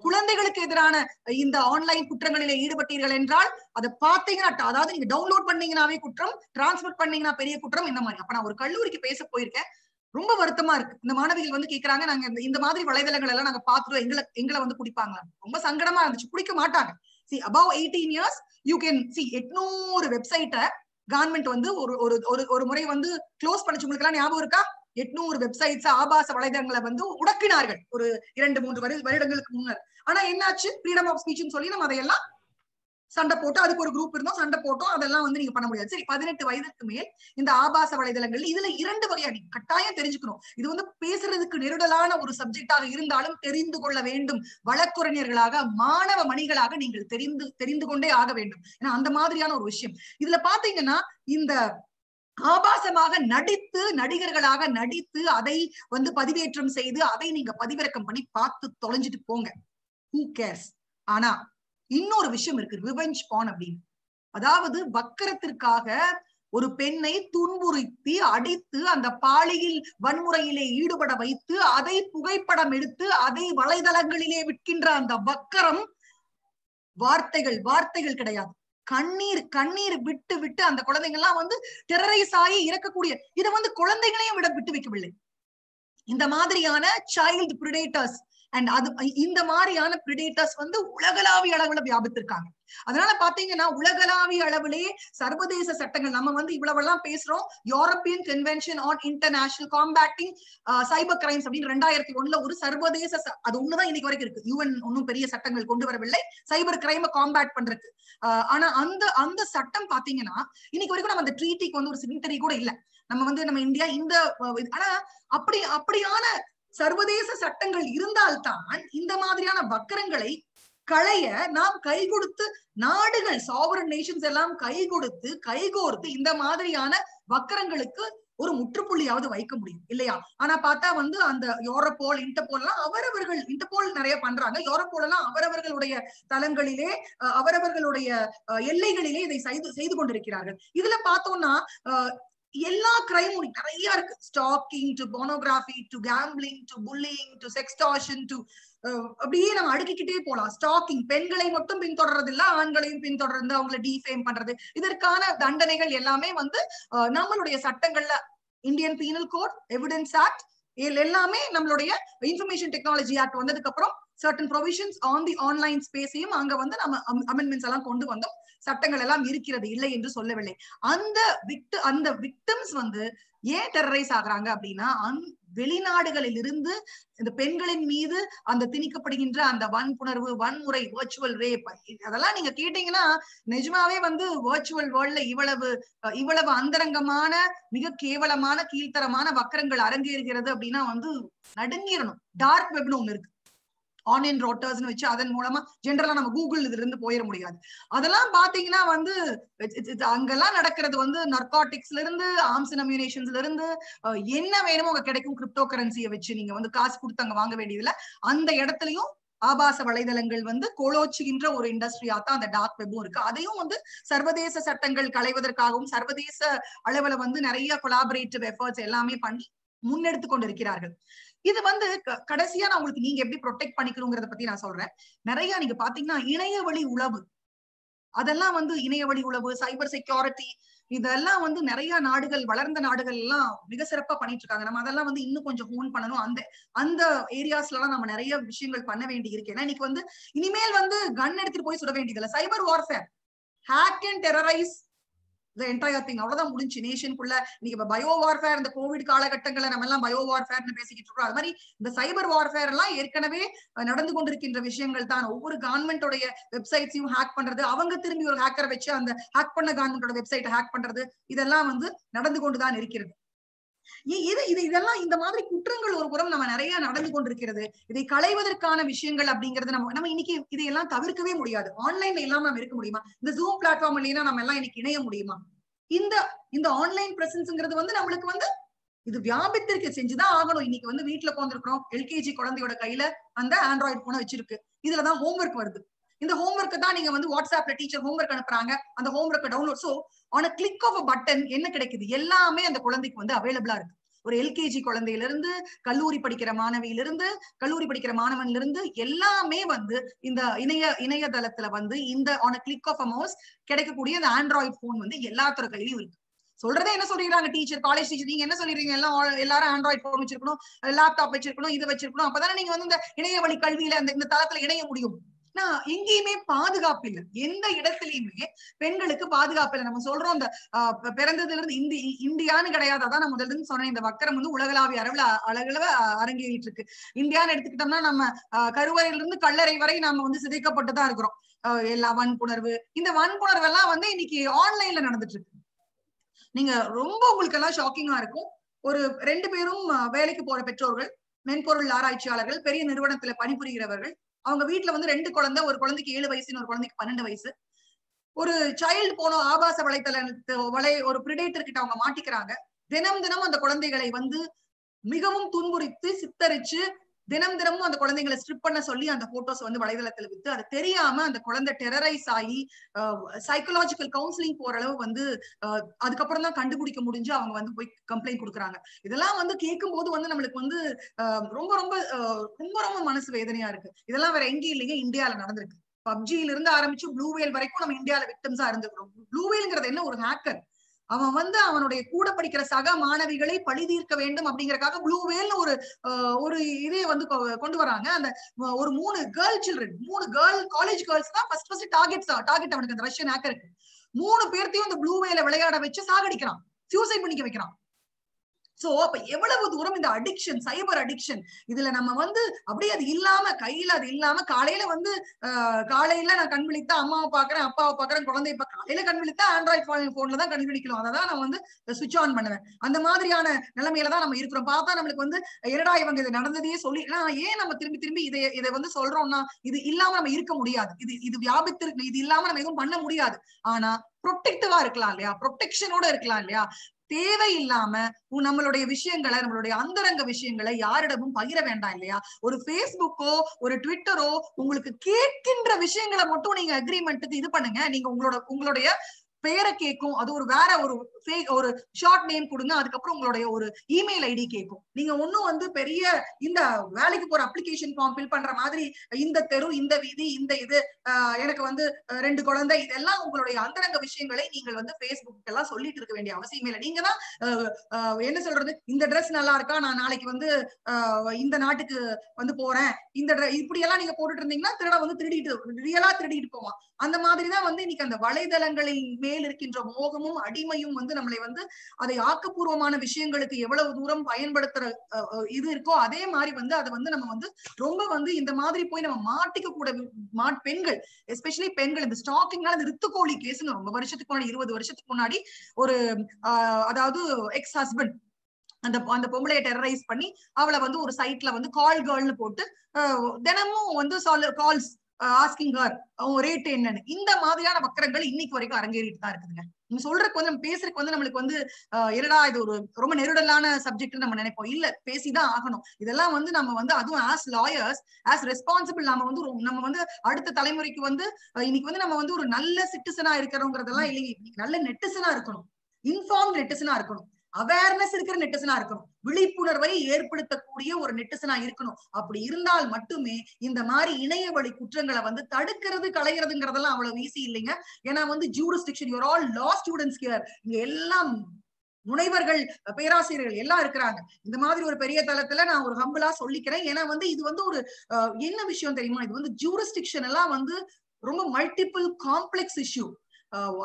குழந்தைகளுக்கு எதிரான இந்த ஆன்லைன் குற்றங்களிலே ஈடுபட்டீர்கள் என்றால் அதை பார்த்தீங்கன்னா அதாவது நீங்க டவுன்லோட் பண்ணீங்கன்னாவே குற்றம் டிரான்ஸ்மிட் பண்ணீங்கன்னா பெரிய குற்றம் இந்த மாதிரி. அப்ப நான் ஒரு கல்லூரிக்கு பேச போயிருக்கேன். ரொம்ப வருத்தமா இருக்கு. இந்த மாணவிகள் வந்து கேக்குறாங்க நாங்க இந்த- மாதிரி வலைதளங்கள் எல்லாம் நாங்க பாத்துருவோம் எங்களை எங்களை வந்து குடிப்பாங்க ரொம்ப சங்கடமா இருந்துச்சு. பிடிக்க மாட்டாங்க. See above eighteen years you can see எட்நூறு வெப்சைட்டை கவர்மெண்ட் வந்து ஒரு ஒரு ஒரு ஒரு முறை வந்து க்ளோஸ் பண்ணிச்சு. உங்களுக்கு எல்லாம் ஞாபகம் இருக்கா? எட்நூறு வெப்சைட்ஸ் ஆபாச வலைதளங்களை வந்து உடக்கினார்கள். ஒரு இரண்டு மூன்று வரி வருடங்களுக்கு முன்னர். ஆனா என்னாச்சு? ஃப்ரீடம் ஆஃப் ஸ்பீச்னு சொல்லி நம்ம அதையெல்லாம் சண்டை போட்டோம். அதுக்கு ஒரு குரூப் இருந்தோம். சண்டை போட்டோம். அதெல்லாம் வந்து நீங்க பண்ண முடியாது. சரி பதினெட்டு வயதுக்கு மேல் இந்த ஆபாச வலைதளங்கள் இதுல இரண்டு வகையா நீங்க கட்டாயம் தெரிஞ்சுக்கணும். இது வந்து பேசுறதுக்கு நெருடலான ஒரு சப்ஜெக்டாக இருந்தாலும் தெரிந்து கொள்ள வேண்டும். வழக்குரைஞர்களாக மாணவ மணிகளாக நீங்கள் தெரிந்து தெரிந்து கொண்டே ஆக வேண்டும். ஏன்னா அந்த மாதிரியான ஒரு விஷயம். இதுல பாத்தீங்கன்னா இந்த ஆபாசமாக நடித்து நடிகர்களாக நடித்து அதை வந்து பதிவேற்றம் செய்து அதை நீங்க பதிவிறக்கம் பண்ணி பார்த்து தொலைஞ்சிட்டு போங்க. ஹூ கேர்ஸ் ஆனா இன்னொரு விஷயம் இருக்கு. ரிவெஞ்ச் பான் அப்படின்னு. அதாவது வக்கரத்திற்காக ஒரு பெண்ணை துன்புறுத்தி அடித்து அந்த பாலியல் வன்முறையிலே ஈடுபட வைத்து அதை புகைப்படம் எடுத்து அதை வலைதளங்களிலே விற்கின்ற அந்த வக்கரம் வார்த்தைகள் வார்த்தைகள் கிடையாது. கண்ணீர் கண்ணீர் விட்டு விட்டு அந்த குழந்தைங்க எல்லாம் வந்து டெரரைஸ் ஆகி இறக்கக்கூடிய இதை வந்து குழந்தைகளையும் விட விட்டு வைக்கவில்லை. இந்த மாதிரியான சைல்டு பிரிடேட்டர்ஸ் அண்ட் அது இந்த மாதிரியான பிரிடேட்டர்ஸ் வந்து உலகளாவிய அளவுல வியாபித்திருக்காங்க. அதனால பாத்தீங்கன்னா உலகளாவிய அளவிலே சர்வதேச சட்டங்கள் நம்ம வந்து இவ்வளவெல்லாம் பேசுறோம். European convention on international combating cyber crimes அப்படின்னு ரெண்டாயிரத்தி ஒண்ணுல ஒரு சர்வதேச அது ஒண்ணுதான் இன்னைக்கு வரைக்கும் இருக்கு. யூஎன் ஒன்னும் பெரிய சட்டங்கள் கொண்டு வரவில்லை. சைபர் கிரைம காம்பேக்ட் பண்றதுக்கு. ஆஹ் ஆனா அந்த அந்த சட்டம் பாத்தீங்கன்னா இன்னைக்கு வரைக்கும் நம்ம அந்த ட்ரீட்டிக்கு வந்து ஒரு சிக்னட்டரி கூட இல்ல. நம்ம வந்து நம்ம இந்தியா இந்த ஆனா அப்படி அப்படியான சர்வதேச சட்டங்கள் இருந்தால்தான் இந்த மாதிரியான வக்கரங்களை களைய நாம் கை கொடுத்து நாடுகள் சாவரன் நேஷன்ஸ் எல்லாம் கை கொடுத்து கைகோர்த்து இந்த மாதிரியான வக்கரங்களுக்கு ஒரு முற்றுப்புள்ளியாவது வைக்க முடியும் இல்லையா? ஆனா பார்த்தா வந்து அந்த யூரோப்போல் இன்டர்போல் எல்லாம் அவரவர்கள் இன்டர்போல் நிறைய பண்றாங்க. யூரோப்போல் எல்லாம் அவரவர்களுடைய தலங்களிலே அவரவர்களுடைய அஹ், எல்லைகளிலே இதை செய்து செய்து கொண்டிருக்கிறார்கள். இதுல பார்த்தோம்னா எல்லா கிரைமும் நிறைய இருக்கு. Stalking to pornography to gambling to bullying to sextortion to அப்படியே நம்ம அடுக்கிக்கிட்டே போலாம். ஸ்டாக்கிங் பெண்களை மட்டும் பின்தொடர்றது இல்ல ஆண்களையும் பின்தொடர்ந்து அவங்கள டிஃபேம் பண்றது. இதற்கான தண்டனைகள் எல்லாமே வந்து நம்மளுடைய சட்டங்கள்ல Indian penal code evidence act எல்லாமே நம்மளுடைய இன்ஃபர்மேஷன் டெக்னாலஜி ஆக்ட் வந்ததுக்கு அப்புறம் certain provisions on the online ஸ்பேஸையும் அங்க வந்து நம்ம அமெண்ட்மெண்ட்ஸ் எல்லாம் கொண்டு வந்தோம். சட்டங்கள் எல்லாம் இருக்கிறது இல்லை என்று சொல்லவில்லை. அந்த விக்ட் அந்த விக்டிம்ஸ் வந்து ஏன் டெரரைஸ் ஆகுறாங்க அப்படின்னா அந் வெளிநாடுகளில் இருந்து இந்த பெண்களின் மீது அந்த திணிக்கப்படுகின்ற அந்த வன்புணர்வு வன்முறை வர்ச்சுவல் ரேப் அதெல்லாம் நீங்க கேட்டீங்கன்னா நிஜமாவே வந்து வேர்ச்சுவல் வேர்ல்ட்ல இவ்வளவு இவ்வளவு அந்தரங்கமான மிக கேவலமான கீழ்த்தரமான வக்கரங்கள் அரங்கேறுகிறது அப்படின்னா வந்து நடுங்கிடணும். டார்க் வெப்னு ஒண்ணு இருக்கு. ஆன்லைன் ரோட்டர்ஸ்னு வச்சு அதன் மூலமா ஜென்ரலா நம்ம கூகுள் இதுல இருந்து போயிட முடியாது. அதெல்லாம் பாத்தீங்கன்னா வந்து அங்கெல்லாம் நடக்கிறது வந்து நர்காட்டிக்ஸ்ல இருந்து ஆர்ம்ஸ் அம்யூனேஷன்ஸ்ல இருந்து என்ன வேணுமோ அங்க கிடைக்கும் கிரிப்டோ கரன்சியை வச்சு நீங்க வந்து காசு கொடுத்து அங்க வாங்க வேண்டியதுல அந்த இடத்துலயும் ஆபாச வலைதளங்கள் வந்து கோலோச்சுகின்ற ஒரு இண்டஸ்ட்ரியா தான் அந்த டார்க் வெப்பும் இருக்கு. அதையும் வந்து சர்வதேச சட்டங்கள் களைவதற்காகவும் சர்வதேச அளவுல வந்து நிறைய கொலாபரேட்டிவ் எஃபர்ட்ஸ் எல்லாமே பண்ணி முன்னெடுத்து கொண்டிருக்கிறார்கள். இது வந்து கடைசியா நான் உங்களுக்கு நீங்க எப்படி ப்ரொடெக்ட் பண்ணிக்கணுங்கிறத பத்தி நான் சொல்றேன். நிறைய நீங்க பாத்தீங்கன்னா இணைய வழி உளவு. அதெல்லாம் வந்து இணைய வழி உளவு சைபர் செக்யூரிட்டி இதெல்லாம் வந்து நிறைய நாடுகள் வளர்ந்த நாடுகள் எல்லாம் மிக சிறப்பா பண்ணிட்டு இருக்காங்க நம்ம அதெல்லாம் வந்து இன்னும் கொஞ்சம் ஹோன் பண்ணணும். அந்த அந்த ஏரியாஸ்ல எல்லாம் நம்ம நிறைய விஷயங்கள் பண்ண வேண்டி இருக்கு ஏன்னா இன்னைக்கு வந்து இனிமேல் வந்து கன் எடுத்துட்டு போய் சுட வேண்டியதில்ல. Cyber warfare hack and terrorise இந்த என்டையர் திங் அவ்வளவுதான் முடிஞ்சு. நேஷனுக்குள்ள நீங்க இப்ப பயோ வார்ஃபேர் இந்த கோவிட் காலகட்டங்களை நம்ம எல்லாம் பயோ வார்ஃபேர்னு பேசிக்கிட்டு இருக்கோம். அது மாதிரி இந்த சைபர் வார்ஃபேர் எல்லாம் ஏற்கனவே நடந்து கொண்டிருக்கின்ற விஷயங்கள் தான். ஒவ்வொரு கவர்மெண்டோடைய வெப்சைட்ஸையும் ஹேக் பண்றது அவங்க திரும்பி ஒரு ஹேக்கரை வச்சு அந்த ஹேக் பண்ண கவர்மெண்டோட வெப்சைட்டை ஹேக் பண்றது இதெல்லாம் வந்து நடந்து கொண்டுதான் இருக்கிறது. இது இது இதெல்லாம் இந்த மாதிரி குற்றங்கள் ஒரு புறம் நம்ம நிறைய நடந்து கொண்டிருக்கிறது. இதை களைவதற்கான விஷயங்கள் அப்படிங்கிறது நம்ம நம்ம இன்னைக்கு இதையெல்லாம் தவிர்க்கவே முடியாது. ஆன்லைன்ல இல்லாம நம்ம இருக்க முடியுமா? இந்த ஜூம் பிளாட்ஃபார்ம் இல்லைன்னா நம்ம எல்லாம் இன்னைக்கு இணைய முடியுமா? இந்த இந்த ஆன்லைன் பிரசன்ஸ்ங்கிறது வந்து நம்மளுக்கு வந்து இது வியாபித்திற்கு செஞ்சுதான் ஆகணும். இன்னைக்கு வந்து வீட்டுல உட்காந்துருக்கிறோம் எல்கேஜி குழந்தையோட கையில அந்த ஆண்ட்ராய்டு போன வச்சிருக்கு. இதுலதான் ஹோம்ஒர்க் வருது. இந்த ஹோம்ஒர்க்கு தான் நீங்க வந்து வாட்ஸ்அப்ல டீச்சர் ஹோம்ஒர்க் அனுப்புறாங்க. அந்த ஹோம்ஒர்க்கை download so on click of a button என்ன கிடைக்குது? எல்லாமே அந்த குழந்தைக்கு வந்து அவைலபிளா இருக்கு. ஒரு எல்கேஜி குழந்தையில இருந்து கல்லூரி படிக்கிற மாணவியிலிருந்து கல்லூரி படிக்கிற மாணவன்ல இருந்து எல்லாமே வந்து இந்த இணைய இணையதளத்துல வந்து இந்த on a click of a mouse கிடைக்கக்கூடிய அந்த ஆண்ட்ராய்ட் போன் வந்து எல்லாத்தோட கையிலும் இருக்கு. சொல்றதே என்ன சொல்லிடுறாங்க டீச்சர் காலேஜ் டீச்சர் நீங்க என்ன சொல்லிடுறீங்க? எல்லாம் எல்லாரும் ஆண்ட்ராய்ட் போன் வச்சிருக்கணும் லேப்டாப் வச்சிருக்கணும் இது வச்சிருக்கணும். அப்பதானே நீங்க வந்து இந்த இணைய வழி கல்வியில அந்த இந்த தளத்துல இணைய முடியும். நான் எங்கேயுமே பாதுகாப்பு இல்லை. எந்த இடத்துலயுமே பெண்களுக்கு பாதுகாப்பு இல்லை. நம்ம சொல்றோம் இந்த ஆஹ் பிறந்ததுல இருந்து இந்தி இந்தியான்னு கிடையாது. அதான் நான் முதல்ல இருந்து சொன்னேன். இந்த வக்கரம் வந்து உலகளாவிய அளவுல அளவுல அரங்கேறிட்டு இருக்கு இந்தியான்னு எடுத்துக்கிட்டோம்னா நம்ம கருவறையில இருந்து கல்லறை வரை நாம வந்து சிதைக்கப்பட்டுதான் இருக்கிறோம். எல்லா வன்புணர்வு. இந்த வன்புணர்வு எல்லாம் வந்து இன்னைக்கு ஆன்லைன்ல நடந்துட்டு இருக்கு நீங்க ரொம்ப உங்களுக்கு எல்லாம் ஷாக்கிங்கா இருக்கும். ஒரு ரெண்டு பேரும் வேலைக்கு போற பெற்றோர்கள் மென்பொருள் ஆராய்ச்சியாளர்கள் பெரிய நிறுவனத்துல பணிபுரிகிறவர்கள் அவங்க வீட்டுல வந்து ரெண்டு குழந்தை ஒரு குழந்தைக்கு ஏழு வயசு ஒரு குழந்தைக்கு பன்னெண்டு வயசு. ஒரு சைல்டு போன ஆபாச வலைத்தளத்து வலை ஒரு பிரிடேட்டர் கிட்ட அவங்க மாட்டிக்கிறாங்க. தினம் தினம் அந்த குழந்தைகளை வந்து மிகவும் துன்புறுத்தி சித்தரிச்சு தினம் தினமும் அந்த குழந்தைங்களை ஸ்ட்ரிப் பண்ண சொல்லி அந்த போட்டோஸ் வந்து வலைதளத்துல வித்து அது தெரியாம அந்த குழந்தை டெரரைஸ் ஆகி சைக்கலாஜிக்கல் கவுன்சிலிங் போற அளவு வந்து அதுக்கப்புறம் தான் கண்டுபிடிக்க முடிஞ்சு அவங்க வந்து போய் கம்ப்ளைண்ட் கொடுக்குறாங்க. இதெல்லாம் வந்து கேட்கும் போது வந்து நம்மளுக்கு வந்து ரொம்ப ரொம்ப ரொம்ப ரொம்ப மனசு வேதனையா இருக்கு. இதெல்லாம் வேற எங்கேயும் இல்லைங்க இந்தியால நடந்திருக்கு. பப்ஜியில இருந்து ஆரம்பிச்சு ப்ளூ வேல் வரைக்கும் நம்ம இந்தியால விக்டம்ஸா இருந்துக்கிறோம் ப்ளூ வேல்ங்கிறது என்ன? ஒரு ஹேக்கர் அவன் வந்து அவனுடைய கூட படிக்கிற சக மாணவிகளை பழி தீர்க்க வேண்டும் அப்படிங்கறக்காக ப்ளூவேல்னு ஒரு அஹ், ஒரு இதே வந்து கொ- கொண்டு வராங்க. அந்த ஒரு மூணு கேர்ள் சில்ட்ரன் மூணு கேர்ள் காலேஜ் கேர்ள்ஸ் தான் ஃபர்ஸ்ட் ஃபர்ஸ்ட் டார்கெட் டார்கெட் அவனுக்கு. அந்த ரஷ்யன் ஹேக்கருக்கு மூணு பேர்த்தையும் அந்த ப்ளூவேல விளையாட வச்சு சாகடிக்கிறான். சூசைட் பண்ணிக்க வைக்கிறான். சோ அப்ப எவ்வளவு தூரம் இந்த அடிக்ஷன் சைபர் அடிக்ஷன் இதுல நம்ம வந்து அப்படியே அது இல்லாம கையில அது இல்லாம காலையில வந்து ஆஹ், காலையில நான் கண் விழித்தா அம்மாவை பாக்குறேன் அப்பாவை பாக்குறேன் குழந்தை இப்ப காலையில கண் விழித்தா ஆண்ட்ராய்ட் போன்ல தான் கண் விழிக்கணும். அதை தான் நான் வந்து சுவிட்ச் ஆன் பண்ணுவேன். அந்த மாதிரியான நிலைமையில தான் நம்ம இருக்கிறோம். பார்த்தா நம்மளுக்கு வந்து என்னடா இவங்க இது நடந்ததையே சொல்லி ஆனா ஏன் நம்ம திரும்பி திரும்பி இதை இதை வந்து சொல்றோம்னா இது இல்லாம நம்ம இருக்க முடியாது. இது இது வியாபித்திருக்கு இது இல்லாம நம்ம எதுவும் பண்ண முடியாது. ஆனா ப்ரொடெக்டிவா இருக்கலாம் இல்லையா? ப்ரொடெக்ஷனோட இருக்கலாம் இல்லையா? தேவையில்லாம நம்மளுடைய விஷயங்களை நம்மளுடைய அந்தரங்க விஷயங்களை யாரிடமும் பகிர வேண்டாம் இல்லையா? ஒரு ஃபேஸ்புக்கோ ஒரு ட்விட்டரோ உங்களுக்கு கேட்கின்ற விஷயங்களை மட்டும் நீங்க அக்ரிமெண்ட்டுக்கு இது பண்ணுங்க. நீங்க உங்களோட உங்களுடைய பெயரை கேட்கும். அது ஒரு வேற ஒரு ஒரு ஷார்ட் நேம் கொடுங்க அதுக்கப்புறம் உங்களுடைய ஒரு இமெயில் ஐடி கேட்கும் நீங்க ஒண்ணும் வந்து பெரிய இந்த வேலைக்கு போற அப்ளிகேஷன் ஃபார்ம் ஃபில் பண்ற மாதிரி இந்த தெரு இந்த வீதி இந்த இது எனக்கு வந்து ரெண்டு குழந்தை இதெல்லாம் உங்களுடைய அந்தரங்க விஷயங்களை நீங்கள் வந்து பேஸ்புக் எல்லாம் சொல்லிட்டு இருக்க வேண்டிய அவசியம் இல்லை. நீங்க தான் என்ன சொல்றது? இந்த ட்ரெஸ் நல்லா இருக்கா? நான் நாளைக்கு வந்து இந்த நாட்டுக்கு வந்து போறேன். இந்த இப்படி எல்லாம் நீங்க போட்டுட்டு இருந்தீங்கன்னா திருட வந்து திருடிட்டு ரியலா திருடிட்டு போவான். அந்த மாதிரிதான் வந்து இன்னைக்கு அந்த வலைதளங்களின் மேல் இருக்கின்ற மோகமும் அடிமையும் வந்து நம்மளை வந்து அதை ஆக்கப்பூர்வமான விஷயங்களுக்கு எவ்வளவு தூரம் பயன்படுத்துற இது இருக்கோ அதே மாதிரி வந்து அதை வந்து நம்ம வந்து ரொம்ப வந்து இந்த மாதிரி போய் நம்ம மாட்டிக்க கூட மா பெண்கள் எஸ்பெஷலி பெண்கள் இந்த ஸ்டாக்கிங்னால இந்த ரித்துக்கோழி கேஸ்னு ரொம்ப வருஷத்துக்கு முன்னாடி இருபது வருஷத்துக்கு முன்னாடி ஒரு அதாவது எக்ஸ் ஹஸ்பண்ட் அந்த அந்த பொம்பளையை டெரரைஸ் பண்ணி அவளை வந்து ஒரு சைட்ல வந்து கால் கேர்ள்னு போட்டு ஆஹ், தினமும் வந்து கால்ஸ் ஆஸ்கிங் ஹர் அவங்க ரேட் என்னன்னு? இந்த மாதிரியான வக்கரங்கள் இன்னைக்கு வரைக்கும் அரங்கேறிட்டு தான் இருக்குதுங்க. நீங்க சொல்றதுக்கு வந்து நம்ம பேசுறதுக்கு வந்து நம்மளுக்கு வந்து இருடா என்னடா இது ஒரு ரொம்ப நெருடலான சப்ஜெக்ட் நம்ம நினைப்போம். இல்ல பேசிதான் ஆகணும். இதெல்லாம் வந்து நம்ம வந்து அதுவும் ஆஸ் லாயர்ஸ் ஆஸ் ரெஸ்பான்சிபிள் நம்ம வந்து ரொ- நம்ம வந்து அடுத்த தலைமுறைக்கு வந்து இன்னைக்கு வந்து நம்ம வந்து ஒரு நல்ல சிட்டிசனா இருக்கிறோங்கிறதெல்லாம் இல்லைங்க இன்னைக்கு நல்ல நெட்டிசனா இருக்கணும். இன்ஃபார்ம் நெட்டிசனா இருக்கணும். அவேர்னஸ் இருக்கிற நெட்டிசனா இருக்கணும். விழிப்புணர்வை ஏற்படுத்தக்கூடிய ஒரு நெட்டிசனா இருக்கணும். அப்படி இருந்தால் மட்டுமே இந்த மாதிரி இணைய வழி குற்றங்களை வந்து தடுக்கிறது களைகிறதுங்கிறதெல்லாம் அவ்வளவு ஈஸி இல்லைங்க. ஏன்னா வந்து jurisdiction you're all law students care இங்க எல்லாம் முனைவர்கள் பேராசிரியர்கள் எல்லாம் இருக்கிறாங்க. இந்த மாதிரி ஒரு பெரிய தளத்துல நான் ஒரு ஹம்பிளா சொல்லிக்கிறேன். ஏன்னா வந்து இது வந்து ஒரு அஹ், என்ன விஷயம் தெரியுமா? இது வந்து ஜூரிஸ்டிக்ஷன் எல்லாம் வந்து ரொம்ப மல்டிபிள் காம்ப்ளெக்ஸ் இஷ்யூ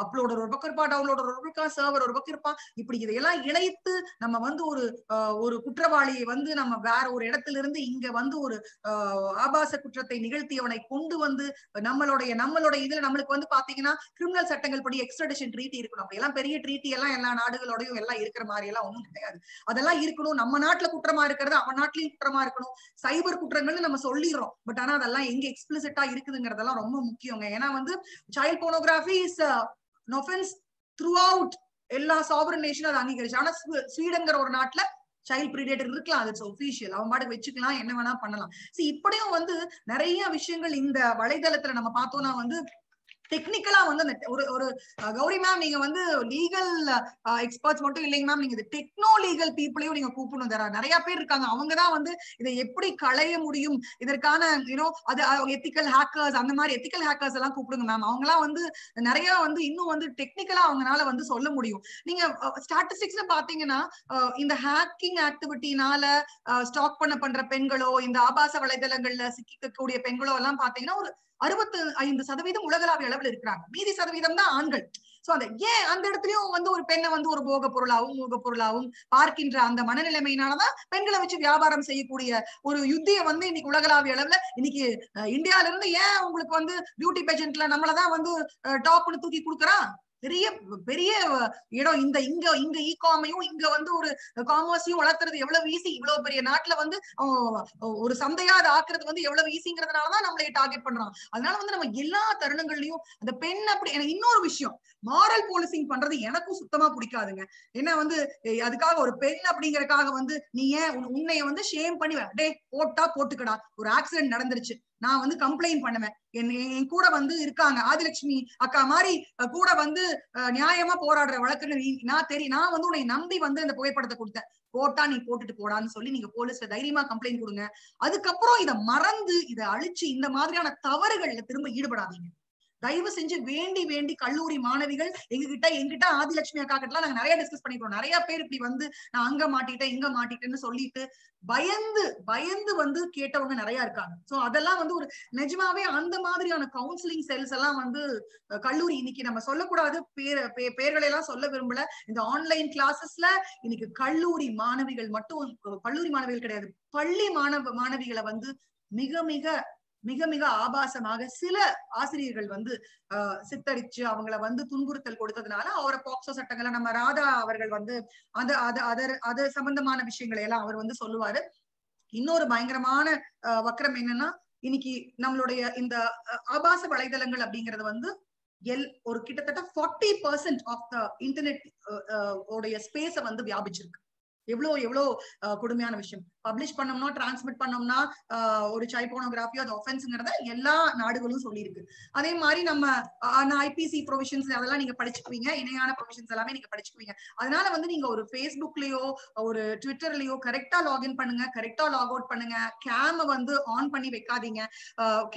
அப்லோடர் ஒரு பக்கம் இருப்பா டவுன்லோடர் ஒரு பக்கம் சர்வர் ஒரு பக்கம் இருப்பான் இப்படி இதையெல்லாம் இணைத்து நம்ம வந்து ஒரு ஆஹ், ஒரு குற்றவாளியை வந்து நம்ம வேற ஒரு இடத்துல இருந்து இங்க வந்து ஒரு ஆஹ், ஆபாச குற்றத்தை நிகழ்த்தியவனை கொண்டு வந்து நம்மளுடைய நம்மளுடைய இதுல நம்மளுக்கு வந்து பாத்தீங்கன்னா கிரிமினல் சட்டங்கள் படி எக்ஸ்ட்ரடிஷன் ட்ரீட்டி இருக்கணும். அப்படி எல்லாம் பெரிய ட்ரீட்டி எல்லாம் எல்லா நாடுகளோடயும் எல்லாம் இருக்கிற மாதிரி எல்லாம் ஒண்ணும் கிடையாது. அதெல்லாம் இருக்கணும். நம்ம நாட்டுல குற்றமா இருக்கிறது அவன் நாட்டிலயும் குற்றமா இருக்கணும். சைபர் குற்றங்கள்னு நம்ம சொல்லிடுறோம். பட் ஆனா அதெல்லாம் எங்க எக்ஸ்பிளிசிட்டா இருக்குதுங்கிறதெல்லாம் ரொம்ப முக்கியங்க. ஏன்னா வந்து child pornography is an offence throughout எல்லா சாவரன் நேஷனும் அதை அங்கீகரிச்சு. ஆனா ஸ்வீ- ஒரு நாட்டுல சைல்ட் பிரீடேட்டர் இருக்கலாம் அது. ஒபிஷியல் அவன் பாட்டுக்கு வச்சுக்கலாம் என்ன வேணா பண்ணலாம். See இப்படியும் வந்து நிறைய விஷயங்கள் இந்த வலைதளத்துல நம்ம பார்த்தோம்னா வந்து டெக்னிக்கலா வந்து அந்த ஒரு ஒரு கௌரி மேம் நீங்க வந்து லீகல் எக்ஸ்பர்ட்ஸ் மட்டும் இல்லைங்க மேம் நீங்க டெக்னோ லீகல் பீப்புளையும் நீங்க கூப்பிடணும். தர நிறைய பேர் இருக்காங்க. அவங்க தான் வந்து இதை எப்படி களைய முடியும்? இதற்கான யூனோ அது எத்திக்கல் ஹேக்கர்ஸ் அந்த மாதிரி எத்திக்கல் ஹேக்கர்ஸ் எல்லாம் கூப்பிடுங்க மேம் அவங்கலாம் வந்து நிறைய வந்து இன்னும் வந்து டெக்னிக்கலா அவங்கனால வந்து சொல்ல முடியும். நீங்க ஸ்டாட்டிஸ்டிக்ஸ்ல பாத்தீங்கன்னா இந்த ஹேக்கிங் ஆக்டிவிட்டினால ஸ்டாக் பண்ண பண்ற பெண்களோ இந்த ஆபாச வலைதளங்கள்ல சிக்கிக்கக்கூடிய பெண்களோ எல்லாம் பாத்தீங்கன்னா ஒரு அறுபத்து ஐந்து சதவீதம் உலகளாவிய அளவுல இருக்கிறாங்க. மீதி சதவீதம் தான் ஆண்கள். சோ அந்த ஏன் அந்த இடத்துலயும் வந்து ஒரு பெண்ணை வந்து ஒரு போக பொருளாவும் மூக பொருளாவும் பார்க்கின்ற அந்த மனநிலைமையினாலதான் பெண்களை வச்சு வியாபாரம் செய்யக்கூடிய ஒரு யுத்திய வந்து இன்னைக்கு உலகளாவிய அளவுல இன்னைக்கு இந்தியால இருந்து ஏன் உங்களுக்கு வந்து பியூட்டி பேஜென்ட்ல நம்மளதான் வந்து டாப்னு தூக்கி கொடுக்குறான் பெரிய பெரிய இடம் இந்த இங்க இங்க இ காமையும் இங்க வந்து ஒரு காமர்ஸையும் வளர்த்துறது எவ்வளவு ஈஸி இவ்வளவு பெரிய நாட்டுல வந்து ஒரு சந்தையா அதை ஆக்குறது வந்து எவ்வளவு ஈஸிங்கிறதுனாலதான் நம்மளே டார்கெட் பண்றான். அதனால வந்து நம்ம எல்லா தருணங்கள்லயும் அந்த பெண் அப்படி எனக்கு இன்னொரு விஷயம். மாரல் போலீசிங் பண்றது எனக்கும் சுத்தமா பிடிக்காதுங்க. என்ன வந்து அதுக்காக ஒரு பெண் அப்படிங்கறதுக்காக வந்து நீ ஏன் உன்னைய வந்து ஷேம் பண்ணி டே டேய் போட்டா போட்டுக்கடா. ஒரு ஆக்சிடென்ட் நடந்துருச்சு. நான் வந்து கம்ப்ளைண்ட் பண்ணுவேன். என் என் கூட வந்து இருக்காங்க. ஆதிலட்சுமி அக்கா மாதிரி கூட வந்து நியாயமா போராடுற வழக்குன்னு நான் தெரியும் நான் வந்து உன்னை நம்பி வந்து இந்த புகைப்படத்தை கொடுத்தேன். போட்டா நீ போட்டுட்டு போடான்னு சொல்லி நீங்க போலீஸ்ல தைரியமா கம்ப்ளைண்ட் கொடுங்க. அதுக்கப்புறம் இதை மறந்து இதை அழிச்சு இந்த மாதிரியான தவறுகள்ல திரும்ப ஈடுபடாதீங்க. தயவு செஞ்சு வேண்டி வேண்டி கல்லூரி மாணவிகள் எங்ககிட்ட எங்கிட்ட ஆதிலட்சுமி அக்கா கிட்ட நாங்க நிறைய டிஸ்கஸ் பண்ணிக்கிறோம். நிறைய பேர் இப்படி வந்து நான் அங்க மாட்டிட்டேன் இங்க மாட்டிட்டேன்னு சொல்லிட்டு பயந்து பயந்து வந்து கேட்டவங்க நிறைய இருக்காங்க. சோ அதெல்லாம் வந்து ஒரு நிஜமாவே அந்த மாதிரியான கவுன்சிலிங் செல்ஸ் எல்லாம் வந்து கல்லூரி இன்னைக்கு நம்ம சொல்லக்கூடாது. பேர் பேர்களை எல்லாம் சொல்ல விரும்பல. இந்த ஆன்லைன் கிளாஸஸ்ல இன்னைக்கு கல்லூரி மாணவிகள் மட்டும் கல்லூரி மாணவிகள் கிடையாது. பள்ளி மாணவ மாணவிகளை வந்து மிக மிக மிக மிக ஆபாசமாக சில ஆசிரியர்கள் வந்து ஆஹ் சித்தரிச்சு அவங்கள வந்து துன்புறுத்தல் கொடுத்ததுனால அவரை பாக்சோ சட்டங்களை நம்ம ராதா அவர்கள் வந்து அது அது அதர் அது சம்பந்தமான விஷயங்களை எல்லாம் அவர் வந்து சொல்லுவாரு. இன்னொரு பயங்கரமான வக்கரம் என்னன்னா இன்னைக்கு நம்மளுடைய இந்த அஹ், ஆபாச வலைதளங்கள் அப்படிங்கிறது வந்து எல் ஒரு கிட்டத்தட்ட forty percent of the internet உடைய ஸ்பேஸ வந்து வியாபிச்சிருக்கு. எவ்வளோ எவ்வளோ கொடுமையான விஷயம். பப்ளிஷ் பண்ணோம்னா டிரான்ஸ்மிட் பண்ணோம்னா ஒரு சைல்ட் போனோகிராஃபி அது ஒஃபென்ஸ்ங்கிறத எல்லா நாடுகளும் சொல்லியிருக்கு. அதே மாதிரி நம்ம ஐபிசி ப்ரொவிஷன்ஸ் அதெல்லாம் நீங்க படிச்சுக்குவீங்க இணையான ப்ரொவிஷன்ஸ் எல்லாமே நீங்க படிச்சுக்குவீங்க. அதனால வந்து நீங்க ஒரு ஃபேஸ்புக்லயோ ஒரு ட்விட்டர்லயோ கரெக்டா லாகின் பண்ணுங்க கரெக்டா லாக் அவுட் பண்ணுங்க. கேம வந்து ஆன் பண்ணி வைக்காதீங்க.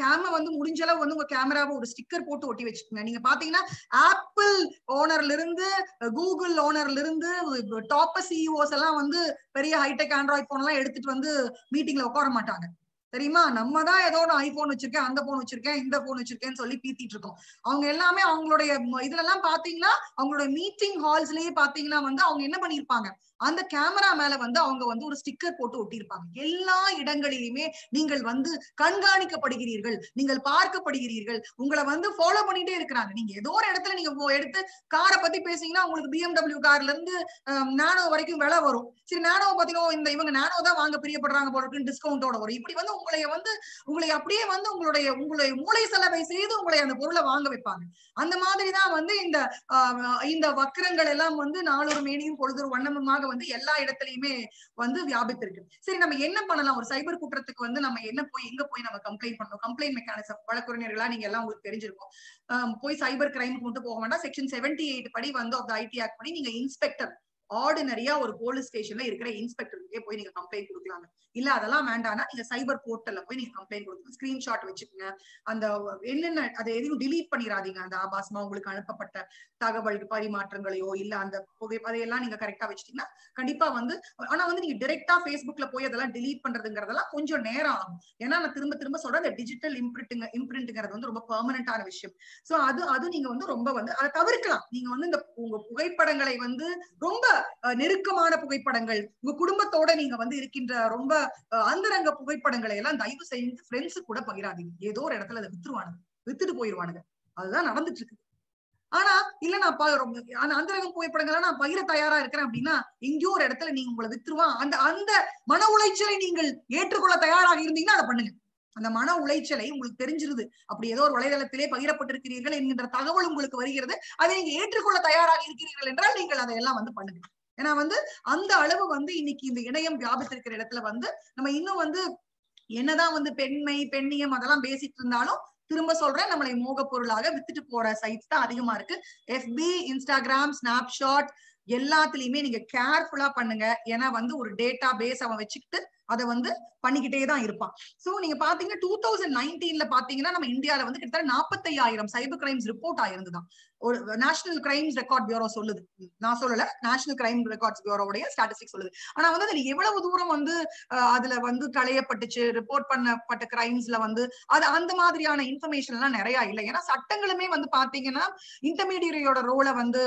கேம வந்து முடிஞ்ச அளவு வந்து உங்க கேமராவை ஒரு ஸ்டிக்கர் போட்டு ஒட்டி வச்சுக்கோங்க. நீங்க பாத்தீங்கன்னா ஆப்பிள் ஓனர்ல இருந்து கூகுள் ஓனர்ல இருந்து டாப் சிஇஓஸ் எல்லாம் வந்து பெரிய ஹைடெக் ஆண்ட்ராய்ட் போன் எல்லாம் எடுத்து எடுத்துட்டு வந்து மீட்டிங்ல உட்கார மாட்டாங்க. தெரியுமா? நம்ம தான் ஏதோ ஒன்று ஐபோன் வச்சிருக்கேன் அந்த போன் வச்சிருக்கேன் இந்த போன் வச்சிருக்கேன்னு சொல்லி பீத்திட்டு இருக்கோம். அவங்க எல்லாமே அவங்களுடைய இதுல எல்லாம் பாத்தீங்கன்னா அவங்களுடைய மீட்டிங் ஹால்ஸ்லயே பாத்தீங்கன்னா வந்து அவங்க என்ன பண்ணிருப்பாங்க அந்த கேமரா மேல வந்து அவங்க வந்து ஒரு ஸ்டிக்கர் போட்டு ஒட்டியிருப்பாங்க. எல்லா இடங்களிலுமே நீங்கள் வந்து கண்காணிக்கப்படுகிறீர்கள் நீங்கள் பார்க்கப்படுகிறீர்கள் உங்களை வந்து ஃபாலோ பண்ணிட்டே இருக்கிறாங்க. நீங்க ஏதோ ஒரு இடத்துல நீங்க போ- எடுத்து காரை பத்தி பேசிங்கன்னா உங்களுக்கு பிஎம்டபிள்யூ கார்ல இருந்து நானோ வரைக்கும் விலை வரும். சரி நானோ பாத்தீங்கன்னா இந்த இவங்க நானோ தான் வாங்க பிரியப்படுறாங்க போல இருக்கு டிஸ்கவுண்டோட வரும். இப்படி வந்து உங்களை வந்து உங்களை அப்படியே வந்து உங்களுடைய உங்களுடைய மூளை செலவை செய்து உங்களை அந்த பொருளை வாங்க வைப்பாங்க. அந்த மாதிரிதான் வந்து இந்த இந்த வக்கரங்கள் எல்லாம் வந்து நாளொரு மேனியும் பொழுதொரு வண்ணமுமாக வந்து எல்லா இடத்துலயுமே வந்து வியாபித்திருக்கு. சரி நம்ம என்ன பண்ணலாம்? ஒரு சைபர் குற்றத்துக்கு வந்து நம்ம என்ன போய் எங்க போய் நம்ம கம்ப்ளைண்ட் பண்ணணும்? கம்ப்ளைண்ட் மெக்கானிசம் வழக்குறிஞர்களா நீங்க எல்லாம் உங்களுக்கு தெரிஞ்சிருக்கும். போய் சைபர் கிரைமுக்கு மட்டும் போக வேண்டாம். செக்ஷன் செவன்டி எயிட் படி வந்து ஆஃப் ஐடி ஆக்ட் படி நீங்க இன்ஸ்பெக்டர் ஆர்டினரியா ஒரு போலீஸ் ஸ்டேஷன்ல இருக்கிற இன்ஸ்பெக்டருக்கே போய் நீங்க கம்ப்ளைண்ட் கொடுக்கலாங்க. இல்ல அதெல்லாம் வேண்டாம்னா நீங்க சைபர் போர்ட்டல்ல போய் நீங்க கம்ப்ளைண்ட் கொடுக்கணும் ஸ்கிரீன்ஷாட் வச்சுக்கோங்க. அந்த என்னென்ன அதை எதையும் டிலீட் பண்ணிடாதீங்க அந்த ஆபாசமா உங்களுக்கு அனுப்பப்பட்ட தகவல் பரிமாற்றங்களையோ இல்ல அந்த புகை அதையெல்லாம் நீங்க கரெக்டா வச்சுட்டீங்கன்னா கண்டிப்பா வந்து ஆனா வந்து நீங்க டிரெக்டா பேஸ்புக்ல போய் அதெல்லாம் டிலீட் பண்றதுங்கிறதெல்லாம் கொஞ்சம் நேரம் ஆகும். ஏன்னா நான் திரும்ப திரும்ப சொல்றேன் அந்த டிஜிட்டல் இம்ப்ரிண்ட்டுங்க இம்ப்ரிண்ட்டுங்கிறது வந்து ரொம்ப பெர்மனண்டான விஷயம். சோ அது அது நீங்க வந்து ரொம்ப வந்து அதை தவிர்க்கலாம். நீங்க வந்து இந்த உங்க புகைப்படங்களை வந்து ரொம்ப அஹ், நெருக்கமான புகைப்படங்கள் உங்க குடும்பத்தோட நீங்க வந்து இருக்கின்ற ரொம்ப அந்தரங்க புகைப்படங்களை எல்லாம் தயவு செய்து ஃப்ரெண்ட்ஸு கூட பகிராதீங்க. ஏதோ ஒரு இடத்துல அதை வித்துருவானுங்க. வித்துட்டு போயிருவானுங்க. அதுதான் நடந்துட்டு இருக்கு ஆனா இல்ல நான் அந்த புகைப்படங்களை நான் பகிர தயாரா இருக்கிறேன் அப்படின்னா எங்கேயோ ஒரு இடத்துல நீங்க உங்களை வித்துருவான் அந்த அந்த மன உளைச்சலை நீங்கள் ஏற்றுக்கொள்ள தயாராக இருந்தீங்கன்னா அதை பண்ணுங்க. அந்த மன உளைச்சலை உங்களுக்கு தெரிஞ்சிருது. அப்படி ஏதோ ஒரு வலைதளத்திலே பகிரப்பட்டிருக்கிறீர்கள் என்கின்ற தகவல் உங்களுக்கு வருகிறது. அதை நீங்க ஏற்றுக்கொள்ள தயாராக இருக்கிறீர்கள் என்றால் நீங்கள் அதையெல்லாம் வந்து பண்ணுங்க. ஏன்னா வந்து அந்த அளவு வந்து இன்னைக்கு இந்த இணையம் வியாபித்திருக்கிற இடத்துல வந்து நம்ம இன்னும் வந்து என்னதான் வந்து பெண்மை பெண்ணியம் அதெல்லாம் பேசிட்டு இருந்தாலும் திரும்ப சொல்றேன் நம்மளை மோக பொருளாக வித்துட்டு போற சைட்ஸ் தான் அதிகமா இருக்கு. எஃபி இன்ஸ்டாகிராம் ஸ்னாப்ஷாட் எல்லாத்துலயுமே நீங்க கேர்ஃபுல்லா பண்ணுங்க. ஏன்னா வந்து ஒரு டேட்டா பேஸ் அவன் வச்சுக்கிட்டு அதை வந்து பண்ணிக்கிட்டே தான் இருப்பான். சோ நீங்க பாத்தீங்கன்னா டூ தௌசண்ட் நைன்டீன்ல பாத்தீங்கன்னா நம்ம இந்தியால வந்து கிட்டத்தட்ட நாற்பத்தையாயிரம் சைபர் கிரைம்ஸ் ரிப்போர்ட் ஆயிருந்துதான். ஒரு நேஷனல் கிரைம்ஸ் ரெக்கார்ட் பியூரோ சொல்லுது. நான் சொல்லல. நேஷனல் கிரைம் ரெக்கார்ட்ஸ் பியூரோவுடைய ஸ்டாட்டிஸ்டிக் சொல்லுது. ஆனா வந்து அதுல எவ்வளவு தூரம் வந்து அதுல வந்து களையப்பட்டுச்சு ரிப்போர்ட் பண்ணப்பட்ட கிரைம்ஸ்ல வந்து அது அந்த மாதிரியான இன்ஃபர்மேஷன் எல்லாம் நிறைய இல்லை. ஏன்னா சட்டங்களுமே வந்து பாத்தீங்கன்னா இன்டர்மீடியரியோட ரோலை வந்து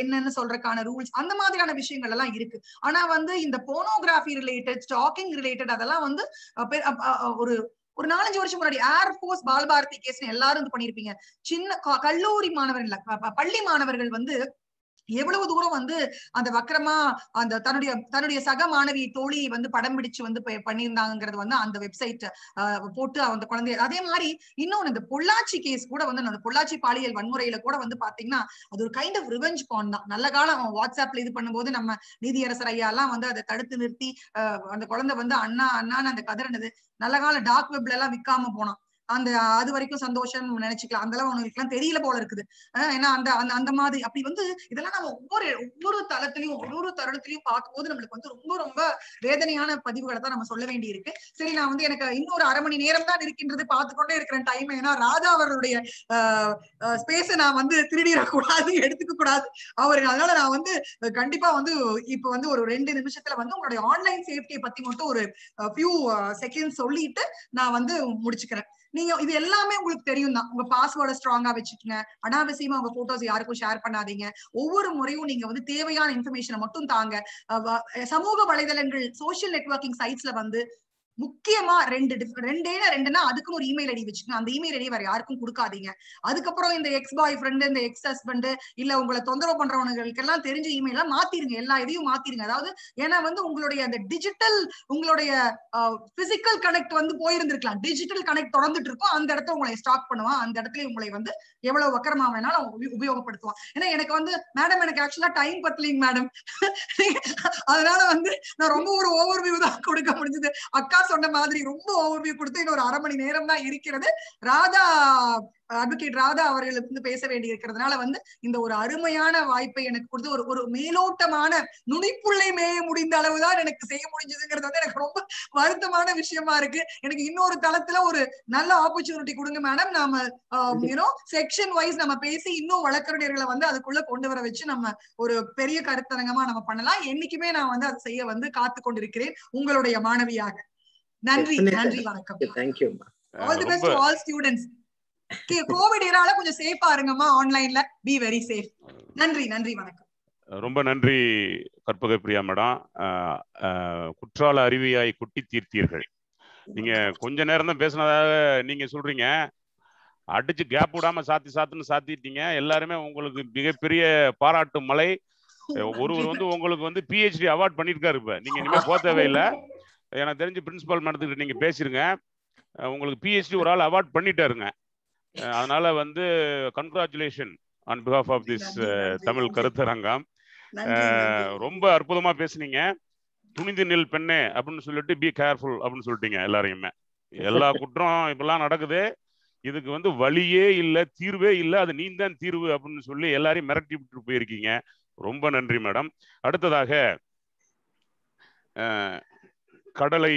என்னன்னு சொல்றதுக்கான ரூல்ஸ் அந்த மாதிரியான விஷயங்கள் எல்லாம் இருக்கு. ஆனா வந்து இந்த போனோகிராஃபி ரிலேட்டட் ஸ்டாக்கிங் ரிலேட்டட் அதெல்லாம் வந்து ஒரு ஒரு நாலஞ்சு வருஷம் முன்னாடி ஏர்போர்ஸ் பால்பாரதி கேஸ் எல்லாரும் இது பண்ணிருப்பீங்க. சின்ன கல்லூரி மாணவர்கள் இல்ல, பள்ளி மாணவர்கள் வந்து எவ்வளவு தூரம் வந்து அந்த வக்கரமா அந்த தன்னுடைய தன்னுடைய சக மாணவி தோழி வந்து படம் பிடிச்சு வந்து பண்ணியிருந்தாங்கிறது வந்து அந்த வெப்சைட் போட்டு அந்த குழந்தைய அதே மாதிரி இன்னொன்னு இந்த பொள்ளாச்சி கேஸ் கூட வந்து அந்த பொள்ளாச்சி பாலியல் வன்முறையில கூட வந்து பாத்தீங்கன்னா அது ஒரு கைண்ட் ஆஃப் ரிவெஞ்ச் பான் தான். நல்ல காலம் அவன் வாட்ஸ்அப்ல இது பண்ணும்போது நம்ம நீதியரசர் ஐயா எல்லாம் வந்து அதை தடுத்து நிறுத்தி அஹ், அந்த குழந்தை வந்து அண்ணா அண்ணான்னு அந்த கதறினது. நல்ல காலம் டார்க் வெப்ல எல்லாம் விக்காம போனான். அந்த அது வரைக்கும் சந்தோஷம் நினைச்சுக்கலாம். அந்த அளவு அவனுக்கு எல்லாம் தெரியல போல இருக்குது. ஏன்னா அந்த அந்த அந்த மாதிரி அப்படி வந்து இதெல்லாம் நம்ம ஒவ்வொரு ஒவ்வொரு தளத்திலையும் ஒரு ஒரு தருணத்திலையும் பார்க்கும்போது நம்மளுக்கு வந்து ரொம்ப ரொம்ப வேதனையான பதிவுகளை தான் நம்ம சொல்ல வேண்டி இருக்கு சரி நான் வந்து எனக்கு இன்னொரு அரை மணி நேரம் தான் இருக்கின்றது பார்த்துக்கொண்டே இருக்கிற இருக்கிறேன் டைம் ஏன்னா ராஜா அவர்களுடைய ஸ்பேஸை நான் வந்து திருடிடக்கூடாது எடுத்துக்க கூடாது அவர் அதனால நான் வந்து கண்டிப்பா வந்து இப்ப வந்து ஒரு ரெண்டு நிமிஷத்துல வந்து உங்களுடைய ஆன்லைன் சேஃப்டியை பத்தி மட்டும் ஒரு ஃபியூ செகண்ட் சொல்லிட்டு நான் வந்து முடிச்சுக்கிறேன். நீங்க இது எல்லாமே உங்களுக்கு தெரியும் தான் உங்க பாஸ்வேர்டை ஸ்ட்ராங்கா வச்சுக்கோங்க. அனாவசியமா உங்க போட்டோஸ் யாருக்கும் ஷேர் பண்ணாதீங்க. ஒவ்வொரு முறையும் நீங்க வந்து தேவையான இன்ஃபர்மேஷனை மட்டும் தாங்க. சமூக வலைதளங்கள் சோசியல் நெட்வொர்க்கிங் சைட்ஸ்ல வந்து முக்கியமா ரெண்டு ரெண்டே ரெண்டுனா அதுக்குன்னு ஒரு இமெயில் ஐடி வச்சுக்கணும். அந்த இமெயில் ஐடி வேற யாருக்கும் கொடுக்காதீங்க. அதுக்கப்புறம் இந்த எக்ஸ் பாய் ஃப்ரெண்டு இந்த எக்ஸ் ஹஸ்பண்ட் இல்ல உங்களை தொந்தரவு பண்றவங்களுக்கு எல்லாம் தெரிஞ்ச இமெயில மாத்திருங்க. எல்லா இதையும் மாத்திருங்க. அதாவது ஏன்னா வந்து உங்களுடைய அந்த டிஜிட்டல் உங்களுடைய பிசிக்கல் கனெக்ட் வந்து போயிருந்திருக்கலாம். டிஜிட்டல் கனெக்ட் தொடர்ந்துட்டு இருக்கும் அந்த இடத்த உங்களை ஸ்டாக் பண்ணுவான். அந்த இடத்துல உங்களை வந்து எவ்வளவு வக்கரமா வேணாலும் உபயோகப்படுத்துவான். ஏன்னா எனக்கு வந்து மேடம் எனக்கு ஆக்சுவலா டைம் பத்தலைங்க மேடம் அதனால வந்து நான் ரொம்ப ஒரு ஓவர்வியூ தான் கொடுக்க முடிஞ்சது. அக்கா சொன்ன மாதிரி ரொம்ப ஓவர்வியூ கொடுத்து இன்னொரு அரை மணி நேரம் தான் இருக்கிறது. ராதா அட்வொகேட் ராதா அவர்கள் வந்து பேச வேண்டி இருக்கிறதுனால வந்து இந்த ஒரு அருமையான வாய்ப்பை எனக்கு கொடுத்து ஒரு ஒரு மேலோட்டமான நுனிப்புள்ளை மேய முடிந்த அளவுதான் எனக்கு செய்ய முடிஞ்சதுங்கிறது வந்து எனக்கு ரொம்ப வருத்தமான விஷயமா இருக்கு. எனக்கு இன்னொரு தளத்துல ஒரு நல்ல ஆப்பர்ச்சுனிட்டி கொடுங்க மேடம் நாம யூனோ செக்ஷன் வைஸ் நம்ம பேசி இன்னும் வழக்கறிஞர்களை வந்து அதுக்குள்ள கொண்டு வர வச்சு நம்ம ஒரு பெரிய கருத்தரங்கமா நம்ம பண்ணலாம். என்னைக்குமே நான் வந்து அதை செய்ய வந்து காத்து கொண்டிருக்கிறேன் உங்களுடைய மாணவியாக. நன்றி நன்றி வணக்கம். Thank you all the best to all students Covid இரால கொஞ்சம் சேஃபா இருங்கம்மா ஆன்லைன்ல பி வெரி சேஃப் நன்றி நன்றி வணக்கம். ரொம்ப நன்றி கற்பக பிரியா மேடம். குற்றால அருவியாய் குட்டி தீர்த்தீர்கள். நீங்க கொஞ்ச நேரம் தான் பேசினதாக நீங்க சொல்றீங்க. அடிச்சு கேப் விடாம சாத்தி சாத்துன்னு சாத்திட்டீங்க. எல்லாருமே உங்களுக்கு மிகப்பெரிய பாராட்டு மலை. <laughs> ஒருவர் வந்து உங்களுக்கு வந்து பிஹெச்டி அவார்ட் பண்ணியிருக்காரு இப்ப. நீங்க இனிமே போக தேவையில்லை. எனக்கு தெரிஞ்சு பிரின்சிபால் மேடத்துக்கிட்ட நீங்க பேசிருங்க. அஹ், உங்களுக்கு பிஹெச்டி ஒரு ஆள் அவார்ட் பண்ணிட்டாருங்க. அதனால வந்து congratulation on behalf of this Tamil கருத்தரங்கம். ரொம்ப அற்புதமா பேசுனீங்க. துணிந்து நில் பெண்ணே அப்படின்னு சொல்லிட்டு பி கேர்ஃபுல் அப்படின்னு சொல்லிட்டீங்க எல்லாரையுமே. எல்லா <laughs> குற்றம் இப்பெல்லாம் நடக்குது. இதுக்கு வந்து வழியே இல்லை தீர்வே இல்லை. அது நீ தான் தீர்வு அப்படின்னு சொல்லி எல்லாரையும் மிரட்டி விட்டு போயிருக்கீங்க. ரொம்ப நன்றி மேடம் அடுத்ததாக கடலை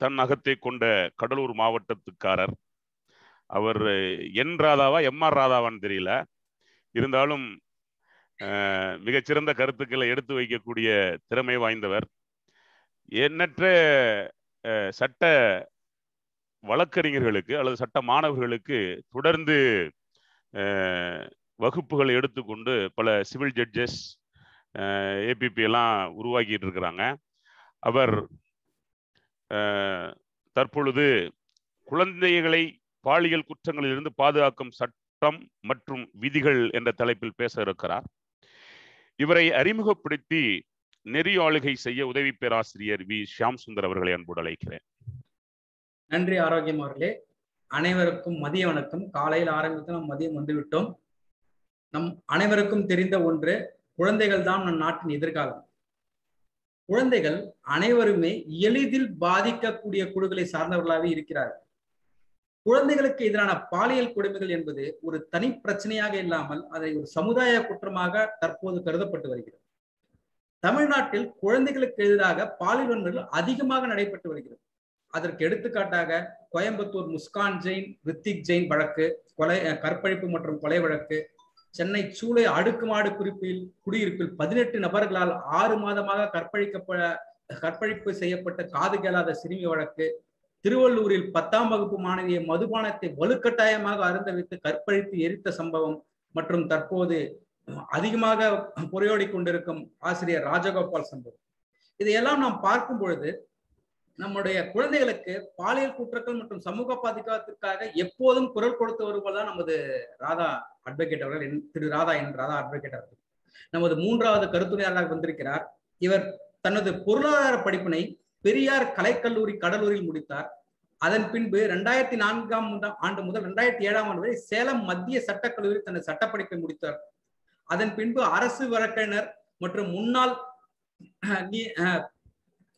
தன் அகத்தை கொண்ட கடலூர் மாவட்டத்துக்காரர். அவர் என் ராதாவா எம் ஆர் ராதாவான்னு தெரியல. இருந்தாலும் மிகச்சிறந்த கருத்துக்களை எடுத்து வைக்கக்கூடிய திறமை வாய்ந்தவர். எண்ணற்ற சட்ட வழக்கறிஞர்களுக்கு அல்லது சட்ட மாணவர்களுக்கு தொடர்ந்து வகுப்புகளை எடுத்துக்கொண்டு பல சிவில் ஜட்ஜஸ் ஏபிபி எல்லாம் உருவாக்கிட்டு இருக்கிறாங்க. அவர் தற்பொழுது குழந்தைகளை பாலியல் குற்றங்களிலிருந்து பாதுகாக்கும் சட்டம் மற்றும் விதிகள் என்ற தலைப்பில் பேச இருக்கிறார். இவரை அறிமுகப்படுத்தி நெறி ஆளுகை செய்ய உதவி பேராசிரியர் வி. ஷியாம் சுந்தர் அவர்களை அன்போடு அழைக்கிறேன். நன்றி ஆரோக்கியம் அவர்களே. அனைவருக்கும் மதிய வணக்கம். காலையில் ஆரம்பித்து நாம் மதியம் வந்துவிட்டோம். நம் அனைவருக்கும் தெரிந்த ஒன்று குழந்தைகள் தான் நம் நாட்டின் எதிர்காலம். குழந்தைகள் அனைவருமே எளிதில் பாதிக்கக்கூடிய குழுக்களை சார்ந்தவர்களாகவே இருக்கிறார்கள். குழந்தைகளுக்கு எதிரான பாலியல் கொடுமைகள் என்பது ஒரு தனி பிரச்சனையாக இல்லாமல் அதை ஒரு சமுதாய குற்றமாக தற்போது கருதப்பட்டு வருகிறது. தமிழ்நாட்டில் குழந்தைகளுக்கு எதிராக பாலியல் வன்முறைகள் அதிகமாக நடைபெற்று வருகிறது. அதற்கு எடுத்துக்காட்டாக கோயம்புத்தூர் முஸ்கான் ஜெயின் ரித்திக் ஜெயின் வழக்கு கொலை அஹ், கற்பழிப்பு மற்றும் கொலை வழக்கு சென்னை சூளை அடுக்குமாடு குறிப்பில் குடியிருப்பில் பதினெட்டு நபர்களால் ஆறு மாதமாக கற்பழிக்கப்பட கற்பழிப்பு செய்யப்பட்ட காது கேளாத சிறுமி வழக்கு திருவள்ளூரில் பத்தாம் வகுப்பு மாணவியை மதுபானத்தை வலுக்கட்டாயமாக அருந்த வைத்து கற்பழித்து எரித்த சம்பவம் மற்றும் தற்போது அதிகமாக புரையோடி கொண்டிருக்கும் ஆசிரியர் ராஜகோபால் சம்பவம். இதையெல்லாம் நாம் பார்க்கும் பொழுது நம்முடைய குழந்தைகளுக்கு பாலியல் குற்றங்கள் மற்றும் சமூக பாதுகாப்பிற்காக எப்போதும் குரல் கொடுத்து வருவதா நமது ராதா அட்வொகேட் அவர்கள் திரு ராதா என் ராதா அட்வொகேட் அவர்கள். நமது மூன்றாவது கருத்துரையாளராக வந்திருக்கிறார். இவர் தனது பொருளாதார படிப்பினை பெரியார் கலைக்கல்லூரி கடலூரில் முடித்தார். அதன் பின்பு ரெண்டாயிரத்தி நான்காம் ஆண்டு முதல் ரெண்டாயிரத்தி ஏழாம் ஆண்டு வரை சேலம் மத்திய சட்டக்கல்லூரி தனது சட்டப்படிப்பை முடித்தார். அதன் பின்பு அரசு வழக்கறிஞர் மற்றும் முன்னாள்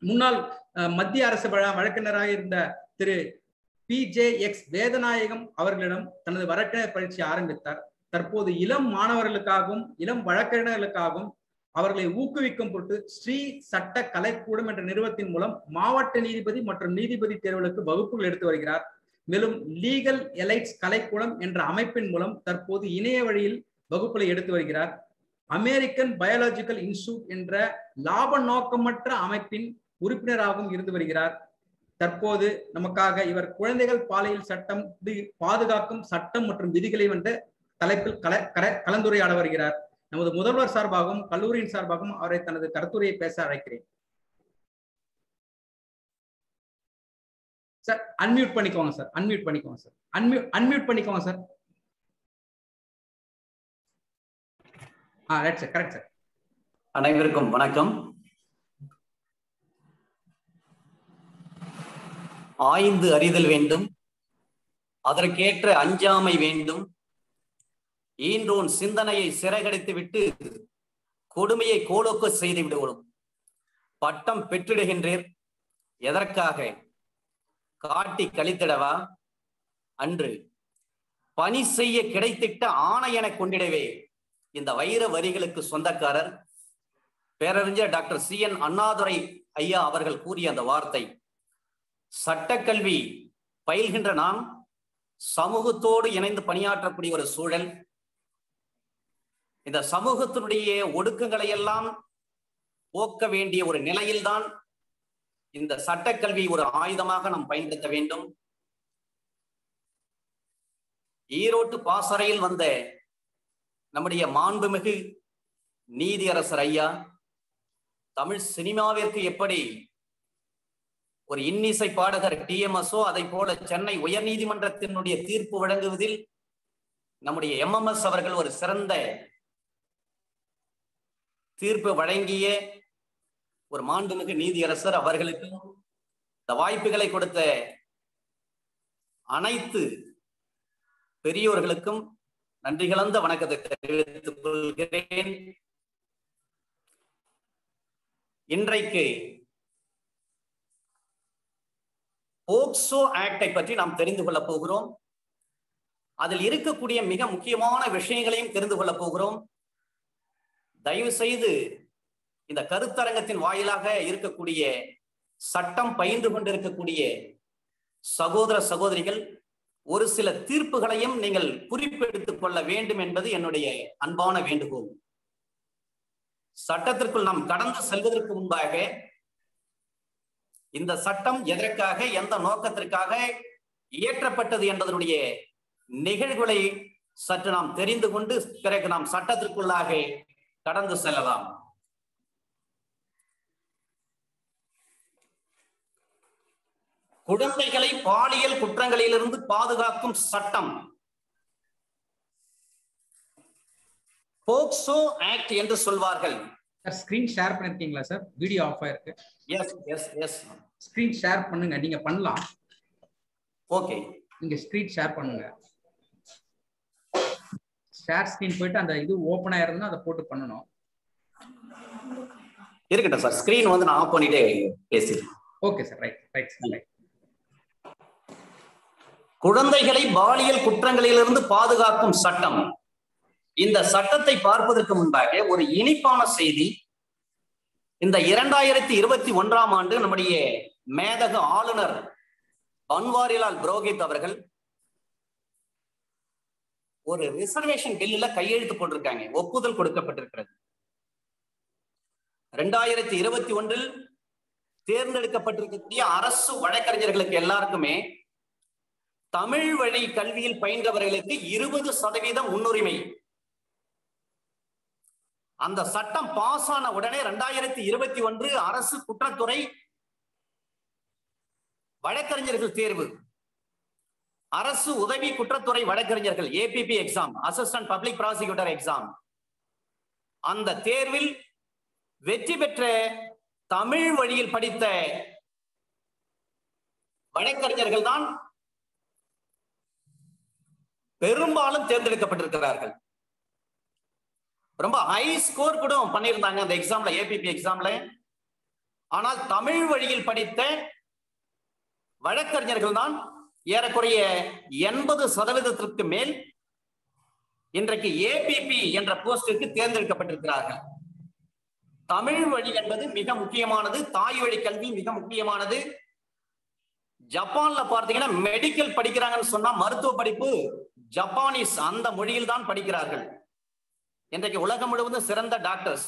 முன்னாள் மத்திய அரசு வழ- வழக்கறிஞராக இருந்த திரு பி ஜே எக்ஸ் வேதநாயகம் அவர்களிடம் தனது வழக்கறிஞர் பயிற்சி ஆரம்பித்தார். தற்போது இளம் மாணவர்களுக்காகவும் இளம் வழக்கறிஞர்களுக்காகவும் அவர்களை ஊக்குவிக்கும் பொருட்டு ஸ்ரீ சட்ட கலைக்கூடம் என்ற நிறுவனத்தின் மூலம் மாவட்ட நீதிபதி மற்றும் நீதிபதி தேர்வுகளுக்கு வகுப்புகள் எடுத்து வருகிறார். மேலும் லீகல் எலைட்ஸ் கலைக்கூடம் என்ற அமைப்பின் மூலம் தற்போது இணைய வழியில் வகுப்புகளை எடுத்து வருகிறார். அமெரிக்கன் பயாலஜிக்கல் இன்ஸ்டியூட் என்ற லாப நோக்கமற்ற அமைப்பின் உறுப்பினராகவும் இருந்து வருகிறார். தற்போது நமக்காக இவர் குழந்தைகள் பாலியல் சட்டம் பாதுகாக்கும் சட்டம் மற்றும் விதிகளை என்ற தலைப்பில் கல கல- கலந்துரையாட வருகிறார். நமது முதல்வர் சார்பாகவும் கல்லூரியின் சார்பாகவும் அவரை தனது கருத்துரையை பேச அழைக்கிறேன். சார் அன்மியூட் பண்ணிக்கோங்க சார். அன்மியூட் பண்ணிக்கோங்க சார். அன்மியூ அன்மியூட் பண்ணிக்கோங்க sir. Ah right sir correct sir அனைவருக்கும் வணக்கம். ஆய்ந்து அறிதல் வேண்டும். அதற்கேற்ற அஞ்சாமை வேண்டும். ஈன்றோன் சிந்தனையை சிறகடித்து விட்டு கொடுமையை கோலோக்க செய்து விடுவோம். பட்டம் பெற்றிடுகின்றீர். எதற்காக? காட்டி கழித்திடவா? அன்று பணி செய்ய கிடைத்திட்ட ஆணை என கொண்டிடவே. இந்த வைர வரிகளுக்கு சொந்தக்காரர் பேரறிஞர் டாக்டர் சி என் அண்ணாதுரை ஐயா அவர்கள் கூறிய அந்த வார்த்தை. சட்டக்கல்வி பயில்கின்ற நாம் சமூகத்தோடு இணைந்து பணியாற்றக்கூடிய ஒரு சூழல். இந்த சமூகத்தினுடைய ஒடுக்கங்களை எல்லாம் போக்க வேண்டிய ஒரு நிலையில்தான் இந்த சட்டக்கல்வி ஒரு ஆயுதமாக நாம் பயன்படுத்த வேண்டும். ஈரோட்டு பாசறையில் வந்த நம்முடைய மாண்புமிகு நீதியரசர் ஐயா தமிழ் சினிமாவிற்கு எப்படி ஒரு இன்னிசை பாடகர் டிஎம்எஸ்ஓ அதை போல சென்னை உயர்நீதிமன்றத்தினுடைய தீர்ப்பு வழங்குவதில் நம்முடைய எம்எம்எஸ் அவர்கள் ஒரு சிறந்த தீர்ப்பு வழங்கிய ஒரு மாண்புமிகு நீதியரசர் அவர்களுக்கும் இந்த வாய்ப்புகளை கொடுத்த அனைத்து பெரியோர்களுக்கும் நன்றி கலந்த வணக்கத்தை தெரிவித்துக் கொள்கிறேன். இன்றைக்கு போக்சோ ஆக்டை பற்றி நாம் தெரிந்து கொள்ளப் போகிறோம். அதில் இருக்கக்கூடிய மிக முக்கியமான விஷயங்களையும் தெரிந்து கொள்ளப் போகிறோம். தயவு செய்து இந்த கருத்தரங்கத்தின் வாயிலாக இருக்கக்கூடிய சட்டம் பயின்று கொண்டிருக்கக்கூடிய சகோதர சகோதரிகள் ஒரு சில தீர்ப்புகளையும் நீங்கள் குறிப்பெடுத்துக் கொள்ள வேண்டும் என்பது என்னுடைய அன்பான வேண்டுகோள். சட்டத்திற்குள் நாம் கடந்து செல்வதற்கு முன்பாக இந்த சட்டம் எதற்காக எந்த நோக்கத்திற்காக இயற்றப்பட்டது என்பதனுடைய நிகழ்வுகளை சற்று நாம் தெரிந்து கொண்டு பிறகு நாம் சட்டத்திற்குள்ளாக கடந்து செல்லலாம். குழந்தைகளை பாலியல் குற்றங்களிலிருந்து பாதுகாக்கும் சட்டம். போக்சோ ஆக்ட் என்று சொல்வார்கள். சார் ஸ்கிரீன் ஷேர் பண்ணிருக்கீங்களா சார்? வீடியோ ஆஃப் ஆயிருக்கு yes yes yes screen share பண்ணுங்க. நீங்க பண்ணலாம். ஓகே நீங்க ஸ்கிரீன் ஷேர் பண்ணுங்க. ஷேர் ஸ்கிரீன் போயிட்டு அந்த இது ஓபன் ஆயிருந்தா அதை போட்டு பண்ணணும். இருக்கட்டும் சார் ஸ்கிரீன் வந்து நான் ஆஃப் பண்ணிட்டே பேசிடுறேன் okay sir right right right குழந்தைகளை பாலியல் குற்றங்களிலிருந்து பாதுகாக்கும் சட்டம். இந்த சட்டத்தை பார்ப்பதற்கு முன்பாக ஒரு இனிப்பான செய்தி இந்த இரண்டாயிரத்தி இருபத்தி ஒன்றாம் ஆண்டு நம்முடைய மேதக ஆளுநர் பன்வாரிலால் புரோஹித் அவர்கள் ஒரு ரிசர்வேஷன் பில்லுல கையெழுத்து போட்டிருக்காங்க. ஒப்புதல் கொடுக்கப்பட்டிருக்கிறது. ரெண்டாயிரத்தி இருபத்தி ஒன்றில் தேர்ந்தெடுக்கப்பட்டிருக்கக்கூடிய அரசு வழக்கறிஞர்களுக்கு எல்லாருக்குமே தமிழ் வழி கல்வியில் பயின்றவர்களுக்கு இருபது சதவீதம் முன்னுரிமை. அந்த சட்டம் பாஸ் ஆன உடனே ரெண்டாயிரத்தி இருபத்தி ஒன்று அரசு குற்றத்துறை வழக்கறிஞர்கள் தேர்வு. அரசு உதவி குற்றத்துறை வழக்கறிஞர்கள் APP exam assistant public prosecutor exam அந்த தேர்வில் வெற்றி பெற்ற தமிழ் வழியில் படித்த வழக்கறிஞர்கள் தான் பெரும்பாலும் தேர்ந்தெடுக்கப்பட்டிருக்கிறார்கள். ரொம்ப ஹை ஸ்கோர் கூட பண்ணியிருந்தாங்க அந்த எக்ஸாம்ல ஏபிபி எக்ஸாம்ல ஆனால் தமிழ் வழியில் படித்த வழக்கறிஞர்கள் தான் ஏறக்குறைய எண்பது சதவீதத்திற்கு மேல் இன்றைக்கு ஏபிபி என்ற போஸ்டிற்கு தேர்ந்தெடுக்கப்பட்டிருக்கிறார்கள். தமிழ் வழி என்பது மிக முக்கியமானது. தாய் வழி கல்வி மிக முக்கியமானது. ஜப்பான்ல பார்த்தீங்கன்னா மெடிக்கல் படிக்கிறாங்கன்னு சொன்னா மருத்துவ படிப்பு ஜப்பானீஸ் அந்த மொழியில் தான் படிக்கிறார்கள். இன்றைக்கு உலகம் முழுவதும் சிறந்த டாக்டர்ஸ்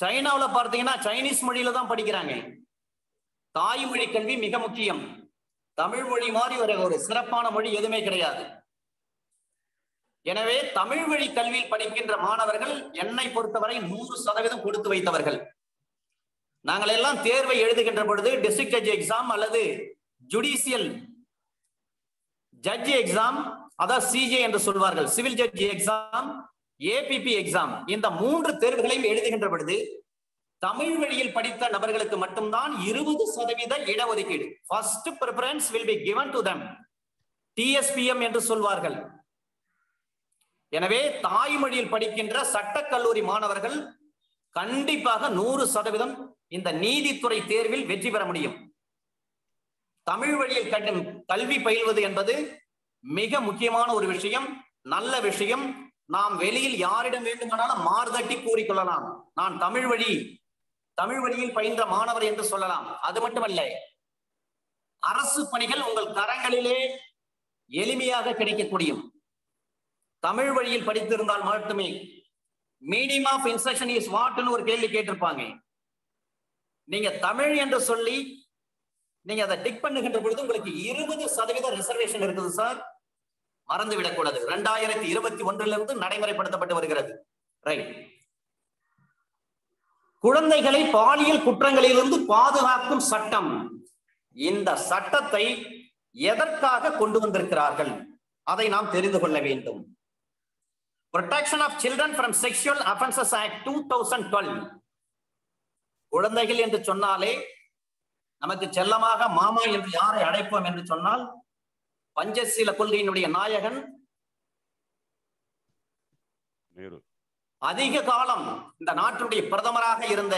சைனாவில் பார்த்தீங்கன்னா சைனீஸ் மொழியில தான் படிக்கிறாங்க. தாய்மொழி கல்வி மிக முக்கியம். தமிழ் மொழி மாதிரி ஒரு ஒரு சிறப்பான மொழி எதுவுமே கிடையாது. எனவே தமிழ் வழி கல்வியில் படிக்கின்ற மாணவர்கள் என்னை பொறுத்தவரை நூறு சதவீதம் கொடுத்து வைத்தவர்கள். நாங்கள் எல்லாம் தேர்வை எழுதுகின்ற பொழுது டிஸ்ட்ரிக்ட் ஜட்ஜ் எக்ஸாம் அல்லது ஜுடிஷியல் ஜட்ஜ் எக்ஸாம் அதாவது சிஜே என்று சொல்வார்கள். Civil judge exam APP exam இந்த மூன்று தேர்வுகளையும் எழுதுகின்ற பொழுது தமிழ் வழியில் படித்த நபர்களுக்கு மட்டும்தான் இருபது சதவீத இடஒதுக்கீடு. First preference will be given to them DSPM என்று சொல்வார்கள். எனவே தாய்மொழியில் படிக்கின்ற சட்டக்கல்லூரி மாணவர்கள் கண்டிப்பாக நூறு சதவீதம் இந்த நீதித்துறை தேர்வில் வெற்றி பெற முடியும். தமிழ் வழியில் கல்வி பயில்வது என்பது மிக முக்கியமான ஒரு விஷயம் நல்ல விஷயம். நாம் வெளியில் யாரிடம் வேண்டுமானாலும் மார்தட்டி கூறிக்கொள்ளலாம். நான் தமிழ் வழி தமிழ் வழியில் பயின்ற மாணவர் என்று சொல்லலாம். அது மட்டுமல்ல அரசு பணிகள் உங்கள் கரங்களிலே எளிமையாக கிடைக்கக்கூடியும் தமிழ் வழியில் படித்திருந்தால் மட்டுமே. மீடியம் ஆஃப் இன்ஸ்ட்ரக்ஷன் இஸ் வாட்னு ஒரு கேள்வி கேட்டிருப்பாங்க. நீங்க தமிழ் என்று சொல்லி நீங்க அதை டிக் பண்ணுகின்ற பொழுது உங்களுக்கு இருபது சதவீத ரிசர்வேஷன் இருக்குது சார் மறந்துவிடக்கூடாது. இரண்டாயிரத்தி ரெண்டாயிரத்தி இருபத்தி ஒன்றிலிருந்து நடைமுறைப்படுத்தப்பட்டு வருகிறது. ரைட் குழந்தைகளை பாலியல் குற்றங்களிலிருந்து பாதுகாக்கும் சட்டம். இந்த சட்டத்தை எதற்காக கொண்டு வந்திருக்கிறார்கள்? அதை நாம் தெரிந்து கொள்ள வேண்டும். Protection of children from sexual offences act two thousand twelve குழந்தைகள் என்று சொன்னாலே நமக்கு செல்லமாக மாமா என்று யாரை அழைப்போம் என்று சொன்னால் பஞ்சசீல கொள்கையினுடைய நாயகன் நேரு. அதிக காலம் இந்த நாட்டுடைய பிரதமராக இருந்த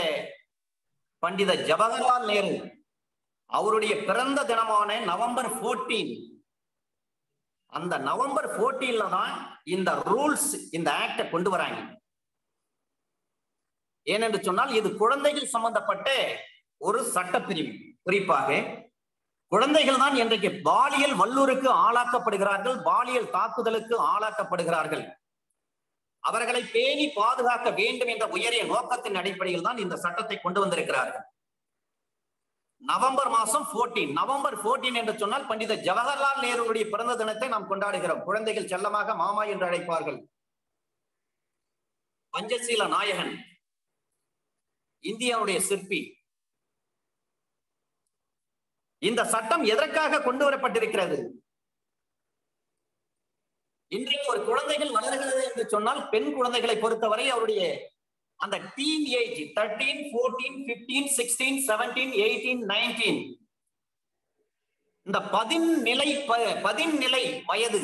பண்டித ஜவஹர்லால் நேரு அவருடைய பிறந்த தினமான நவம்பர் 14 அந்த நவம்பர் 14ல தான் இந்த ரூல்ஸ் இந்த ஆக்டை கொண்டு வராங்க. ஏனென்று சொன்னால் இது குழந்தைகள் சம்பந்தப்பட்ட ஒரு சட்டப்பிரிவு. குறிப்பாக குழந்தைகள் தான் இன்றைக்கு பாலியல் வல்லூருக்கு ஆளாக்கப்படுகிறார்கள் பாலியல் தாக்குதலுக்கு ஆளாக்கப்படுகிறார்கள். அவர்களை பேணி பாதுகாக்க வேண்டும் என்ற உயரிய நோக்கத்தின் அடிப்படையில் தான் இந்த சட்டத்தை கொண்டு வந்திருக்கிறார்கள். நவம்பர் மாசம் 14 நவம்பர் 14 என்று சொன்னால் பண்டித ஜவஹர்லால் நேருடைய பிறந்த தினத்தை நாம் கொண்டாடுகிறோம். குழந்தைகள் செல்லமாக மாமா என்று அழைப்பார்கள். பஞ்சசீல நாயகன் இந்தியாவுடைய சிற்பி இந்த சட்டம் எதற்காக கொண்டு வரப்பட்டிருக்கிறது இன்றைக்கு ஒரு குழந்தைகள் வளர்கிறது என்று சொன்னால் பெண் குழந்தைகளை பொறுத்தவரை அவருடைய அந்த teenage thirteen fourteen fifteen sixteen seventeen eighteen nineteen இந்த பதின்நிலை ப- பதின்நிலை வயது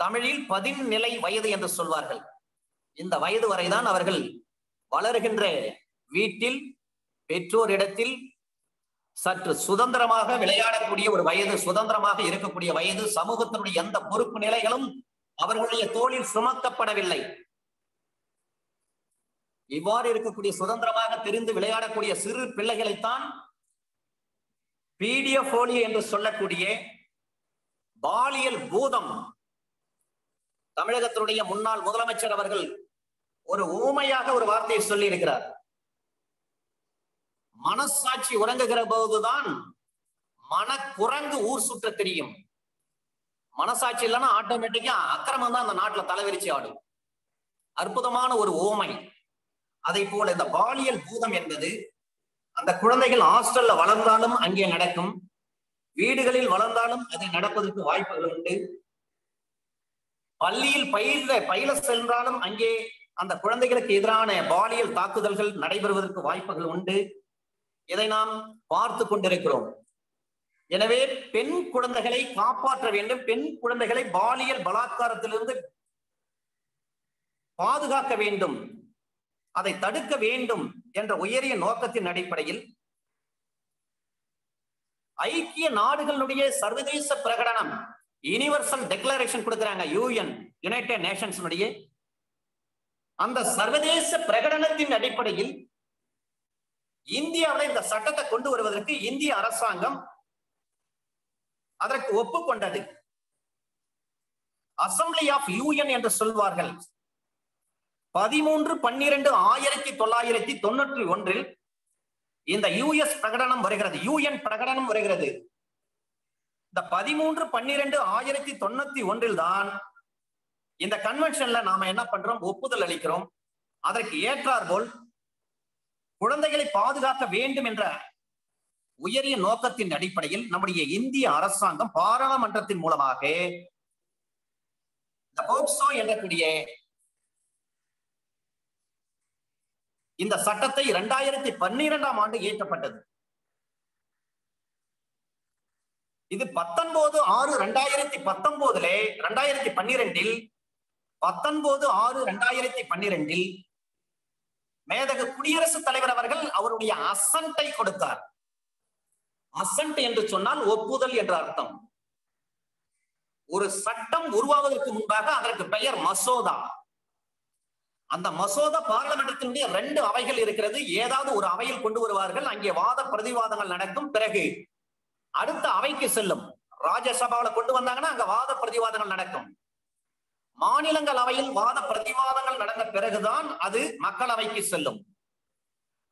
தமிழில் பதின்நிலை வயது என்று சொல்வார்கள். இந்த வயது வரைதான் அவர்கள் வளர்கின்ற வீட்டில் பெற்றோரிடத்தில் சற்று சுதந்திரமாக விளையாடக்கூடிய ஒரு வயது சுதந்திரமாக இருக்கக்கூடிய வயது சமூகத்தினுடைய எந்த பொறுப்பு நிலைகளும் அவர்களுடைய தோளில் சுமக்கப்படவில்லை. இவ்வாறு இருக்கக்கூடிய சுதந்திரமாக தெரிந்து விளையாடக்கூடிய சிறு பிள்ளைகளைத்தான் பீடியபோலி என்று சொல்லக்கூடிய பாலியல் பூதம் தமிழகத்தினுடைய முன்னாள் முதலமைச்சர் அவர்கள் ஒரு ஊமையாக ஒரு வார்த்தையை சொல்லி இருக்கிறார் மனசாட்சி உறங்குகிற போதுதான் மனக்குரங்கு ஊர் சுற்ற தெரியும். மனசாட்சி இல்லைன்னா ஆட்டோமேட்டிக்கா அக்கிரமம் தான் அந்த நாட்டுல தலைவிரிச்சு ஆடும். அற்புதமான ஒரு ஓமை. அதை போல இந்த பாலியல் பூதம் என்பது அந்த குழந்தைகள் ஹாஸ்டல்ல வளர்ந்தாலும் அங்கே நடக்கும். வீடுகளில் வளர்ந்தாலும் அது நடப்பதற்கு வாய்ப்புகள் உண்டு. பள்ளியில் பயில பயில சென்றாலும் அங்கே அந்த குழந்தைகளுக்கு எதிரான பாலியல் தாக்குதல்கள் நடைபெறுவதற்கு வாய்ப்புகள் உண்டு. இதை நாம் பார்த்து கொண்டிருக்கிறோம். எனவே பெண் குழந்தைகளை காப்பாற்ற வேண்டும். பெண் குழந்தைகளை பாலியல் பலாத்காரத்திலிருந்து பாதுகாக்க வேண்டும். அதை தடுக்க வேண்டும் என்ற உயரிய நோக்கத்தின் அடிப்படையில் ஐக்கிய நாடுகளுடைய சர்வதேச பிரகடனம் யூனிவர்சல் டெக்ளரேஷன் கொடுக்கிறாங்க யூஎன் யுனைடெட் நேஷன்ஸ் அந்த சர்வதேச பிரகடனத்தின் அடிப்படையில் இந்தியாவில் இந்த சட்டத்தை கொண்டு வருவதற்கு இந்திய அரசாங்கம் அதற்கு ஒப்புக்கொண்டது. அசம்பிளி ஆஃப் யூஎன் என்று சொல்வார்கள். பதிமூன்று பன்னிரண்டு ஆயிரத்தி தொள்ளாயிரத்தி தொண்ணூற்றி ஒன்றில் இந்த யுஎஸ் பிரகடனம் வருகிறது. யூஎன் பிரகடனம் வருகிறது. இந்த பதிமூன்று பன்னிரண்டு ஆயிரத்தி தொண்ணூத்தி ஒன்றில் தான் இந்த கன்வென்ஷன்ல நாம என்ன பண்றோம்? ஒப்புதல் அளிக்கிறோம். அதற்கு ஏற்றாற்போல் குழந்தைகளை பாதுகாக்க வேண்டும் என்ற உயரிய நோக்கத்தின் அடிப்படையில் நம்முடைய இந்திய அரசாங்கம் பாராளுமன்றத்தின் மூலமாக இந்த போக்சோ என்றக்கூடிய இந்த சட்டத்தை இரண்டாயிரத்தி பன்னிரெண்டாம் ஆண்டு இயற்றப்பட்டது. இது பத்தொன்பது ஆறு ரெண்டாயிரத்தி பத்தொன்பதுல ரெண்டாயிரத்தி பன்னிரெண்டில் பத்தொன்பது ஆறு ரெண்டாயிரத்தி பன்னிரெண்டில் மேதகு குடியரசுத் தலைவர் அவர்கள் அவருடைய அசண்டை கொடுத்தார். அசண்ட் என்று சொன்னால் ஒப்புதல் என்ற அர்த்தம். ஒரு சட்டம் உருவாவதற்கு முன்பாக அதற்கு பெயர் மசோதா. அந்த மசோதா பார்லமெண்டத்தினுடைய ரெண்டு அவைகள் இருக்கிறது. ஏதாவது ஒரு அவையில் கொண்டு வருவார்கள். அங்கே வாத பிரதிவாதங்கள் நடக்கும். பிறகு அடுத்த அவைக்கு செல்லும். ராஜ்யசபாவில கொண்டு வந்தாங்கன்னா அங்க வாத பிரதிவாதங்கள் நடக்கும். மாநிலங்கள் அவையில் வாத பிரதிவாதங்கள் நடந்த பிறகுதான் அது மக்களவைக்கு செல்லும்.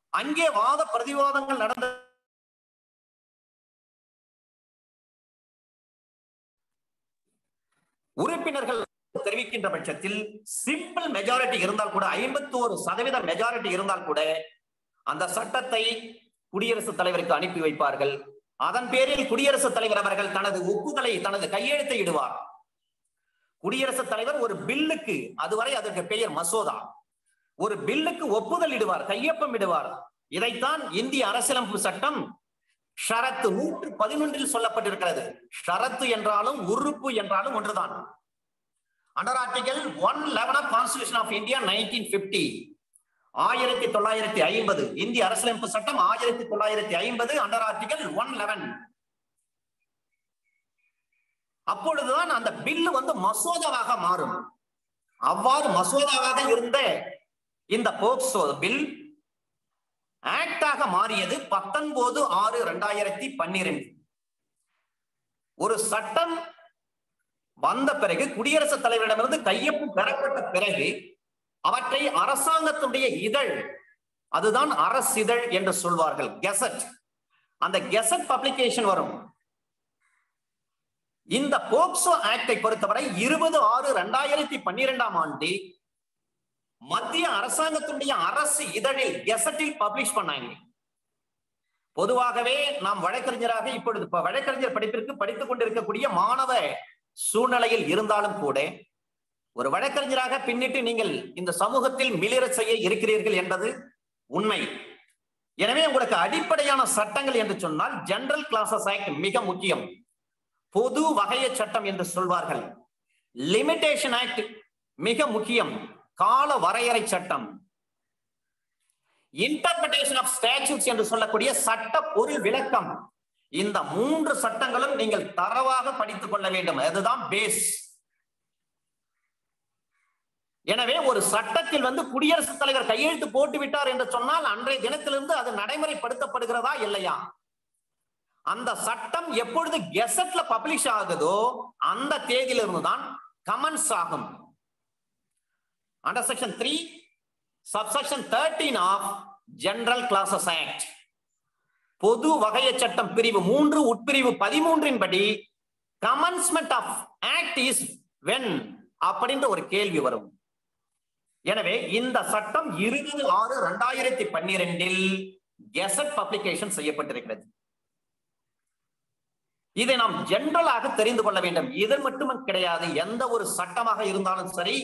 அங்கே வாத பிரதிவாதங்கள் நடந்த உறுப்பினர்கள் தெரிவிக்கின்ற பட்சத்தில் சிம்பிள் மெஜாரிட்டி இருந்தால் கூட ஐம்பத்தி ஒரு சதவீத மெஜாரிட்டி இருந்தால் கூட அந்த சட்டத்தை குடியரசுத் தலைவருக்கு அனுப்பி வைப்பார்கள். அதன் பேரில் குடியரசுத் தலைவர் அவர்கள் தனது ஒப்புதலை தனது கையெழுத்தை இடுவார். குடியரசுத் தலைவர் ஒரு பில்லுக்கு அதுவரை அதற்கு பெயர் மசோதா. ஒரு பில்லுக்கு ஒப்புதல் இடுவார் கையொப்பம் இடுவார். இதைத்தான் இந்திய அரசியலமைப்பு சட்டம் ஷரத்து நூற்று பதினொன்றில் சொல்லப்பட்டிருக்கிறது. ஷரத்து என்றாலும் உறுப்பு என்றாலும் ஒன்றுதான். Under article one eleven of constitution of India nineteen fifty ஆயிரத்தி தொள்ளாயிரத்தி ஐம்பது இந்திய அரசியலமைப்பு சட்டம் ஆயிரத்தி தொள்ளாயிரத்தி ஐம்பது அண்டர் ஆர்டிகல் ஒன் லெவன் அப்பொழுதுதான் அந்த பில்லு வந்து மசோதாவாக மாறும். அவ்வாறு மசோதாவாக இருந்த இந்த போக்சோ பில் ஆக்டாக மாறியது பத்தொன்பது ஆறு ரெண்டாயிரத்தி பன்னிரெண்டு. ஒரு சட்டம் வந்த பிறகு குடியரசுத் தலைவரிடமிருந்து கையொப்பு பெறப்பட்ட பிறகு அவற்றை அரசாங்கத்துடைய இதழ் அதுதான் அரசிதழ் என்று சொல்வார்கள் கெசட். அந்த கெசட் பப்ளிகேஷன் வரும். இந்த போக்சோ ஆக்டை பொறுத்தவரை இருபது ஆறு ரெண்டாயிரத்தி பன்னிரெண்டாம் ஆண்டு மத்திய அரசாங்கத்துடைய அரசு இதழில் கெசட்டில் பப்ளிஷ் பண்ணாங்க. பொதுவாகவே நாம் வழக்கறிஞராக இப்பொழுது வழக்கறிஞர் படிப்பிற்கு படித்துக் கொண்டிருக்கக்கூடிய மாணவ சூழ்நிலையில் இருந்தாலும் கூட ஒரு வழக்கறிஞராக பின்னிட்டு நீங்கள் இந்த சமூகத்தில் மிளிர செய்ய இருக்கிறீர்கள் என்பது உண்மை. எனவே உங்களுக்கு அடிப்படையான சட்டங்கள் என்று சொன்னால் ஜெனரல் கிளாஸஸ் ஆக்ட் மிக முக்கியம். பொது வகைய சட்டம் என்று சொல்வார்கள். லிமிடேஷன் ஆக்ட் மிக முக்கியம். கால வரையறை சட்டம். இன்டர்பிரேஷன் ஆஃப் ஸ்டாச்சூட்ஸ் என்று சொல்லக்கூடிய சட்ட பொருள் விளக்கம். இந்த மூன்று சட்டங்களும் நீங்கள் தரவாக படித்துக் கொள்ள வேண்டும். அதுதான் பேஸ் எனவே ஒரு சட்டத்தில் வந்து குடியரசுத் தலைவர் கையெழுத்து போட்டு விட்டார் என்று சொன்னால் அன்றைய தினத்திலிருந்து அது நடைமுறைப்படுத்தப்படுகிறதா இல்லையா? அந்த சட்டம் எப்பொழுது கெசட்ல பப்ளிஷ் ஆகுதோ அந்த தேதியிலிருந்து தான் கமன்ஸ் ஆகும். Under section three subsection thirteen of general clauses act பொது வகைய சட்டம் பிரிவு மூன்று உட்பிரிவு பதிமூன்றின் படி commencement of act is when அப்படின்ற ஒரு கேள்வி வரும். எனவே இந்த சட்டம் இருபது ஆறு ரெண்டாயிரத்தி பன்னிரெண்டில் கெசட் பப்ளிகேஷன் செய்யப்பட்டிருக்கிறது. இதை நாம் ஜென்ரலாக தெரிந்து கொள்ள வேண்டும். இது மட்டும் கிடையாது. எந்த ஒரு சட்டமாக இருந்தாலும் சரி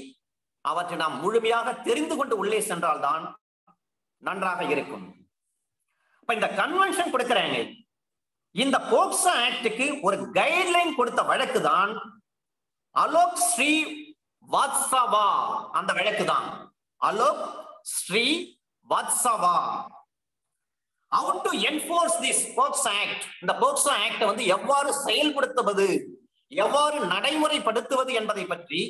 அவற்றை நாம் முழுமையாக தெரிந்து கொண்டு உள்ளே சென்றால்தான் நன்றாக இருக்கும். இப்ப இந்த கன்வென்ஷன் கொடுக்கிறாங்க. இந்த போக்சோ ஆக்டுக்கு ஒரு கைட்லைன் கொடுத்த வழக்கு தான் அலோக் ஸ்ரீ வாத்சவா அந்த வழக்கு தான் Alok Srivastava how to enforce this POCSO act இந்த போக்சோ ஆக்ட் வந்து எவ்வாறு செயல்படுத்துவது? எவ்வாறு நடைமுறைப்படுத்துவது என்பதை பற்றி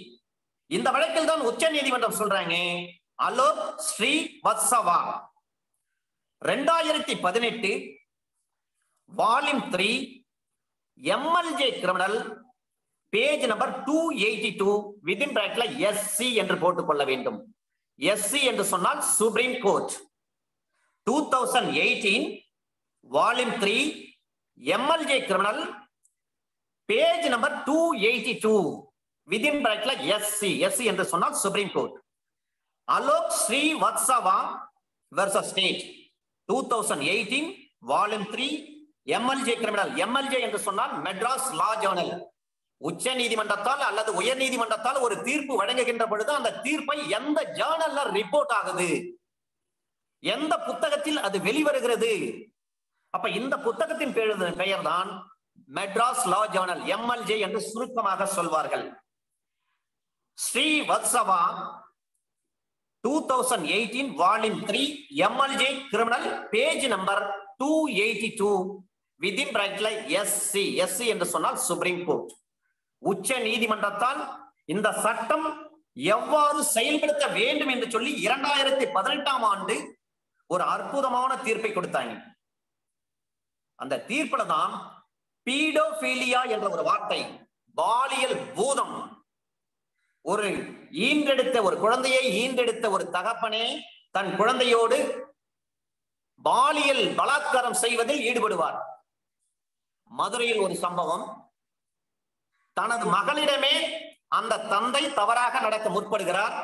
இந்த வழக்கில் தான் உச்ச நீதிமன்றம் சொல்றாங்க. அலோக் ஸ்ரீ வத்சவா ரெண்டாயிரத்தி பதினெட்டு volume three MLJ criminal page number two eighty two within பிராக்கெட்ல SC என்று போட்டுக் கொள்ள வேண்டும். எஸ்சி என்று சொன்னால் supreme court two thousand eighteen volume three MLJ criminal page number two eighty two within பிராக்கெட்ல SC SC என்று சொன்னால் supreme court Alok Srivastava versus state two thousand eighteen volume three MLJ criminal MLJ என்று சொன்னால் மெட்ராஸ் லா Journal உச்ச நீதிமன்றத்தால் அல்லது உயர் நீதிமன்றத்தால் ஒரு தீர்ப்பு வழங்குகின்ற பொழுது அந்த தீர்ப்பை எந்த ஜேர்னல்ல ரிப்போர்ட் ஆகுது? எந்த புத்தகத்தில் அது வெளிவருகிறது? அப்ப இந்த புத்தகத்தின் பெயர் பெயர் தான் மெட்ராஸ் லா ஜேர்னல் எம்எல்ஜே என்று சுருக்கமாக சொல்வார்கள். Srivastava two thousand eighteen volume three MLJ criminal page number two eighty two within பிராக்கெட்ல SC SC என்று சொன்னால் சுப்ரீம் கோர்ட் உச்ச நீதிமன்றத்தால் இந்த சட்டம் எவ்வாறு செயல்படுத்த வேண்டும் என்று சொல்லி இரண்டாயிரத்தி பதினெட்டாம் ஆண்டு ஒரு அற்புதமான தீர்ப்பை கொடுத்தாங்க. அந்த தீர்ப்புல தான் பீடோபீலியா என்ற ஒரு வார்த்தை பாலியல் பூதம். ஒரு ஈன்றெடுத்த ஒரு குழந்தையை ஈன்றெடுத்த ஒரு தகப்பனே தன் குழந்தையோடு பாலியல் பலாத்காரம் செய்வதில் ஈடுபடுவார். மதுரையில் ஒரு சம்பவம். தனது மகளிடமே அந்த தந்தை தவறாக நடக்க முற்படுகிறார்.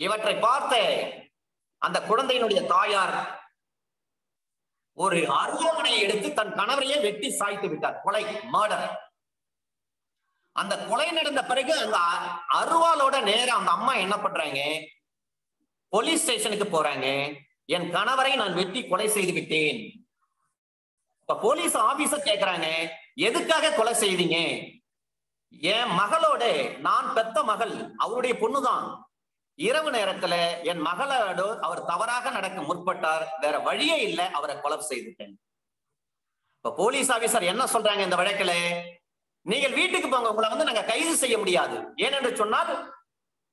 இவற்றை பார்த்த அந்த குழந்தையினுடைய தாயார் ஒரு அருவாமனையை எடுத்து தன் கணவரையே வெட்டி சாய்த்து விட்டார். கொலை மர்டர் அந்த கொலை நடந்த பிறகு அந்த அ- அருவாளோட அந்த அம்மா என்ன பண்றாங்க? போலீஸ் ஸ்டேஷனுக்கு போறாங்க. என் கணவரை நான் வெட்டி கொலை செய்து விட்டேன். இப்ப போலீஸ் ஆபீசர் கேக்குறாங்க எதுக்காக கொலை செய்தீங்க? என் மகளோட நான் பெத்த மகள் அவருடைய பொண்ணுதான். இரவு நேரத்துல என் மகளோடு அவர் தவறாக நடக்க முற்பட்டார். வேற வழியே இல்லை. அவரை கொலை செய்துட்டேன். இப்ப போலீஸ் ஆபீசர் என்ன சொல்றாங்க இந்த வழக்குல? நீங்கள் வீட்டுக்கு போங்க. உங்களை வந்து நாங்க கைது செய்ய முடியாது. ஏனென்று சொன்னால்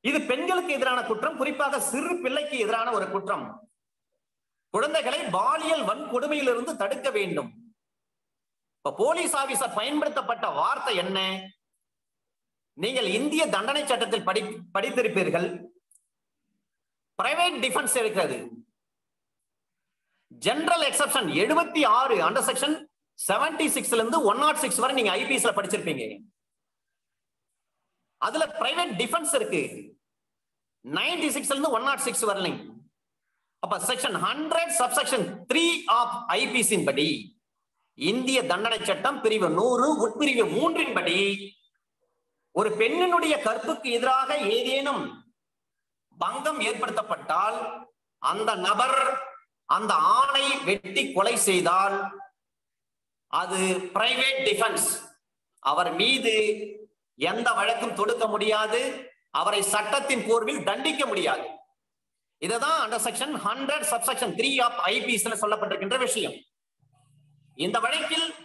இது பெண்களுக்கு எதிரான குற்றம். குறிப்பாக சிறு பிள்ளைக்கு எதிரான ஒரு குற்றம். குழந்தைகளை பாலியல் வன்கொடுமையிலிருந்து தடுக்க வேண்டும். இப்ப போலீஸ் ஆபீசர் பயன்படுத்தப்பட்ட வார்த்தை என்ன? நீங்கள் இந்திய தண்டனை சட்டத்தில் படி படித்திருப்பீர்கள். பிரைவேட் டிஃபென்ஸ் இருக்கிறது ஜெனரல் எக்ஸப்ஷன் எழுபத்தி ஆறு அண்டர் செக்ஷன் செவன்டி சிக்ஸ்ல இருந்து ஒன் நாட் சிக்ஸ் வரை நீங்க ஐபிஎஸ்ல படிச்சிருப்பீங்க. அதுல பிரைவேட் டிஃபென்ஸ் இருக்கு. நைன்டி சிக்ஸ்ல இருந்து ஒன் நாட் சிக்ஸ் வரலைங்க. அப்ப section hundred subsection three of ஐபிசின் படி இந்திய தண்டனை சட்டம் பிரிவு நூறு உட்பிரிவு மூன்றின் படி ஒரு பெண்ணினுடைய கற்புக்கு எதிராக ஏதேனும் பங்கம் ஏற்படுத்தப்பட்டால் அந்த நபர் அந்த ஆணை வெட்டி கொலை செய்தால் அது பிரைவேட் டிஃபென்ஸ் அவர் மீது எந்த வழக்கும் தொடுக்க முடியாது. அவரை சட்டத்தின் போர்வில் தண்டிக்க முடியாது. இதுதான் under section hundred subsection three of ஐபிஎஸ்ல சொல்லப்பட்டிருக்கின்ற விஷயம். இந்த வழக்கில்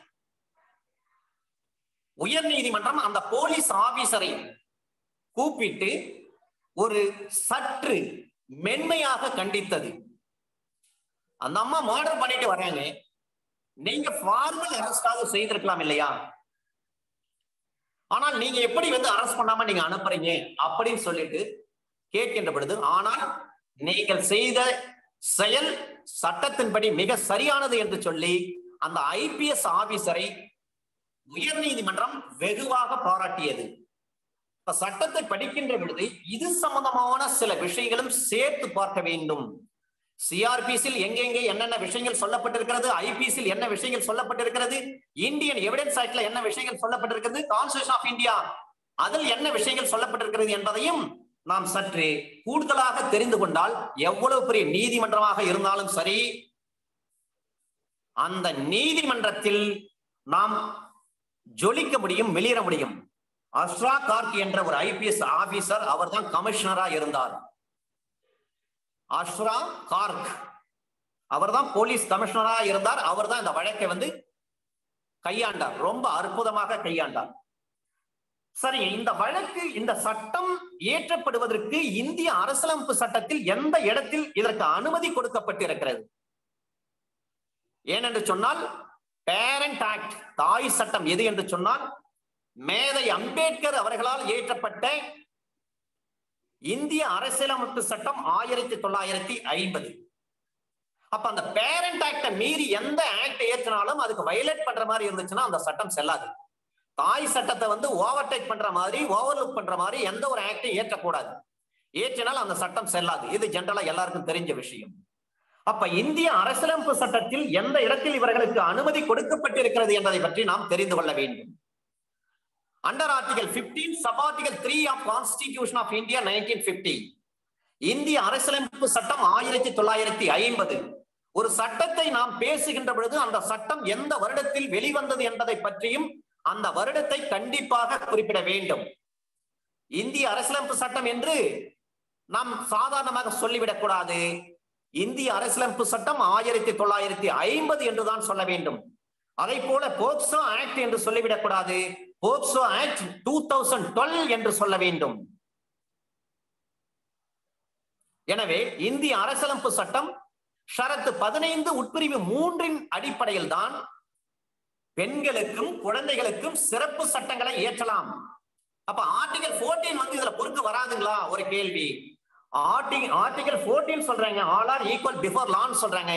உயர் நீதிமன்றம் அந்த போலீஸ் ஆபீசரை கூப்பிட்டு ஒரு சற்று மென்மையாக கண்டித்தது. அந்த அம்மா மர்டர் பண்ணிட்டு வராங்க நீங்க ஃபார்மல் அரெஸ்டாக செய்திருக்கலாம் இல்லையா? ஆனால் நீங்க எப்படி வந்து அரெஸ்ட் பண்ணாம நீங்க அனுப்புறீங்க அப்படின்னு சொல்லிட்டு கேட்கின்ற பொழுது ஆனால் நீங்கள் செய்த செயல் சட்டத்தின்படி மிக சரியானது என்று சொல்லி அந்த ஐபிஎஸ் ஆபீசரை உயர் நீதிமன்றம் வெகுவாக பாராட்டியது. சட்டத்தை படிக்கின்ற பொழுது இது சம்பந்தமான சில விஷயங்களும் சேர்த்து பார்க்க வேண்டும். சிஆர்பிசில் எங்கெங்கே என்னென்ன விஷயங்கள் சொல்லப்பட்டிருக்கிறது ஐபிசியில் என்ன விஷயங்கள் சொல்லப்பட்டிருக்கிறது இந்தியன் எவிடன்ஸ் ஆக்ட்ல என்ன விஷயங்கள் சொல்லப்பட்டிருக்கிறது கான்ஸ்டியூஷன் ஆஃப் இந்தியா அதில் என்ன விஷயங்கள் சொல்லப்பட்டிருக்கிறது என்பதையும் நாம் சற்று கூடுதலாக தெரிந்து கொண்டால் எவ்வளவு பெரிய நீதிமன்றமாக இருந்தாலும் சரி அந்த நீதிமன்றத்தில் நாம் ஜொலிக்க முடியும் வெளியிட முடியும். அஸ்ரா கார்க் என்ற ஒரு ஐபிஎஸ் ஆபீசர் அவர் தான் கமிஷனரா இருந்தார். அஸ்ரா கார்க். அவர் தான் போலீஸ் கமிஷனரா இருந்தார். அவர் தான் இந்த வழக்கை வந்து கையாண்டார். ரொம்ப அற்புதமாக கையாண்டார். சரி இந்த வழக்கு இந்த சட்டம் இயற்றப்படுவதற்கு இந்திய அரசியலமைப்பு சட்டத்தில் எந்த இடத்தில் இதற்கு அனுமதி கொடுக்கப்பட்டிருக்கிறது? ஏனென்று சொன்னால் பேரண்ட் ஆக்ட் தாய் சட்டம் எது என்று சொன்னால் மேதை அம்பேத்கர் அவர்களால் இயற்றப்பட்ட இந்திய அரசியலமைப்பு சட்டம் ஆயிரத்தி தொள்ளாயிரத்தி ஐம்பது. அப்ப அந்த பேரண்ட் ஆக்ட மீறி எந்த ஆக்ட் ஏற்றினாலும் அதுக்கு வயலேட் பண்ற மாதிரி இருந்துச்சுன்னா அந்த சட்டம் செல்லாது. தாய் சட்டத்தை வந்து ஓவர்டேக் பண்ற மாதிரி ஓவர்லுக் பண்ற மாதிரி எந்த ஒரு ஆக்டையும் ஏற்றக்கூடாது. ஏற்றினால் அந்த சட்டம் செல்லாது. இது ஜென்ரலா எல்லாருக்கும் தெரிஞ்ச விஷயம். அப்ப இந்திய அரசியலமைப்பு சட்டத்தில் எந்த இடத்தில் இவர்களுக்கு அனுமதி கொடுக்கப்பட்டிருக்கிறது என்பதை பற்றி நாம் தெரிந்து கொள்ள வேண்டும். Under article fifteen sub article three of constitution of India nineteen fifty இந்திய அரசியலமைப்பு சட்டம் ஆயிரத்தி தொள்ளாயிரத்தி ஐம்பது. ஒரு சட்டத்தை நாம் பேசுகின்ற பொழுது அந்த சட்டம் எந்த வருடத்தில் வெளிவந்தது என்பதை பற்றியும் அந்த வருடத்தை கண்டிப்பாக குறிப்பிட வேண்டும். இந்திய அரசியலமைப்பு சட்டம் என்று நாம் சாதாரணமாக சொல்லிவிடக் கூடாது. இந்திய அரசியலமைப்பு சட்டம் ஆயிரத்தி தொள்ளாயிரத்தி ஐம்பது என்றுதான் சொல்ல வேண்டும். அதை போல போக்சோ ஆக்ட் என்று சொல்லிவிடக் கூடாது. POCSO act two thousand twelve என்று சொல்ல வேண்டும். எனவே இந்திய அரசியலமைப்பு சட்டம் ஷரத்து பதினைந்து உட்பிரிவு மூன்றின் அடிப்படையில் தான் பெண்களுக்கும் குழந்தைகளுக்கும் சிறப்பு சட்டங்களை இயற்றலாம். அப்ப ஆர்டிகல் போர்டீன் வந்து இதுல பொறுத்து வராதுங்களா? ஒரு கேள்வி. ஆர்டிகல் போர்டீன் சொல்றாங்க ஆல் ஆர் ஈக்குவல் பிஃபோர் லான்னு சொல்றாங்க.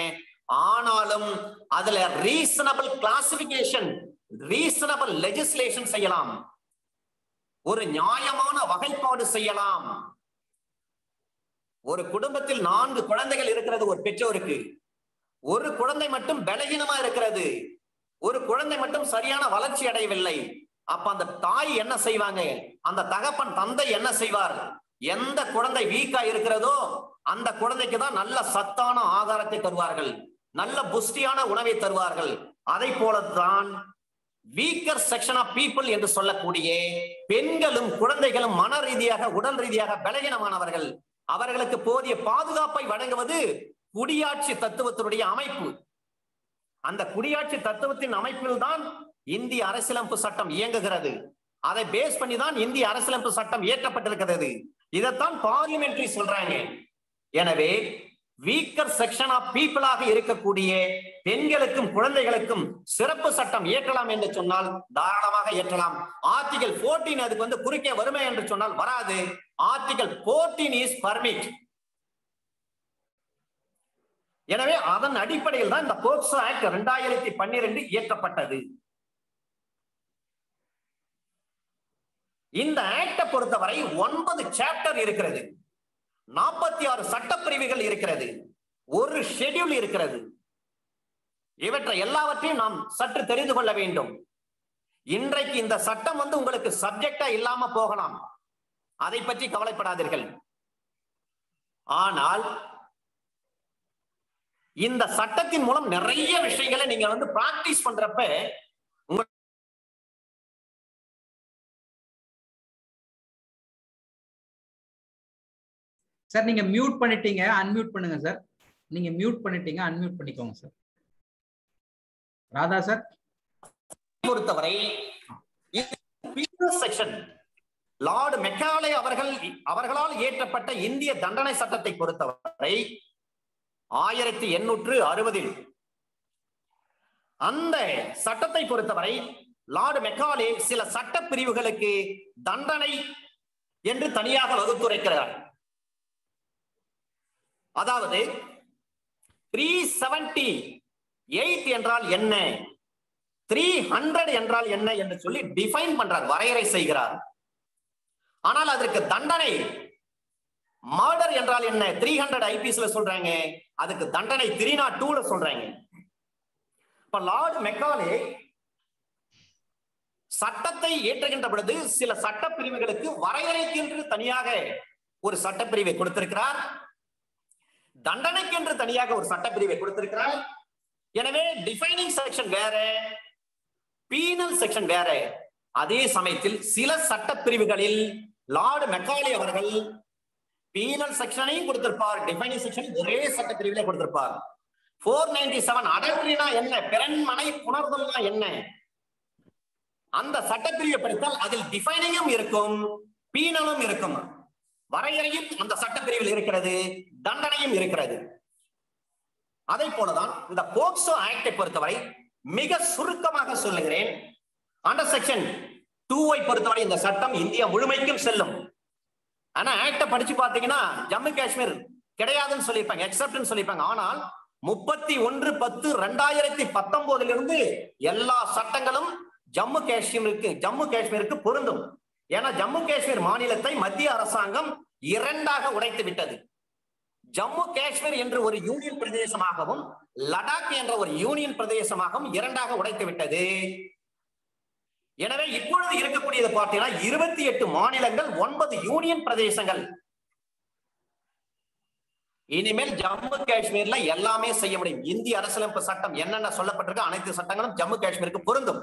ஆனாலும் அதுல ரீசனபிள் கிளாசிபிகேஷன் ரீசனபிள் லெஜிஸ்லேஷன் செய்யலாம். ஒரு நியாயமான வகைப்பாடு செய்யலாம். ஒரு குடும்பத்தில் நான்கு குழந்தைகள் இருக்கிறது ஒரு பெற்றோருக்கு. ஒரு குழந்தை மட்டும் பலகீனமா இருக்கிறது. ஒரு குழந்தை மட்டும் சரியான வளர்ச்சி அடையவில்லை. அப்ப அந்த தாய் என்ன செய்வாங்க? அந்த தகப்பன் தந்தை என்ன செய்வார்? எந்த குழந்தை வீக்கா இருக்கிறதோ அந்த குழந்தைக்கு தான் நல்ல சத்தான ஆகாரத்தை தருவார்கள். நல்ல புஷ்டியான உணவை தருவார்கள். அதை போலத்தான் வீக்கர் செக்ஷன் ஆஃப் பீப்புள் என்று சொல்லக்கூடிய பெண்களும் குழந்தைகளும் மன ரீதியாக உடல் ரீதியாக பலகீனமானவர்கள். அவர்களுக்கு போதிய பாதுகாப்பை வழங்குவது குடியாட்சி தத்துவத்தினுடைய அமைப்பு. அந்த குடியாட்சி தத்துவத்தின் அமைப்பில் தான் இந்திய அரசியலமைப்பு சட்டம் இயங்குகிறது. அதை பேஸ் பண்ணி தான் இந்திய அரசியலமைப்பு சட்டம் இயற்றப்பட்டிருக்கிறது இதைத்தான் பார்லிமெண்ட்ரி சொல்றாங்க. எனவே வீக்கர் செக்ஷன் ஆஃப் பீப்புளாக இருக்கக்கூடிய பெண்களுக்கும் குழந்தைகளுக்கும் சிறப்பு சட்டம் இயற்றலாம் என்று சொன்னால் தாராளமாக இயற்றலாம். ஆர்டிகல் 14 அதுக்கு வந்து குறுக்கே வருமே என்று சொன்னால் வராது. ஆர்டிகல் 14 இஸ் பர்மிட் எனவே அதன் அடிப்படையில் தான் இந்த போக்சோ ஆக்ட் இரண்டாயிரத்தி பன்னிரண்டு இயக்கப்பட்டது இந்த ஆக்டை பொறுத்தவரை ஒன்பது சாப்டர் இருக்கிறது. நாற்பத்தி ஆறு சட்டப்பிரிவுகள் இருக்கிறது. ஒரு ஷெட்யூல் இருக்கிறது. இவற்றை எல்லாவற்றையும் நாம் சற்று தெரிந்து கொள்ள வேண்டும். இன்றைக்கு இந்த சட்டம் வந்து உங்களுக்கு சப்ஜெக்டா இல்லாம போகலாம். அதை பற்றி கவலைப்படாதீர்கள். ஆனால் இந்த சட்டத்தின் மூலம் நிறைய விஷயங்களை நீங்க வந்து பிராக்டிஸ் பண்றப்ப சார் நீங்க மியூட் பண்ணிட்டீங்க அன்மியூட் பண்ணுங்க சார். நீங்க மியூட் பண்ணிட்டீங்க அன்மியூட் பண்ணிக்கோங்க சார். ராதா சார். பொறுத்தவரை செக்ஷன் லார்டு மெக்காலே அவர்கள் அவர்களால் இயற்றப்பட்ட இந்திய தண்டனை சட்டத்தை பொறுத்தவரை ஆயிரத்தி எண்ணூற்று அறுபதில் அந்த சட்டத்தை பொறுத்தவரை லார்டு மெக்காலே சில சட்ட பிரிவுகளுக்கு தண்டனை என்று தனியாக வகுத்துரைக்கிறார். அதாவது த்ரீ செவன்டி எயிட் என்றால் என்ன? த்ரீ ஹண்ட்ரட் என்றால் என்ன என்று சொல்லி டிஃபைன் பண்றார் வரையறை செய்கிறார். ஆனால் அதற்கு தண்டனை மர்டர் என்றால் என்ன? த்ரீ ஹண்ட்ரட் ஐபிஎஸ்ல சொல்றாங்க அதுக்கு தண்டனை த்ரீ நாட் டூல சொல்றாங்க. இப்ப லார்டு மெக்காலே சட்டத்தை ஏற்றுகின்ற பொழுது சில சட்ட பிரிவுகளுக்கு வரையறைக்கென்று தனியாக ஒரு சட்டப்பிரிவை கொடுத்திருக்கிறார். தண்டனைக்கென்று தனியாக ஒரு சட்டப்பிரிவை கொடுத்திருக்கிறார். எனவே டிஃபைனிங் செக்ஷன் வேற பீனல் செக்ஷன் வேற. அதே சமயத்தில் சில சட்டப்பிரிவுகளில் லார்டு மெக்காலி அவர்கள் பீனல் செக்ஷனையும் கொடுத்திருப்பார். டிஃபைனிங் செக்ஷன் ஒரே சட்டப்பிரிவிலே கொடுத்திருப்பார். போர் நைன்டி செவன் அடல்ட்ரினா என்ன பிறன்மனை புணர்தல்னா என்ன? அந்த சட்டப்பிரிவை படித்தால் அதில் டிஃபைனிங்கும் இருக்கும் பீனலும் இருக்கும். வரையறையும் அந்த சட்டப்பிரிவில் இருக்கிறது தண்டனையும் இருக்கிறது. அதை போலதான் இந்த போக்சோ ஆக்டை பொறுத்தவரை மிக சுருக்கமாக சொல்லுகிறேன். அண்டர் செக்ஷன் டூவை பொறுத்தவரை இந்த சட்டம் இந்தியா முழுமைக்கும் செல்லும். ஆனா ஆக்ட படிச்சு பாத்தீங்கன்னா ஜம்மு காஷ்மீர் கிடையாதுன்னு சொல்லியிருப்பாங்க எக்ஸப்ட்னு சொல்லியிருப்பாங்க. ஆனால் முப்பத்தி ஒன்று பத்து ரெண்டாயிரத்தி பத்தொன்பதிலிருந்து எல்லா சட்டங்களும் ஜம்மு காஷ்மீருக்கு ஜம்மு காஷ்மீருக்கு பொருந்தும். ஏன்னா ஜம்மு காஷ்மீர் மாநிலத்தை மத்திய அரசாங்கம் இரண்டாக உடைத்து விட்டது. ஜம்மு காஷ்மீர் என்று ஒரு யூனியன் பிரதேசமாகவும் லடாக் என்ற ஒரு யூனியன் பிரதேசமாகவும் இரண்டாக உடைத்து விட்டது. எனவே இப்பொழுது இருக்கக்கூடியது பார்த்தீங்கன்னா இருபத்தி எட்டு மாநிலங்கள் ஒன்பது யூனியன் பிரதேசங்கள். இனிமேல் ஜம்மு காஷ்மீர்ல எல்லாமே செய்ய முடியும். இந்திய அரசியலமைப்பு சட்டம் என்னென்ன சொல்லப்பட்டிருக்கு அனைத்து சட்டங்களும் ஜம்மு காஷ்மீருக்கு பொருந்தும்.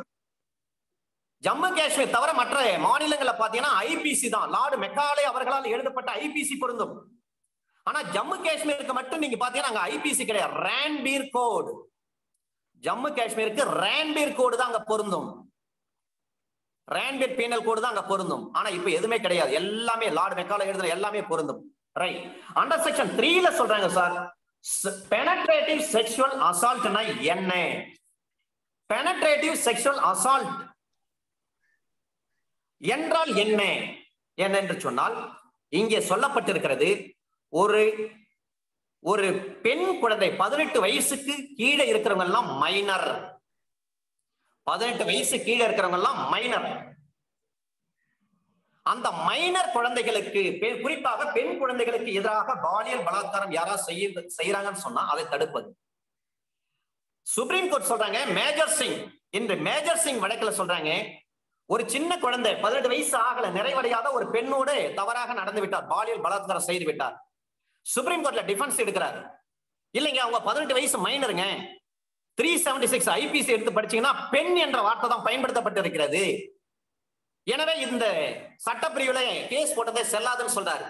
ஜம்மு காஷ்மீர் தவிர மற்ற மாநிலங்களில் பார்த்தீங்கன்னா ஐபிசி தான். லார்டு மெக்காலே அவர்களால் எழுதப்பட்ட ஐபிசி பொருந்தும். ஆனா ஜம்மு காஷ்மீருக்கு மட்டும் நீங்க பாத்தீங்கன்னா அங்க ஐபிசி கிடையாது. ரேன்பீர் கோடு ஜம்மு காஷ்மீருக்கு ரேன்பீர் கோடு தான் அங்க பொருந்தும். ரேன்பீர் பீனல் கோடு தான் அங்க பொருந்தும். ஆனா இப்ப எதுவுமே கிடையாது. எல்லாமே லார்டு மெக்கால எழுதுற எல்லாமே பொருந்தும். ரைட் அண்டர் செக்ஷன் த்ரீல சொல்றாங்க சார் பெனட்ரேட்டிவ் செக்ஷுவல் அசால்ட்னா என்ன? பெனட்ரேட்டிவ் செக்ஷுவல் அசால்ட் என்றால் என்ன? என்னென்று சொன்னால் இங்கே சொல்லப்பட்டிருக்கிறது ஒரு ஒரு பெண் குழந்தை பதினெட்டு வயசுக்கு கீழே இருக்கிறவங்க எல்லாம் மைனர் பதினெட்டு வயசு கீழே இருக்கிறவங்க எல்லாம் மைனர் அந்த மைனர் குழந்தைகளுக்கு பெ- குறிப்பாக பெண் குழந்தைகளுக்கு எதிராக பாலியல் பலாத்காரம் யாராவது செய்ய செய்யறாங்கன்னு சொன்னா அதை தடுப்பது. சுப்ரீம் கோர்ட் சொல்றாங்க மேஜர் சிங் இன்று மேஜர் சிங் வழக்கில் சொல்றாங்க ஒரு சின்ன குழந்தை பதினெட்டு வயசு ஆகல நிறைவடையாத ஒரு பெண்ணோடு தவறாக நடந்து விட்டார். பாலியல் பலாத்காரம் செய்து விட்டார். சுப்ரீம் கோர்ட்ல டிஃபென்ஸ் எடுக்கிறார். இல்லைங்க அவங்க பதினெட்டு வயசு மைனருங்க த்ரீ செவன்டி சிக்ஸ் ஐபிசி எடுத்து படிச்சீங்கன்னா பெண் என்ற வார்த்தை தான் பயன்படுத்தப்பட்டிருக்கிறது. எனவே இந்த சட்டப்பிரிவுல கேஸ் போட்டதே செல்லாதுன்னு சொல்றாரு.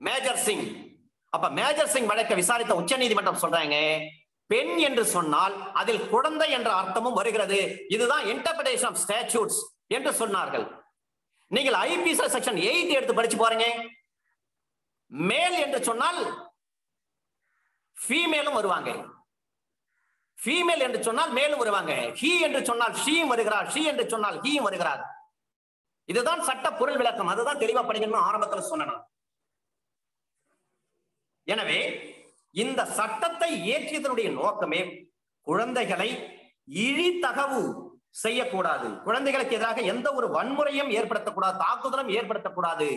மேஜர் சிங். அப்ப மேஜர் சிங் வழக்கை விசாரித்த உச்சநீதிமன்றம் சொல்றாங்க பெண் என்று சொன்னால் அதில் குழந்தை என்ற அர்த்தமும் வருகிறது. இதுதான் இன்டர்பிரேஷன் ஆஃப் ஸ்டாச்சூட்ஸ் என்று சொன்னார்கள். நீங்கள் ஐபிசி செக்ஷன் எயிட் எடுத்து படிச்சு பாருங்க. மேல் என்று சொன்னால் ஃபீமேலும் வருவாங்க. ஃபீமேல் என்று சொன்னால் மேலும் வருவாங்க. ஹீ என்று சொன்னால் ஷீயும் வருகிறார். ஷீ என்று சொன்னால் ஹீயும் வருகிறார். இதுதான் சட்ட பொருள் விளக்கம். அதுதான் தெளிவா படிக்கணும் ஆரம்பத்தில் சொன்னணும் எனவே இந்த சட்டத்தை இயற்றியதனுடைய நோக்கமே குழந்தைகளை இழித்தகவு செய்யக்கூடாது. குழந்தைகளுக்கு எதிராக எந்த ஒரு வன்முறையும் ஏற்படுத்தக்கூடாது தாக்குதலும் ஏற்படுத்தக்கூடாது.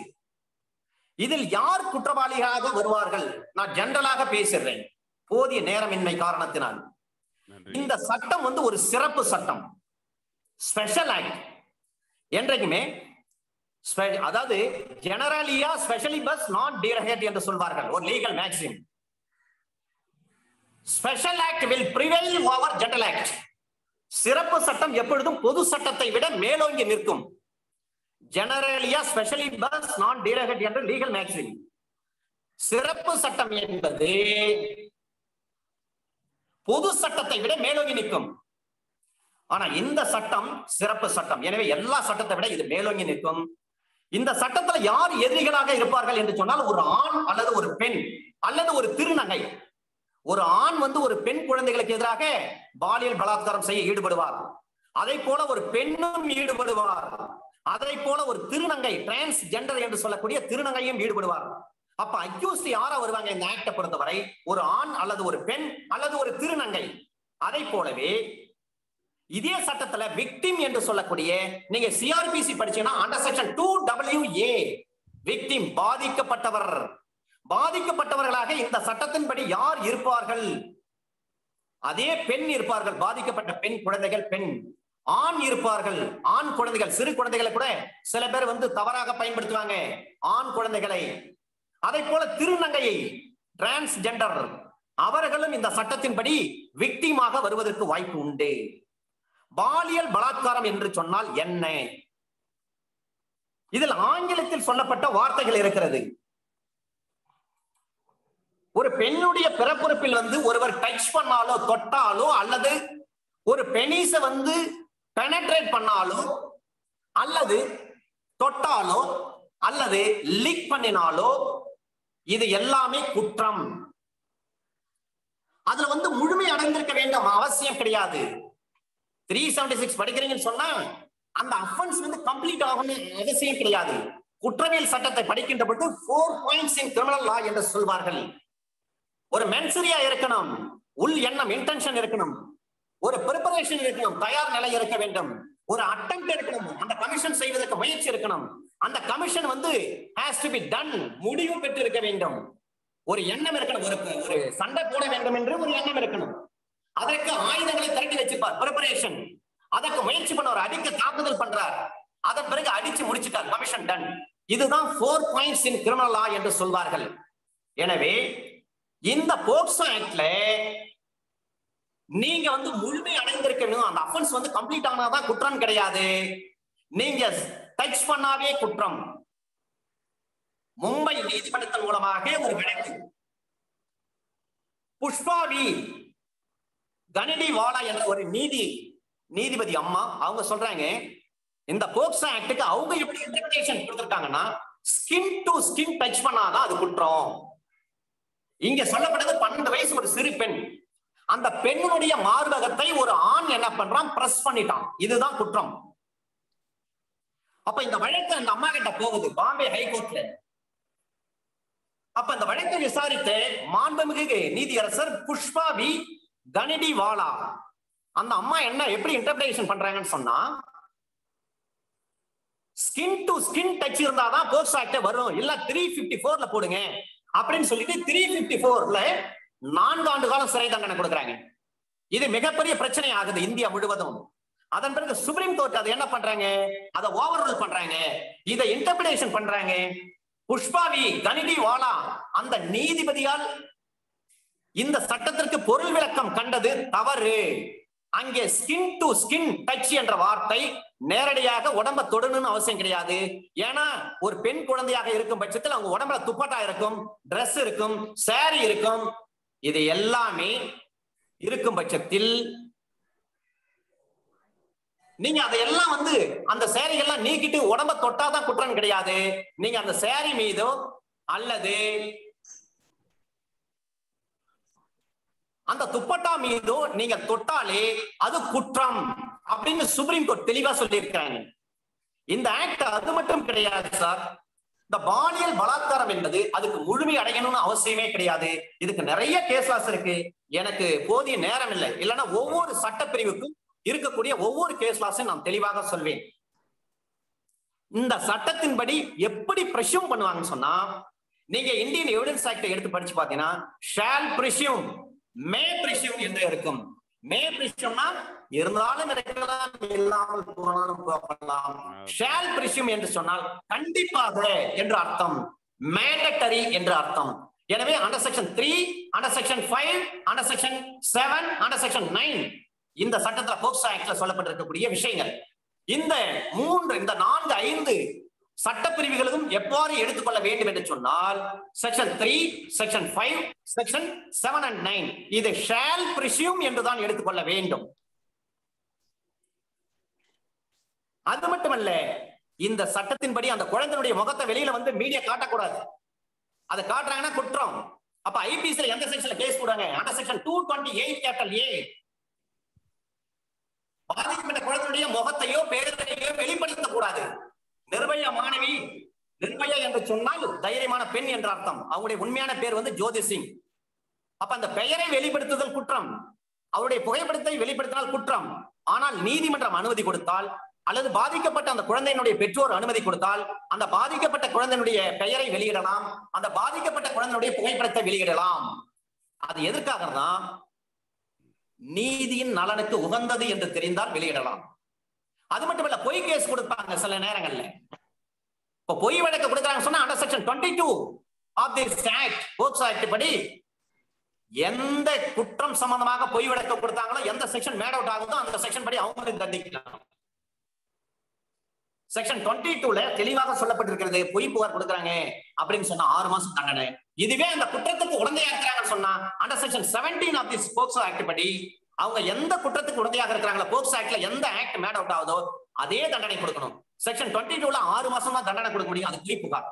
இதில் யார் குற்றவாளிகளாக வருவார்கள்? நான் ஜெனரலாக பேசுறேன். போதிய நேரமின்மை காரணத்தினால். இந்த சட்டம் வந்து ஒரு சிறப்பு சட்டம். ஸ்பெஷல் ஆக்ட் என்றைக்குமே அதாவது ஜெனரலியா ஸ்பெஷலி பஸ் நாட் டீரஹெட் என்று சொல்வார்கள். ஒரு legal maxim special act will prevail over general act சிறப்பு சட்டம் எப்பொழுதும் பொது சட்டத்தை விட மேலோங்கி நிற்கும். ஜெனரலியா ஸ்பெஷலி பஸ் நான் டீரகட் என்ற லீகல் மேக்ஸிம் சிறப்பு சட்டம் என்பது பொது சட்டத்தை விட மேலோங்கி நிற்கும். ஆனா இந்த சட்டம் சிறப்பு சட்டம். எனவே எல்லா சட்டத்தை விட இது மேலோங்கி நிற்கும். இந்த சட்டத்துல யார் எதிரிகளாக இருப்பார்கள் என்று சொன்னால் ஒரு ஆண் அல்லது ஒரு பெண் அல்லது ஒரு திருநங்கை. ஒரு ஆண் வந்து ஒரு பெண் குழந்தைகளுக்கு எதிராக பாலியல் பலாத்காரம் செய்ய ஈடுபடுவார். அதை போல ஒரு பெண்ணும் ஈடுபடுவார். அதை போல ஒரு திருநங்கை டிரான்ஸ் ஜெண்டர் என்று சொல்லக்கூடிய திருநங்கையும் ஈடுபடுவார். அப்ப அக்யூஸ்ட் யாரா வருவாங்க? இந்த ஆக்டை பொறுத்தவரை ஒரு ஆண் அல்லது ஒரு பெண் அல்லது ஒரு திருநங்கை. அதை போலவே இதே சட்டத்துல விக்டிம் என்று சொல்லக்கூடிய நீங்க சிஆர்பிசி படிச்சீங்கன்னா under section two W A victim பாதிக்கப்பட்டவர். பாதிக்கப்பட்டவர்களாக இந்த சட்டத்தின்படி யார் இருப்பார்கள்? அதே பெண் இருப்பார்கள். பாதிக்கப்பட்ட பெண் குழந்தைகள் பெண் ஆண் இருப்பார்கள். ஆண் குழந்தைகள் சிறு குழந்தைகளை கூட சில பேர் வந்து தவறாக பயன்படுத்துவாங்க. ஆண் குழந்தைகளை. அதை போல திருநங்கையை டிரான்ஸ்ஜெண்டர் அவர்களும் இந்த சட்டத்தின்படி விக்டிமாக வருவதற்கு வாய்ப்பு உண்டு. பாலியல் பலாத்காரம் என்று சொன்னால் என்ன? இதில் ஆங்கிலத்தில் சொல்லப்பட்ட வார்த்தைகள் இருக்கிறது. ஒரு பெண்ணுடைய பிறப்புறுப்பில் வந்து ஒருவர் டச் பண்ணாலோ தொட்டாலோ அல்லது ஒரு பெனிஸ வந்து பெனட்ரேட் பண்ணாலோ அல்லது தொட்டாலோ அல்லது லீக் பண்ணினாலோ இது எல்லாமே குற்றம். அதுல வந்து முழுமை அடைந்திருக்க வேண்டும் அவசியம் கிடையாது. த்ரீ செவன்டி சிக்ஸ் படிக்கிறீங்கன்னு சொன்னா அந்த அஃபன்ஸ் வந்து கம்ப்ளீட் ஆகணும் அவசியம் கிடையாது. குற்றவியல் சட்டத்தை படிக்கின்ற பொழுது four points in criminal law என்று சொல்வார்கள். ஒரு மென்சரியா இருக்கணும். உள் எண்ணம் இன்டென்ஷன் இருக்கணும். ஒரு ப்ரிப்பரேஷன் இருக்கணும். தயார் நிலை இருக்க வேண்டும். ஒரு அட்டம் இருக்கணும். அந்த கமிஷன் செய்வதற்கு முயற்சி இருக்கணும். அந்த கமிஷன் வந்து ஹேஸ் டு பி டன் முடிவு பெற்று இருக்க வேண்டும். ஒரு எண்ணம் இருக்கணும். ஒரு ஒரு சண்டை போட வேண்டும் என்று ஒரு எண்ணம் இருக்கணும். அதற்கு ஆயுதங்களை திரட்டி வச்சிருப்பார் ப்ரிப்பரேஷன் அதற்கு முயற்சி பண்ண ஒரு அடிக்க தாக்குதல் பண்றார். அதன் பிறகு அடிச்சு முடிச்சிட்டார். கமிஷன் டன் இதுதான் four points in criminal law என்று சொல்வார்கள். எனவே இந்த போக்சோ ஆக்ட்ல நீங்க வந்து முழுமை அடைந்திருக்கணும். அந்த அஃபென்ஸ் வந்து கம்ப்ளீட் ஆனாதான் குற்றம் கிடையாது. நீங்க டச் பண்ணாவே குற்றம். மும்பை நீதிமன்றத்தின் மூலமாக ஒரு வழக்கு புஷ்பாவி கணினி வாலா என்ற ஒரு நீதி நீதிபதி அம்மா அவங்க சொல்றாங்க இந்த போக்சோ ஆக்டுக்கு அவங்க எப்படி இன்டர்பிரேஷன் கொடுத்துருக்காங்கன்னா ஸ்கின் டு ஸ்கின் டச் பண்ணாதான் அது குற்றம். இங்க சொல்லப்பட்டது பன்னெண்டு வயசு ஒரு சிறு பெண். அந்த பெண்ணுடைய மார்பகத்தை ஒரு ஆண் என்ன பண்றான்? பிரஸ் பண்ணிட்டான். இதுதான் குற்றம். அப்ப இந்த வழக்கு அந்த அம்மா கிட்ட போகுது. பாம்பே ஹைகோர்ட்ல அப்ப இந்த வழக்கை விசாரித்து மாண்புமிகு நீதியரசர் புஷ்பா வி கனிடி வாலா அந்த அம்மா என்ன எப்படி இன்டர்பிரேஷன் பண்றாங்கன்னு சொன்னா ஸ்கின் டு ஸ்கின் டச் இருந்தாதான் போக்ஸ் ஆக்டே வரும். இல்ல த்ரீ பிப்டி போர்ல போடுங்க. அப்படின்னு சொல்லிட்டு த்ரீ பிப்டி போர்ல நான்கு ஆண்டு காலம் சிறை தண்டனை கொடுக்குறாங்க. இது மிகப்பெரிய பிரச்சனை ஆகுது இந்தியா முழுவதும். அதன் பிறகு சுப்ரீம் கோர்ட் அதை என்ன பண்றாங்க? அதை ஓவர் ரூல் பண்றாங்க. இதை இன்டர்பிரேஷன் பண்றாங்க. புஷ்பாவி கனிடி வாலா அந்த நீதிபதியால் இந்த சட்டத்திற்கு பொருள் விளக்கம் கண்டது தவறு. அங்கே ஸ்கின் டு ஸ்கின் டச் என்ற வார்த்தை நேரடியாக உடம்ப தொடணும்னு அவசியம் கிடையாது. ஏன்னா ஒரு பெண் குழந்தையாக இருக்கும் பட்சத்தில் அவங்க உடம்புல துப்பட்டா இருக்கும் ட்ரெஸ் இருக்கும் சேரி இருக்கும். இது எல்லாமே இருக்கும் பட்சத்தில் நீங்க அதையெல்லாம் வந்து அந்த சேரீ எல்லாம் நீக்கிட்டு உடம்ப தொட்டாதான் குற்றம் கிடையாது. நீங்க அந்த சேரீ மீதோ அல்லது அந்த துப்பட்டா மீதோ நீங்க தொட்டாலே அது குற்றம் அப்படின்னு சுப்ரீம் கோர்ட் தெளிவா சொல்லியிருக்கிறாங்க. இந்த ஆக்ட் அது மட்டும் கிடையாது சார் இந்த பாலியல் பலாத்காரம் என்பது அதுக்கு முழுமை அடையணும்னு அவசியமே கிடையாது. இதுக்கு நிறைய கேஸ்லாஸ் இருக்கு. எனக்கு போதிய நேரம் இல்லை. இல்லைன்னா ஒவ்வொரு சட்டப்பிரிவுக்கும் இருக்கக்கூடிய ஒவ்வொரு கேஸ்லாஸையும் நான் தெளிவாக சொல்வேன். இந்த சட்டத்தின்படி எப்படி பிரஷ்யூம் பண்ணுவாங்கன்னு சொன்னா நீங்க இந்தியன் எவிடன்ஸ் ஆக்டை எடுத்து படிச்சு பாத்தீங்கன்னா ஷால் பிரஷ்யூம் மே பிரிஷ்யூம் என்று இருக்கும்? மே பிரிஷ்யூம்னா இருந்தாலும் இருக்கலாம் இல்லாமல் போனாலும் போகலாம். ஷால் பிரிஷ்யூம் என்று சொன்னால் கண்டிப்பாக என்று அர்த்தம். மேண்டட்டரி என்று அர்த்தம். எனவே under section three under section five under section seven under section nine இந்த சட்டத்துல போக்சோ ஆக்ட்ல சொல்லப்பட்டிருக்கக்கூடிய விஷயங்கள். இந்த மூன்று இந்த நான்கு ஐந்து சட்டப்பிரிவுகளும் எவ்வாறு எடுத்துக்கொள்ள வேண்டும் என்று சொன்னால் section three section five section seven and nine இது ஷேல் பிரிசியூம் என்றுதான் எடுத்துக்கொள்ள வேண்டும். அது மட்டுமல்ல இந்த சட்டத்தின்படி அந்த குழந்தையுடைய முகத்தை வெளியில வந்து மீடியா காட்டக்கூடாது. அதை காட்டுறாங்கன்னா குற்றம். அப்ப ஐபிசில எந்த செக்ஷன்ல கேஸ் போடுறாங்க? அந்த section two twenty eight capital A பாதிக்கப்பட்ட குழந்தையுடைய முகத்தையோ பேரையோ வெளிப்படுத்த கூடாது நிர்பய மாணவி நிர்பயா என்று சொன்னால் தைரியமான பெண் என்ற அர்த்தம். அவங்களுடைய உண்மையான பேர் வந்து ஜோதி சிங். அப்ப அந்த பெயரை வெளிப்படுத்துதல் குற்றம். அவருடைய புகைப்படத்தை வெளிப்படுத்தினால் குற்றம். ஆனால் நீதிமன்றம் அனுமதி கொடுத்தால் அல்லது பாதிக்கப்பட்ட அந்த குழந்தையினுடைய பெற்றோர் அனுமதி கொடுத்தால் அந்த பாதிக்கப்பட்ட குழந்தையினுடைய பெயரை வெளியிடலாம் அந்த பாதிக்கப்பட்ட குழந்தையினுடைய புகைப்படத்தை வெளியிடலாம். அது எதற்காக தான் நீதியின் நலனுக்கு உகந்தது என்று தெரிந்தால் வெளியிடலாம். அது மட்டுமல்ல பொய் கேஸ் கொடுப்பாங்க சில நேரங்கள்ல. இப்ப பொய் வழக்கு கொடுக்குறாங்க சொன்னா under section twenty two of the act POCSO act படி எந்த குற்றம் சம்பந்தமாக பொய் வழக்கு கொடுத்தாங்களோ எந்த செக்ஷன் மேட் அவுட் ஆகுதோ அந்த செக்ஷன் படி அவங்களும் தண்டிக்கலாம். செக்ஷன் டுவெண்ட்டி டூல தெளிவாக சொல்லப்பட்டிருக்கிறது பொய் புகார் கொடுக்குறாங்க அப்படின்னு சொன்னா ஆறு மாசம் தண்டனை. இதுவே அந்த குற்றத்துக்கு உடந்தையா இருக்கிறாங்கன்னு சொன்னா under section seventeen of the POCSO act படி அவங்க எந்த குற்றத்துக்கு உடந்தையாக இருக்கிறாங்களோ போக்ஸ் ஆக்ட்ல எந்த ஆக்ட் மேட் அவுட் ஆகுதோ அதே தண்டனை கொடுக்கணும். செக்ஷன் டுவெண்ட்டி டூல ஆறு மாசம் தான் தண்டனை கொடுக்க முடியும். அது புகார்.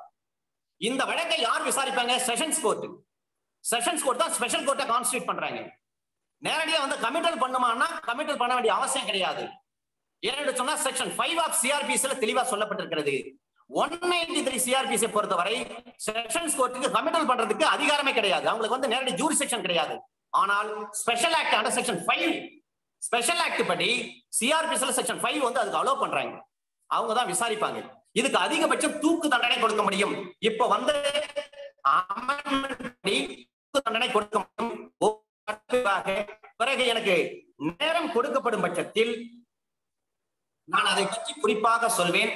இந்த வழக்கை யார் விசாரிப்பாங்க? செஷன்ஸ் கோர்ட் செஷன்ஸ் கோர்ட் தான் ஸ்பெஷல் கோர்ட்டை கான்ஸ்டியூட் பண்றாங்க. நேரடியாக வந்து கமிட்டல் பண்ணுமானா கமிட்டல் பண்ண வேண்டிய அவசியம் கிடையாது. ஏன்னு சொன்னா செக்ஷன் ஃபைவ் ஆஃப் சிஆர்பிஎஸ்ல தெளிவா சொல்லப்பட்டிருக்கிறது. ஒன் நைன்டி த்ரீ சிஆர்பிஎஸ் பொறுத்தவரை செஷன்ஸ் கோர்ட்டுக்கு கமிட்டல் பண்றதுக்கு அதிகாரமே கிடையாது. அவங்களுக்கு வந்து நேரடி ஜூரி செக்ஷன் கிடையாது. ஆனால் special act under section five special act படி சிஆர்பிஎஸ்ல செக்ஷன் ஃபைவ் வந்து அதுக்கு அலோவ் பண்றாங்க. அவங்க தான் விசாரிப்பாங்க. இதுக்கு அதிகபட்சம் தூக்கு தண்டனை கொடுக்க முடியும். இப்ப வந்து தூக்கு தண்டனை கொடுக்க முடியும். பிறகு எனக்கு நேரம் கொடுக்கப்படும் பட்சத்தில் நான் அதை பற்றி குறிப்பாக சொல்வேன்.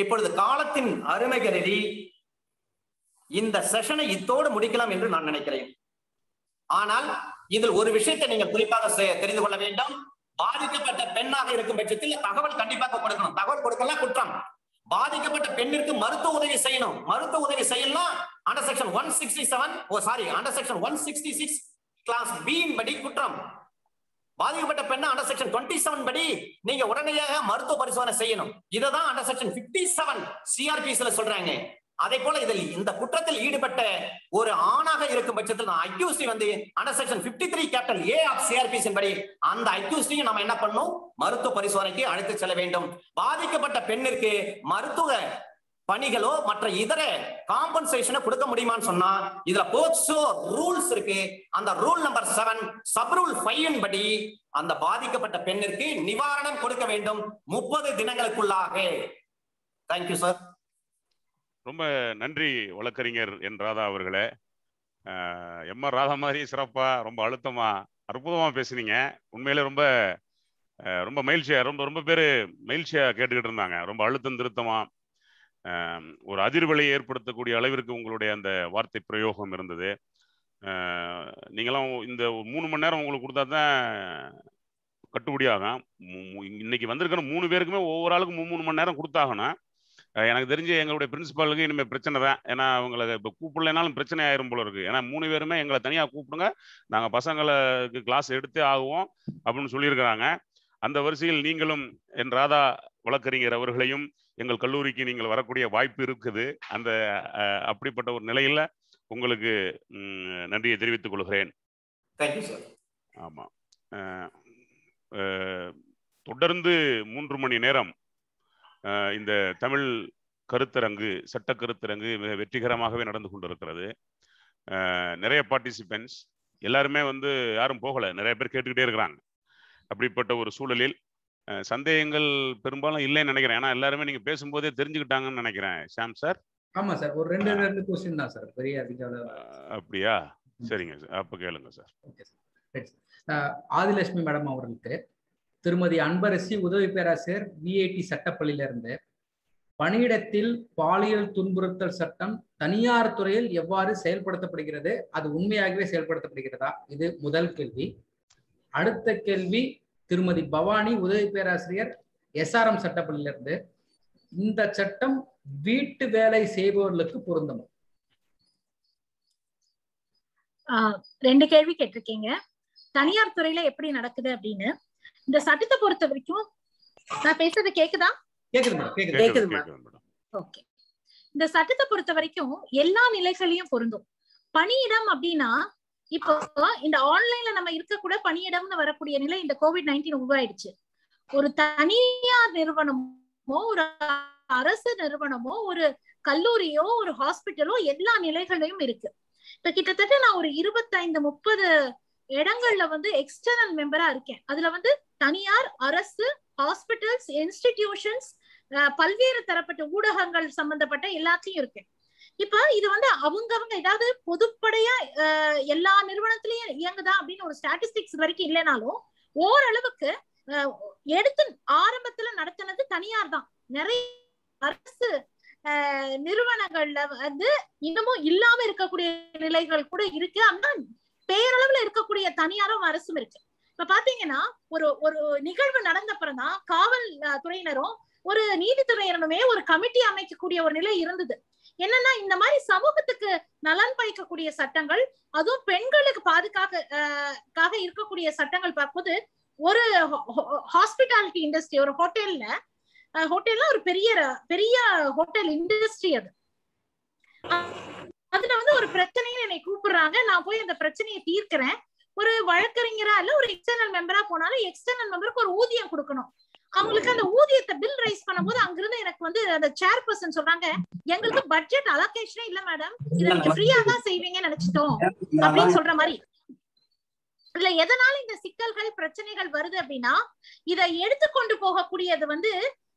இப்பொழுது காலத்தின் அருமை கருதி இந்த செஷனை இத்தோடு முடிக்கலாம் என்று நான் நினைக்கிறேன். ஆனால் இதில் ஒரு விஷயத்தை நீங்கள் குறிப்பாக செ- தெரிந்து கொள்ள வேண்டும். பாதிக்கப்பட்ட பெண்ணாக இருக்கும் பட்சத்தில் தகவல் கண்டிப்பாக கொடுக்கணும். தகவல் கொடுக்கலாம் குற்றம். பாதிக்கப்பட்ட பெண்ணிற்கு மருத்துவ உதவி செய்யணும். மருத்துவ உதவி செய்யலாம் under section one sixty seven oh sorry under section one sixty six class பியின் படி குற்றம். பாதிக்கப்பட்ட பெண்ணை அண்டர் செக்ஷன் டுவெண்ட்டி செவன் படி நீங்க உடனடியாக மருத்துவ பரிசோதனை செய்யணும். இததான் அண்டர் செக்ஷன் பிப்டி செவன் சிஆர்பிஸ்ல சொல்றாங்க. அதே போல இதில் இந்த குற்றத்தில் ஈடுபட்ட ஒரு ஆணாக இருக்கும் பட்சத்தில் நான் அக்யூஸ்டி வந்து under section fifty three capital A of CrPC படி அந்த அக்யூஸ்டியும் நம்ம என்ன பண்ணும்? மருத்துவ பரிசோதனைக்கு அழைத்து செல்ல வேண்டும். பாதிக்கப்பட்ட பெண்ணிற்கு மருத்துவ பணிகளோ மற்ற இதர காம்பன்சேஷனை கொடுக்க முடியுமான்னு சொன்னா இதுல போக்சோ ரூல்ஸ் இருக்கு. அந்த rule number seven sub rule five படி அந்த பாதிக்கப்பட்ட பெண்ணிற்கு நிவாரணம் கொடுக்க வேண்டும் முப்பது தினங்களுக்குள்ளாக. தேங்க்யூ சார் ரொம்ப நன்றி வழக்கறிஞர் என் ராதா அவர்களே. எம் ஆர் ராதா மாதிரி சிறப்பாக ரொம்ப அழுத்தமாக அற்புதமாக பேசுனீங்க. உண்மையிலே ரொம்ப ரொம்ப மகிழ்ச்சியாக ரொம்ப ரொம்ப பேர் மகிழ்ச்சியாக கேட்டுக்கிட்டு இருந்தாங்க. ரொம்ப அழுத்தம் திருத்தமாக ஒரு அதிர்வலை ஏற்படுத்தக்கூடிய அளவிற்கு உங்களுடைய அந்த வார்த்தை பிரயோகம் இருந்தது. நீங்களாம் இந்த மூணு மணி நேரம் உங்களுக்கு கொடுத்தா தான் கட்டுப்படியாகும் இன்னைக்கு வந்திருக்கிற மூணு பேருக்குமே ஒவ்வொரு ஆளுக்கும் மூணு மணி நேரம் கொடுத்தாகணும். எனக்கு தெரிஞ்சு எங்களுடைய பிரின்சிபாலுக்கு இனிமேல் பிரச்சனை தான். ஏன்னா அவங்கள இப்போ கூப்பிடலைனாலும் பிரச்சனை ஆயிரும் போல இருக்கு. ஏன்னா மூணு பேருமே எங்களை தனியாக கூப்பிடுங்க. நாங்கள் பசங்களுக்கு கிளாஸ் எடுத்தே ஆகுவோம் அப்படின்னு சொல்லியிருக்கிறாங்க. அந்த வரிசையில் நீங்களும் என் ராதா வழக்கறிஞர் அவர்களையும் எங்கள் கல்லூரிக்கு நீங்கள் வரக்கூடிய வாய்ப்பு இருக்குது. அந்த அப்படிப்பட்ட ஒரு நிலையில் உங்களுக்கு நன்றியை தெரிவித்துக் கொள்கிறேன். தேங்க்யூ சார் ஆமா. அஹ், அஹ், தொடர்ந்து மூன்று மணி நேரம் இந்த தமிழ் கருத்தரங்கு சட்ட கருத்தரங்கு மிக வெற்றிகரமாகவே நடந்து கொண்டிருக்கிறது. நிறைய பார்ட்டிசிபென்ட்ஸ் எல்லாருமே வந்து யாரும் போகல. நிறைய பேர் கேட்டுக்கிட்டே இருக்கிறாங்க. அப்படிப்பட்ட ஒரு சூழலில் சந்தேகங்கள் பெரும்பாலும் இல்லைன்னு நினைக்கிறேன். ஏன்னா எல்லாருமே நீங்க பேசும்போதே தெரிஞ்சுக்கிட்டாங்கன்னு நினைக்கிறேன். ஷாம் சார்? ஆமா சார். ஒரு ரெண்டு ரெண்டு கொஸ்டின் தான் சார். பெரிய அதிக அப்படியா? சரிங்க சார். அப்ப கேளுங்க சார். ஆதிலட்சுமி மேடம் அவர்களுக்கு திருமதி அன்பரசி உதவி பேராசிரியர் விஐடி சட்டப்பள்ளியிலிருந்து பணியிடத்தில் பாலியல் துன்புறுத்தல் சட்டம் தனியார் துறையில் எவ்வாறு செயல்படுத்தப்படுகிறது? அது உண்மையாகவே செயல்படுத்தப்படுகிறதா? இது முதல் கேள்வி. அடுத்த கேள்வி திருமதி பவானி உதவி பேராசிரியர் எஸ்ஆர்எம் சட்டப்பள்ளியிலிருந்து இந்த சட்டம் வீட்டு வேலை செய்பவர்களுக்கு பொருந்தும்? ஆஹ் ரெண்டு கேள்வி கேட்டிருக்கீங்க. தனியார் துறையில எப்படி நடக்குது அப்படின்னு இந்த சட்டத்தை பொறுத்த வரைக்கும் நான் பேசுறது கேக்குதா? ஓகே. இந்த சட்டத்தை பொறுத்த வரைக்கும் எல்லா நிலைகளையும் பொருந்தும். பணியிடம் அப்படின்னா இப்போ இந்த ஆன்லைன்ல நம்ம இருக்கக்கூட பணியிடம்னு வரக்கூடிய நிலை இந்த கோவிட் நைன்டீன் உருவாயிடுச்சு. ஒரு தனியார் நிறுவனமோ ஒரு அரசு நிறுவனமோ ஒரு கல்லூரியோ ஒரு ஹாஸ்பிட்டலோ எல்லா நிலைகளையும் இருக்கு. இப்ப கிட்டத்தட்ட நான் ஒரு இருபத்தைந்து முப்பது இடங்கள்ல வந்து எக்ஸ்டர்னல் மெம்பரா இருக்கேன். அதுல வந்து தனியார் அரசு ஹாஸ்பிட்டல்ஸ் இன்ஸ்டிடியூஷன்ஸ் பல்வேறு தரப்பட்ட ஊடகங்கள் சம்பந்தப்பட்ட எல்லாத்தையும் இருக்கு. இப்ப இது வந்து அவங்கவங்க ஏதாவது பொதுப்படையா அஹ், எல்லா நிறுவனத்திலயும் இயங்குதா அப்படின்னு ஒரு ஸ்டாட்டிஸ்டிக்ஸ் வரைக்கும் இல்லைனாலும் ஓரளவுக்கு எடுத்து ஆரம்பத்துல நடத்தினது தனியார் தான். நிறைய அரசு நிறுவனங்கள்ல வந்து இன்னமும் இல்லாம இருக்கக்கூடிய நிலைகள் கூட இருக்கு. ஆனா பேரளவுல இருக்கக்கூடிய தனியாரும் அரசும் இருக்கு. இப்ப பாத்தீங்கன்னா ஒரு ஒரு நிகழ்வு நடந்த அப்புறம்தான் காவல் துறையினரும் ஒரு நீதித்துறையினருமே ஒரு கமிட்டி அமைக்கக்கூடிய ஒரு நிலை இருந்தது. என்னன்னா இந்த மாதிரி சமூகத்துக்கு நலன் பயக்கக்கூடிய சட்டங்கள் அதுவும் பெண்களுக்கு பாதுகாக்க காக இருக்கக்கூடிய சட்டங்கள் பார்க்கும்போது ஒரு ஹாஸ்பிட்டாலிட்டி இண்டஸ்ட்ரி ஒரு ஹோட்டல்ல ஹோட்டல்ல ஒரு பெரிய பெரிய ஹோட்டல் இண்டஸ்ட்ரி அது. அதுல வந்து ஒரு பிரச்சனைன்னு என்னை கூப்பிடுறாங்க. நான் போய் அந்த பிரச்சனையை தீர்க்கிறேன். ஒரு வழக்கறிஞரா இல்ல ஒரு எக்ஸ்டர்னல் மெம்பரா போனாலும் எக்ஸ்டர்னல் மெம்பருக்கு ஒரு ஊதியம் கொடுக்கணும். அவங்களுக்கு அந்த ஊதியத்தை பில் ரைஸ் பண்ணும்போது அங்கிருந்து எனக்கு வந்து அந்த சேர் பர்சன் சொல்றாங்க எங்களுக்கு பட்ஜெட் அலோகேஷனே இல்ல மேடம் இதை நீங்க ஃப்ரீயா தான் செய்வீங்கன்னு நினைச்சிட்டோம். அப்படின்னு சொல்ற மாதிரி. இதுல எதனால இந்த சிக்கல்கள் பிரச்சனைகள் வருது அப்படின்னா இதை எடுத்துக்கொண்டு போகக்கூடியது வந்து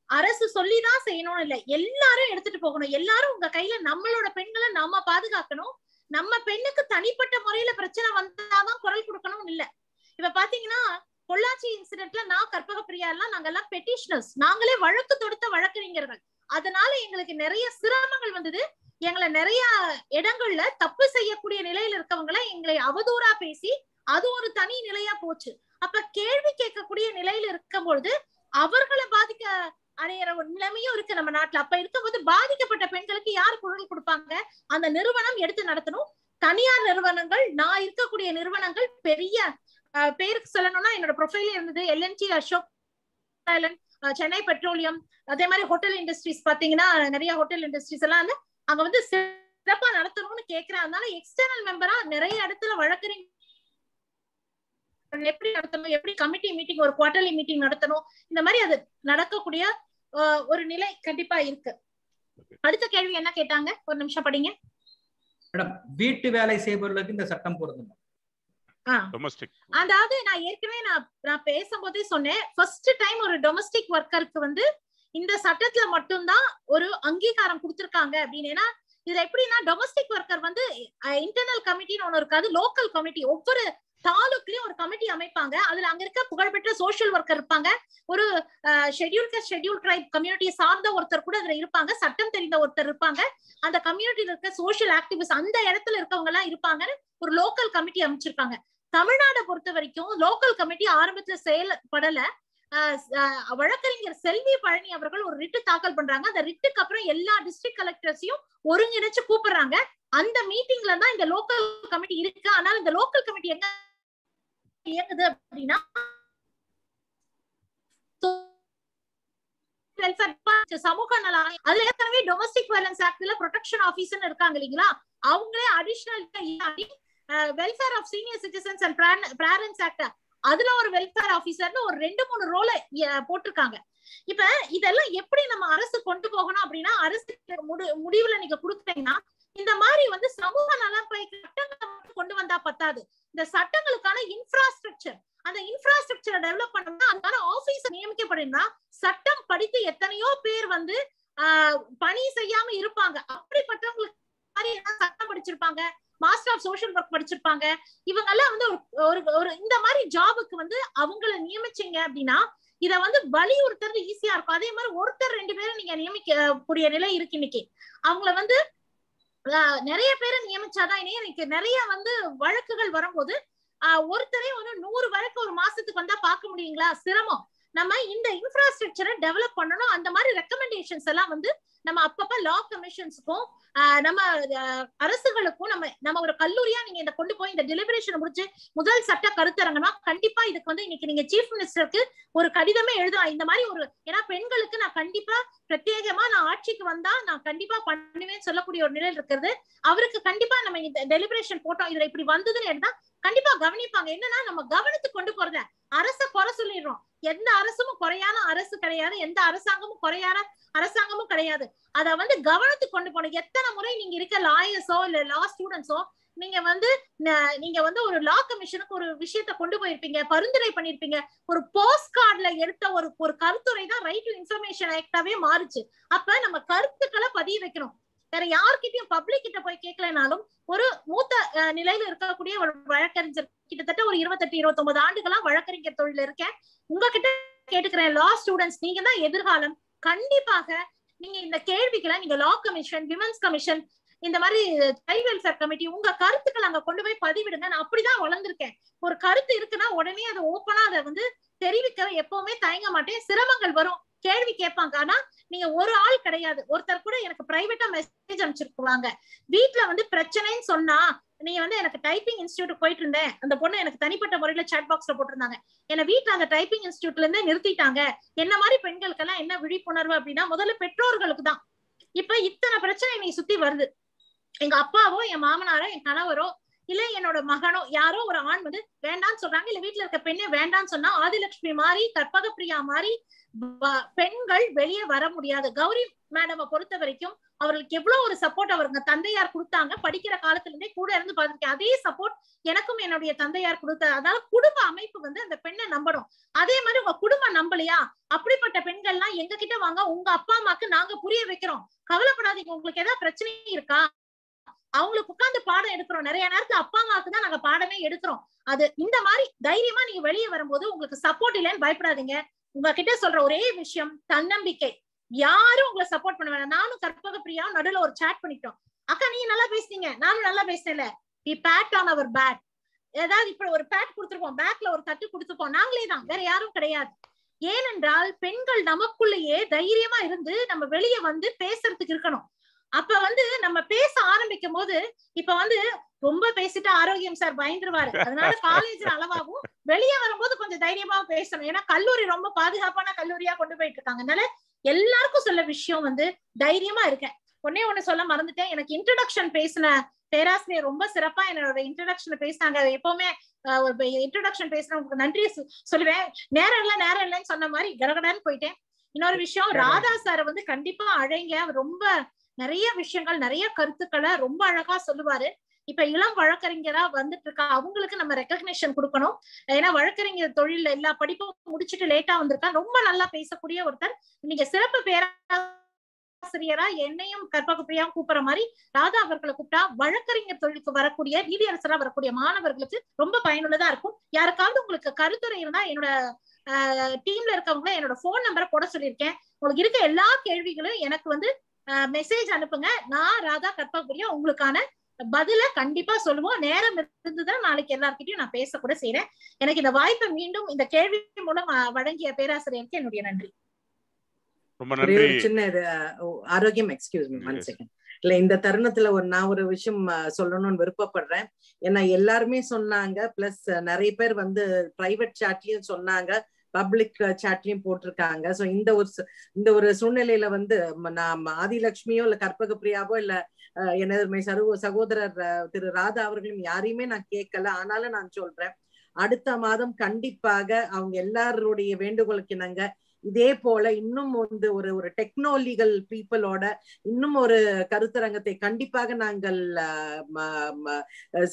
அரசு சொல்லிதான் செய்யணும்னு இல்ல. எல்லாரும் எடுத்துட்டு போகணும். எல்லாரும் உங்க கையில நம்மளோட பெண்களை நாம பாதுகாக்கணும். நம்ம பெண்ணுக்கு தனிப்பட்ட முறையில பிரச்சனை வந்தாதான் குரல் கொடுக்கணும்னு இல்ல. இப்ப பாத்தீங்கன்னா பொள்ளாச்சி இன்சிடென்ட்ல நான் கற்பக பிரியா எல்லாம் நாங்கெல்லாம் பெட்டிஷனர்ஸ் நாங்களே வழக்கு தொடுத்த வழக்கறிஞர்கள். அதனால எங்களுக்கு நிறைய சிரமங்கள் வந்தது. எங்களை நிறைய இடங்கள்ல தப்பு செய்யக்கூடிய நிலையில இருக்கவங்கள எங்களை அவதூறா பேசி அது ஒரு தனி நிலையா போச்சு. அப்ப கேள்வி கேட்கக்கூடிய நிலையில இருக்கும் பொழுது அவர்களை பாதிக்க அடையிற ஒரு நிலைமையும் இருக்கு நம்ம நாட்டுல. அப்ப இருக்கும்போது பாதிக்கப்பட்ட பெண்களுக்கு யார் குரல் கொடுப்பாங்க? அந்த நிறுவனம் எடுத்து நடத்தணும். தனியார் நிறுவனங்கள் நான் இருக்கக்கூடிய நிறுவனங்கள் பெரிய பேருக்கு சொல்லணும்னா என்னோட ப்ரொஃபைல இருந்தது எல்என்டி அசோக் சென்னை பெட்ரோலியம். அதே மாதிரி ஹோட்டல் இண்டஸ்ட்ரீஸ் பாத்தீங்கன்னா நிறைய ஹோட்டல் இண்டஸ்ட்ரீஸ் எல்லாம் வந்து அங்க வந்து சிறப்பா நடத்தணும்னு கேக்குறேன். அதனால எக்ஸ்டர்னல் மெம்பரா நிறைய இடத்துல வழக்கறிஞர் எப்படி நடத்தணும்? எப்படி கமிட்டி மீட்டிங் ஒரு குவார்டர்லி மீட்டிங் நடத்தணும்? இந்த மாதிரி அது நடக்கக்கூடிய ஒரு நிலை கண்டிப்பா இருக்கு. அடுத்த கேள்வி என்ன கேட்டாங்க? ஒரு நிமிஷம் படிங்க. மேடம் வீட்டு வேலை செய்பவர்களுக்கு இந்த சட்டம் பொருந்தும்? அதாவது நான் ஏற்கனவே நான் நான் பேசும்போதே சொன்னேன். ஃபர்ஸ்ட் டைம் ஒரு டொமஸ்டிக் ஒர்க்கருக்கு வந்து இந்த சட்டத்துல மட்டும்தான் ஒரு அங்கீகாரம் கொடுத்திருக்காங்க அப்படின்னு. ஏன்னா இதுல எப்படின்னா டொமஸ்டிக் ஒர்க்கர் வந்து இன்டர்னல் கமிட்டின்னு ஒண்ணு இருக்காது லோக்கல் கமிட்டி ஒவ்வொரு தாலுக்லயும் ஒரு கமிட்டி அமைப்பாங்க. அதுல அங்க இருக்க புகழ்பெற்ற சோஷியல் ஒர்க்கர் இருப்பாங்க. ஒரு ஷெட்யூல் காஸ்ட் ஷெட்யூல் ட்ரைப் கம்யூனிட்டியை சார்ந்த ஒருத்தர் கூட அதுல இருப்பாங்க. சட்டம் தெரிந்த ஒருத்தர் இருப்பாங்க. அந்த கம்யூனிட்டியில இருக்க சோஷியல் ஆக்டிவிஸ்ட் அந்த இடத்துல இருக்கவங்க எல்லாம் இருப்பாங்கன்னு ஒரு லோக்கல் கமிட்டி அமைச்சிருக்காங்க. தமிழ்நாடை பொறுத்த வரைக்கும் லோக்கல் கமிட்டி ஆரம்பத்துல செயல்படல. வழக்கறிஞர் செல்வி பழனி அவர்கள் ஒரு ரிட்டு தாக்கல் பண்றாங்க. அந்த ரிட்டுக்கு அப்புறம் எல்லா டிஸ்ட்ரிக்ட் கலெக்டர்ஸையும் ஒருங்கிணைச்சு கூப்பிடுறாங்க. அந்த மீட்டிங்ல தான் இந்த லோக்கல் கமிட்டி இருக்கு. ஆனால் இந்த லோக்கல் கமிட்டி எங்க இயங்குது அப்படின்னா சமூக நல அதுல ஏற்கனவே டொமஸ்டிக் வயலன்ஸ் ஆக்ட்ல ப்ரொடெக்ஷன் ஆபீசர் இருக்காங்க இல்லைங்களா? அவங்களே additional welfare of senior citizens and parents act அதுல ஒரு வெல்ஃபேர் ஆபீசர்னு ஒரு ரெண்டு மூணு ரோல போட்டிருக்காங்க. இப்ப இதெல்லாம் எப்படி நம்ம அரசு கொண்டு போகணும் அப்படின்னா அரசு முடிவுல நீங்க கொடுத்தீங்கன்னா இந்த மாதிரி வந்து சமூக நலப்பை சட்டங்களை கொண்டு வந்தா பத்தாது. இந்த சட்டங்களுக்கான இன்ஃப்ராஸ்ட்ரக்சர் அந்த இன்ஃப்ராஸ்ட்ரக்சரை டெவலப் பண்ணா அதுக்கான ஆபீஸ் நியமிக்கப்படும்னா சட்டம் படித்து எத்தனையோ பேர் வந்து ஆஹ் பணி செய்யாம இருப்பாங்க. அப்படிப்பட்டவங்களுக்கு மாதிரி சட்டம் படிச்சிருப்பாங்க? மாஸ்டர் ஆஃப் சோஷியல் ஒர்க் படிச்சிருப்பாங்க. இவங்க எல்லாம் வந்து ஒரு- ஒரு இந்த மாதிரி ஜாபுக்கு வந்து அவங்கள நியமிச்சீங்க அப்படின்னா இத வந்து வலியுறுத்துறது ஈஸியா இருக்கும். அதே மாதிரி ஒருத்தர் ரெண்டு பேரும் நீங்க நியமிக்க கூடிய நிலை இருக்கு இன்னைக்கு. அவங்கள வந்து நிறைய பேரை நியமிச்சாதான் இன்னைக்கு எனக்கு நிறைய வந்து வழக்குகள் வரும்போது ஆஹ் ஒருத்தரே வந்து நூறு வழக்கு ஒரு மாசத்துக்கு வந்தா பார்க்க முடியுங்களா? சிரமம். நம்ம இந்த இன்ஃப்ராஸ்ட்ரக்சரை டெவலப் பண்ணணும். அந்த மாதிரி ரெக்கமெண்டேஷன்ஸ் எல்லாம் வந்து நம்ம அப்பப்ப லா கமிஷன்ஸுக்கும் நம்ம அரசுகளுக்கும் நம்ம நம்ம ஒரு கல்லூரியா நீங்க இதை கொண்டு போய் இந்த டெலிபரேஷன் முடிச்சு முதல் சட்ட கருத்தரங்கன்னா கண்டிப்பா இதுக்கு வந்து இன்னைக்கு நீங்க சீஃப் மினிஸ்டருக்கு ஒரு கடிதமே எழுதலாம். இந்த மாதிரி ஒரு ஏன்னா பெண்களுக்கு நான் கண்டிப்பா பிரத்யேகமா நான் ஆட்சிக்கு வந்தா நான் கண்டிப்பா பண்ணுவேன்னு சொல்லக்கூடிய ஒரு நிலையில் இருக்கிறது. அவருக்கு கண்டிப்பா நம்ம இந்த டெலிபரேஷன் போட்டோம். இதுல இப்படி வந்ததுன்னு எடுத்தா கண்டிப்பா கவனிப்பாங்க. என்னன்னா நம்ம கவனத்துக்கு கொண்டு போறத அரச குறை சொல்லிடுறோம். எந்த அரசும் குறையான அரசு கிடையாது. எந்த அரசாங்கமும் குறையான அரசாங்கமும் கிடையாது. அத வந்து கவனத்துக்கு கொண்டு போகணும். எத்தனை முறை நீங்க இருக்க லாயர்ஸோ இல்ல லா ஸ்டூடெண்ட்ஸோ நீங்க வந்து நீங்க வந்து ஒரு லா கமிஷனுக்கு ஒரு விஷயத்த கொண்டு போயிருப்பீங்க பரிந்துரை பண்ணிருப்பீங்க ஒரு போஸ்ட் கார்டுல எடுத்த ஒரு ஒரு கருத்துரை தான் ரைட் டு இன்ஃபர்மேஷன் ஆக்டாவே மாறுச்சு. அப்ப நம்ம கருத்துக்களை பதிய வைக்கணும். வேற யார்கிட்டயும் பப்ளிக் கிட்ட போய் கேட்கலனாலும் ஒரு மூத்த நிலையில இருக்கக்கூடிய ஒரு வழக்கறிஞர் கிட்டத்தட்ட ஒரு இருபத்தெட்டு இருபத்தொன்பது ஆண்டுகளா வழக்கறிஞர் தொழில இருக்கேன். உங்ககிட்ட கேட்டுக்கிறேன் லா ஸ்டூடெண்ட்ஸ் நீங்க தான் எதிர்காலம். கண்டிப்பாக நீங்க இந்த கேள்விகளை நீங்க லா கமிஷன் விமன்ஸ் கமிஷன் இந்த மாதிரி சைல்ட் வெல்ஃபேர் கமிட்டி உங்க கருத்துக்களை அங்க கொண்டு போய் பதிவிடுங்க. நான் அப்படிதான் வளர்ந்துருக்கேன். ஒரு கருத்து இருக்குன்னா உடனே அதை ஓப்பனா அதை வந்து தெரிவிக்க எப்பவுமே தயங்க மாட்டேன். சிரமங்கள் வரும். கேள்வி கேட்பாங்க. ஆனா நீங்க ஒரு ஆள் கிடையாது. ஒருத்தர் கூட எனக்கு பிரைவேட்டா மெசேஜ் அனுப்பிச்சிருக்குவாங்க வீட்ல வந்து பிரச்சனைன்னு சொன்னா நீங்க வந்து எனக்கு டைப்பிங் இன்ஸ்டியூட் போயிட்டு இருந்தேன். அந்த பொண்ணு எனக்கு தனிப்பட்ட முறையில சாட் பாக்ஸ்ல போட்டிருந்தாங்க. என்ன வீட்டுல அந்த டைப்பிங் இன்ஸ்டியூட்ல இருந்தே நிறுத்திட்டாங்க. என்ன மாதிரி பெண்களுக்கெல்லாம் என்ன விழிப்புணர்வு அப்படின்னா முதல்ல பெற்றோர்களுக்கு தான். இப்ப இத்தனை பிரச்சனை என்னை சுத்தி வருது. எங்க அப்பாவோ என் மாமனாரோ என் கணவரோ இல்ல என்னோட மகனோ யாரோ ஒரு ஆண் வந்து வேண்டாம்னு சொல்றாங்க. இல்ல வீட்டுல இருக்க பெண்ணே வேண்டாம்னு சொன்னா ஆதிலட்சுமி மாதிரி கற்பக பிரியா மாதிரி பெண்கள் வெளியே வர முடியாது. கௌரி மேடமை பொறுத்த வரைக்கும் அவர்களுக்கு எவ்வளவு ஒரு சப்போர்ட் அவருங்க தந்தையார் கொடுத்தாங்க. படிக்கிற காலத்துல இருந்தே கூட இருந்து பார்த்திருக்கேன். அதே சப்போர்ட் எனக்கும் என்னுடைய தந்தையார் கொடுத்த அதனால குடும்ப அமைப்பு வந்து அந்த பெண்ணை நம்பணும். அதே மாதிரி உங்க குடும்பம் நம்பலையா? அப்படிப்பட்ட பெண்கள்லாம் எங்க கிட்ட வாங்க உங்க அப்பா அம்மாக்கு நாங்க புரிய வைக்கிறோம். கவலைப்படாதீங்க. உங்களுக்கு ஏதாவது பிரச்சனை இருக்கா? அவங்களுக்கு உட்கார்ந்து பாடம் எடுக்கிறோம். நிறைய நேரத்துல அப்பா அம்மாவுக்கு தான் நாங்க பாடமே எடுக்கிறோம். அது இந்த மாதிரி தைரியமா நீங்க வெளியே வரும்போது உங்களுக்கு சப்போர்ட் இல்லைன்னு பயப்படாதீங்க. உங்ககிட்ட சொல்ற ஒரே விஷயம் தன்னம்பிக்கை. யாரும் உங்களை சப்போர்ட் பண்ண வேணாம். நானும் கற்பக பிரியாவும் நடுவுல ஒரு சாட் பண்ணிட்டோம். அக்கா நீங்க நல்லா பேசுனீங்க. நானும் நல்லா பேசினேன்ல. We pat on our back ஏதாவது இப்ப ஒரு பேட் கொடுத்துருப்போம். பேக்ல ஒரு தட்டு கொடுத்துப்போம் நாங்களே தான். வேற யாரும் கிடையாது. ஏனென்றால் பெண்கள் நமக்குள்ளேயே தைரியமா இருந்து நம்ம வெளியே வந்து பேசுறதுக்கு இருக்கணும். அப்ப வந்து நம்ம பேச ஆரம்பிக்கும் போது இப்ப வந்து ரொம்ப பேசிட்டு ஆரோக்கியம் சார் பயந்துருவாரு. அதனால காலேஜ்ல அளவாகும் வெளியே வரும்போது கொஞ்சம் தைரியமா பேசணும். ஏன்னா கல்லூரி ரொம்ப பாதுகாப்பான கல்லூரியா கொண்டு போயிட்டு இருக்காங்க. அதனால எல்லாருக்கும் சொல்ல விஷயம் வந்து தைரியமா இருக்கேன். ஒன்னே ஒண்ணு சொல்ல மறந்துட்டேன். எனக்கு இன்ட்ரடக்ஷன் பேசின பேராசிரியர் ரொம்ப சிறப்பா என்னோட இன்ட்ரடக்ஷன் பேசினாங்க. எப்பவுமே இன்ட்ரடக்ஷன் பேசுறவங்களுக்கு நன்றி சொ- சொல்லுவேன். நேரம் இல்ல நேரம் இல்லைன்னு சொன்ன மாதிரி கடகடான்னு போயிட்டேன். இன்னொரு விஷயம் ராதா சார் வந்து கண்டிப்பா அழைங்க. ரொம்ப நிறைய விஷயங்கள் நிறைய கருத்துக்களை ரொம்ப அழகா சொல்லுவாரு. இப்ப இளம் வழக்கறிஞரா வந்துட்டு இருக்கா அவங்களுக்கு நம்ம ரெக்கக்னேஷன் கொடுக்கணும். ஏன்னா வழக்கறிஞர் தொழில் எல்லா படிப்பும் முடிச்சுட்டு லேட்டா வந்திருக்கா ரொம்ப நல்லா பேசக்கூடிய ஒருத்தர் நீங்க சிறப்பு பேராசிரியரா என்னையும் கற்பக கூப்பிடுற மாதிரி ராதா அவர்களை கூப்பிட்டா வழக்கறிஞர் தொழிலுக்கு வரக்கூடிய நீதியரசரா வரக்கூடிய மாணவர்களுக்கு ரொம்ப பயனுள்ளதா இருக்கும். யாருக்காவது உங்களுக்கு கருத்துரை இருந்தா என்னோட டீம்ல இருக்கவங்க என்னோட போன் நம்பரை போட சொல்லியிருக்கேன். உங்களுக்கு இருக்க எல்லா கேள்விகளும் எனக்கு வந்து மெசேஜ் அனுப்புங்க. நான் ராதா கற்பகப்பிரியா உங்களுக்கான பதில கண்டிப்பா சொல்லுவோம். நேரம் இருந்துதான் நாளைக்கு எல்லார்கிட்டயும் நான் பேசக்கூட செய்யறேன் எனக்கு இந்த வாய்ப்பை மீண்டும் இந்த கேள்வி மூலம் வழங்கிய பேராசிரியருக்கு என்னுடைய நன்றி. சின்ன இது ஆரோக்கியம் எக்ஸ்கியூஸ் மீ ஒன் செகண்ட் இல்ல இந்த தருணத்துல ஒரு நான் ஒரு விஷயம் சொல்லணும்னு விருப்பப்படுறேன். ஏன்னா எல்லாருமே சொன்னாங்க. பிளஸ் நிறைய பேர் வந்து பிரைவேட் சாட்லயும் சொன்னாங்க. பப்ளிக் சாட்லயும் uh, போட்டிருக்காங்க. சோ இந்த ஒரு சு- இந்த ஒரு சூழ்நிலையில வந்து நான் ஆதிலட்சுமியோ இல்ல கற்பக பிரியாவோ இல்ல எனது சரு சகோதரர் திரு ராதா அவர்களும் யாரையுமே நான் கேட்கல. ஆனாலும் நான் சொல்றேன். அடுத்த மாதம் கண்டிப்பாக அவங்க எல்லாருடைய வேண்டுகோளுக்கு இணங்க இதே போல இன்னும் வந்து ஒரு ஒரு டெக்னாலஜிக்கல் பீப்புளோட இன்னும் ஒரு கருத்தரங்கத்தை கண்டிப்பாக நாங்கள்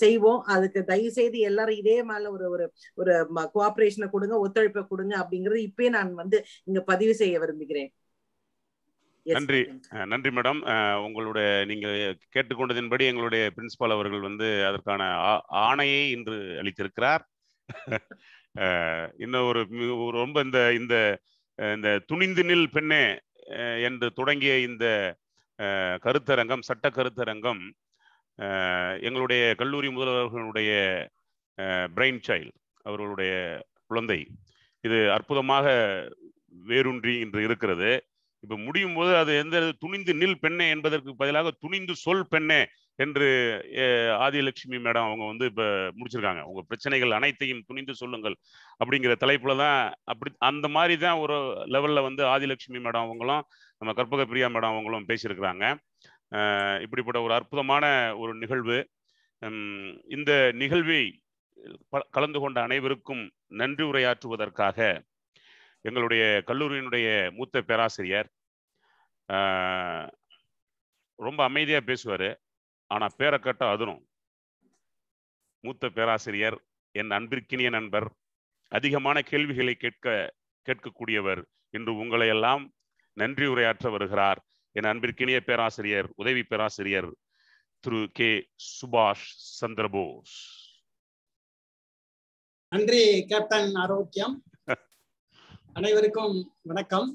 செய்வோம். அதுக்கு தயவு செய்து எல்லாரும் இதே மேல ஒரு ஒரு ஒரு கோஆபரேஷனை கொடுங்க ஒத்துழைப்பை கொடுங்க அப்படிங்கறது இப்பயே நான் வந்து இங்க பதிவு செய்ய விரும்புகிறேன். நன்றி. நன்றி மேடம். உங்களுடைய நீங்க கேட்டுக்கொண்டதின்படி எங்களுடைய பிரின்சிபால் அவர்கள் வந்து அதற்கான ஆணையை இன்று அளித்திருக்கிறார். <laughs> இன்னும் ஒரு ரொம்ப இந்த இந்த இந்த துணிந்து நில் பெண்ணே என்று தொடங்கிய இந்த கருத்தரங்கம் சட்ட கருத்தரங்கம் எங்களுடைய கல்லூரி முதல்வர்களுடைய பிரெயின் சைல்டு அவர்களுடைய குழந்தை. இது அற்புதமாக வேரூன்றி இன்று இருக்கிறது. இப்போ முடியும் போது அது எந்த துணிந்து நில் பெண்ணே என்பதற்கு பதிலாக துணிந்து சொல் பெண்ணே என்று ஆதிலட்சுமி மேடம் அவங்க வந்து இப்போ முடிச்சிருக்காங்க. உங்கள் பிரச்சனைகள் அனைத்தையும் துணிந்து சொல்லுங்கள் அப்படிங்கிற தலைப்பில் தான் அப்படி அந்த மாதிரி தான் ஒரு லெவலில் வந்து ஆதிலட்சுமி மேடம் அவங்களும் நம்ம கற்பக பிரியா மேடம் அவங்களும் பேசியிருக்கிறாங்க. இப்படிப்பட்ட ஒரு அற்புதமான ஒரு நிகழ்வு. இந்த நிகழ்வை கலந்து கொண்ட அனைவருக்கும் நன்றி உரையாற்றுவதற்காக எங்களுடைய கல்லூரியினுடைய மூத்த பேராசிரியர் ரொம்ப அமைதியாக பேசுவார். ஆனா பேரை கேட்டா மூத்த பேராசிரியர் என் அன்பிற்கினிய நண்பர் அதிகமான கேள்விகளை கேட்க கேட்கக்கூடியவர் இன்று உங்களையெல்லாம் நன்றி உரையாற்ற வருகிறார். என் அன்பிற்கினிய பேராசிரியர் உதவி பேராசிரியர் திரு கே சுபாஷ் சந்திரபோஸ். நன்றி கேப்டன் ஆரோக்கியம். அனைவருக்கும் வணக்கம்.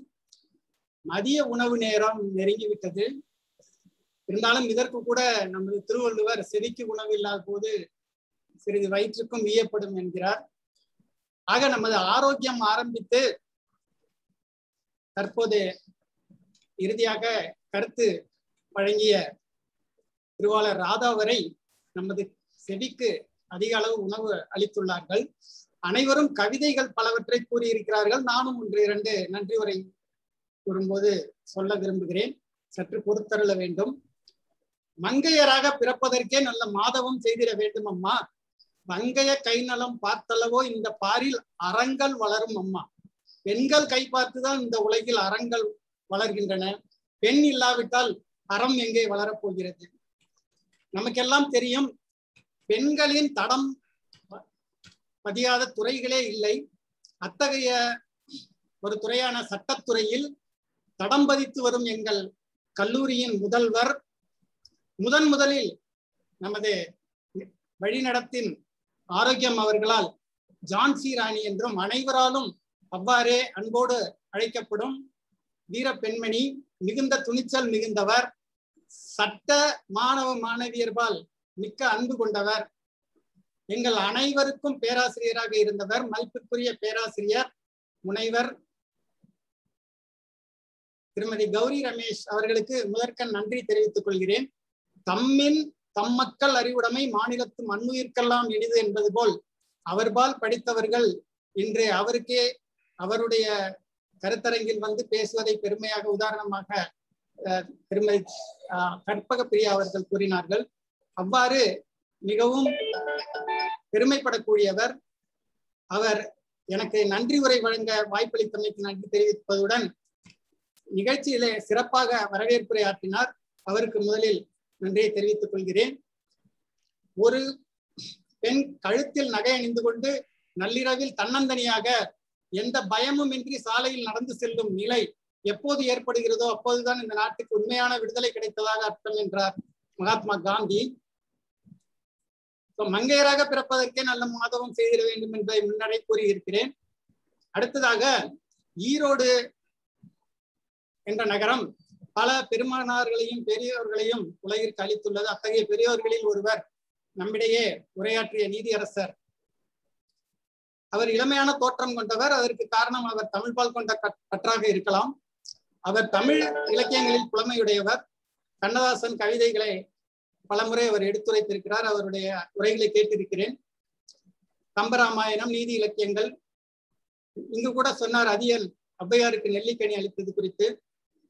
மதிய உணவு நேரம் நெருங்கிவிட்டது. இருந்தாலும் இதற்கு கூட நமது திருவள்ளுவர் செவிக்கு உணவு இல்லாத போது சிறிது வயிற்றுக்கும் வியப்படும் என்கிறார். ஆக நமது ஆரோக்கியம் ஆரம்பித்து தற்போது இறுதியாக கருத்து வழங்கிய திருவாளர் ராதா வரை நமது செவிக்கு அதிக அளவு உணவு அளித்துள்ளார்கள். அனைவரும் கவிதைகள் பலவற்றை கூறியிருக்கிறார்கள். நானும் ஒன்று இரண்டு நன்றி உரை கூறும்போது சொல்ல விரும்புகிறேன். சற்று பொறுத்தருள வேண்டும். மங்கையராக பிறப்பதற்கே நல்ல மாதவம் செய்திட வேண்டும் அம்மா மங்கைய கை நலம் பார்த்தளவோ இந்த பாரில் அறங்கள் வளரும் அம்மா. பெண்கள் கை பார்த்துதான் இந்த உலகில் அறங்கள் வளர்கின்றன. பெண் இல்லாவிட்டால் அறம் எங்கே வளரப்போகிறது நமக்கெல்லாம் தெரியும் பெண்களின் தடம் பதியாத துறைகளே இல்லை. அத்தகைய ஒரு துறையான சட்டத்துறையில் தடம் பதித்து வரும் எங்கள் கல்லூரியின் முதல்வர் முதன் முதலில் நமது வழிநடத்தின் ஆரோக்கியம் அவர்களால் ஜான்சி ராணி என்றும் அனைவராலும் அவ்வாறே அன்போடு அழைக்கப்படும் வீர பெண்மணி மிகுந்த துணிச்சல் மிகுந்தவர் சட்ட மாணவ மாணவியர்பால் மிக்க அன்பு கொண்டவர். எங்கள் அனைவருக்கும் பேராசிரியராக இருந்தவர் மதிப்பிற்குரிய பேராசிரியர் முனைவர் திருமதி கௌரி ரமேஷ் அவர்களுக்கு முதற்கண் நன்றி தெரிவித்துக் கொள்கிறேன். தம்மின் தம் மக்கள் அறிவுடைமை மாநிலத்து மண்ணுயிர்க்கெல்லாம் இனிது என்பது போல் அவர்பால் படித்தவர்கள் இன்று அவருக்கே அவருடைய கருத்தரங்கில் வந்து பேசுவதை பெருமையாக உதாரணமாக திருமதி கற்பக பிரியா அவர்கள் கூறினார்கள். அவ்வாறு மிகவும் பெருமைப்படக்கூடியவர். அவர் எனக்கு நன்றி உரை வழங்க வாய்ப்பளித்தமைக்கு நன்றி தெரிவிப்பதுடன் நிகழ்ச்சியிலே சிறப்பாக வரவேற்புரை ஆற்றினார். அவருக்கு முதலில் நன்றியை தெரிவித்துக் கொள்கிறேன். ஒரு பெண் கழுத்தில் நகை அணிந்து கொண்டு நள்ளிரவில் தன்னந்தனியாக எந்த பயமும் இன்றி சாலையில் நடந்து செல்லும் நிலை எப்போது ஏற்படுகிறதோ அப்போதுதான் இந்த நாட்டுக்கு உண்மையான விடுதலை கிடைத்ததாக அர்த்தம் என்றார் மகாத்மா காந்தி. மங்கையராக பிறப்பதற்கே நல்ல மாதவம் செய்திட வேண்டும் என்பதை முன்னரே கூறியிருக்கிறேன். அடுத்ததாக ஈரோடு என்ற நகரம் பல பெருமானார்களையும் பெரியோர்களையும் உலகிற்கு அளித்துள்ளது. அத்தகைய பெரியோர்களில் ஒருவர் நம்மிடையே உரையாற்றிய நீதியரசர். அவர் இளமையான தோற்றம் கொண்டவர். அதற்கு காரணம் அவர் தமிழ்பால் கொண்ட கற்- கற்றாக இருக்கலாம். அவர் தமிழ் இலக்கியங்களில் புலமையுடையவர். கண்ணதாசன் கவிதைகளை பலமுறை அவர் எடுத்துரைத்திருக்கிறார். அவருடைய உரைகளை கேட்டிருக்கிறேன். கம்பராமாயணம் நீதி இலக்கியங்கள். இங்கு கூட சொன்னார் அதியல் ஔவையாருக்கு நெல்லிக்கனி அளித்தது குறித்து.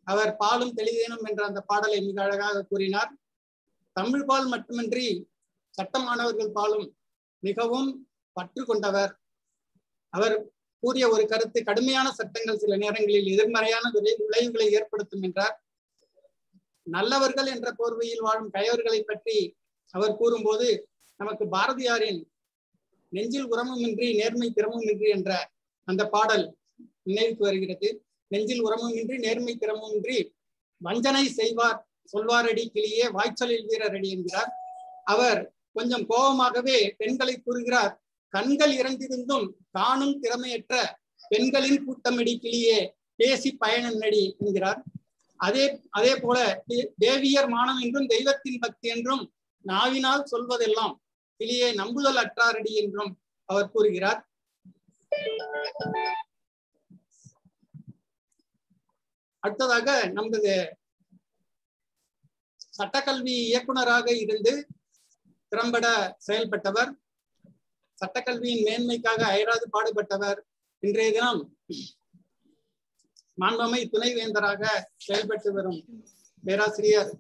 அவர் பாலும் தெளிதேனும் என்ற அந்த பாடலை மிக அழகாக கூறினார். தமிழ் பால் மட்டுமின்றி சட்டமானவர்கள் பாலும் மிகவும் பற்று கொண்டவர். அவர் கூறிய ஒரு கருத்து கடுமையான சட்டங்கள் சில நேரங்களில் எதிர்மறையான விளை- விளைவுகளை ஏற்படுத்தும் என்றார். நல்லவர்கள் என்ற போர்வையில் வாழும் கயவர்களை பற்றி அவர் கூறும்போது நமக்கு பாரதியாரின் நெஞ்சில் உரமுமின்றி நேர்மை திறமுமின்றி என்ற அந்த பாடல் நினைவுக்கு வருகிறது. நெஞ்சில் உரமும் இன்றி நேர்மை திறமும் இன்றி வஞ்சனை செய்வார் சொல்வாரடி கிளியே வாய்ச்சலில் வீரரடி என்கிறார். அவர் கொஞ்சம் கோபமாகவே பெண்களை கூறுகிறார். கண்கள் இறந்திருந்தும் காணும் திறமையற்ற பெண்களின் கூட்டமிடி கிளியே பேசி பயணம் நடி என்கிறார். அதே அதே போல தேவியர் மானம் என்றும் தெய்வத்தின் பக்தி என்றும் நாவினால் சொல்வதெல்லாம் கிளியே நம்புதல் அற்றாரடி என்றும் அவர் கூறுகிறார். அடுத்ததாக நமது சட்டக்கல்வி இயக்குனராக இருந்து திறம்பட செயல்பட்டவர் சட்டக்கல்வியின் மேன்மைக்காக அயராது பாடுபட்டவர் இன்றைய தினம் மாண்பமை துணைவேந்தராக செயல்பட்டு வரும் பேராசிரியர்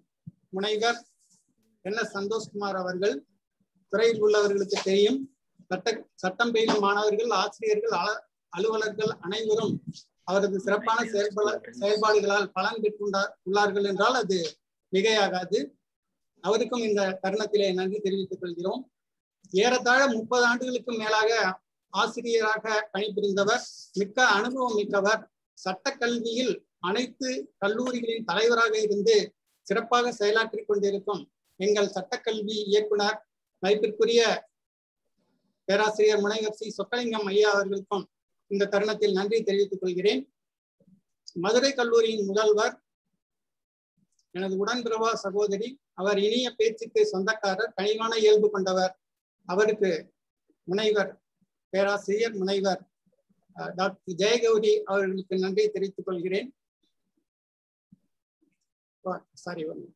முனைவர் என் எஸ் சந்தோஷ்குமார் அவர்கள் துறையில் உள்ளவர்களுக்கு தெரியும். சட்ட சட்டம் பயிலும் மாணவர்கள் ஆசிரியர்கள் அல- அலுவலர்கள் அனைவரும் அவரது சிறப்பான செயல்பட செயல்பாடுகளால் பலன் பெற்றுள்ளார் உள்ளார்கள் என்றால் அது மிகையாகாது. அவருக்கும் இந்த தருணத்திலே நன்றி தெரிவித்துக் கொள்கிறோம். ஏறத்தாழ முப்பது ஆண்டுகளுக்கு மேலாக ஆசிரியராக பணிபுரிந்தவர் மிக்க அனுபவம் மிக்கவர் சட்டக்கல்வியில் அனைத்து கல்லூரிகளின் தலைவராக இருந்து சிறப்பாக செயலாற்றிக் கொண்டிருக்கும் எங்கள் சட்டக்கல்வி இயக்குனர் மதிப்பிற்குரிய பேராசிரியர் முனைவர் சி சொக்கலிங்கம் ஐயா அவர்களுக்கும் இந்த தருணத்தில் நன்றி தெரிவித்துக் கொள்கிறேன். மதுரை கல்லூரியின் முதல்வர் எனது உடன்பிரவா சகோதரி அவர் இனிய பேச்சுக்கு சொந்தக்காரர் கனிவான இயல்பு கொண்டவர் அவருக்கு முனைவர் பேராசிரியர் முனைவர் டாக்டர் ஜெயகௌரி அவர்களுக்கு நன்றி தெரிவித்துக் கொள்கிறேன். சாரி ஒன்று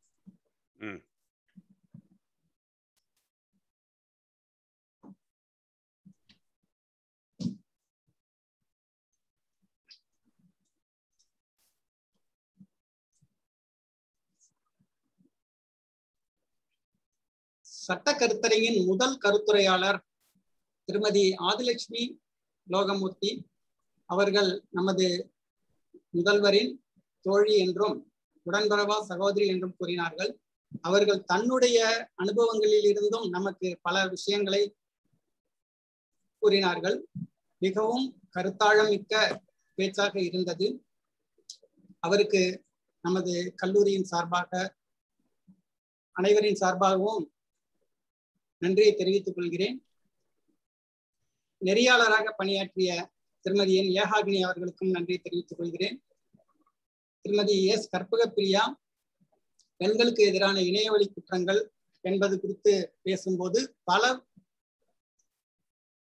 சட்ட கருத்தரங்கின் முதல் கருத்துரையாளர் திருமதி ஆதிலட்சுமி லோகமூர்த்தி அவர்கள் நமது முதல்வரின் தோழி என்றும் உடன்பிறவா சகோதரி என்றும் கூறினார்கள். அவர்கள் தன்னுடைய அனுபவங்களில் இருந்தும் நமக்கு பல விஷயங்களை கூறினார்கள். மிகவும் கருத்தாழமிக்க பேச்சாக இருந்தது. அவருக்கு நமது கல்லூரியின் சார்பாக அனைவரின் சார்பாகவும் நன்றியை தெரிவித்துக் கொள்கிறேன். நெறியாளராக பணியாற்றிய திருமதி என். ஏகாகினி அவர்களுக்கும் நன்றியை தெரிவித்துக் கொள்கிறேன். திருமதி எஸ். கற்பக பிரியா பெண்களுக்கு எதிரான இணையவழி குற்றங்கள் என்பது குறித்து பேசும்போது பல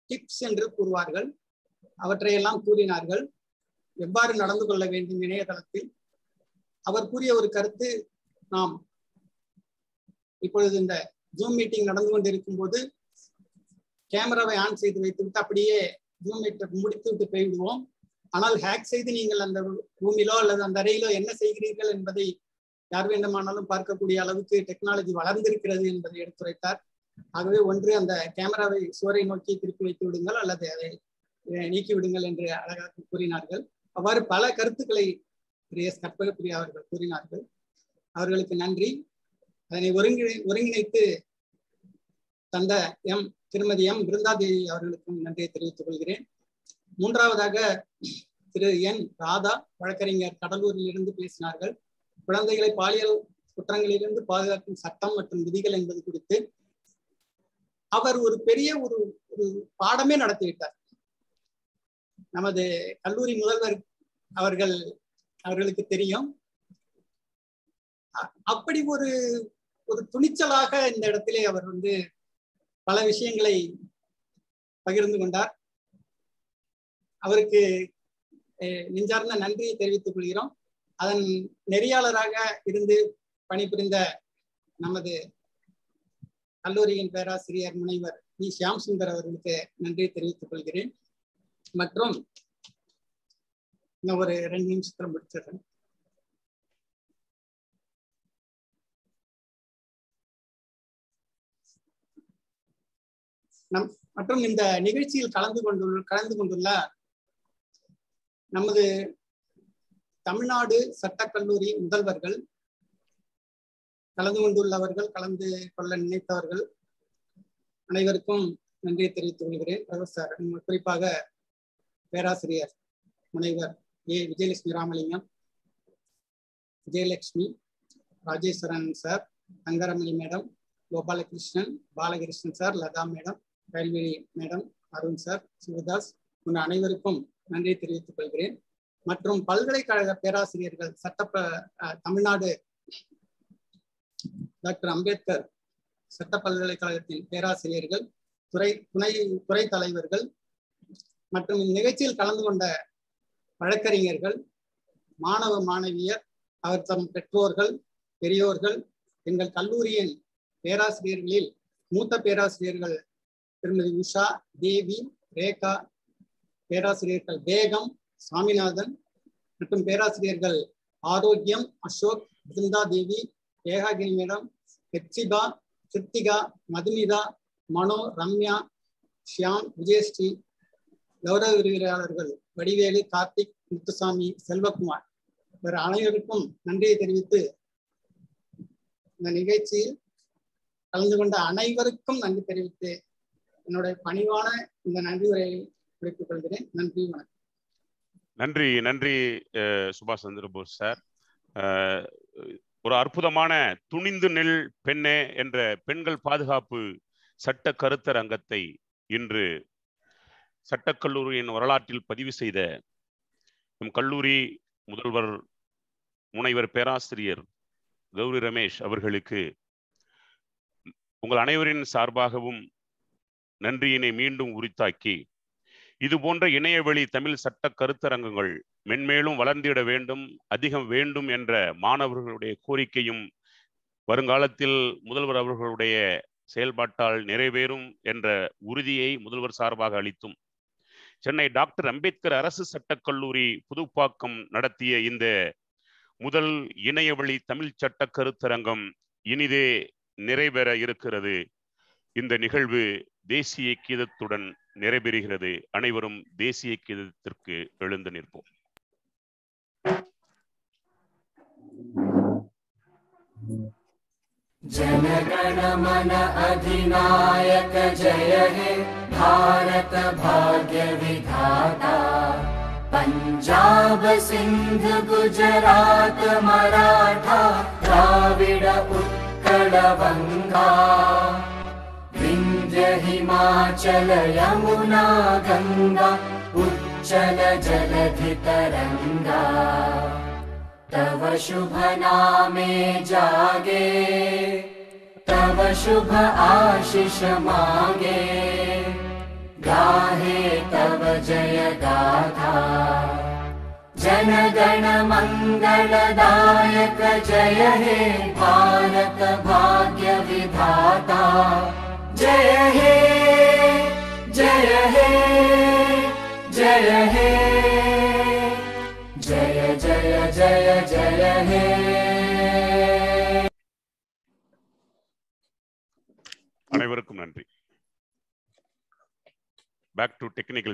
டிப்ஸ் என்று கூறுவார்கள். அவற்றையெல்லாம் கூறினார்கள். எவ்வாறு நடந்து கொள்ள வேண்டும் இணையதளத்தில்? அவர் கூறிய ஒரு கருத்து நாம் இப்பொழுது இந்த ஜூம் மீட்டிங் நடந்து கொண்டிருக்கும் போது கேமராவை ஆன் செய்து வைத்துவிட்டு அப்படியே ஜூம் மீட்டர் முடித்து விட்டு போய்விடுவோம். ஆனால் ஹேக் செய்து நீங்கள் அந்த ரூமிலோ அல்லது அந்த அறையிலோ என்ன செய்கிறீர்கள் என்பதை யார் வேண்டுமானாலும் பார்க்கக்கூடிய அளவுக்கு டெக்னாலஜி வளர்ந்திருக்கிறது என்பதை எடுத்துரைத்தார். ஆகவே ஒன்று அந்த கேமராவை சுவரை நோக்கி திருப்பி வைத்து விடுங்கள் அல்லது அதை நீக்கி விடுங்கள் என்று அழகாக கூறினார்கள். அவ்வாறு பல கருத்துக்களை திரு எஸ் கற்பகப்பிரியா அவர்கள் கூறினார்கள். அவர்களுக்கு நன்றி. அதனை ஒருங்கிணை ஒருங்கிணைத்து தந்த எம் திருமதி எம் பிருந்தாதேவி அவர்களுக்கும் நன்றியை தெரிவித்துக் கொள்கிறேன். மூன்றாவதாக திரு என் ராதா வழக்கறிஞர் கடலூரில் இருந்து பேசினார்கள். குழந்தைகளை பாலியல் குற்றங்களிலிருந்து பாதுகாக்கும் சட்டம் மற்றும் விதிகள் என்பது குறித்து அவர் ஒரு பெரிய ஒரு ஒரு பாடமே நடத்திவிட்டார். நமது கல்லூரி முதல்வர் அவர்கள் அவர்களுக்கு தெரியும். அப்படி ஒரு ஒரு துணிச்சலாக இந்த இடத்திலே அவர் வந்து பல விஷயங்களை பகிர்ந்து கொண்டார். அவருக்கு நெஞ்சார்ந்த நன்றியை தெரிவித்துக் கொள்கிறோம். அதன் நெறியாளராக இருந்து பணிபுரிந்த நமது கல்லூரியின் பேராசிரியர் முனைவர் வி ஷியாம் சுந்தர் அவர்களுக்கு நன்றி தெரிவித்துக் கொள்கிறேன். மற்றும் இன்னும் ஒரு ரெண்டு நிமிஷத்துல முடிச்சிடுறேன். நம் மற்றும் இந்த நிகழ்ச்சியில் கலந்து கொண்டுள்ள கலந்து கொண்டுள்ள நமது தமிழ்நாடு சட்டக்கல்லூரி முதல்வர்கள் கலந்து கொண்டுள்ளவர்கள் கலந்து கொள்ள நினைத்தவர்கள் அனைவருக்கும் நன்றியை தெரிவித்துக் கொள்கிறேன். ப்ரொஃபசர் குறிப்பாக பேராசிரியர் முனைவர் A. Vijayalakshmi Ramalingam Vijayalakshmi Rajeswaran sir Thangaramani madam Gopalakrishnan Balakrishnan sir Latha madam railway madam Arun sir Sivadas உங்கள் அனைவருக்கும் நன்றி தெரிவித்துக் கொள்கிறேன். மற்றும் பல்கலைக்கழக பேராசிரியர்கள் சட்ட தமிழ்நாடு டாக்டர் அம்பேத்கர் சட்ட பல்கலைக்கழகத்தின் பேராசிரியர்கள் துறை துணை துறை தலைவர்கள் மற்றும் இந்நிகழ்ச்சியில் கலந்து கொண்ட வழக்கறிஞர்கள் மாணவ மாணவியர் அவர் தம் பெற்றோர்கள் பெரியோர்கள் எங்கள் கல்லூரியின் பேராசிரியர்களில் மூத்த பேராசிரியர்கள் திருமதி உஷா தேவி ரேகா பேராசிரியர்கள் வேகம் சாமிநாதன் மற்றும் பேராசிரியர்கள் ஆரோக்கியம் அசோக் பிருந்தா தேவி ஏகாகிரி மேடம் ஹெப்சிபா சித்திகா மதுமிதா மனோ ரம்யா ஷியாம் விஜயஸ்ரீ கௌரவ விரிவுரையாளர்கள் வடிவேலு கார்த்திக் முத்துசாமி செல்வகுமார். இவர் அனைவருக்கும் நன்றியை தெரிவித்து இந்த நிகழ்ச்சியில் கலந்து கொண்ட அனைவருக்கும் நன்றி தெரிவித்து என்னுடைய பணிவான இந்த நன்றி உரையை முடித்துக் கொள்கிறேன். நன்றி வணக்கம். நன்றி நன்றி சுபாஷ் சந்திரபோஸ் சார். ஒரு அற்புதமான துணிந்து நெல் பெண்ணே என்ற பெண்கள் பாதுகாப்பு சட்ட கருத்தரங்கத்தை இன்று சட்டக்கல்லூரியின் வரலாற்றில் பதிவு செய்த நம் கல்லூரி முதல்வர் முனைவர் பேராசிரியர் கௌரி ரமேஷ் அவர்களுக்கு உங்கள் அனைவரின் சார்பாகவும் நன்றியினை மீண்டும் உரித்தாக்கி. இது போன்ற இணையவழி தமிழ் சட்ட கருத்தரங்கங்கள் மென்மேலும் வளர்ந்திட வேண்டும் அதிகம் வேண்டும் என்ற மாணவர்களுடைய கோரிக்கையும் வருங்காலத்தில் முதல்வர் அவர்களுடைய செயல்பாட்டால் நிறைவேறும் என்ற உறுதியை முதல்வர் சார்பாக அளித்தும் சென்னை டாக்டர் அம்பேத்கர் அரசு சட்டக்கல்லூரி புதுப்பாக்கம் நடத்திய இந்த முதல் இணையவழி தமிழ் சட்ட கருத்தரங்கம் இனிதே நிறைவேற இருக்கிறது. இந்த நிகழ்வு தேசிய கீதத்துடன் நிறைவேறுகிறது அனைவரும் தேசிய கீதத்திற்கு எழுந்து நிற்போம் जनगण मन अधिनायक जय हे भारत भाग्य विधाता पंजाब सिंध गुजरात मराठा द्राविड उत्कल बंगा विंध्य हिमाचल यमुना गंगा उच्चल जलधि तरंगा तव शुभ नामे जागे तव शुभ आशीष मागे। गाहे तव जय गाथा जन गण मंगलदायक जय हे भारत भाग्य विधाता जय हे जय हे जय हे जय जय जय जय हे அனைவருக்கும் நன்றி பேக் டு டெக்னிக்கல்